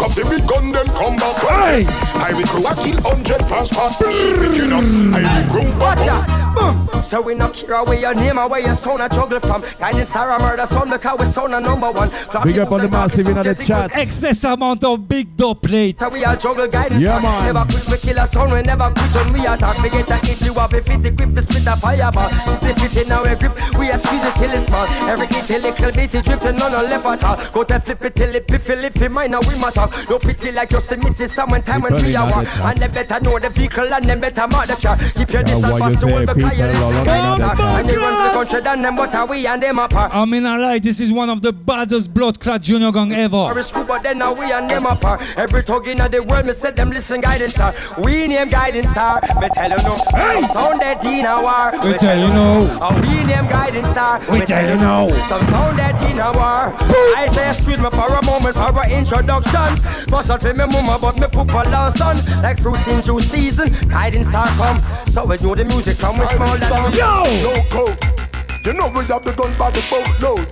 Coffee with gun, then come back. Hey. I recruit, I kill hundred passport. You know, I recruit, Watch out, boom. So we not care where your name or where your sound a juggle from. Guiding star a murder sound because we sound a number one. Clock Big up on the and dark, massive in the chat. Excess amount of big dope plate. So we all juggle guidance Yeah, star. man. Never quit we kill a sound, we never quit when we attack. We get a hit you up if it equip the spit a fireball. Stiff it in our grip, we a squeeze it till it's small. Every hit till little bit it drip and none on left at all. Go to flip it till it piffy lift it mine now we matter. No pity like just a mitty someone time when Because we in are other one. chat. And them better know the vehicle and them better mark the car. Keep your distance what for you soul say, because you people, listen all to over guidance the star. And they chat. run to the country than them but are we and them apart. I mean, I like this is one of the baddest blood clot junior gang ever. Or a screw, but then now we and them. Every thug in the world, me said them listen guidance star. We name guidance star. Me tell you no. Hey! Sound that in a war. We tell you no. Oh, we name guidance star. We tell you no. Some sound that in a war. I say excuse me for a moment for an introduction. Must not for me mama, but me poop a last son. Like fruits in juice season. Guidance star come. So we know the music from we small than Yo! No coke. You know we have the guns by the boatload.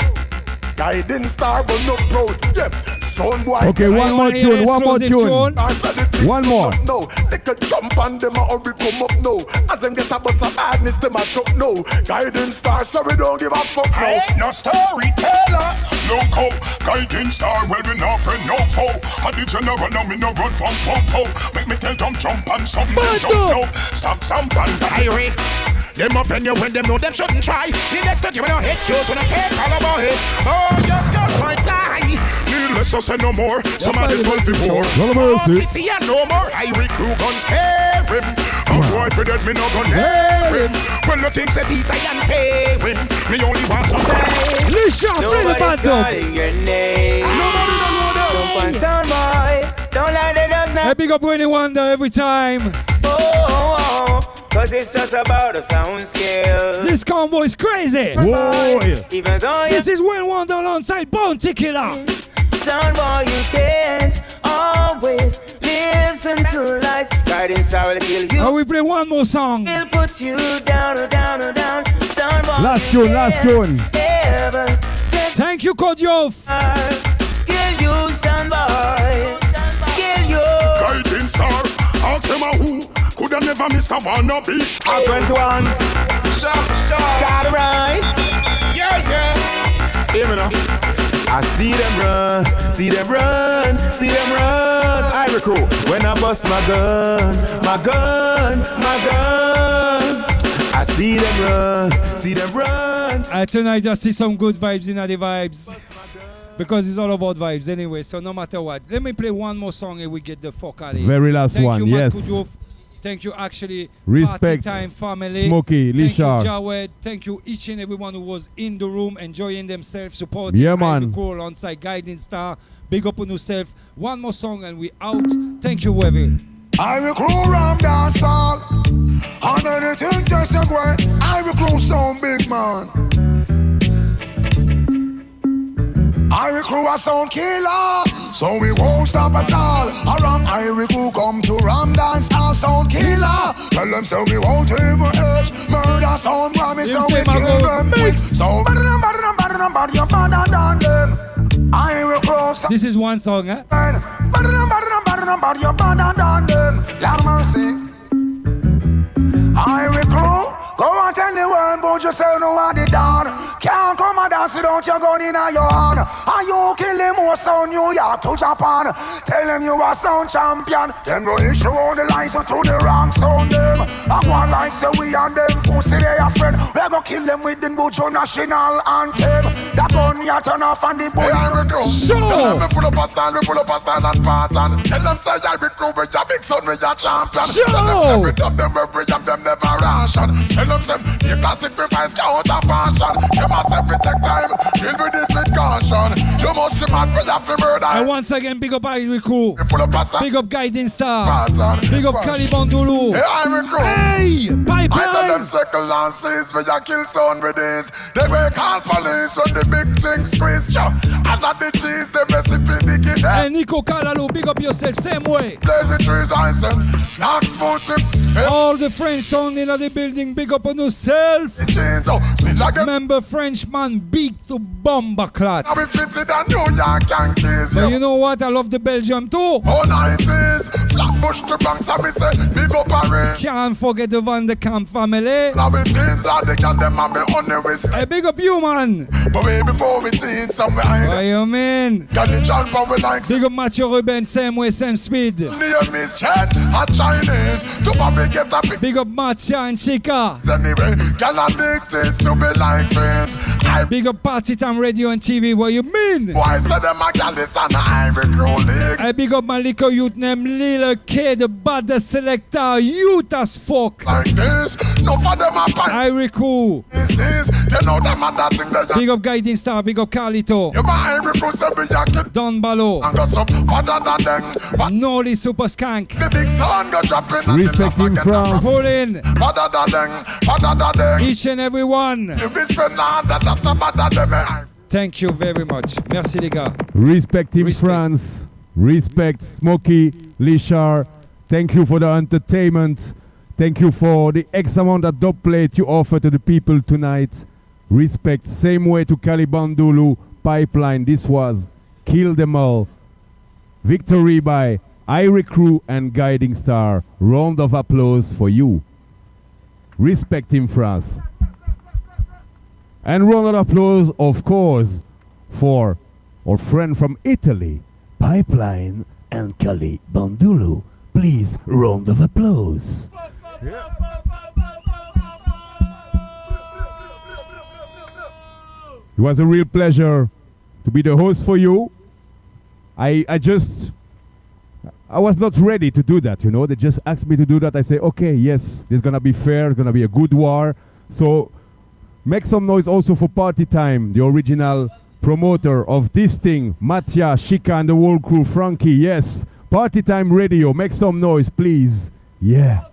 Guiding star, but no proud. Yep. Son boy. Okay, one more tune, one more tune. I said if you One more. No, little jump on them, I hurry come up now. As them get a bus of hardness, them a chuck now. Guiding star, so we don't give a fuck now. I ain't no storyteller. Look up, guiding star, well we no friend, no foe. I did you never know me no run from popo. Make me tell them jump on something they don't know. Stop some pirate. Them offend you when them know them shouldn't try. The next that you know excuse when I take all about it. Oh, just go point fly. Needless to say no more. Somebody's well before. Officer no more. I recruit guns scare him. A boy for that me no gun hear him. Well, the things that he's I am paying. Me only want some say. Listen, play the band up. your name. Nobody don't know that. Jump on sound boy. Don't lie, they does not. Hey, big up Winnie Wonder every time. Oh, oh, oh. Cause it's just about the sound skill. This combo is crazy. Even though This is Wayne Wonder alongside Bounty Killer. Sound boy, you can't always listen to lies. Guiding star will kill you. And we play one more song. Will put you down, oh, down, oh, down. Sound boy, Last you tune, last can't tune. Thank you, Kodiof. Kill you, stand by. Kill you. Guiding star, ask them a who could have never miss a wannabe. At 21, sharp, sharp. Got it right. Yeah, yeah. Hear me now. I see them run, see them run, see them run. I recruit when I bust my gun, my gun, my gun. I see them run, see them run. Uh, tonight I see some good vibes in the vibes. Because it's all about vibes anyway, so no matter what. Let me play one more song and we get the fuck out of here. Very last Thank one, you, Matt yes. Kudjof. Thank you, actually. Party Respect, Time family. Smokey, Thank Lishar. you, Jawed. Thank you, each and everyone who was in the room enjoying themselves, supporting Yeah, Ivy man. Cool alongside Guiding Star. Big up on yourself. One more song and we out. Thank you, Webby. I recruit Ram dance all. And anything just a great. I recruit some big man. I recruit a sound killer. So we won't stop at all. Around I recruit come to Ram dance all sound killer. Tell them so we won't even urge. Murder sound promise You so say we my kill go them quick. So better than better than better than better than better than them. I recruit This is one song, eh? Better than better than better than better than than them. Lord mercy. I recruit. Go and tell the world about yourself, no one did down. Can't come and dance without your gun in your hand. And you kill them more sound New York to Japan. Tell them you are sound champion. Then go issue all the license to the wrong sound them. I want like say we and them pussy they a friend. We go kill them with the Bujo national anthem. The gun ya turn off and the boy. I recruit. Show. Tell them me full up a style, me full up a style and pattern. Tell them say I recruit, we ya big son, we ya champion. Show. Tell them say we dub them, we bring them, them never ration. Tell them say the classic sacrifice count a fashion. You must have to take time, deal with it with caution. You must be mad, have to murder. And once again, big up Ivy Cool. Full of pasta. Big up Guiding Star. Pattern. Big up Caliban Dulu. Hey, I recruit. Hey, I tell them circle and seize where you kill son with this. They will call police when the big thing squeeze. Cha. And not the cheese, they messy pinicky there. Eh. Hey, Nico Kalalo, big up yourself, same way. Trees, I said. Knock smooth. All the French sound in the building, big up on yourself. Chains out, oh, still like a Remember Frenchman beat to bomber clot. Now we fitted a New York Yankees. But you know what? I love the Belgium too. Oh, 90s. Flatbush to Bronx, I say, big up ring. Can't forget the Van de Kamp family. Now we teens, like they can them and me on the wrist. Hey, big up you, man. But way before we teens, somewhere What you mean? Got the jump we like Big up Mathieu Ruben, same way, same speed. Name is Chen, a Chinese. To Bobby get a big Big up Mathieu and Chica. Anyway. Girl addicted to me like friends. I Big up Party Time Radio and TV, what you mean? Why say them a gal this and I recruit league. I big up my little youth named Lil K, the baddest selector, youth as fuck. Like this, no for them a pipe. I recruit. This is, you know them a that thing they Big up Guiding Star, big up Carlito. You buy recruit say me a kid. Don Balo. And got some other than them. But Nolly Super Skank. the big son go dropping and the Respect lap in again. France. Pull in. Other than them. Each and every one. You be spend all that, that, that, that, them. eh. Thank you very much. Merci les gars. Respect in Respect. France. Respect Smokey, Lishar. Thank you for the entertainment. Thank you for the X amount of dub plate you offer to the people tonight. Respect. Same way to Kalibandulu Pipeline. This was Kill Them All. Victory by Irie Crew and Guiding Star. Round of applause for you. Respect in France. And round of applause, of course, for our friend from Italy, Pipeline and Kali Bandulu. Please, round of applause. It was a real pleasure to be the host for you. I, I just, I was not ready to do that, you know. They just asked me to do that. I say, okay, yes, it's gonna be fair, it's gonna be a good war. So make some noise also for Party Time, the original promoter of this thing, Mattia, Shika, and the whole crew, Frankie. Yes, Party Time Radio. Make some noise, please. Yeah.